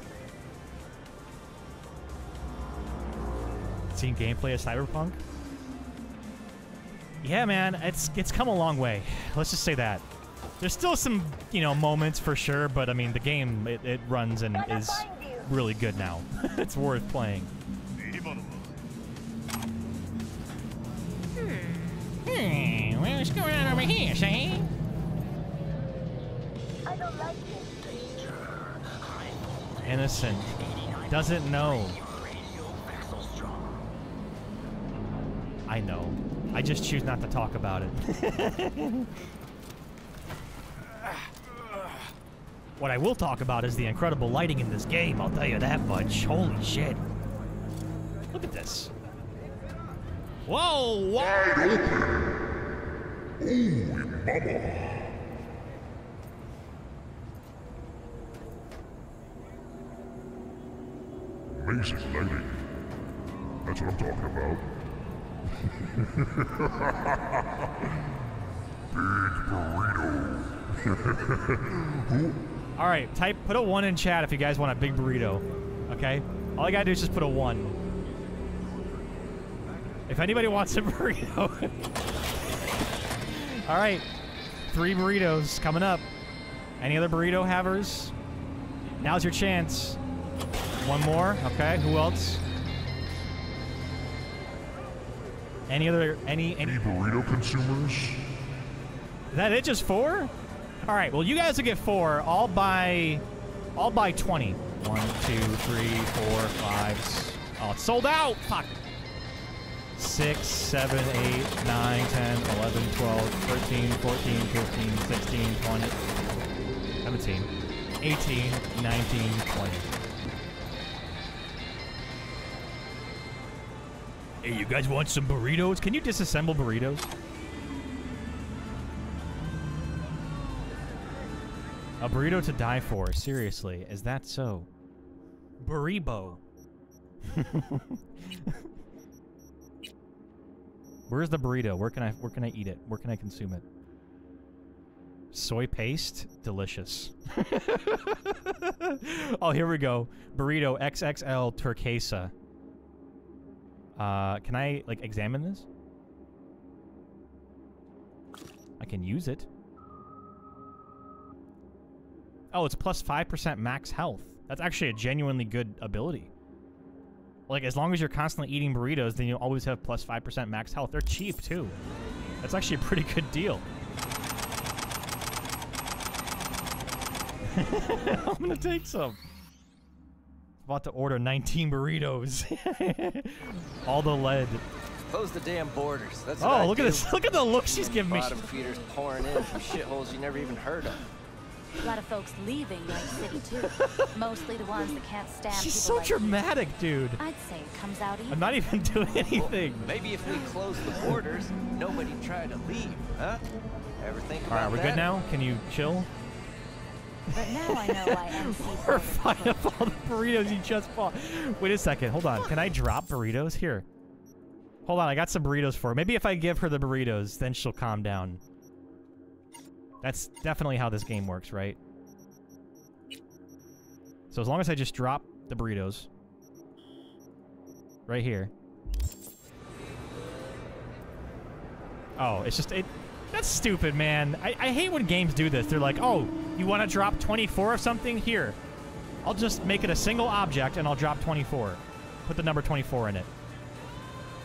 Seen gameplay of Cyberpunk? Yeah, man, it's it's come a long way. Let's just say that. There's still some, you know, moments for sure, but I mean, the game it, it runs and is really good now. (laughs) it's worth playing. Hmm, what's going on over here, say? Innocent. Doesn't know. I know. I just choose not to talk about it. (laughs) what I will talk about is the incredible lighting in this game, I'll tell you that much. Holy shit. Look at this. Whoa, whoa! Ooh, mama. That's what I'm talking about. (laughs) Big burrito. (laughs) All right, type put a one in chat if you guys want a big burrito. Okay, all I gotta do is just put a one. If anybody wants a (laughs) burrito. all right, three burritos coming up. Any other burrito havers? Now's your chance. One more. Okay, who else? Any other any any burrito consumers? Is that it? Just four? All right. Well, you guys will get four. I'll buy. I'll buy twenty. One, two, three, four, five. Oh, it's sold out. Fuck. Six, seven, eight, nine, 10, 11, 12, 13, 14, 15, 16, 17, 18, 19, 20. Hey, you guys want some burritos? Can you disassemble burritos? A burrito to die for. Seriously, is that so? Burrito. (laughs) Where's the burrito? Where can I where can I eat it? Where can I consume it? Soy paste? Delicious. (laughs) oh, here we go. Burrito XXL Turquesa. Uh, can I, like, examine this? I can use it. Oh, it's plus 5% max health. That's actually a genuinely good ability. Like, as long as you're constantly eating burritos, then you'll always have plus 5% max health. They're cheap, too. That's actually a pretty good deal. (laughs) I'm gonna take some. About to order 19 burritos. (laughs) All the lead. Close the damn borders. That's Oh, what I look at do. this- look at the look she's giving me. Bottom feeders pouring in from shitholes you never even heard of. A lot of folks leaving Night City too. (laughs) Mostly the ones that can't stand She's so like you. dramatic, dude. I'd say it comes out even. I'm not even (laughs) doing anything. Maybe if we close the borders, nobody tried to leave, huh? Ever think All about right, we're that? good now. Can you chill? But now I know why MC (laughs) fine up all the burritos you just bought. Wait a second. Hold on. Can I drop burritos? Here. Hold on. I got some burritos for her. Maybe if I give her the burritos, then she'll calm down. That's definitely how this game works, right? So as long as I just drop the burritos. Right here. Oh, it's just... it. That's stupid, man. I, I hate when games do this. They're like, oh, you want to drop 24 of something? Here. I'll just make it a single object and I'll drop 24. Put the number 24 in it.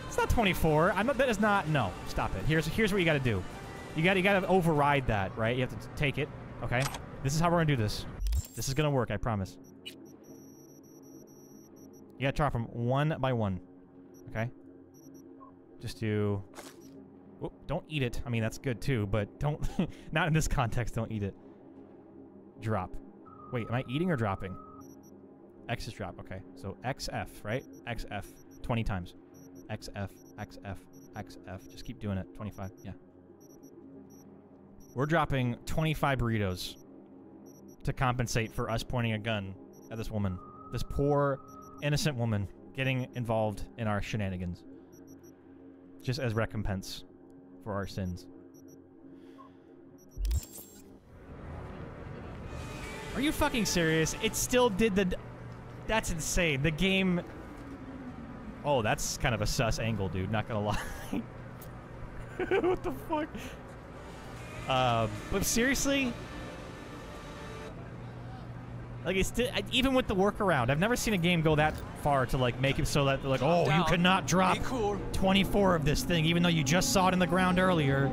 It's not 24. I'm not, that is not. No, stop it. Here's here's what you got to do. You got you got to override that, right? You have to take it. Okay. This is how we're gonna do this. This is gonna work. I promise. You got to drop them one by one. Okay. Just do. Oop, don't eat it. I mean that's good too, but don't. (laughs) not in this context. Don't eat it. Drop. Wait, am I eating or dropping? X is drop. Okay, so XF, right? XF 20 times. XF, XF, XF. Just keep doing it. 25. Yeah. We're dropping 25 burritos to compensate for us pointing a gun at this woman. This poor, innocent woman getting involved in our shenanigans. Just as recompense for our sins. Are you fucking serious? It still did the... That's insane. The game... Oh, that's kind of a sus angle, dude. Not gonna (laughs) lie. what the fuck? Uh, but seriously? Like, it's even with the workaround, I've never seen a game go that far to, like, make it so that they're like, oh, you down. cannot drop cool. 24 of this thing, even though you just saw it in the ground earlier.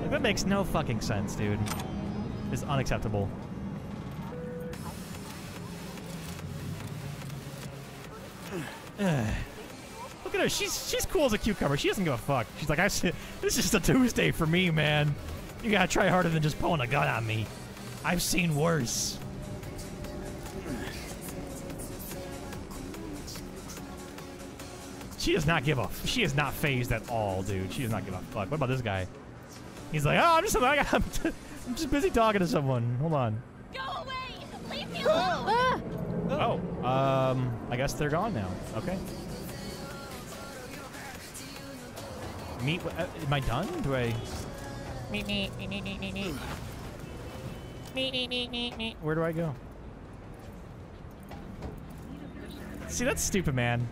Like, that makes no fucking sense, dude. It's unacceptable. (sighs) Look at her. She's she's cool as a cucumber. She doesn't give a fuck. She's like, I (laughs) this is just a Tuesday for me, man. You gotta try harder than just pulling a gun on me. I've seen worse. She does not give a. She is not phased at all, dude. She does not give a fuck. What about this guy? He's like, oh, I'm just, (laughs) I'm just busy talking to someone. Hold on. Go away! Leave me alone! Oh, um, I guess they're gone now. Okay. Meet. Uh, am I done? Do I? Me, me, me, me, me, me, me. Me, me, me, me, me. Where do I go? See, that's stupid, man.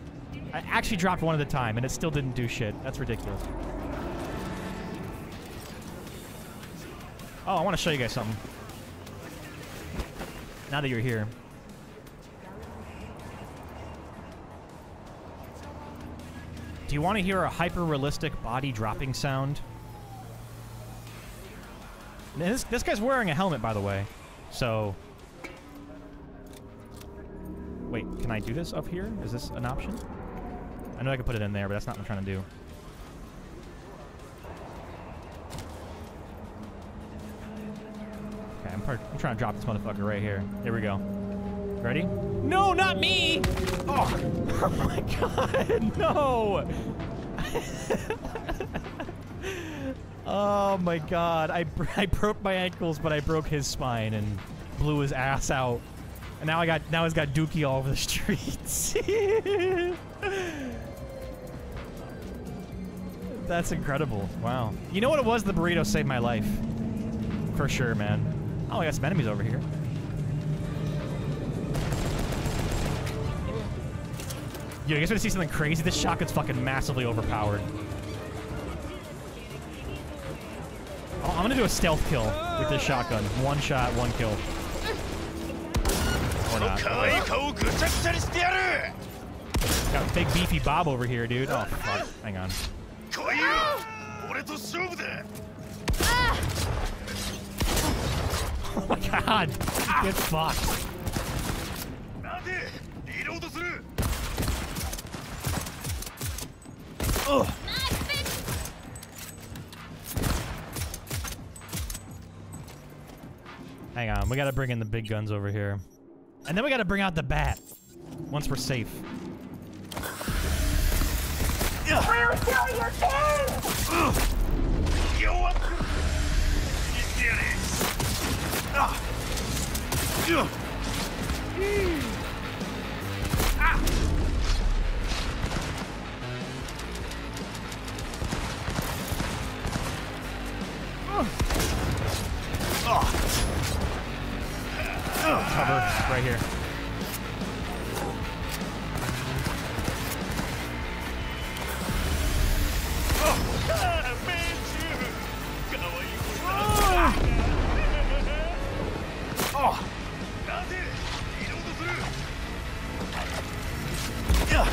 I actually dropped one at a time, and it still didn't do shit. That's ridiculous. Oh, I want to show you guys something. Now that you're here. Do you want to hear a hyper-realistic body dropping sound? This, this guy's wearing a helmet, by the way. So... Wait, can I do this up here? Is this an option? I know I can put it in there, but that's not what I'm trying to do. Okay, I'm, I'm trying to drop this motherfucker right here. Here we go. Ready? No, not me! Oh, (laughs) oh my god, (laughs) no! (laughs) oh my god, I, I broke my ankles, but I broke his spine and blew his ass out. And now I got now he's got Dookie all over the streets. That's incredible. Wow. You know what it was? The burrito saved my life. For sure, man. Oh, I got some enemies over here. Yo, you guys want to see something crazy? This shotgun's fucking massively overpowered. Oh, I'm gonna do a stealth kill with this shotgun. One shot, one kill. Or not. Got a big beefy Bob over here, dude. Oh, fuck. Hang on. Oh my god! Get fucked. Ugh. Hang on, we gotta bring in the big guns over here. And then we gotta bring out the bat. Once we're safe. We'll kill your kids! Cover right here.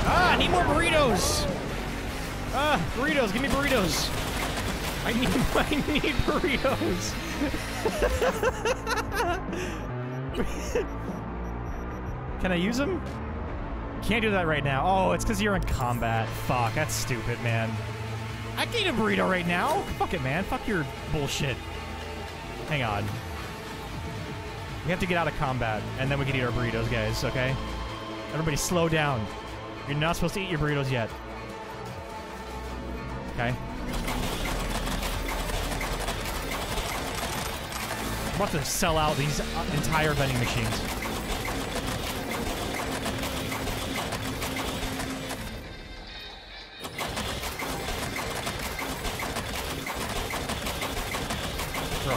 Ah, I need more burritos. Ah, burritos. Give me burritos. I need, (laughs) I need burritos. (laughs) Can I use them? Can't do that right now. Oh, it's because you're in combat. Fuck, that's stupid, man. I can eat a burrito right now. Fuck it, man. Fuck your bullshit. Hang on. We have to get out of combat, and then we can eat our burritos, guys, okay? Everybody slow down. You're not supposed to eat your burritos yet. Okay? I'm about to sell out these uh, entire vending machines.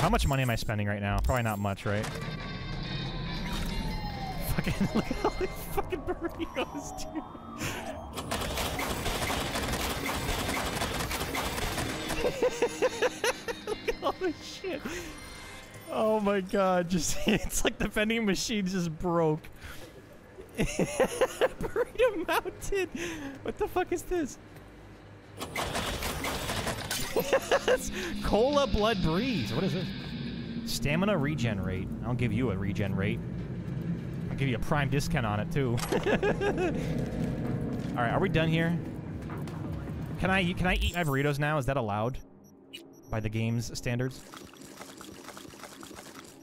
How much money am I spending right now? Probably not much, right? Fucking (laughs) look at all these fucking burritos, dude. (laughs) look at all this shit. Oh my god, just (laughs) it's like the vending machine just broke. Burrito Mountain! What the fuck is this? Cola Blood Breeze. What is this? Stamina regenerate. I'll give you a regenerate. I'll give you a prime discount on it too. (laughs) All right, are we done here? Can I can I eat my burritos now? Is that allowed by the game's standards?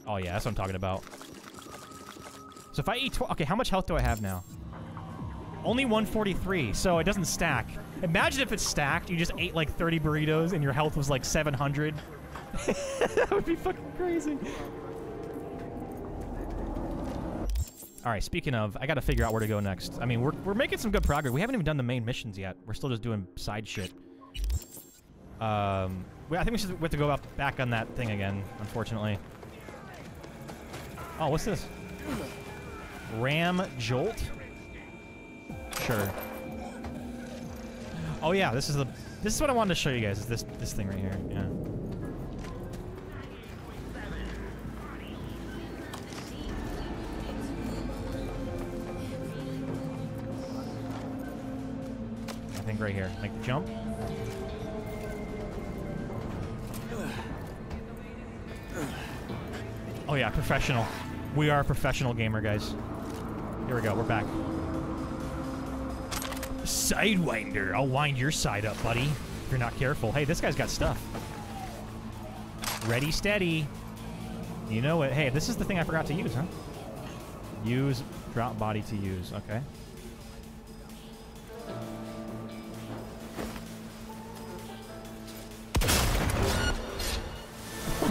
Oh yeah, that's what I'm talking about. So if I eat, okay, how much health do I have now? Only 143, so it doesn't stack. Imagine if it's stacked, you just ate like 30 burritos and your health was like 700. (laughs) that would be fucking crazy. All right, speaking of, I got to figure out where to go next. I mean, we're, we're making some good progress. We haven't even done the main missions yet. We're still just doing side shit. Um, I think we should we have to go up back on that thing again, unfortunately. Oh, what's this? Ram Jolt? Sure. Oh yeah, this is the this is what I wanted to show you guys. Is this this thing right here? Yeah. I think right here. Make the jump. Oh yeah, professional. We are a professional gamer, guys. Here we go. We're back. Sidewinder. I'll wind your side up, buddy. If you're not careful. Hey, this guy's got stuff. Ready, steady. You know what? Hey, this is the thing I forgot to use, huh? Use drop body to use. Okay. (laughs)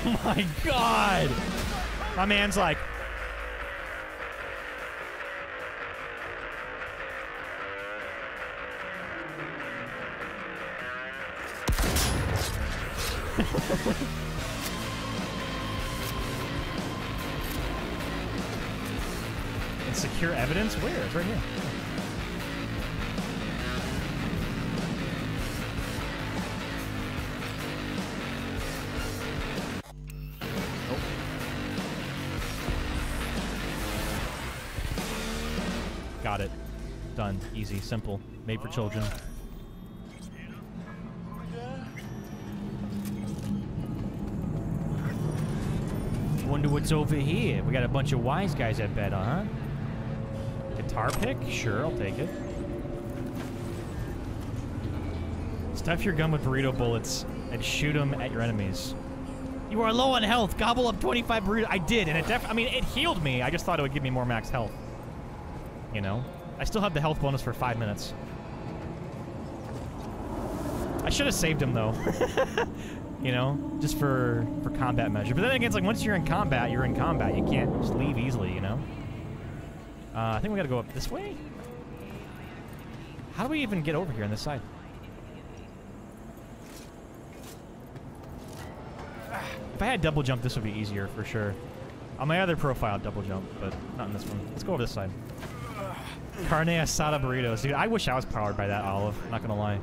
Oh my god! My man's like, (laughs) and secure evidence? Where? It's right here. Got it. Done. Easy. Simple. Made for children. What's over here. We got a bunch of wise guys at bed, huh? Guitar pick? Sure, I'll take it. Stuff your gun with burrito bullets and shoot them at your enemies. You are low on health. Gobble up 25 burrito. I did, and it def- I mean, it healed me. I just thought it would give me more max health. You know? I still have the health bonus for five minutes. I should have saved him, though. (laughs) you know, just for for combat measure. But then again, it's like once you're in combat, you're in combat. You can't just leave easily, you know. Uh, I think we got to go up this way. How do we even get over here on this side? If I had double jump, this would be easier for sure. On my other profile, double jump, but not in this one. Let's go over this side. Carne asada burritos, dude. I wish I was powered by that olive. Not gonna lie.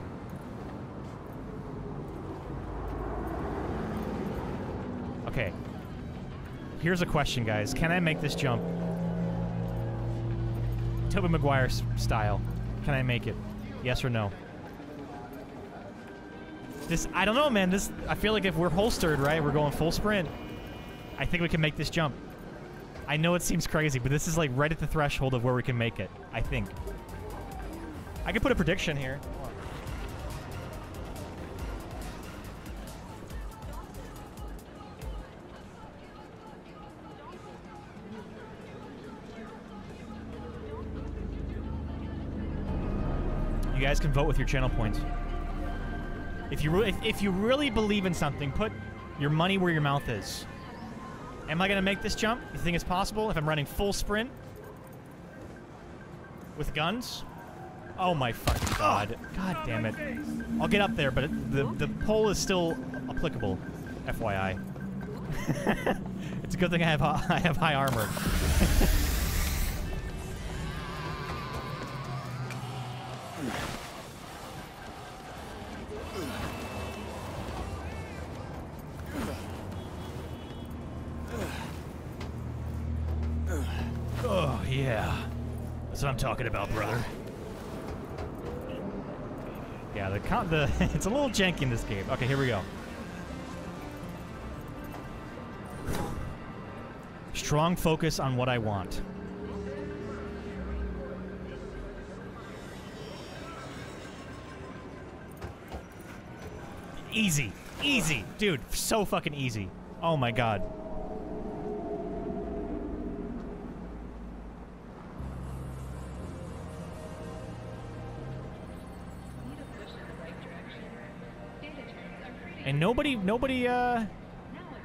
Okay. Here's a question, guys. Can I make this jump? Tobey Maguire style. Can I make it? Yes or no? This, I don't know, man. This, I feel like if we're holstered, right, we're going full sprint. I think we can make this jump. I know it seems crazy, but this is like right at the threshold of where we can make it. I think. I could put a prediction here. You guys can vote with your channel points. If you if, if you really believe in something, put your money where your mouth is. Am I gonna make this jump? You think it's possible if I'm running full sprint with guns? Oh my fucking god! God damn it! I'll get up there, but the the pole is still applicable. FYI. (laughs) it's a good thing I have I have high armor. (laughs) That's what I'm talking about, brother. Yeah, the con- the (laughs) it's a little janky in this game. Okay, here we go. Strong focus on what I want. Easy. Easy. Dude, so fucking easy. Oh my god. And nobody, nobody, uh,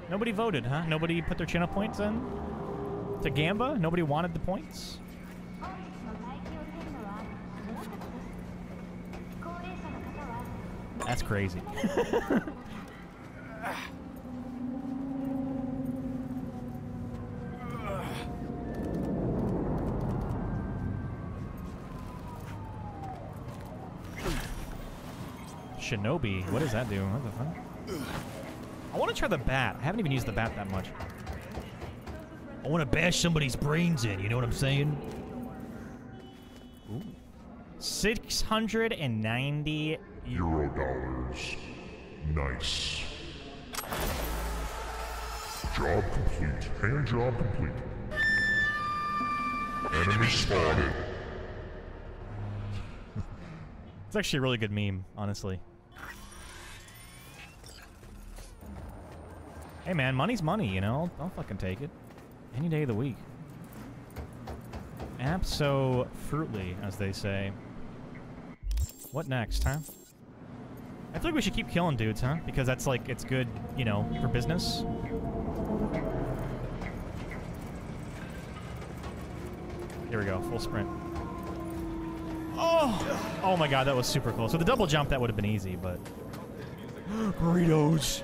Nobody voted, huh? Nobody put their channel points in? To Gamba? Nobody wanted the points? That's crazy. (laughs) Shinobi. What does that do? What the fuck? I want to try the bat. I haven't even used the bat that much. I want to bash somebody's brains in. You know what I'm saying? Ooh. 690 Euro dollars. Nice. Job complete. Hand job complete. Enemy spotted. It's actually a really good meme, honestly. Hey man, money's money, you know? Don't fucking take it. Any day of the week. Abso-fruitly, as they say. What next, huh? I feel like we should keep killing dudes, huh? Because that's like, it's good, you know, for business. Here we go, full sprint. Oh! Oh my god, that was super close. So the double jump, that would have been easy, but... (gasps) burritos!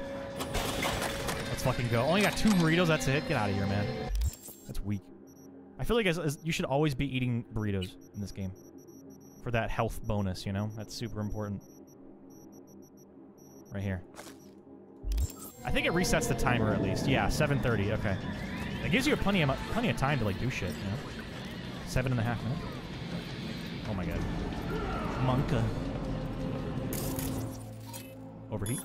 Fucking go. Only got two burritos, that's it? Get out of here, man. That's weak. I feel like as, as, you should always be eating burritos in this game. For that health bonus, you know? That's super important. Right here. I think it resets the timer at least. Yeah, 7.30, okay. It gives you plenty of, plenty of time to, like, do shit, you know? Seven and a half minutes. Oh my god. Monka. Overheat.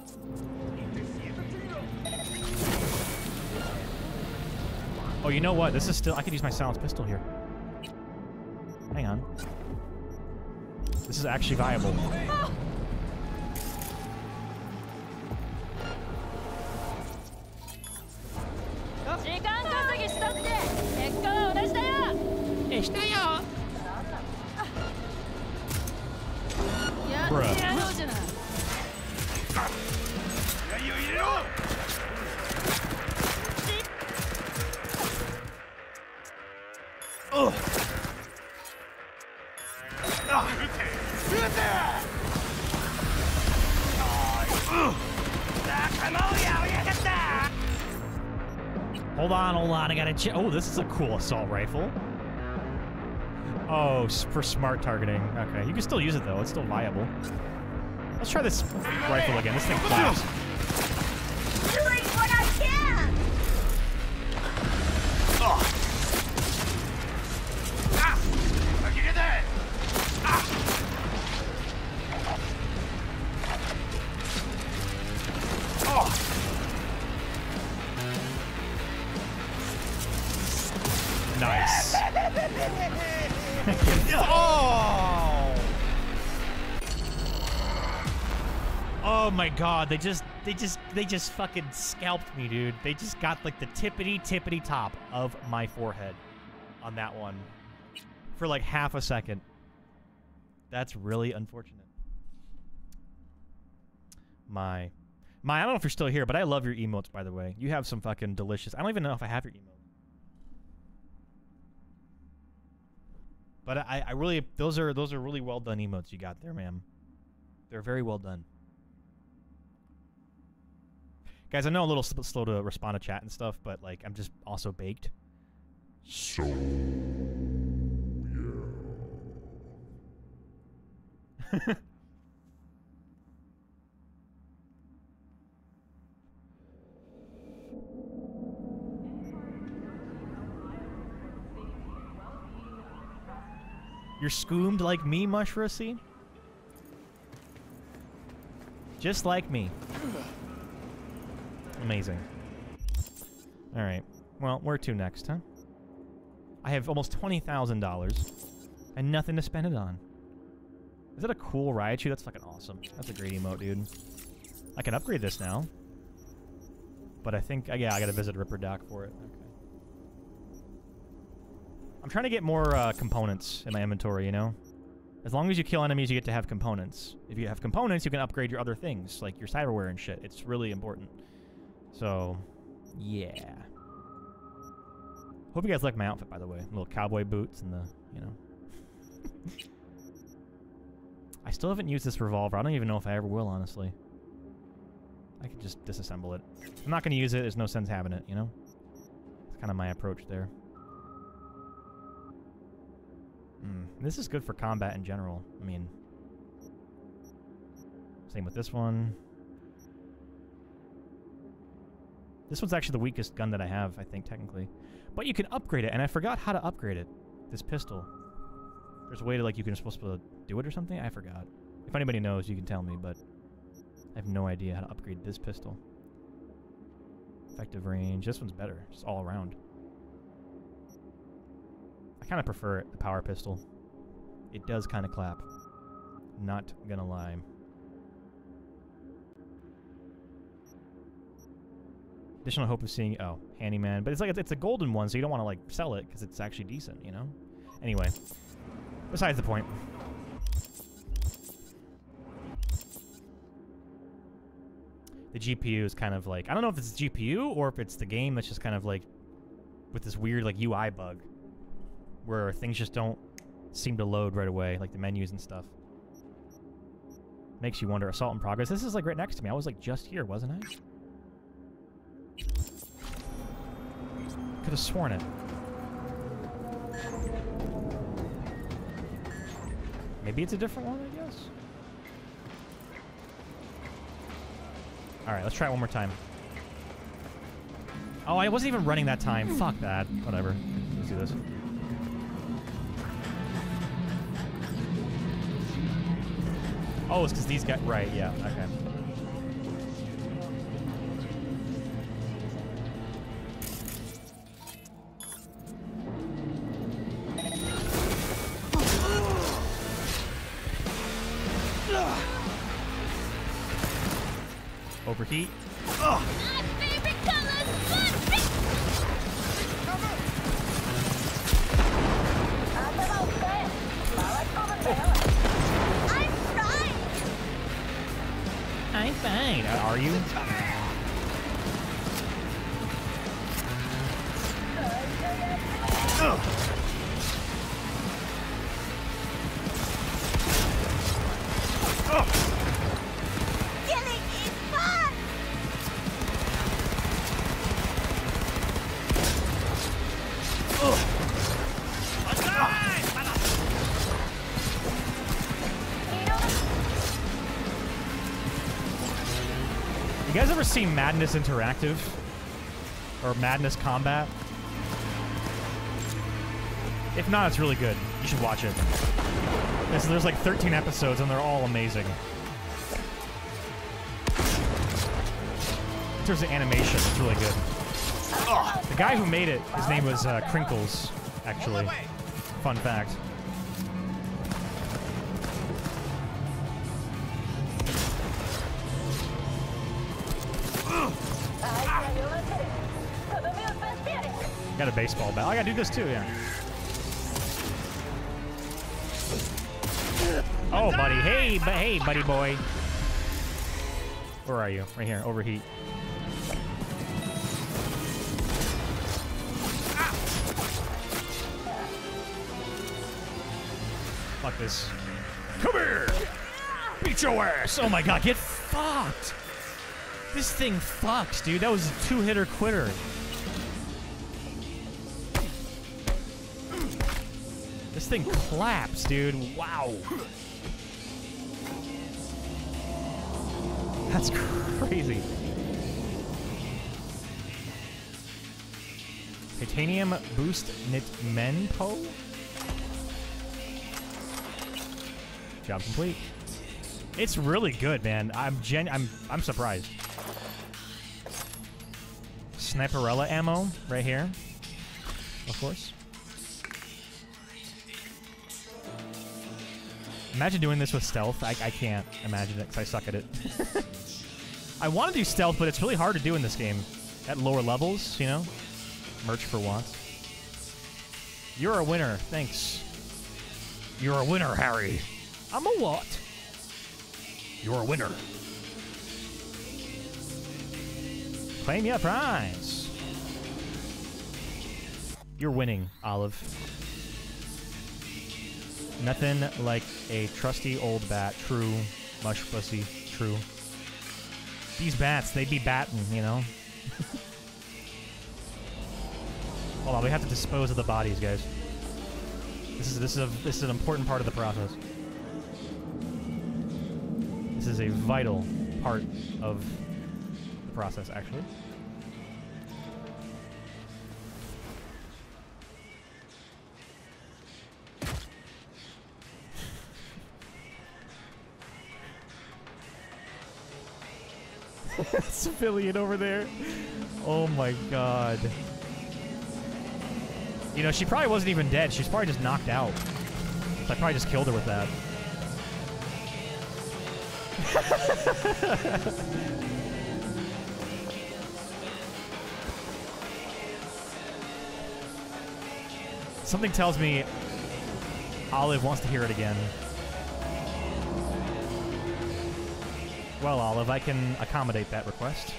Oh, you know what? This is still... I could use my silenced pistol here. Hang on. This is actually viable. Ugh. Hold on, hold on. I gotta check. Oh, this is a cool assault rifle. Oh, for smart targeting. Okay, you can still use it though. It's still viable. Let's try this rifle again. This thing claps. Doing what I can! Nice. God, they just they just they just fucking scalped me, dude. They just got like the tippity tippity top of my forehead on that one for like half a second. That's really unfortunate. My my I don't know if you're still here, but I love your emotes by the way. You have some fucking delicious. I don't even know if I have your emote. But I, I really those are those are really well done emotes you got there, ma'am. They're very well done. Guys, I know I'm a little sl- slow to respond to chat and stuff, but like I'm just also baked. So, yeah. (laughs) You're scoomed like me, Mushrusy? Just like me. Amazing. Alright. Well, where to next, huh? I have almost $20,000 and nothing to spend it on. Is that a cool Raichu? That's fucking awesome. That's a great emote, dude. I can upgrade this now. But I think, uh, yeah, I gotta visit Ripperdoc for it. Okay. I'm trying to get more uh, components in my inventory, you know? As long as you kill enemies, you get to have components. If you have components, you can upgrade your other things, like your cyberware and shit. It's really important. So, Yeah. Hope you guys like my outfit, by the way. Little cowboy boots and the, you know. I still haven't used this revolver. I don't even know if I ever will, honestly. I could just disassemble it. I'm not going to use it, there's no sense having it, you know? It's kind of my approach there. Mm, this is good for combat in general. I mean, same with this one. This one's actually the weakest gun that I have, I think, technically. But you can upgrade it, and I forgot how to upgrade it. This pistol. There's a way to, like, you can supposed to do it or something? I forgot. If anybody knows, you can tell me, but I have no idea how to upgrade this pistol. Effective range. This one's better. Just all around. I kind of prefer the power pistol. It does kind of clap. Not gonna lie. Additional hope of seeing oh handyman, but it's like it's, a golden one, so you don't want to like sell it because it's actually decent, you know. Anyway, besides the point. The GPU is kind of like I don't know if it's the GPU or if it's the game that's just kind of like with this weird like UI bug where things just don't seem to load right away, like the menus and stuff. Makes you wonder. Assault in progress. This is like right next to me. I was like just here, wasn't I? Could have sworn it. Maybe it's a different one, I guess. Alright, let's try it one more time. Oh, I wasn't even running that time. Fuck that. Whatever. Let's do this. Oh, it's because these guys... Right, yeah. Okay. Seen Madness Interactive? Or Madness Combat? If not, it's really good. You should watch it. There's, there's like 13 episodes and they're all amazing. In terms of animation, it's really good. The guy who made it, his name was uh, Krinkels, actually. Fun fact. Baseball bat. I gotta do this too, yeah. Oh, buddy. Hey, but hey, buddy boy. Where are you? Right here. Overheat. Fuck this. Come here! Beat your ass! Oh my god, get fucked! This thing fucks, dude. That was a two-hitter quitter. This thing claps, dude. Wow. That's crazy. Titanium Boost Knit Menpo? Job complete. It's really good, man. I'm gen I'm I'm surprised. Sniperella ammo right here. Imagine doing this with stealth. I, I can't imagine it because I suck at it. (laughs) I want to do stealth, but it's really hard to do in this game. At lower levels, you know? Merch for once. You're a winner. Thanks. You're a winner, Harry. I'm a what? You're a winner. Claim your prize. You're winning, Olive. Nothing like a trusty old bat. True. Mush pussy. True. These bats, they'd be batting, you know? (laughs) Hold on, we have to dispose of the bodies, guys. This is this is a this is an important part of the process. This is a vital part of the process, actually. Civilian over there. Oh my god. You know, she probably wasn't even dead. She's probably just knocked out. I probably just killed her with that. (laughs) Something tells me Olive wants to hear it again. Well, Olive, I can accommodate that request.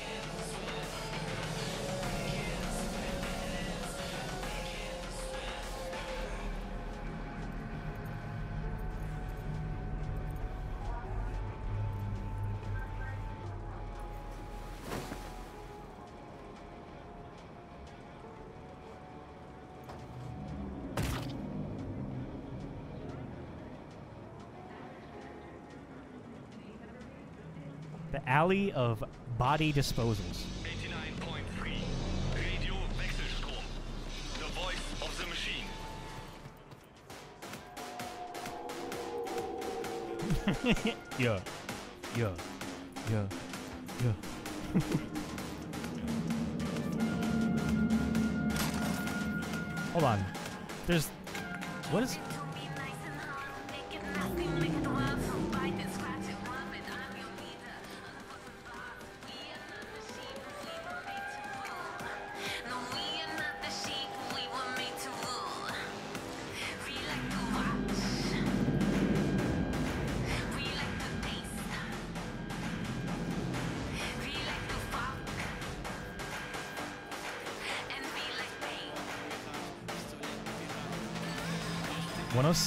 Alley of body disposals. 89.3. Radio Vexelstrom. The voice of the machine. yeah. Yeah. Yeah. Yeah. (laughs) Hold on. There's. What is.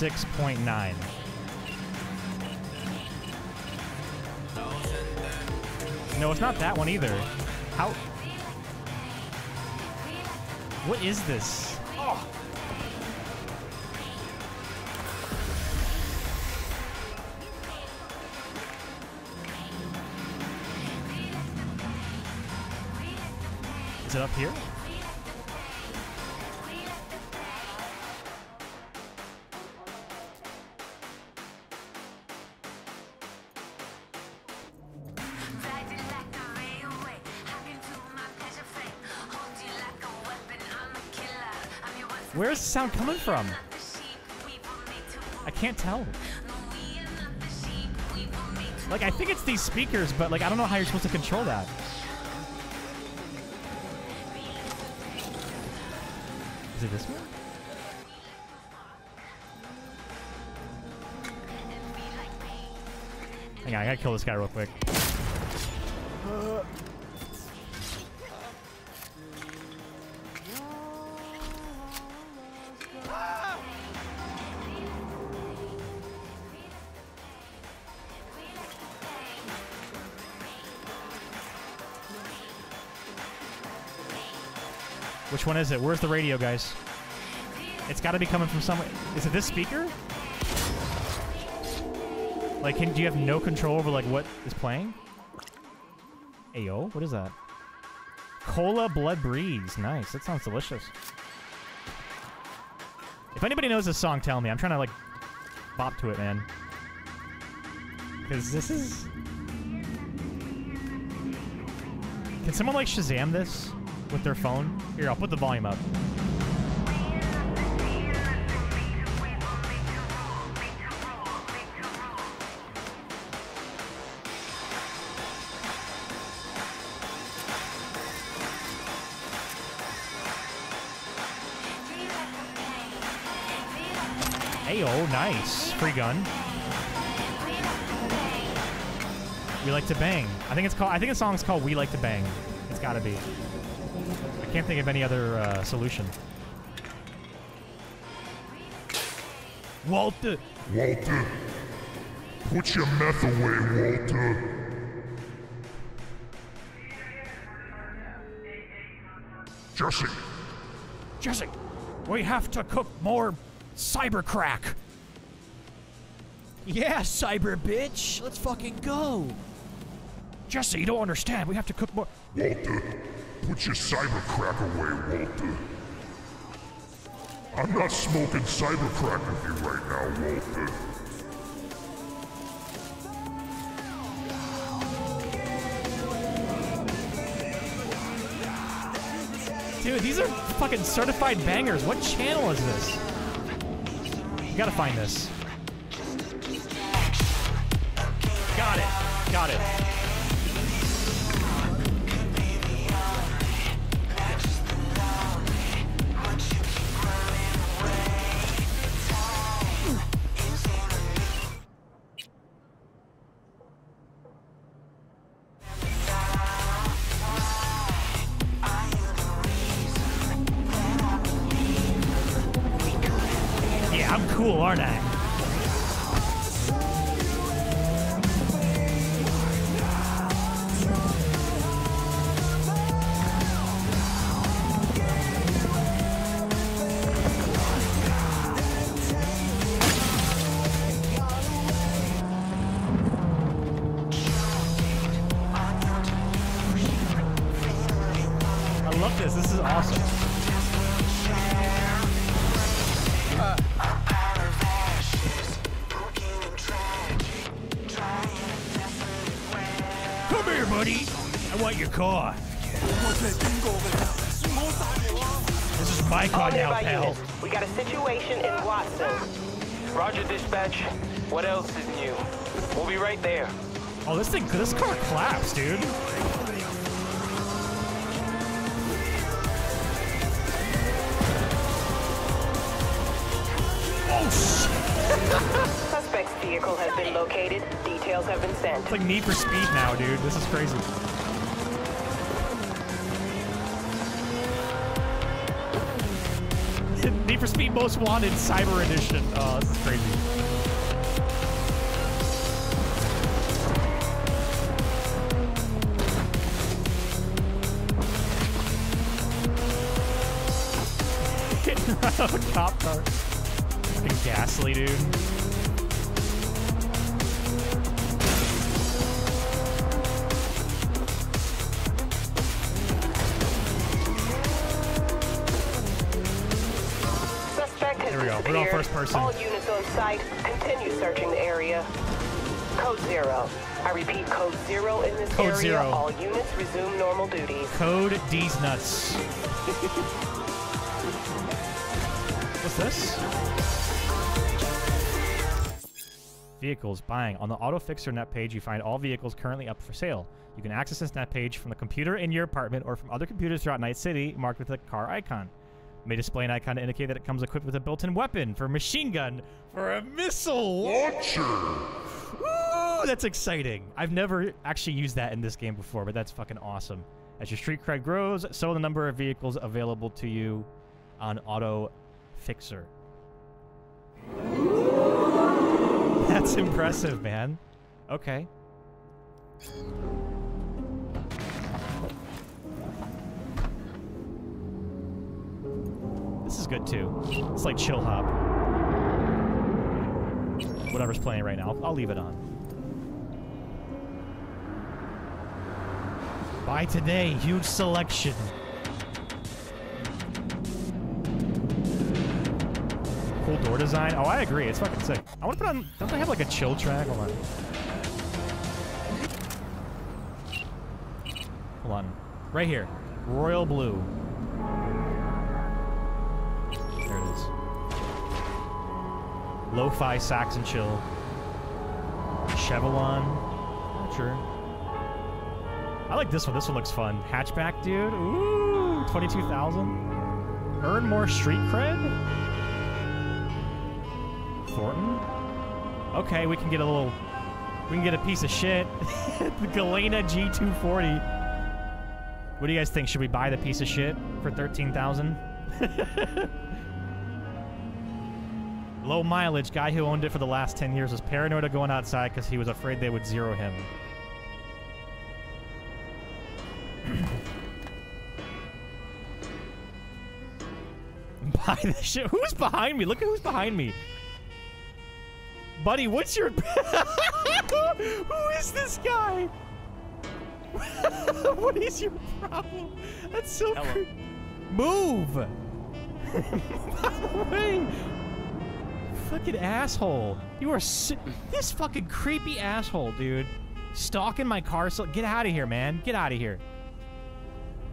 One hundred six point nine. No, it's not that one either. How? What is this? Oh. Is it up here? Sound coming from? I can't tell. Like, I think it's these speakers, but like, I don't know how you're supposed to control that. Is it this one? Hang on, I gotta kill this guy real quick. Which one is it? Where's the radio, guys? It's got to be coming from somewhere. Is it this speaker? Like, can, do you have no control over like what is playing? Ayo, what is that? Cola Blood Breeze. Nice. That sounds delicious. If anybody knows this song, tell me. I'm trying to like bop to it, man. Because this is. Can someone like Shazam this with their phone? Here, I'll put the volume up. Ayo, nice. Free gun. We like to bang. I think it's called. I think the song's called "We Like to Bang." It's got to be. I can't think of any other uh, solution. Walter. Walter, put your meth away, Walter. Jesse, Jesse, we have to cook more cyber crack. Yeah, cyber bitch. Let's fucking go. Jesse, you don't understand. We have to cook more. Walter, put your cyber crack away, Walter. I'm not smoking cyber crack with you right now, Walter. Dude, these are fucking certified bangers. What channel is this? You gotta find this. Got it. Got it. Speed Cyber Edition. Vehicles buying. On the AutoFixer net page, you find all vehicles currently up for sale. You can access this net page from the computer in your apartment or from other computers throughout Night City marked with a car icon. May display an icon to indicate that it comes equipped with a built-in weapon for a machine gun for a missile launcher. Ooh, that's exciting. I've never actually used that in this game before, but that's fucking awesome. As your street cred grows, so the number of vehicles available to you on Auto Fixer. That's impressive, man. Okay. This is good too. It's like chill hop. Whatever's playing right now, I'll, leave it on. By today, huge selection. Door design. Oh, I agree. It's fucking sick. I want to put on. Don't they have like a chill track? Hold on. Hold on. Right here. Royal blue. There it is. Lo-fi Saxon chill. Chevron. Not sure. I like this one. This one looks fun. Hatchback, dude. Ooh, 22,000. Earn more street cred? Thornton? Okay, we can get a little... We can get a piece of shit. (laughs) the Galena G240. What do you guys think? Should we buy the piece of shit for 13,000? (laughs) Low mileage guy who owned it for the last 10 years was paranoid of going outside because he was afraid they would zero him. (coughs) Buy the shit. Who's behind me? Look at who's behind me. Buddy, what's your... (laughs) Who is this guy? (laughs) what is your problem? That's so cre- Move! (laughs) Fucking asshole. You are si- this fucking creepy asshole, dude. Stalking my car. So get out of here, man. Get out of here.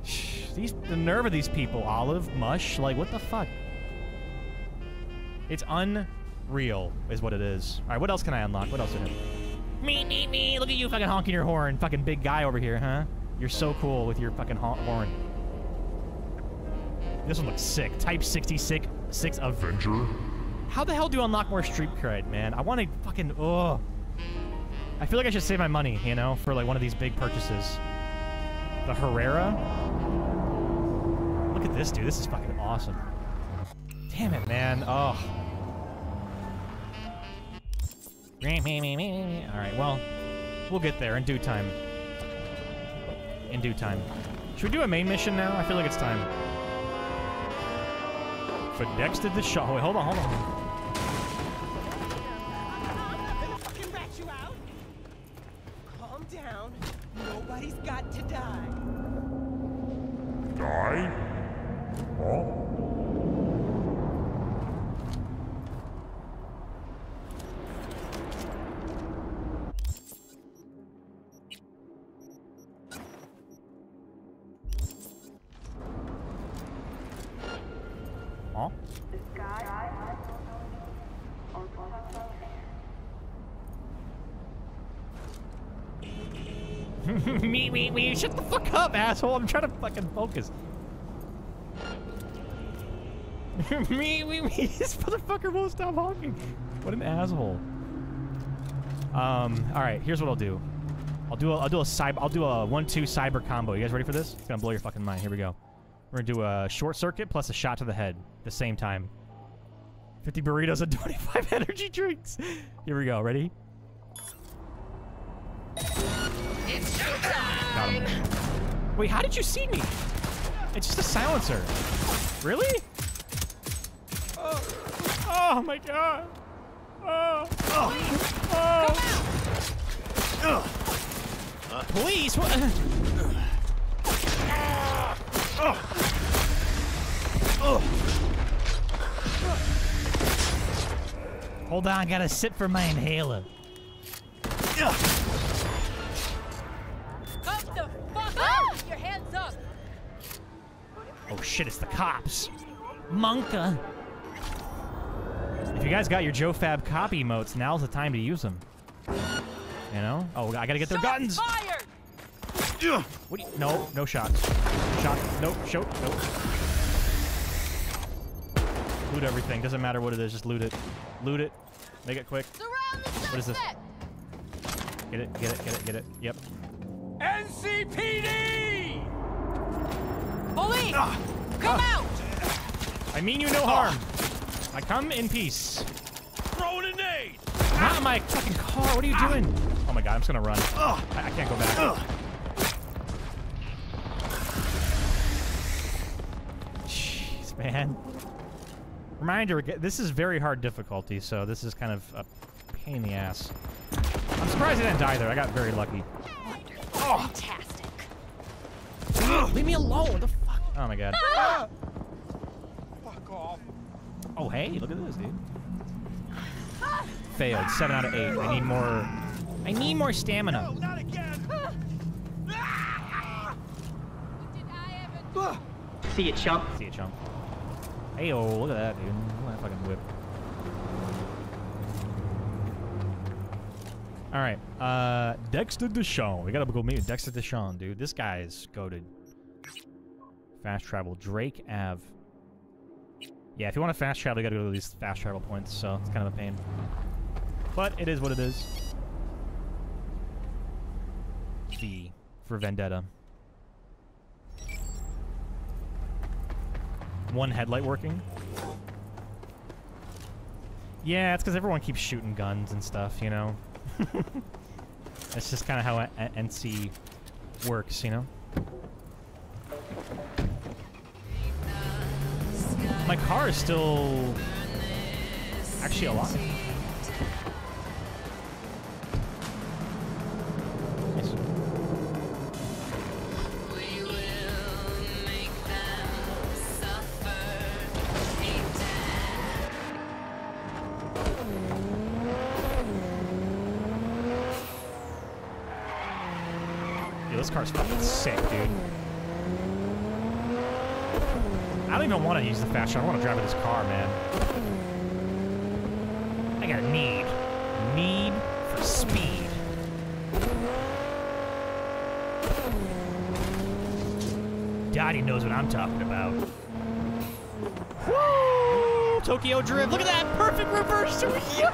Shh, These the nerve of these people. Olive mush. Like what the fuck? It's unreal, is what it is. All right, what else can I unlock? What else? Is it? Me, me, me. Look at you fucking honking your horn. Fucking big guy over here, huh? You're so cool with your fucking horn. This one looks sick. Type 66 six Avenger. How the hell do you unlock more street cred, man? I want to fucking ugh. I feel like I should save my money, you know, for like one of these big purchases. The Herrera. Look at this, dude. This is fucking awesome. Damn it, man. Oh. All right, well, we'll get there in due time. In due time. Should we do a main mission now? I feel like it's time. For Dexter DeShawn. Wait, hold on, hold on. fucking rat you out. Calm down. Nobody's got to die. Die? Huh? Huh? Shut the fuck up, asshole. I'm trying to fucking focus. (laughs) me, me, me. (laughs) This motherfucker won't stop honking. What an asshole. Um. All right. Here's what I'll do. I'll do a. I'll do a cyber. I'll do a one-two cyber combo. You guys ready for this? It's gonna blow your fucking mind. Here we go. We're gonna do a short circuit plus a shot to the head at the same time. 50 burritos and (laughs) 25 energy drinks. Here we go. Ready? Got him. Wait, how did you see me? It's just a silencer. Really? Oh, oh my god. Oh. Oh. Oh. Police? What? Hold on, gotta sit for my inhaler. Up Oh shit, it's the cops. Monka. If you guys got your Joe Fab copy emotes, now's the time to use them. You know? Oh, I gotta get their guns. Fired! What do you, no, no shots. Shot, nope, shoot, nope. Loot everything, doesn't matter what it is, just loot it. Loot it, make it quick. What is this? Get it, get it, get it, get it, yep. NCPD! Police! Ah. Come ah. out! I mean you no ah. harm. I come in peace. Throw a nade! Not in my fucking car, what are you doing? Oh my god, I'm just gonna run. I, I can't go back. Jeez, man. Reminder, this is very hard difficulty, so this is kind of a pain in the ass. I'm surprised I didn't die there. I got very lucky. Fantastic. Leave me alone. What the fuck? Oh my god. (gasps) Fuck off. Oh, hey, look at this, dude. Failed. Seven out of eight. I need more. I need more stamina. (sighs) See you, chump. See you, chump. Hey, oh, look at that, dude. Look at that fucking whip. All right, uh, Dexter DeShawn. We gotta go meet Dexter DeShawn, dude. This guy is goaded. Fast travel, Drake Ave. Yeah, if you want to fast travel, you gotta go to these fast travel points, so it's kind of a pain. But it is what it is. V for Vendetta. One headlight working. Yeah, it's because everyone keeps shooting guns and stuff, you know? (laughs) That's just kind of how NC works, you know? My car is still actually alive. Dottie knows what I'm talking about. Woo! Tokyo Drift. Look at that perfect reverse. Yo!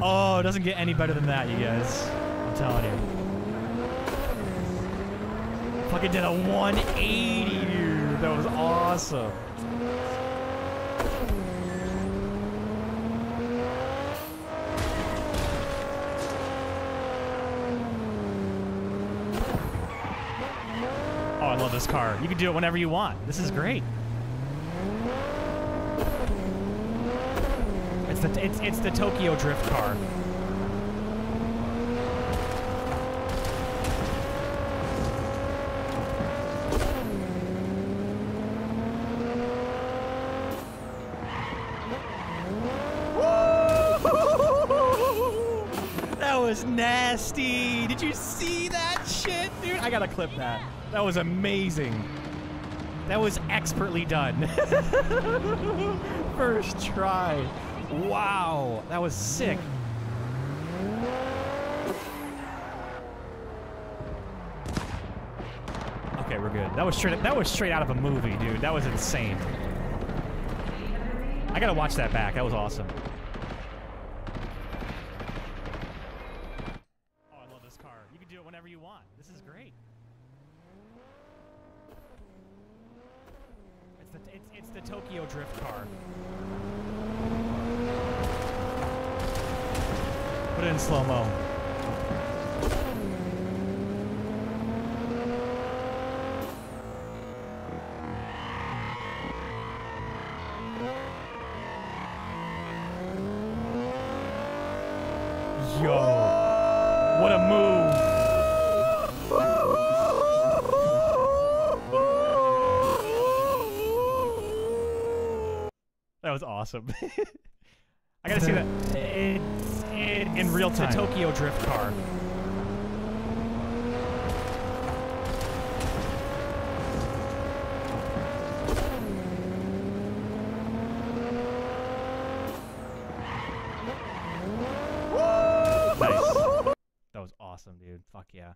Oh, it doesn't get any better than that, you guys. I'm telling you. Fucking did a 180, dude. That was awesome. This car. You can do it whenever you want. This is great. It's the it's it's the Tokyo Drift car. (laughs) That was nasty. Did you see? I gotta clip that. That was amazing. That was expertly done. (laughs) First try. Wow, that was sick. Okay, we're good. That was straight. That was straight out of a movie, dude. That was insane. I gotta watch that back. That was awesome. Awesome. (laughs) I gotta see that in, in, in real time. Tokyo Drift car. Nice. That was awesome, dude. Fuck yeah.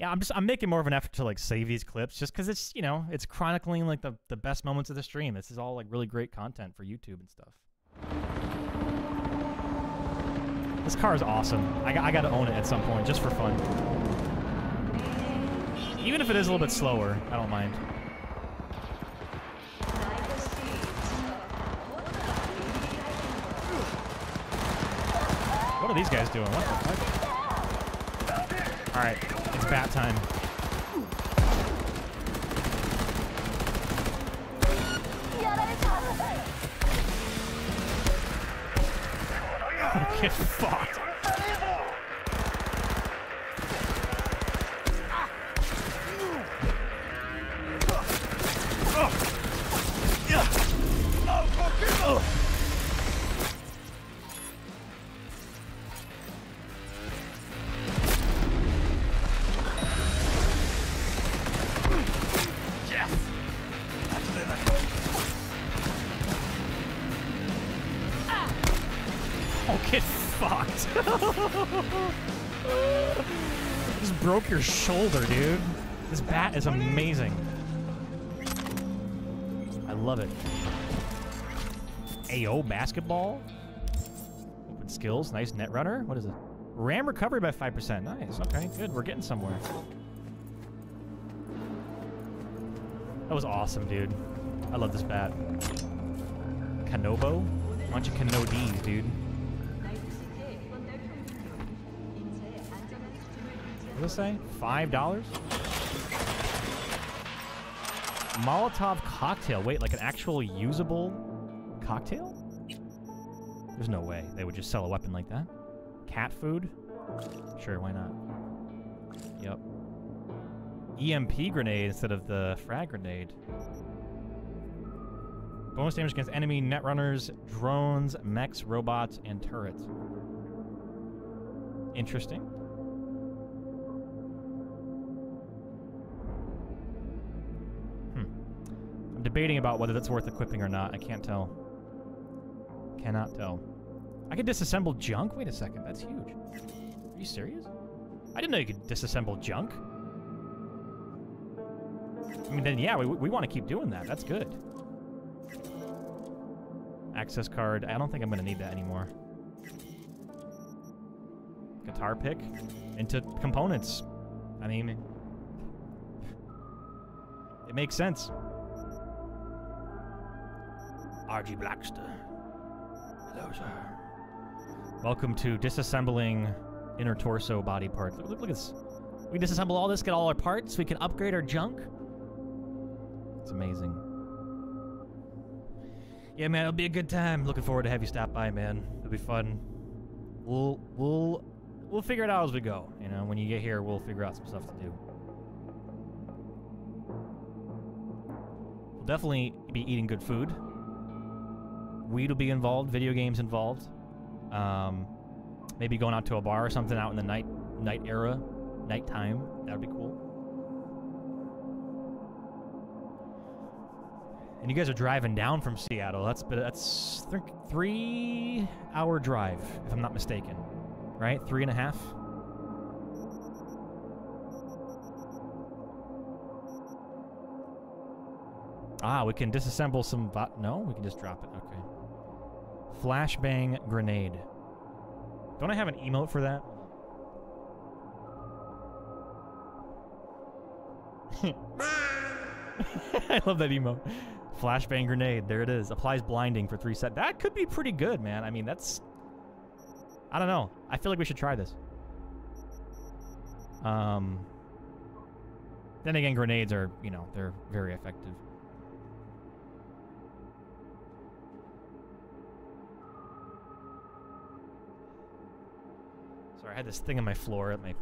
Yeah, I'm just I'm making more of an effort to like save these clips just because it's you know it's chronicling like the the best moments of the stream. This is all like really great content for YouTube and stuff. This car is awesome. I, I got to own it at some point just for fun. Even if it is a little bit slower, I don't mind. What are these guys doing? What the fuck? All right, it's bat time. (laughs) Get fucked. Your shoulder, dude. This bat is amazing. I love it. AO basketball. Open skills. Nice net runner. What is it? RAM recovery by 5%. Nice. Okay, good. We're getting somewhere. That was awesome, dude. I love this bat. Canobo? Why don't you cano these, dude? It say? Five dollars? Molotov cocktail. Wait, like an actual usable cocktail? There's no way they would just sell a weapon like that. Cat food? Sure, why not? Yep. EMP grenade instead of the frag grenade. Bonus damage against enemy netrunners, drones, mechs, robots, and turrets. Interesting. Debating about whether that's worth equipping or not. I can't tell. Cannot tell. I can disassemble junk? Wait a second, that's huge. Are you serious? I didn't know you could disassemble junk. I mean, then yeah, we, we want to keep doing that. That's good. Access card. I don't think I'm going to need that anymore. Guitar pick into components. I mean, it makes sense. RG Blackster. Hello, sir. Welcome to disassembling inner torso body parts. Look, look, look at this. We disassemble all this, get all our parts, we can upgrade our junk. It's amazing. Yeah, man, it'll be a good time. Looking forward to have you stop by, man. It'll be fun. We'll we'll we'll figure it out as we go. You know, when you get here, we'll figure out some stuff to do. We'll definitely be eating good food. Weed will be involved. Video games involved. Um, maybe going out to a bar or something out in the night night era, nighttime. That would be cool. And you guys are driving down from Seattle. That's that's th three hour drive, if I'm not mistaken. Right? Three and a half. Ah, we can disassemble some. But no, we can just drop it. Okay. Flashbang grenade. Don't I have an emote for that? (laughs) I love that emote. Flashbang grenade. There it is. Applies blinding for three set. That could be pretty good, man. I mean, that's. I don't know. I feel like we should try this. Um. Then again, grenades are, you know, they're very effective. I had this thing on my floor that my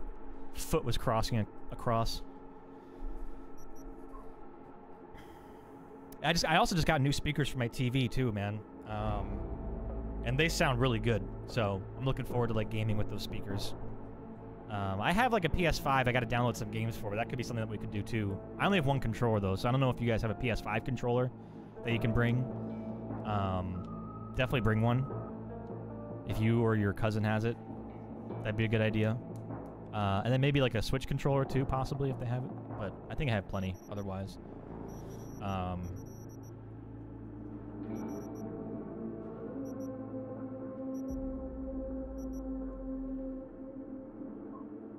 foot was crossing across. I just I also just got new speakers for my TV too, man. Um, and they sound really good. So I'm looking forward to like gaming with those speakers. Um, I have like a PS5. I got to download some games for, that could be something that we could do too. I only have one controller though, so I don't know if you guys have a PS5 controller that you can bring. Um, definitely bring one. If you or your cousin has it, that'd be a good idea. Uh, and then maybe like a Switch controller too, possibly if they have it. But I think I have plenty otherwise. Um,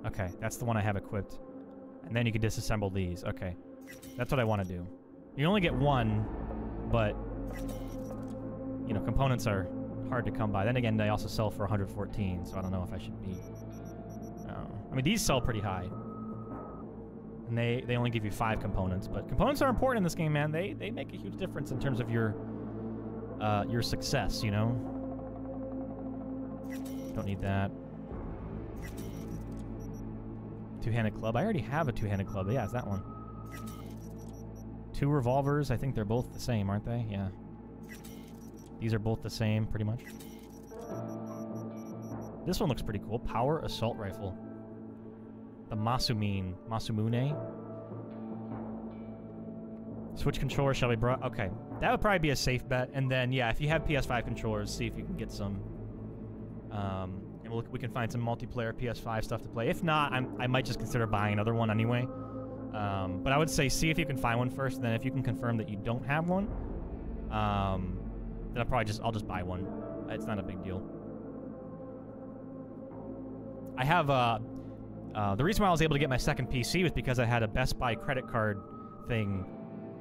Okay, that's the one I have equipped. And then you can disassemble these. Okay. That's what I want to do. You only get one, but, you know, components are hard to come by. Then again, they also sell for 114, so I don't know if I should be... I mean, these sell pretty high. And they, they only give you five components, but components are important in this game, man. They, they make a huge difference in terms of your, uh, your success, you know? Don't need that. Two-handed club. I already have a two-handed club. Yeah, it's that one. Two revolvers. I think they're both the same, aren't they? Yeah. These are both the same, pretty much. This one looks pretty cool. Power assault rifle. The Masumine. Masamune. Switch controller shall be brought. Okay. That would probably be a safe bet. And then, yeah, if you have PS5 controllers, see if you can get some. Um, and we'll, we can find some multiplayer PS5 stuff to play. If not, I'm, I might just consider buying another one anyway. Um, but I would say see if you can find one first. And then if you can confirm that you don't have one, um, then I'll probably just I'll just buy one. It's not a big deal. I have uh, uh, the reason why I was able to get my second PC was because I had a Best Buy credit card thing,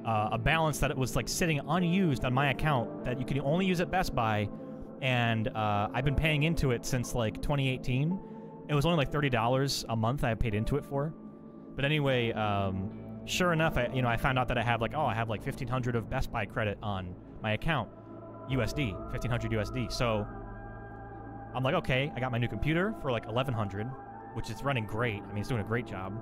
uh, a balance that it was like sitting unused on my account that you can only use at Best Buy, and uh, I've been paying into it since like 2018. It was only like thirty dollars a month I paid into it for, but anyway, um, sure enough, I you know I found out that I have like oh I have like 1500 of Best Buy credit on my account, USD, 1500 USD. So I'm like, okay, I got my new computer for like 1100, which is running great. I mean, it's doing a great job.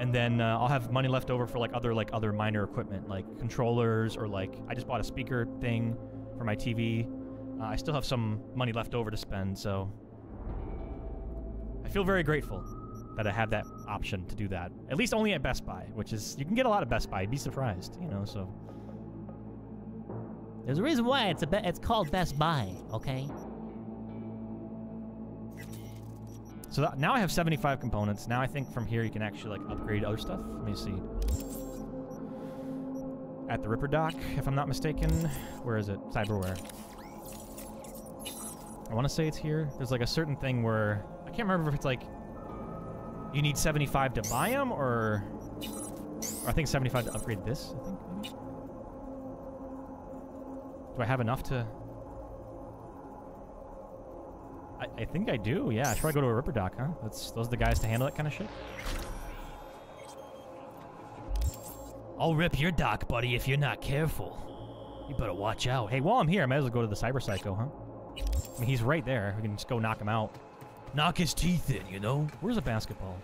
And then uh, I'll have money left over for like other like other minor equipment, like controllers or like I just bought a speaker thing for my TV. Uh, I still have some money left over to spend, so I feel very grateful that I have that option to do that. At least only at Best Buy, which is you can get a lot of Best Buy. Be surprised, you know. So There's a reason why it's a be- it's called Best Buy, okay? So that, now I have 75 components. Now I think from here you can actually like upgrade other stuff. Let me see. At the Ripperdoc, if I'm not mistaken. Where is it? Cyberware. I want to say it's here. There's like a certain thing where I can't remember if it's like you need 75 to buy them or, or I think 75 to upgrade this. I think Do I have enough to? I, I think I do. Yeah, I should probably go to a Ripperdoc, huh? That's those are the guys to handle that kind of shit. I'll rip your dock, buddy, if you're not careful. You better watch out. Hey, while I'm here, I might as well go to the Cyber Psycho, huh? I mean, he's right there. We can just go knock him out. Knock his teeth in, you know? Where's a basketball?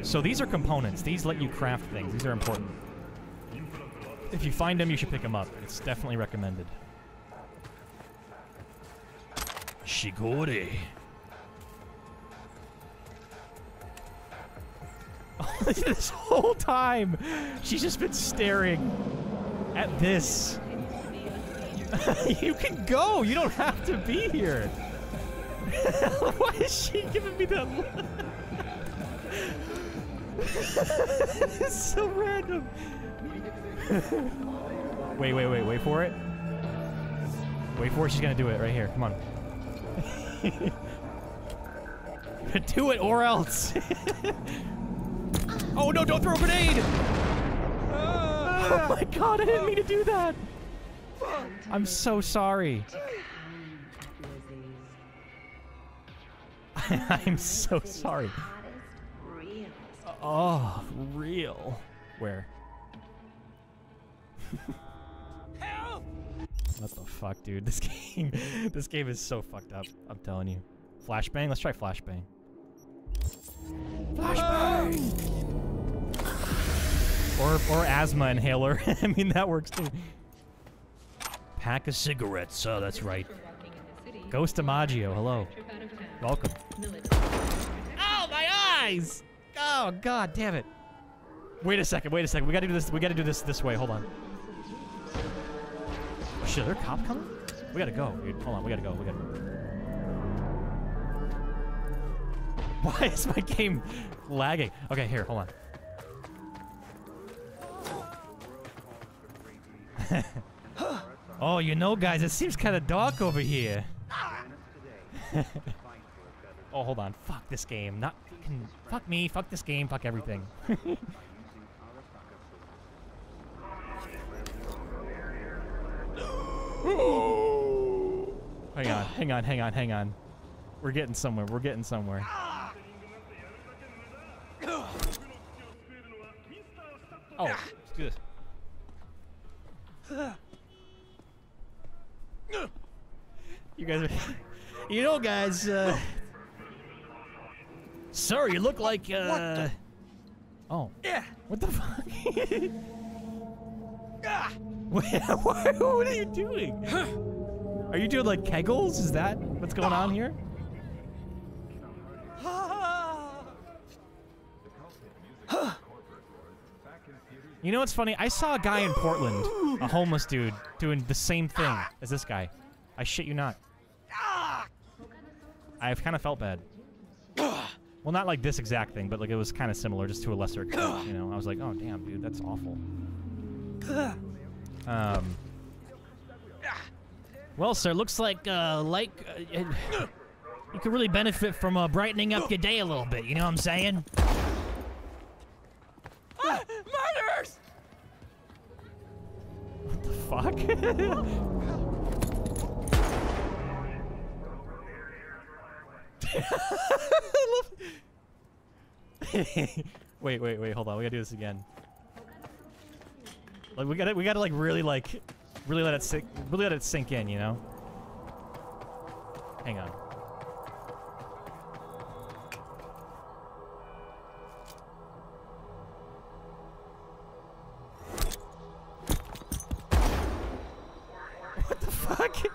So these are components. These let you craft things. These are important. If you find them, you should pick them up. It's definitely recommended. Shigori. (laughs) this whole time, she's just been staring at this. (laughs) you can go. You don't have to be here. (laughs) Why is she giving me that look? it's so random. (laughs) wait, wait, wait, wait for it. Wait for it. She's gonna do it right here. Come on. (laughs) do it or else. (laughs) oh no! Don't throw a grenade! oh my god! I didn't mean to do that. I'm so sorry. I'm so sorry. Oh, real. Where? (laughs) What the fuck, dude? (laughs) This game, this game is so fucked up. I'm telling you. Flashbang. Let's try flashbang. Flashbang. Or or asthma inhaler. (laughs) I mean that works too. Pack of cigarettes. Oh, that's right. Ghost Amaggio. Hello. Welcome. Oh, my eyes! Oh, god damn it. Wait a second, wait a second. We gotta do this, we gotta do this this way. Hold on. Shit, are there cops coming? We gotta go, dude. Hold on, we gotta go, we gotta go. (laughs) Why is my game lagging? Okay, here, hold on. (laughs) oh, you know, guys, it seems kind of dark over here. (laughs) oh, hold on. Fuck this game. Not. Fuck me. Fuck this game. Fuck everything. (gasps) hang on. Hang on. Hang on. Hang on. We're getting somewhere. We're getting somewhere. Oh, let's do this. You guys are. (laughs) You know, guys, uh. Sir, you look like, uh. Oh. Yeah. What the (laughs) fuck? (laughs) (laughs) What are you doing? Are you doing like kegels? Is that what's going on here? You know what's funny? I saw a guy in Portland, a homeless dude, doing the same thing as this guy. I shit you not. I've kind of felt bad. Well, not like this exact thing, but like it was kind of similar, just to a lesser extent. You know, I was like, oh damn, dude, that's awful. Um. Well, sir, looks like uh, like uh, You could really benefit from uh, brightening up your day a little bit. You know what I'm saying? Ah, murderers! Fuck. (laughs) (laughs) wait, wait, wait, hold on. We gotta do this again. Like we gotta, we gotta like really like, really let it sink, really let it sink in, you know. Hang on. (laughs) What the fuck? (laughs)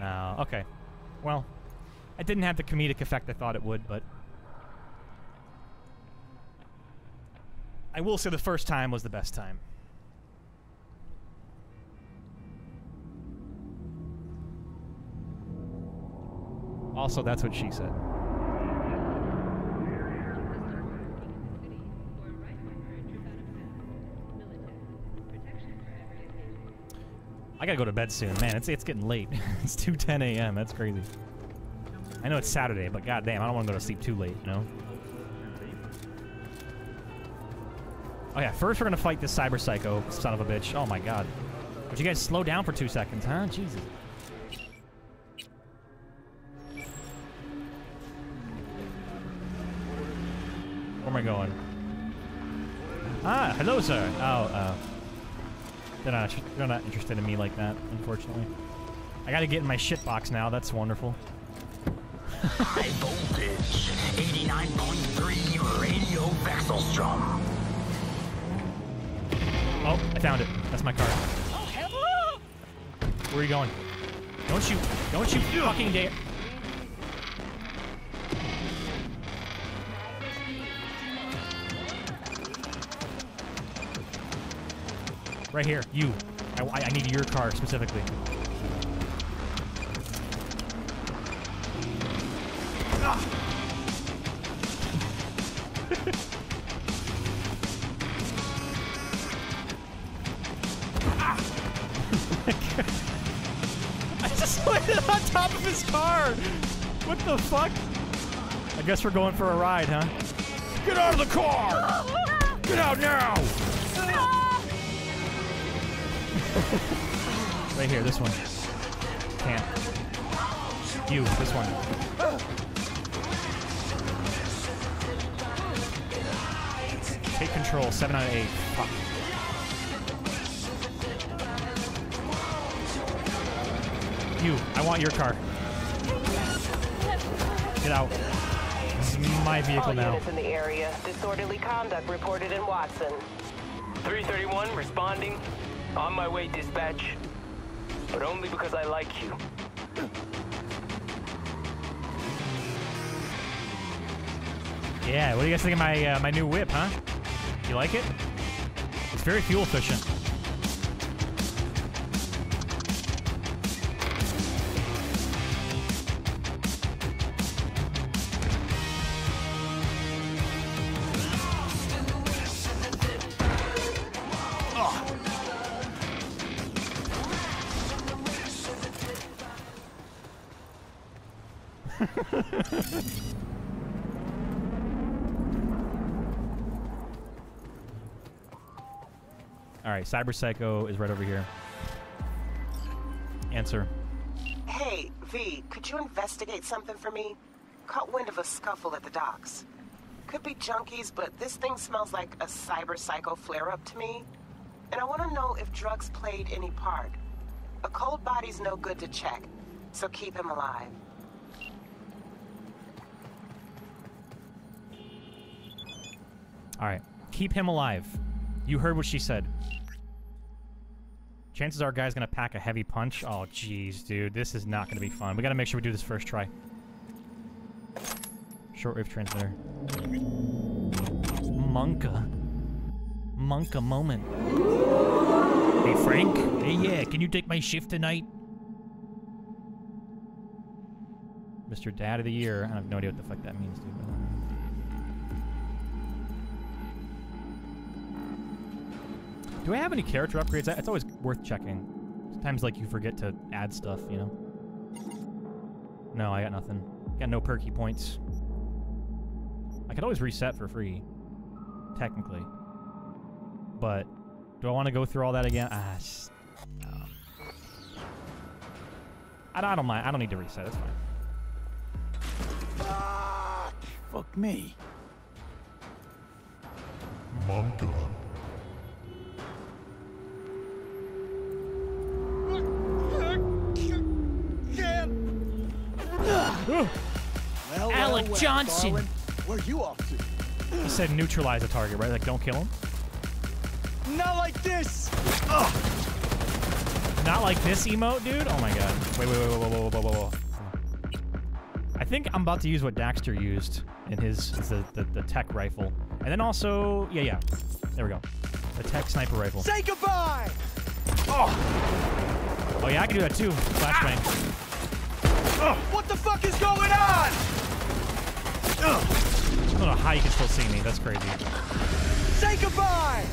No, okay. Well, it didn't have the comedic effect I thought it would, but I will say the first time was the best time. Also, that's what she said. I gotta go to bed soon. Man, it's it's getting late. (laughs) it's 2:10 a.m. That's crazy. I know it's Saturday, but goddamn, I don't want to go to sleep too late. You know. Oh yeah, first we're gonna fight this cyber psycho son of a bitch. Oh my god. Would you guys slow down for two seconds, huh? Jesus. Where am I going? Ah, hello, sir. Oh, uh, they're not, they're not interested in me like that, unfortunately. I gotta get in my shit box now. That's wonderful. High voltage, 89.3 radio Vexelstrom. Oh, I found it. That's my car. Where are you going? Don't you, don't you fucking dare. Right here, you. I, I- need your car specifically. I top of his car. What the fuck? I guess we're going for a ride, huh? Get out of the car! Get out now! (laughs) right here, this one. Can't. You, this one. Take control, 7 out of 8. You, I want your car. Get out. This is my vehicle All now. units in the area. Disorderly conduct reported in Watson. 331 responding. On my way, dispatch. But only because I like you. Yeah, what do you guys think of my uh, my new whip, huh? You like it? It's very fuel efficient. Cyber Psycho is right over here. Answer. Hey, V, could you investigate something for me? Caught wind of a scuffle at the docks. Could be junkies, but this thing smells like a cyber psycho flare up to me. And I want to know if drugs played any part. A cold body's no good to check, so keep him alive. All right, keep him alive. You heard what she said. Chances are, guy's gonna pack a heavy punch. Oh, jeez, dude, this is not gonna be fun. We gotta make sure we do this first try. Shortwave transmitter. Monka. Monka moment. Hey, Frank. Hey, yeah, can you take my shift tonight? Mr. Dad of the Year. I have no idea what the fuck that means, dude. Do I have any character upgrades? It's always worth checking. Sometimes, like, you forget to add stuff, you know? No, I got nothing. Got no perky points. I could always reset for free, technically. But do I want to go through all that again? Ah, s- no. I, don't, I don't mind. I don't need to reset. It's fine. Fuck me. Mom Johnson. Darwin, where you off to? He said neutralize a target, right? Like, don't kill him? Not like this! Ugh. Not like this emote, dude? Oh my god. Wait, wait, wait, wait, wait, wait, wait, wait, wait. I think I'm about to use what Dexter used in his, the, the, the tech rifle. And then also, yeah, yeah. There we go. The tech sniper rifle. Say goodbye! Oh! Oh yeah, I can do that too. Flashbang. Ah. Oh. What the fuck is going on? I don't know how you can still see me. That's crazy. Say goodbye.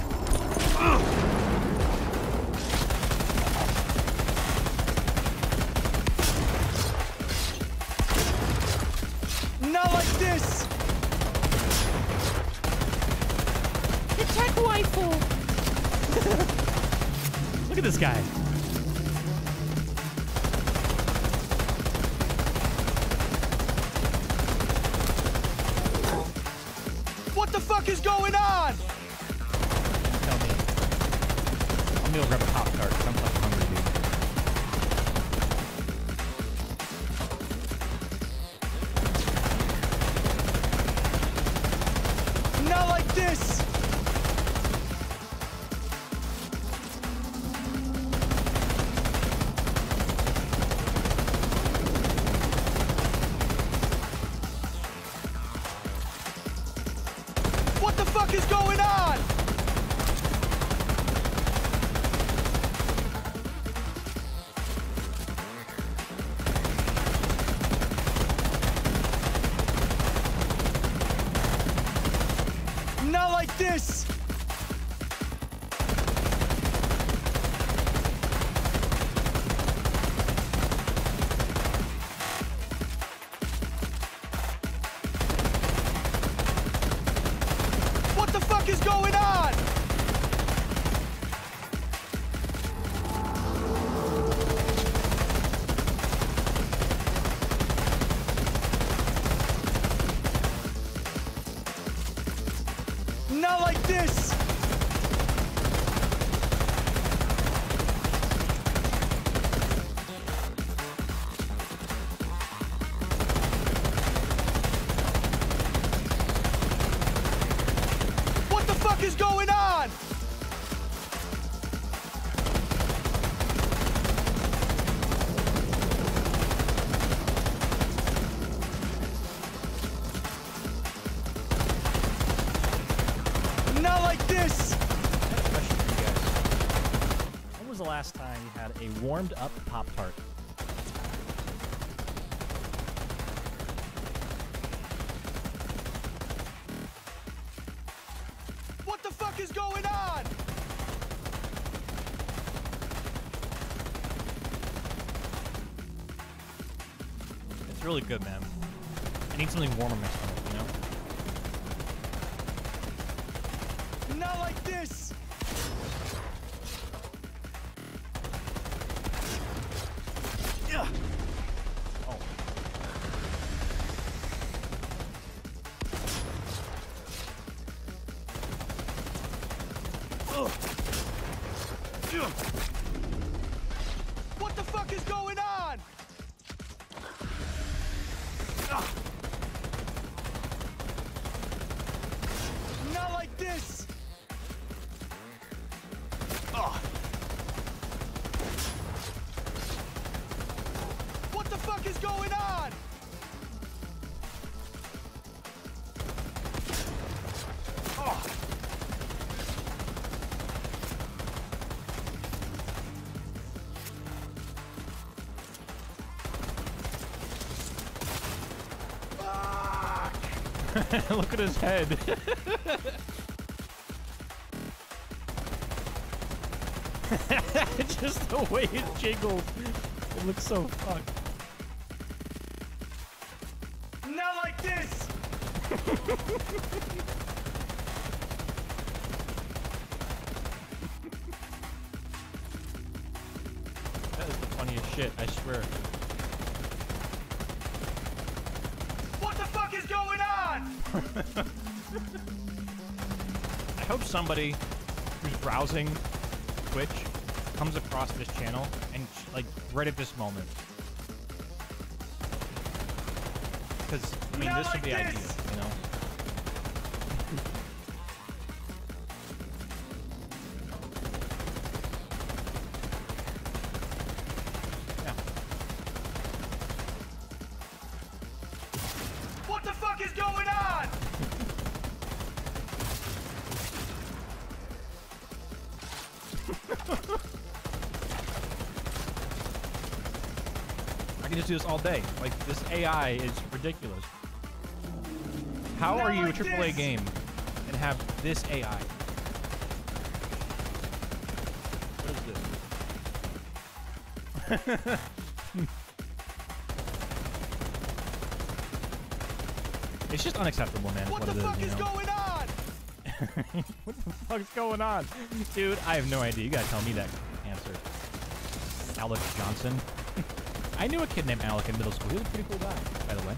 Not like this. The tech rifle. (laughs) Look at this guy. Really good, man. I need something warm in my (laughs) Look at his head. (laughs) Just the way it jiggles. It looks so fucked. Browsing Twitch comes across this channel and like right at this moment. Because I mean, Not this would like be ideal, this! you this all day. Like this AI is ridiculous. How are you a like AAA this! game and have this AI? What is this? (laughs) it's just unacceptable, man. What What, the fuck you is going on? (laughs) what the fuck's going on? Dude, I have no idea. You gotta tell me that answer. Alex Johnson. I knew a kid named Alec in middle school. He was a pretty cool guy, by the way.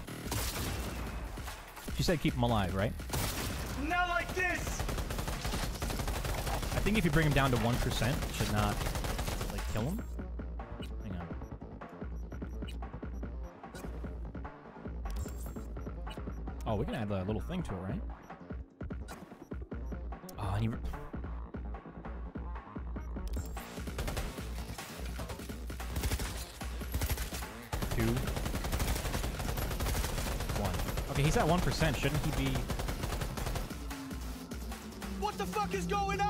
She said keep him alive, right? Not like this! I think if you bring him down to 1%, it should not, like, kill him. Hang on. Oh, we can add a little thing to it, right? At 1%. Shouldn't he be... What the fuck is going on?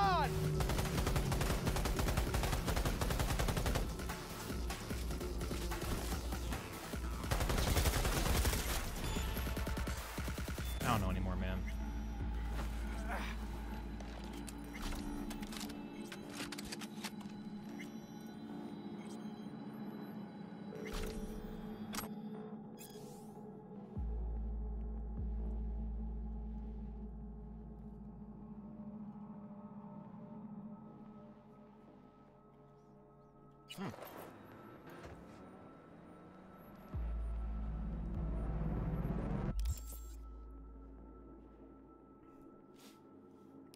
Hmm.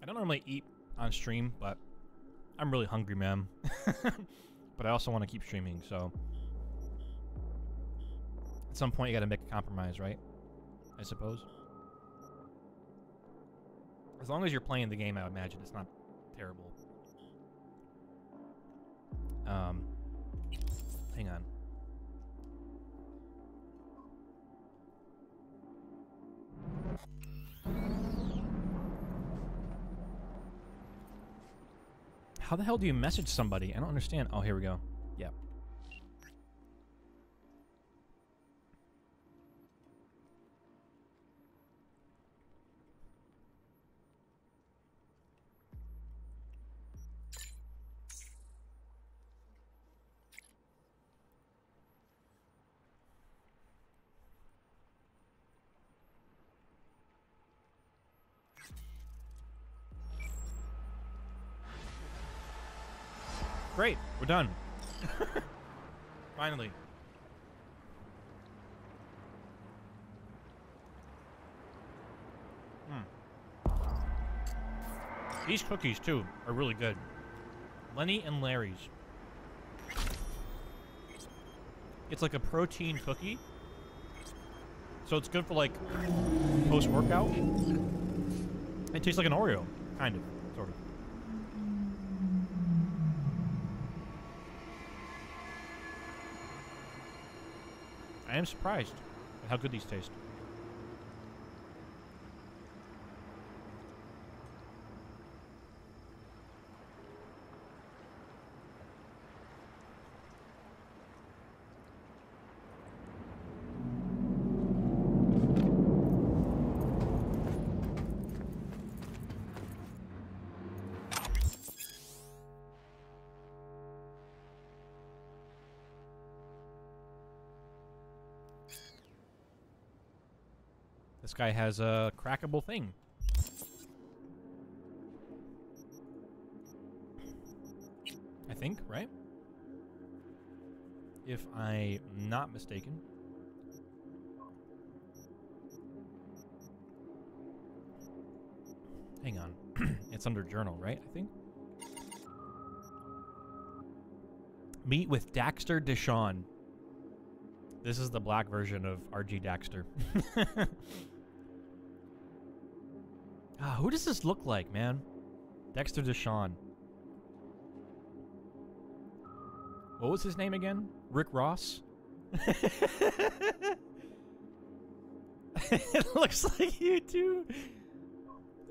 I don't normally eat on stream, but I'm really hungry, man. (laughs) but I also want to keep streaming, so at some point you got to make a compromise, right? I suppose. As long as you're playing the game, I imagine it's not terrible. How the hell do you message somebody? I don't understand. Oh, here we go. Yep. We're done. (laughs) Finally. Hmm. These cookies, too, are really good. Lenny and Larry's. It's like a protein cookie. So it's good for, like, post-workout. It tastes like an Oreo, kind of, of. Am surprised at how good these taste. This guy has a crackable thing. I think, right? If I'm not mistaken. Hang on. (clears throat) it's under journal, right? I think. Meet with Dexter DeShawn. This is the black version of RG Daxter. (laughs) ah, who does this look like, man? Dexter Deshawn. What was his name again? Rick Ross? (laughs) it looks like you too.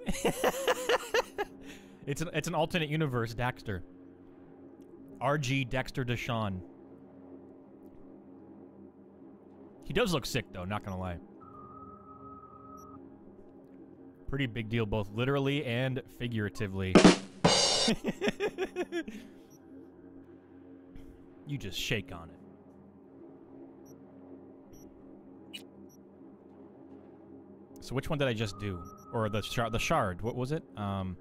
(laughs) it's an it's an alternate universe, Dexter. RG Dexter Deshawn. He does look sick though, not gonna lie. Pretty big deal both literally and figuratively. (laughs) you just shake on it. So which one did I just do? Or the shard? The shard. What was it? Um.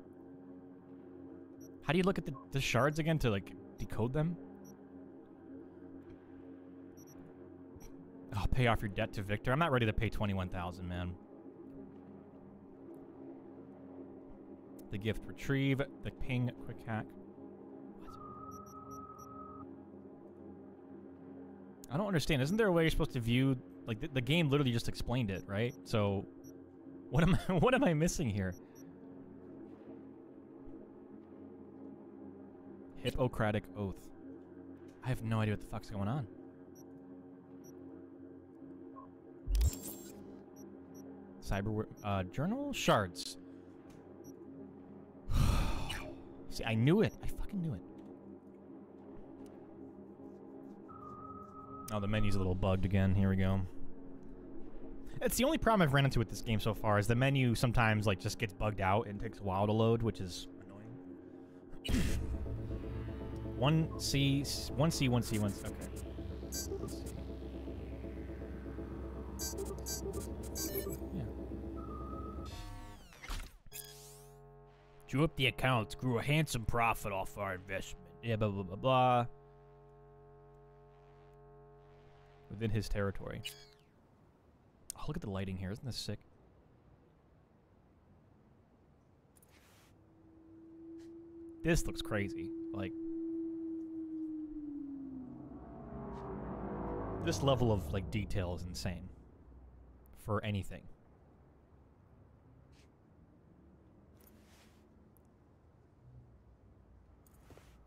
How do you look at the, the shards again to like decode them? Oh, pay off your debt to Viktor. I'm not ready to pay twenty-one thousand, man. The gift retrieve. The ping quick hack. I don't understand. Isn't there a way you're supposed to view like the, the game literally just explained it, right? So what am (laughs) I what am I missing here? Hippocratic oath. I have no idea what the fuck's going on. Cyber uh, journal shards. See, I knew it. I fucking knew it. Oh, the menu's a little bugged again. Here we go. It's the only problem I've ran into with this game so far is the menu sometimes like just gets bugged out and takes a while to load, which is annoying. (coughs) one C, one C, one C, one C. Okay. Drew up the accounts, grew a handsome profit off our investment. Yeah, blah blah blah blah. Within his territory. Oh, look at the lighting here. Isn't this sick? This looks crazy. Like, this level of like detail is insane for anything.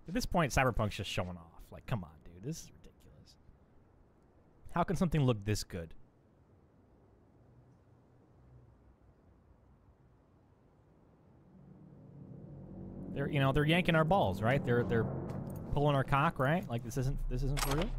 At this point, Cyberpunk's just showing off. Like, come on, dude. This is ridiculous. How can something look this good? They're you know they're yanking our balls, right? They're they're pulling our cock, right? Like this isn't this isn't for real.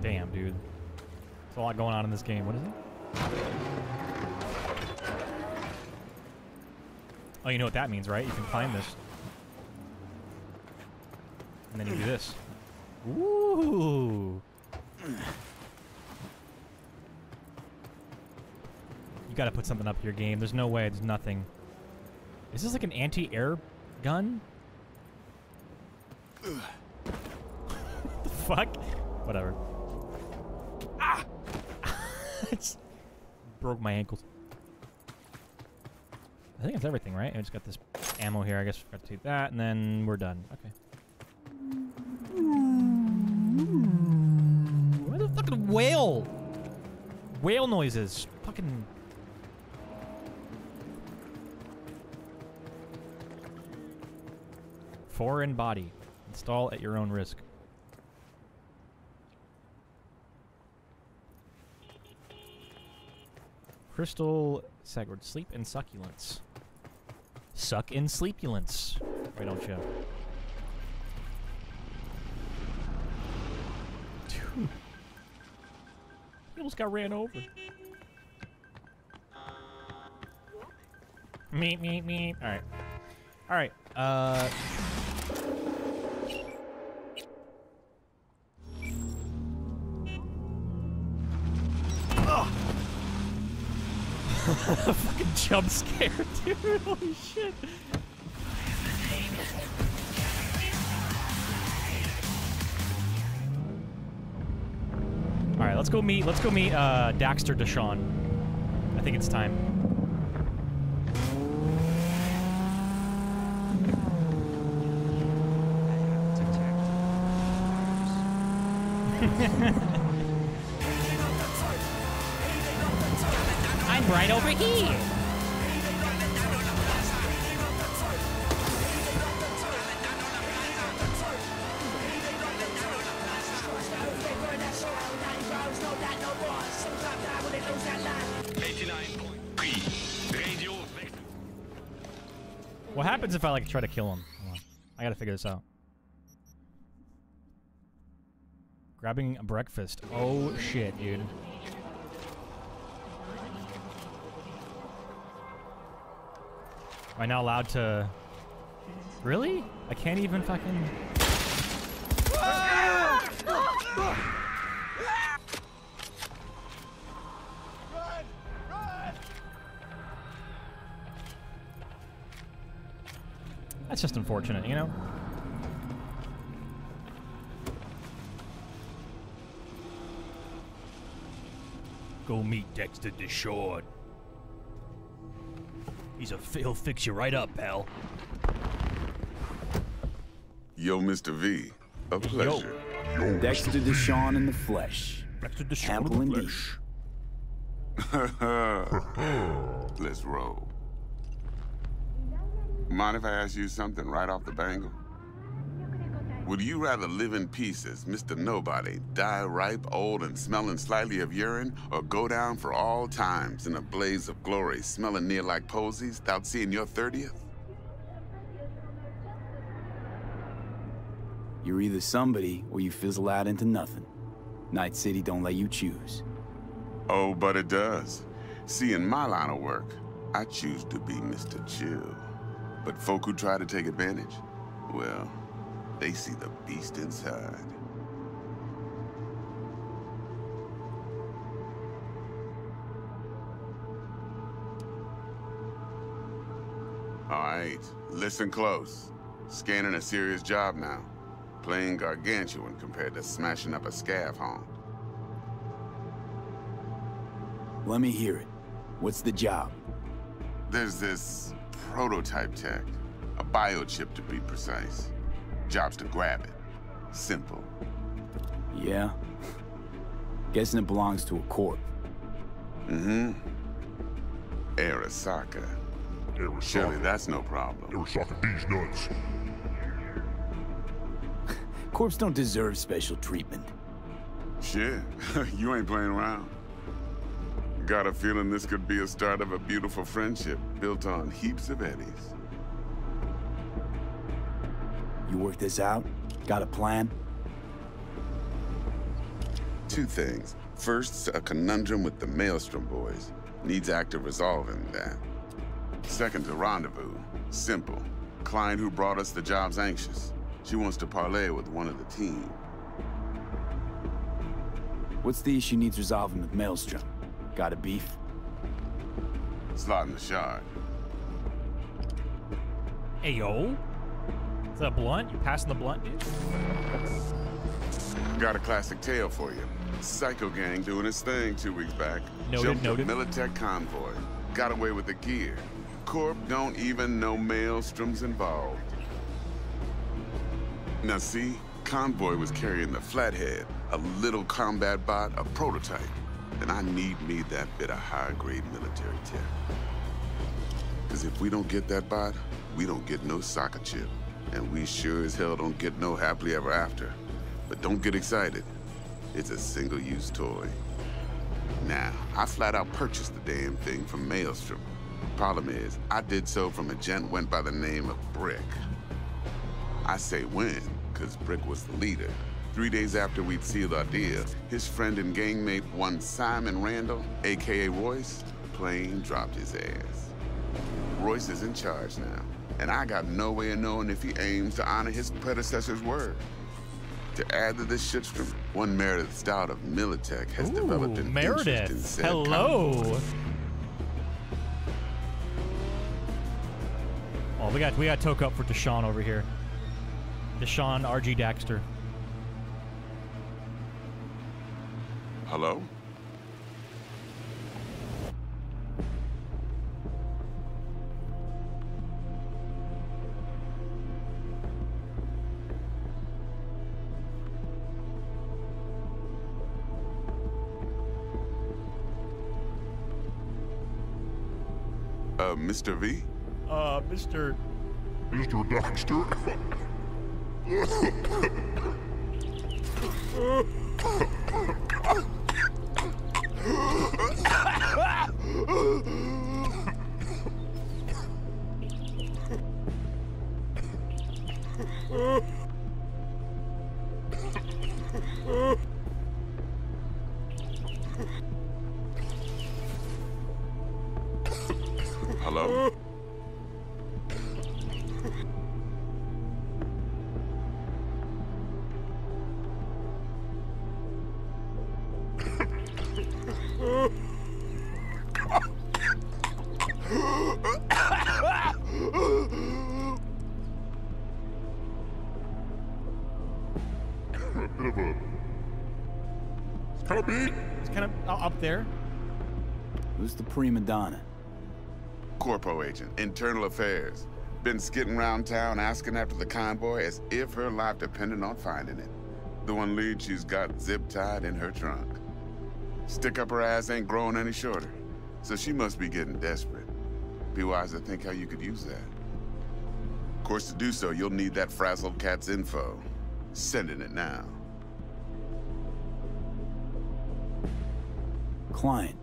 Damn, dude. There's a going on in this game. What is it? Oh, you know what that means, right? You can climb this. And then you do this. Ooh. You gotta put something up your game. There's no way. There's nothing. Is this like an anti-air gun? what the fuck? Whatever. Broke my ankles. I think that's everything, right? I just got this ammo here. I guess got to take that, and then we're done. Okay. What the fucking whale? Whale noises. Fucking. Foreign body. Install at your own risk. Crystal Sagward. Sleep and succulence. Suck in sleepulence. Why don't you? Dude. almost got ran over. Meet, meet, meet. All right. All right. Uh. Fucking jump scare, (laughs) dude. Holy shit. All right, let's go meet. Let's go meet uh, Dexter DeShawn. I think it's time. Right over here. What happens if I like try to kill him? I gotta figure this out. Grabbing breakfast. Oh shit, dude. Am I now allowed to? Really? I can't even fucking. That's just unfortunate, you know? Go meet Dexter Deshawn. He's a he'll fix you right up, pal. Yo, Mr. V. A pleasure. Dexter Deshawn in the flesh. Dexter Deshawn Campbell in the indeed. (laughs) Let's roll. Mind if I ask you something right off the bangle? Would you rather live in pieces, Mr. Nobody, die ripe, old, and smelling slightly of urine, or go down for all times in a blaze of glory, smelling near like posies, without seeing your 30th? You're either somebody or you fizzle out into nothing. Night City don't let you choose. Oh, but it does. See, in my line of work, I choose to be Mr. Chill. But folk who try to take advantage, well, they see the beast inside. All right, listen close. Scanning a serious job now. Playing gargantuan compared to smashing up a scav haunt. Let me hear it. What's the job? There's this prototype tech, a biochip to be precise. Job's to grab it. Simple. Yeah? Guessing it belongs to a corp. Mm-hmm. Arasaka. Surely that's no problem. Arasaka these nuts. (laughs) Corps don't deserve special treatment. Shit, (laughs) you ain't playing around. Got a feeling this could be a start of a beautiful friendship built on heaps of eddies. You work this out? Got a plan? Two things. First, a conundrum with the Maelstrom boys. Needs active resolving that. Second, a rendezvous. Simple. Client who brought us the job's anxious. She wants to parlay with one of the team. What's the issue needs resolving with Maelstrom? Got a beef? Slot in the shard. Hey yo. Is that blunt? You passing the blunt, dude? Got a classic tale for you. Psycho Gang doing its thing two weeks back. Noted, Jumped noted. Militech convoy. Got away with the gear. Corp don't even know Maelstrom's involved. Now see, Convoy was carrying the Flathead, a little combat bot, a prototype. And I need me that bit of high-grade military tech. Because if we don't get that bot, we don't get no soccer chip. And we sure as hell don't get no happily ever after. But don't get excited. It's a single-use toy. Now, I flat out purchased the damn thing from Maelstrom. Problem is, I did so from a gent went by the name of Brick. I say when, because Brick was the leader. Three days after we'd sealed our deal, his friend and gangmate, one Simon Randall, aka Royce, plain dropped his ass. Royce is in charge now, and I got no way of knowing if he aims to honor his predecessor's word. To add to this shitstrom, one Meredith Stout of Militech has developed an interest in Meredith. said Hello. Oh, we got we got toke up for Deshaun over here. Deshaun RG Daxter. Hello? Mr. V? Uh, Mr. Mr. Daxter? Hello? (laughs) donna? Corpo agent, internal affairs. Been skidding around town asking after the convoy as if her life depended on finding it. The one lead she's got zip-tied in her trunk. Stick up her ass ain't growing any shorter, so she must be getting desperate. Be wise to think how you could use that. Of course, to do so, you'll need that frazzled cat's info. Sending it now. Client.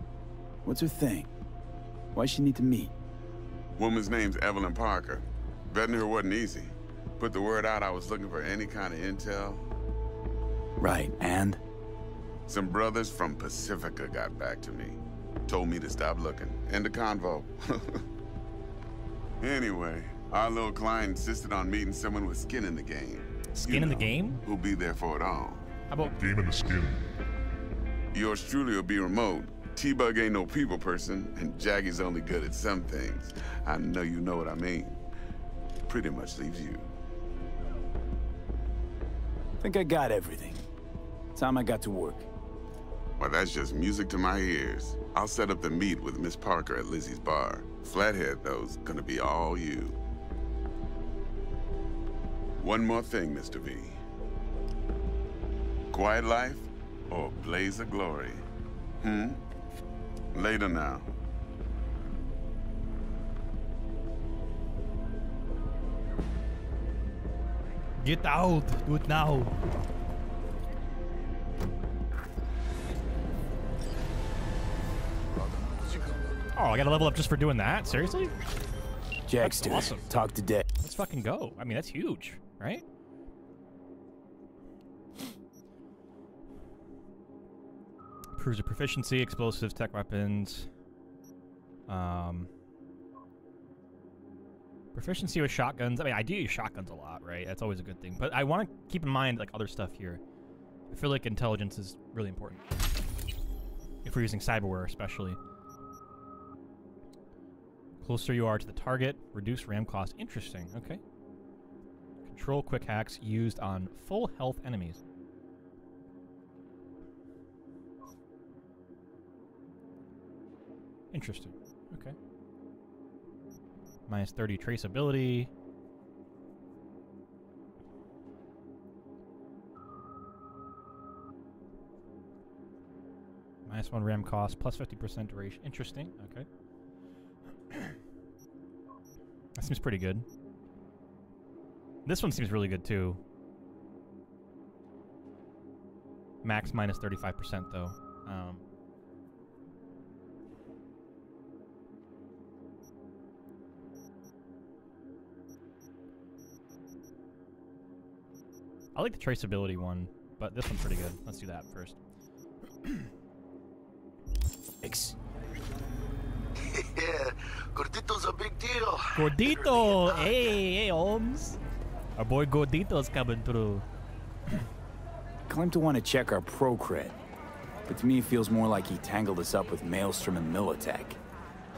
What's her thing? Why she need to meet? Woman's name's Evelyn Parker. Vetting her wasn't easy. Put the word out I was looking for any kind of intel. Right, and? Some brothers from Pacifica got back to me. Told me to stop looking. End the convo. (laughs) anyway, our little client insisted on meeting someone with skin in the game. Skin in the game? Who'll be there for it all. How about Game in the skin. Yours truly will be remote. T-Bug ain't no people person, and Jackie's only good at some things. I know you know what I mean. Pretty much leaves you. Think I got everything. Time I got to work. Well, that's just music to my ears. I'll set up the meet with Miss Parker at Lizzie's bar. Flathead, though's gonna be all you. One more thing, Mr. V. Quiet life or blaze of glory? Hmm? Later now. Get out! Do it now! Oh, I gotta level up just for doing that? Seriously? Jackster, awesome. talk to Deck. Let's fucking go. I mean, that's huge, right? Your proficiency, explosives, tech weapons. Um, proficiency with shotguns. I mean, I do use shotguns a lot, right? That's always a good thing. But I want to keep in mind like other stuff here. I feel like intelligence is really important if we're using cyberware, especially. Closer you are to the target, reduce RAM cost. Interesting. Okay. Control quick hacks used on full health enemies. Interesting. Okay. Minus 30 traceability. Minus 1 RAM cost, plus 50% duration. Interesting. Okay. (coughs) that seems pretty good. This one seems really good too. Max minus 35% though. Um, I like the traceability one but this one's pretty good. Let's do that first. X. (laughs) yeah, Gordito's a big deal. Gordito! hey, hey, Holmes. Our boy Gordito's coming through. Claimed to want to check our pro cred. But to me, it feels more like he tangled us up with Maelstrom and Militech.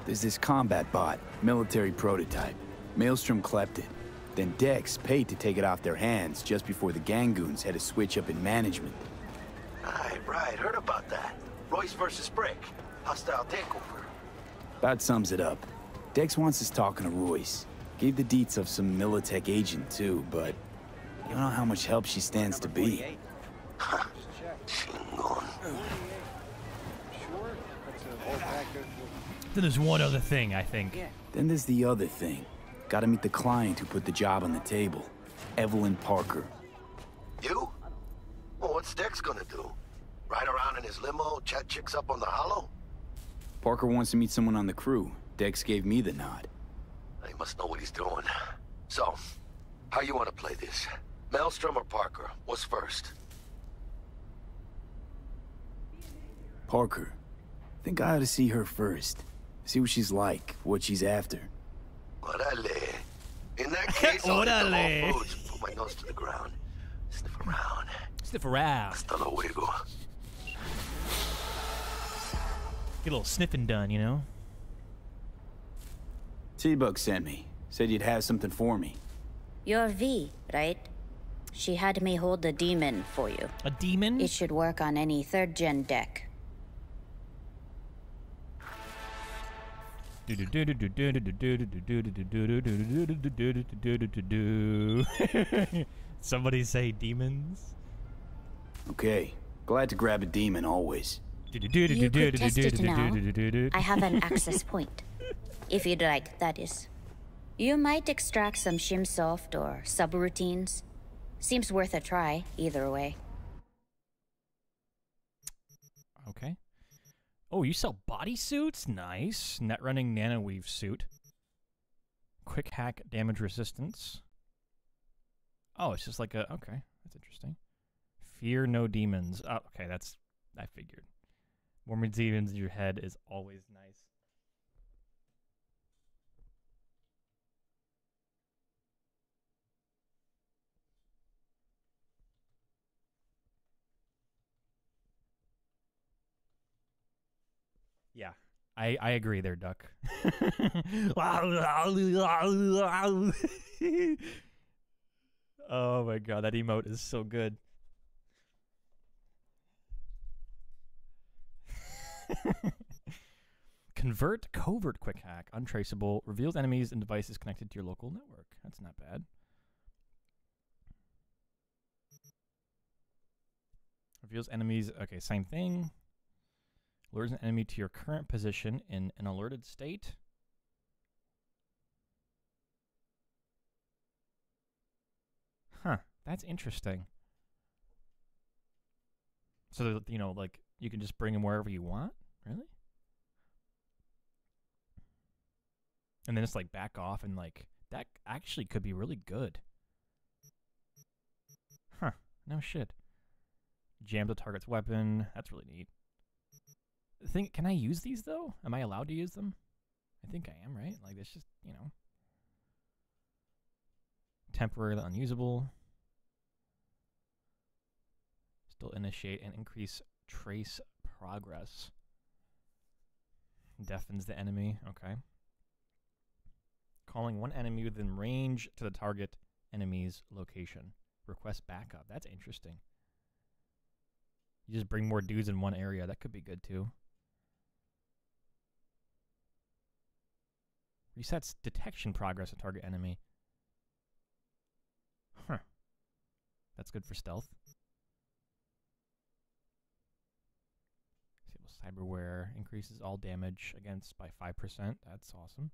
There's this combat bot, military prototype. Maelstrom clept it. Then Dex paid to take it off their hands just before the Gangoons had a switch up in management. Right, right. Heard about that. Royce versus Brick. Hostile takeover. That sums it up. Dex wants us talking to Royce. Gave the deets of some Militech agent too, but you don't know how much help she stands to be. Then there's one other thing, I think. Then there's the other thing. Gotta meet the client who put the job on the table. Evelyn Parker. You? Well, what's Dex gonna do? Ride around in his limo, chat chicks up on the holo? Parker wants to meet someone on the crew. Dex gave me the nod. He must know what he's doing. So, how you want to play this? Maelstrom or Parker? What's first? Parker. Think I ought to see her first. See what she's like, what she's after. Orale. In that (laughs) case, I'll the Foods, put my nose to the ground, sniff around. Sniff around. Hasta luego. Get a little sniffing done, you know? T-Bug sent me. Said you'd have something for me. You're V, right? She had me hold the daemon for you. A daemon? It should work on any third gen deck. (laughs) Somebody say daemons. Okay. Glad to grab a daemon always. You could test it now. I have an access point. If you'd like, that is. You might extract some Shimsoft or subroutines. Seems worth a try, either way. Okay. Oh, you sell bodysuits? Nice. Net running nanoweave suit. Quick hack damage resistance. Oh, it's just like a. Okay, that's interesting. Fear no daemons. Oh, okay, that's. I figured. More demons in your head is always nice. Yeah, I I agree there, Duck. (laughs) oh my god, that emote is so good. (laughs) Convert covert quick hack, untraceable, reveals enemies and devices connected to your local network. That's not bad. Reveals enemies. Okay, same thing. Lures an enemy to your current position in an alerted state. Huh, that's interesting. So, you know, like, you can just bring him wherever you want? Really? And then it's like back off and like, that actually could be really good. Huh, no shit. Jam the target's weapon. That's really neat. Think, can I use these though? Am I allowed to use them? I think I am, right? Like it's just, you know, temporarily unusable. Still initiate and increase trace progress. Deafens the enemy. Okay. Calling one enemy within range to the target enemy's location. Request backup. That's interesting. You just bring more dudes in one area. That could be good too. Resets detection progress of target enemy. Huh. That's good for stealth. Disable cyberware increases all damage against by 5%. That's awesome.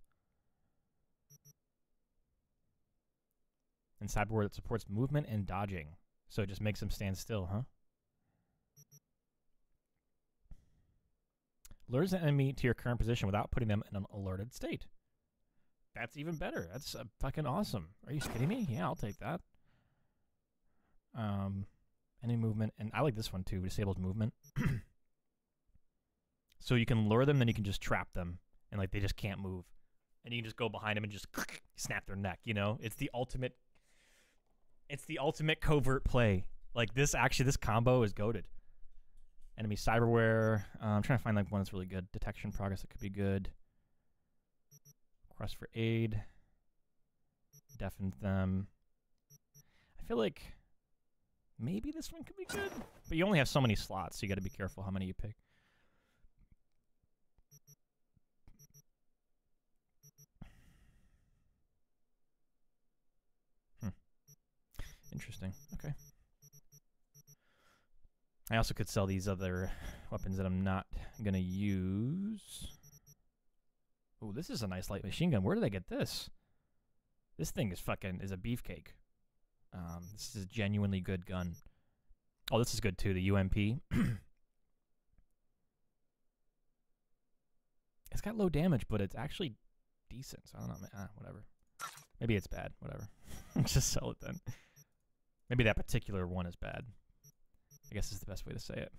And cyberware that supports movement and dodging. So it just makes them stand still, huh? Lures an enemy to your current position without putting them in an alerted state. That's even better. That's uh, fucking awesome. Are you kidding me? Yeah, I'll take that. Um, Enemy movement, and I like this one too. Disabled movement. (clears throat) so you can lure them, then you can just trap them, and like they just can't move, and you can just go behind them and just (laughs) snap their neck. You know, it's the ultimate. It's the ultimate covert play. Like this, actually, this combo is goaded. Enemy cyberware. Uh, I'm trying to find like one that's really good. Detection progress that could be good. Request for aid. Deafen them. I feel like maybe this one could be good, but you only have so many slots, so you got to be careful how many you pick. Hmm. Interesting. Okay. I also could sell these other weapons that I'm not going to use. Oh, this is a nice light machine gun. Where did I get this? This thing is fucking is a beefcake. Um, this is a genuinely good gun. Oh, this is good too. The UMP. (clears throat) it's got low damage, but it's actually decent. So I don't know. Ah, whatever. Maybe it's bad. Whatever. (laughs) Just sell it then. Maybe that particular one is bad. I guess is the best way to say it.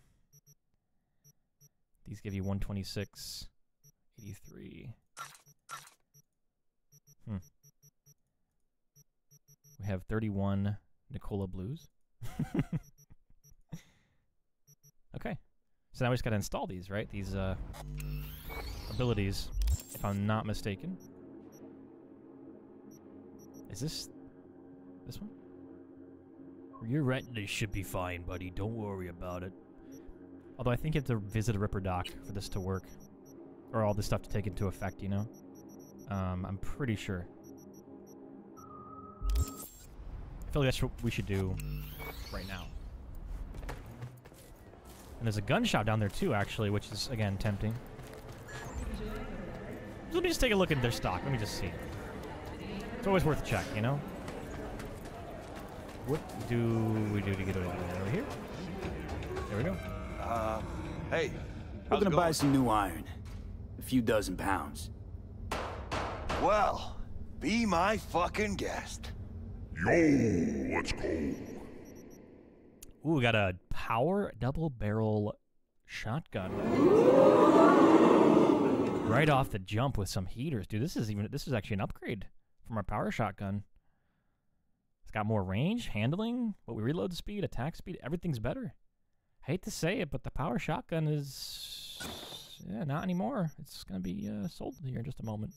These give you 126, 83. Hmm. We have 31 NiCola Blues. (laughs) okay. So now we just got to install these, right? These uh, abilities, if I'm not mistaken. Is this this one? You're right. This should be fine, buddy. Don't worry about it. Although I think you have to visit a Ripperdoc for this to work. Or all this stuff to take into effect, you know? Um, I'm pretty sure. I feel like that's what we should do right now. And there's a gun shop down there too, actually, which is, again, tempting. Let me just take a look at their stock. Let me just see. It's always worth a check, you know? What do we do to get over here? There we go. Uh, hey. We're gonna buy some new iron. A few dozen pounds. Well, be my fucking guest. Yo, let's go. Ooh, we got a power double barrel shotgun. Right off the jump with some heaters, dude. This is even this is actually an upgrade from our power shotgun. It's got more range, handling, but we reload speed, attack speed, everything's better. Hate to say it, but the power shotgun is yeah, not anymore. It's gonna be uh, sold here in just a moment.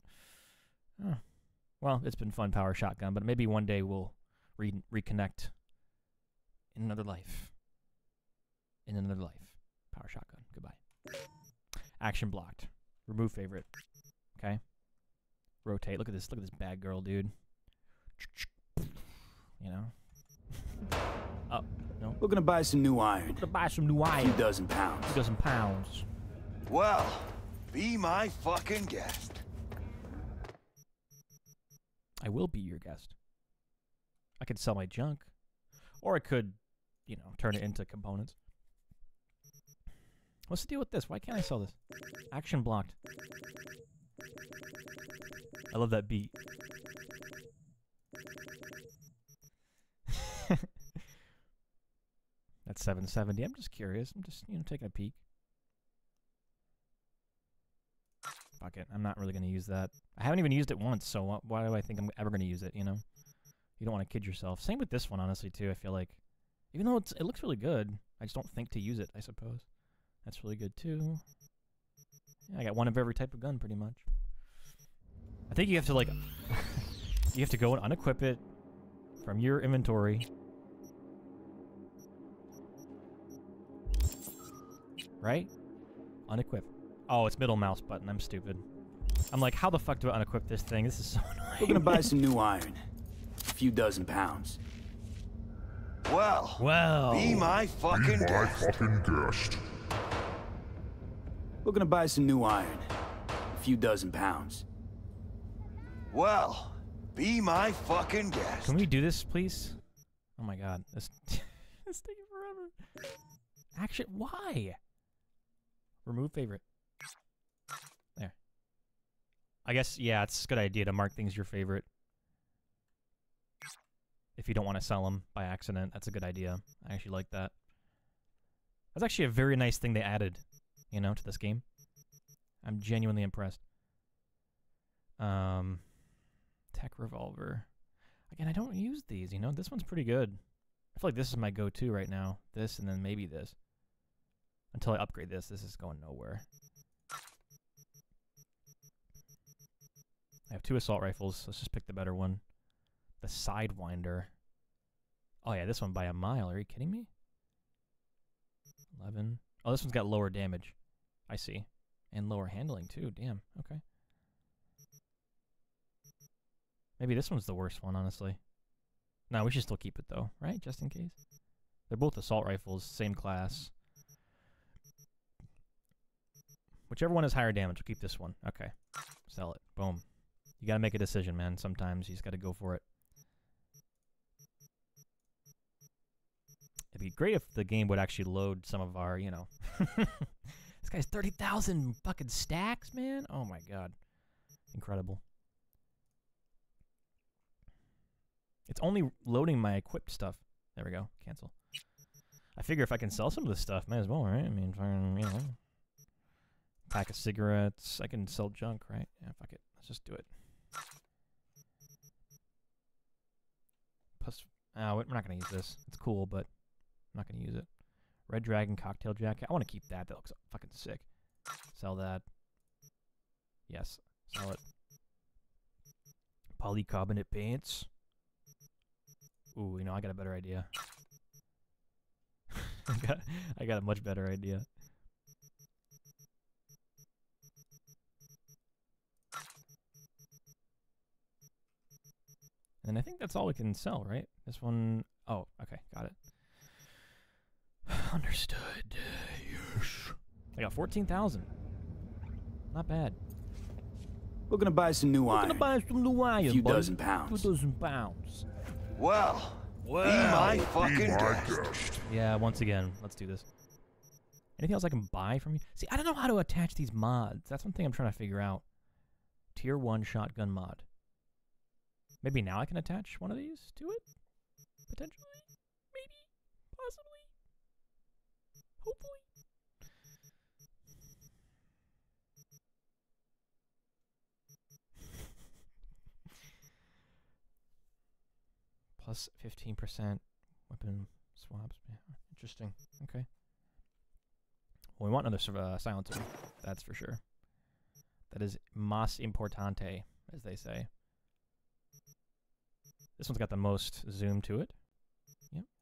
Oh. Well, it's been fun, power shotgun, but maybe one day we'll re reconnect in another life. In another life, power shotgun. Goodbye. Action blocked. Remove favorite. Okay. Rotate. Look at this. Look at this bad girl, dude. You know. (laughs) oh no. We're gonna buy some new iron. We're gonna buy some new iron. A few dozen pounds. A dozen pounds. Well, be my fucking guest. I will be your guest. I could sell my junk, or I could, you know, turn it into components. What's the deal with this? Why can't I sell this? Action blocked. I love that beat. (laughs) That's 770. I'm just curious. I'm just, you know, taking a peek. Fuck it. I'm not really going to use that. I haven't even used it once, so why do I think I'm ever going to use it, you know? You don't want to kid yourself. Same with this one, honestly, too. I feel like, even though it's, it looks really good, I just don't think to use it, I suppose. That's really good, too. Yeah, I got one of every type of gun, pretty much. I think you have to, like, (laughs) you have to go and unequip it from your inventory. Right? Unequip. Oh, it's middle mouse button. I'm stupid. I'm like, how the fuck do I unequip this thing? This is so (laughs) annoying. We're gonna buy some new iron. A few dozen pounds. Well, well, be my fucking Be my guest. fucking guest. We're gonna buy some new iron. A few dozen pounds. Well, be my fucking guest. Can we do this, please? Oh my god, this (laughs) this taking forever. Action, why? Remove favorite. I guess yeah, it's a good idea to mark things your favorite. if you don't want to sell them by accident. That's a good idea. I actually like that. That's actually a very nice thing they added, you know, to this game. I'm genuinely impressed. Um, tech revolver. Again, I don't use these, you know. This one's pretty good. I feel like this is my go-to right now. This and then maybe this. Until I upgrade this, this is going nowhere. I have two assault rifles. Let's just pick the better one. The Sidewinder. Oh yeah, this one by a mile. Are you kidding me? 11. Oh, this one's got lower damage. I see. And lower handling too. Damn. Okay. Maybe this one's the worst one, honestly. No, we should still keep it though, right? Just in case. They're both assault rifles, same class. Whichever one has higher damage, we'll keep this one. Okay. Sell it. Boom. You gotta make a decision, man. Sometimes you just gotta go for it. It'd be great if the game would actually load some of our, you know. (laughs) this guy's 30,000 fucking stacks, man. Oh my god. Incredible. It's only loading my equipped stuff. There we go. Cancel. I figure if I can sell some of this stuff, might as well, right? I mean, you know, pack of cigarettes. I can sell junk, right? Yeah, fuck it. Let's just do it. Plus, oh, we're not gonna use this. It's cool, but I'm not gonna use it. Red Dragon cocktail jacket. I want to keep that. That looks fucking sick. Sell that. Yes, sell it. Polycarbonate pants. Ooh, you know, I got a better idea. (laughs) I got, I got a much better idea. And I think that's all we can sell, right? This one, oh, okay, got it. (sighs) Understood. Yes. I got 14,000. Not bad. We're gonna buy some new We're iron. gonna buy some new iron, A few buddy. dozen pounds. Two dozen pounds. Well, Well, be my be fucking my guest. Yeah, once again, let's do this. Anything else I can buy from you? See, I don't know how to attach these mods. That's one thing I'm trying to figure out. Tier 1 shotgun mod. Maybe now I can attach one of these to it? Potentially? Maybe? Possibly? Hopefully? (laughs) Plus 15% weapon swaps. Yeah, interesting. Okay. Well, we want another uh, silencer. That's for sure. That is mas importante, as they say. This one's got the most zoom to it.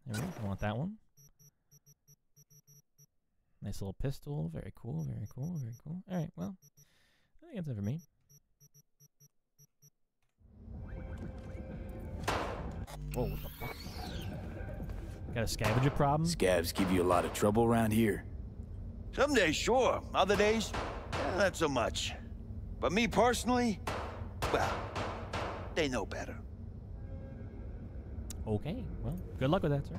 Yep, there we go. I want that one. Nice little pistol. Very cool, very cool, very cool. Alright, well, I think that's it for me. Whoa, what the fuck? Got a scavenger problem? Scavs give you a lot of trouble around here. Some days, sure. Other days, eh, not so much. But me personally, well, they know better. Okay, well, good luck with that, sir.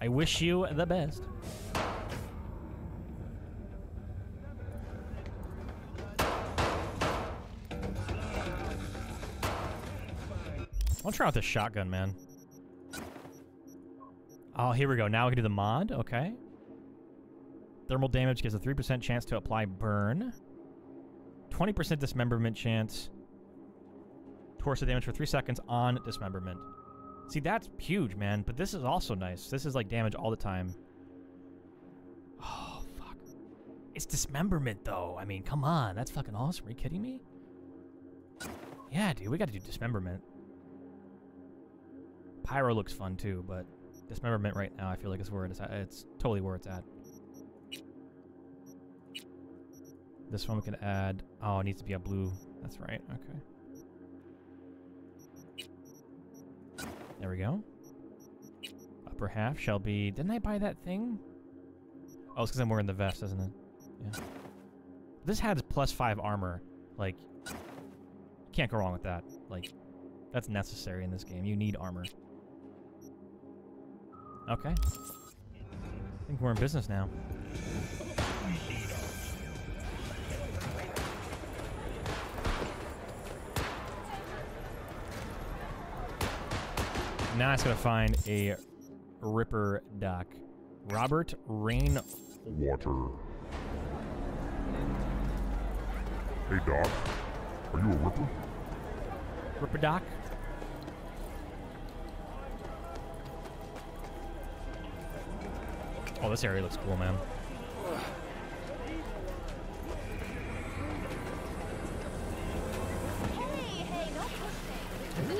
I wish you the best. I'll try out the shotgun, man. Oh, here we go. Now we can do the mod. Okay. Thermal damage gives a 3% chance to apply burn. 20% dismemberment chance. Torso damage for 3 seconds on dismemberment. See, that's huge, man. But this is also nice. This is like damage all the time. Oh, fuck. It's dismemberment, though. I mean, come on. That's fucking awesome. Are you kidding me? Yeah, dude. We gotta do dismemberment. Pyro looks fun, too, but dismemberment right now I feel like it's where it is at. It's totally where it's at. This one we can add... Oh, it needs to be a blue. That's right. Okay. There we go. Upper half shall be... Didn't I buy that thing? Oh, it's because I'm wearing the vest, isn't it? Yeah. This has plus five armor. Like, can't go wrong with that. Like, that's necessary in this game. You need armor. Okay. I think we're in business now. Now I just gotta find a Ripper Doc. Robert Rain Water. Hey, Doc. Are you a Ripper? Ripperdoc? Oh, this area looks cool, man.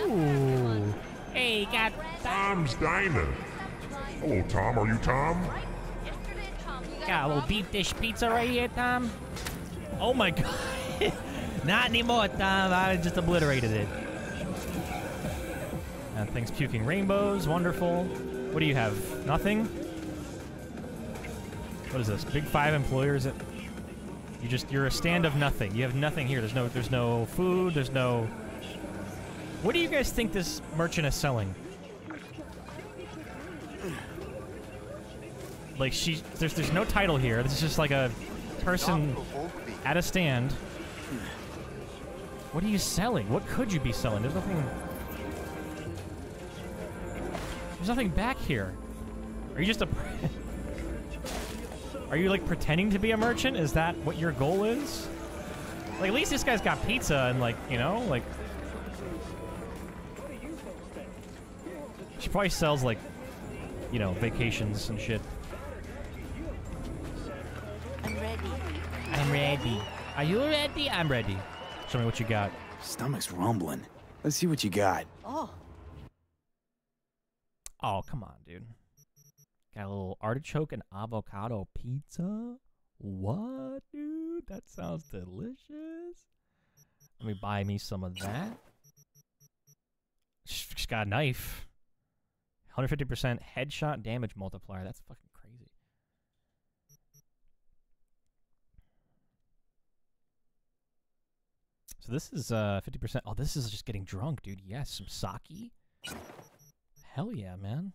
Ooh. Hey, got Tom's Diner. Hello, Tom. Are you Tom? got a little beef dish pizza right here, Tom. Oh my god. (laughs) Not anymore, Tom. I just obliterated it. And things puking rainbows. Wonderful. What do you have? Nothing? What is this? Big five employers? At, you just you're a stand of nothing. You have nothing here. There's no there's no food. There's no. What do you guys think this merchant is selling? Like she there's there's no title here. This is just like a person at a stand. What are you selling? What could you be selling? There's nothing. There's nothing back here. Are you just a? (laughs) Are you like pretending to be a merchant? Is that what your goal is? Like at least this guy's got pizza and like you know like. She probably sells like, you know, vacations and shit. I'm ready. I'm ready. Are you ready? I'm ready. Show me what you got. Stomach's rumbling. Let's see what you got. Oh, Oh, come on, dude. Got a little artichoke and avocado pizza. What, dude? That sounds delicious. Let me buy me some of that. She's she's got a knife. 150% headshot damage multiplier. That's fucking crazy. So this is uh 50%. Oh, this is just getting drunk, dude. Yes, some sake. Hell yeah, man.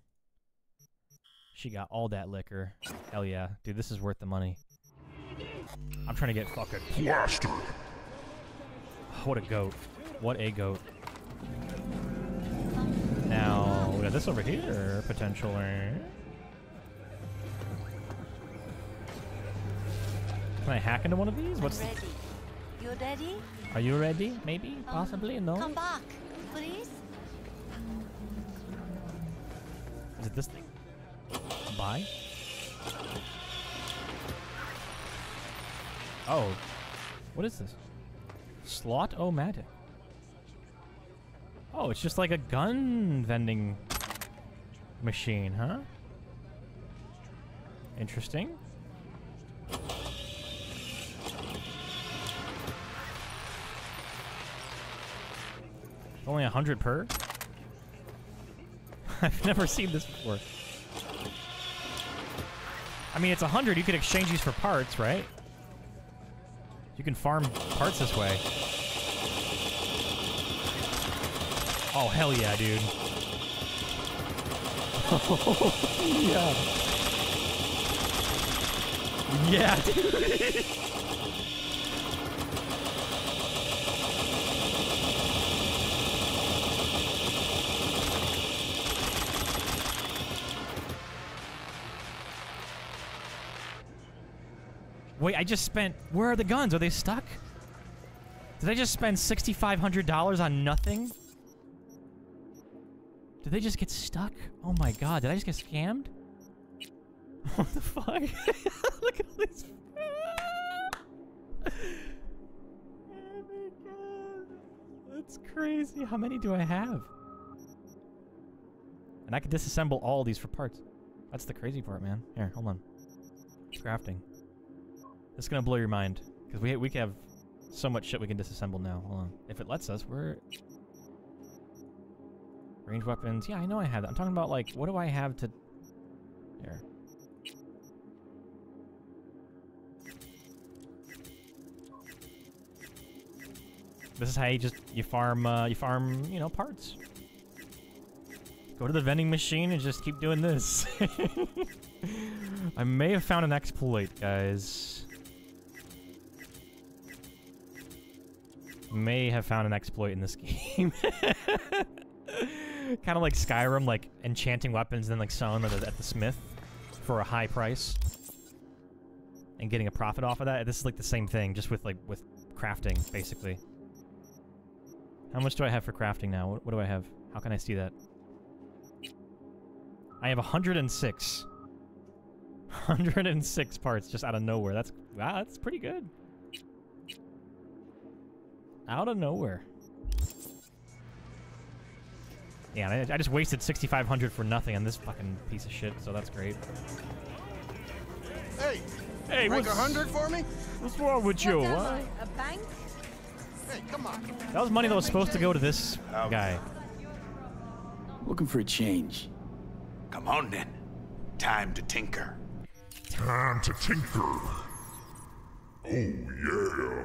She got all that liquor. Hell yeah. Dude, this is worth the money. I'm trying to get fucking plastered. What a goat. What a goat. Now, we got this over here, potentially. Can I hack into one of these? What's ready. You ready? Are you ready? Maybe? Um, Possibly? No? Come back, please. Is it this thing? Bye? Oh. What is this? Slaught-O-Matic. Oh, it's just like a gun vending machine, huh? Interesting. Only a hundred per? (laughs) I've never seen this before. I mean, it's a hundred. You could exchange these for parts, right? You can farm parts this way. Oh, hell yeah, dude. (laughs) yeah. Yeah, (laughs) dude. Wait, I just spent. Where are the guns? Are they stuck? Did I just spend $6,500 on nothing? Did they just get stuck? Oh my god, did I just get scammed? (laughs) What the fuck? (laughs) Look at this. (laughs) oh my. That's crazy. How many do I have? And I can disassemble all these for parts. That's the crazy part, man. Here, hold on. Crafting. It's gonna blow your mind. Because we, we have so much shit we can disassemble now. Hold on. If it lets us, we're... Range weapons. Yeah, I know I have that. I'm talking about, like, what do I have to... Here. This is how you just, you farm, uh, you farm, you know, parts. Go to the vending machine and just keep doing this. (laughs) I may have found an exploit, guys. May have found an exploit in this (laughs) game. Kind of like Skyrim, like enchanting weapons and then like selling them at the, smith for a high price and getting a profit off of that. This is like the same thing, just with like with crafting, basically. How much do I have for crafting now? What, what do I have? How can I see that? I have 106. 106 parts just out of nowhere. That's wow, that's pretty good. Out of nowhere. Yeah, I, I just wasted 6,500 for nothing on this fucking piece of shit, so that's great. Hey, Hey, break a what's- hundred for me? What's wrong with you? What am What? I, a bank? Hey, come on. That was money that was supposed to go to this oh. guy. Looking for a change. Come on then. Time to tinker. Time to tinker. Oh, yeah.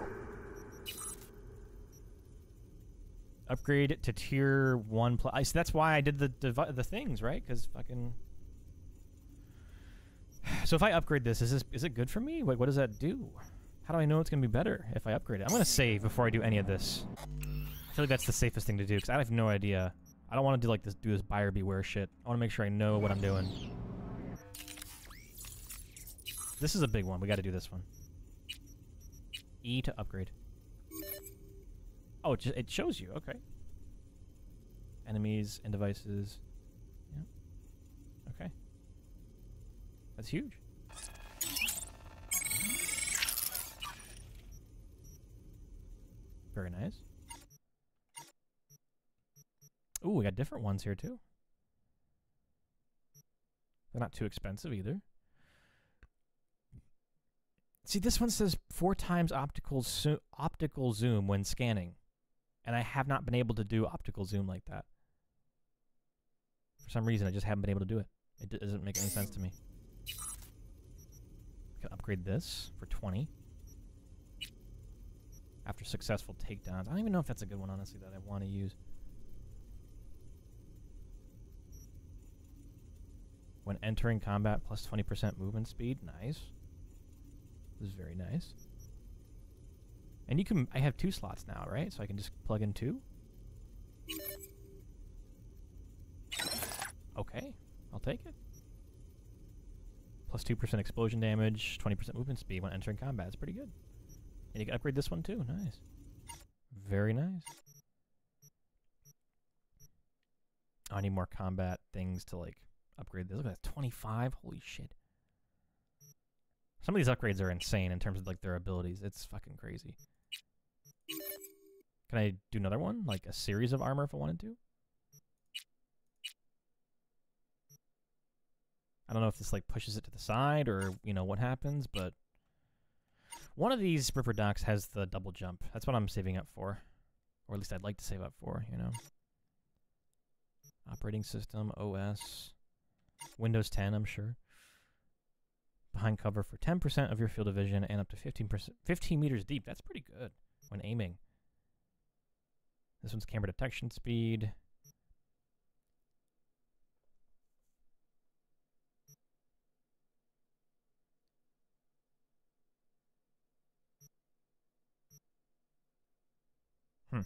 Upgrade to tier one plus. So that's why I did the the things right, because fucking. (sighs) So if I upgrade this, is this is it good for me? Like, what does that do? How do I know it's gonna be better if I upgrade it? I'm gonna save before I do any of this. I feel like that's the safest thing to do because I have no idea. I don't want to do like this do this buyer beware shit. I want to make sure I know what I'm doing. This is a big one. We got to do this one. E to upgrade. Oh, it, ju- it shows you. Okay. Enemies and devices. Yeah. Okay. That's huge. Very nice. Ooh, we got different ones here too. They're not too expensive either. See, this one says four times optical zo- optical zoom when scanning, and I have not been able to do optical zoom like that. For some reason, I just haven't been able to do it. It doesn't make any sense to me. Can upgrade this for 20. After successful takedowns. I don't even know if that's a good one, honestly, that I want to use. When entering combat, plus 20% movement speed. Nice. This is very nice. And you can, I have two slots now, right? So I can just plug in two? Okay, I'll take it. Plus 2% explosion damage, 20% movement speed when entering combat. It's pretty good. And you can upgrade this one too. Nice. Very nice. Oh, I need more combat things to like upgrade this. Look at that, 25. Holy shit. Some of these upgrades are insane in terms of like their abilities. It's fucking crazy. Can I do another one? Like a series of armor if I wanted to? I don't know if this like pushes it to the side or, you know, what happens, but one of these Ripperdocs has the double jump. That's what I'm saving up for. Or at least I'd like to save up for, you know. Operating system, OS, Windows 10, I'm sure. Behind cover for 10% of your field of vision and up to 15%, 15 meters deep. That's pretty good when aiming. This one's camera detection speed. Hmm.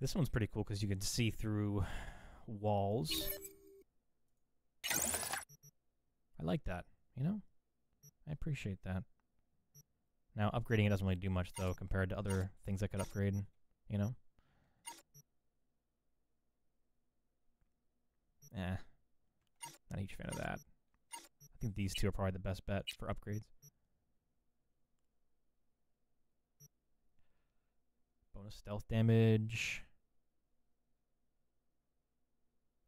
This one's pretty cool because you can see through walls. I like that, you know? I appreciate that. Now, upgrading it doesn't really do much, though, compared to other things I could upgrade, you know? Eh. Not a huge fan of that. I think these two are probably the best bet for upgrades. Bonus stealth damage.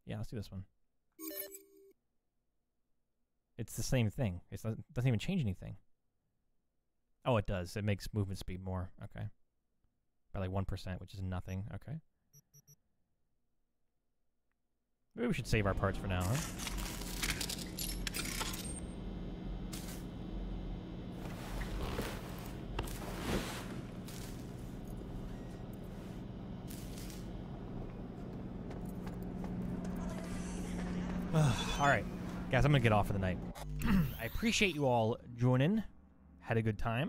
Yeah, let's do this one. It's the same thing. It doesn't even change anything. Oh, it does. It makes movement speed more. Okay. By like 1%, which is nothing. Okay. Maybe we should save our parts for now, huh? (sighs) all right, guys, I'm gonna get off for the night. (clears throat) I appreciate you all joining. Had a good time.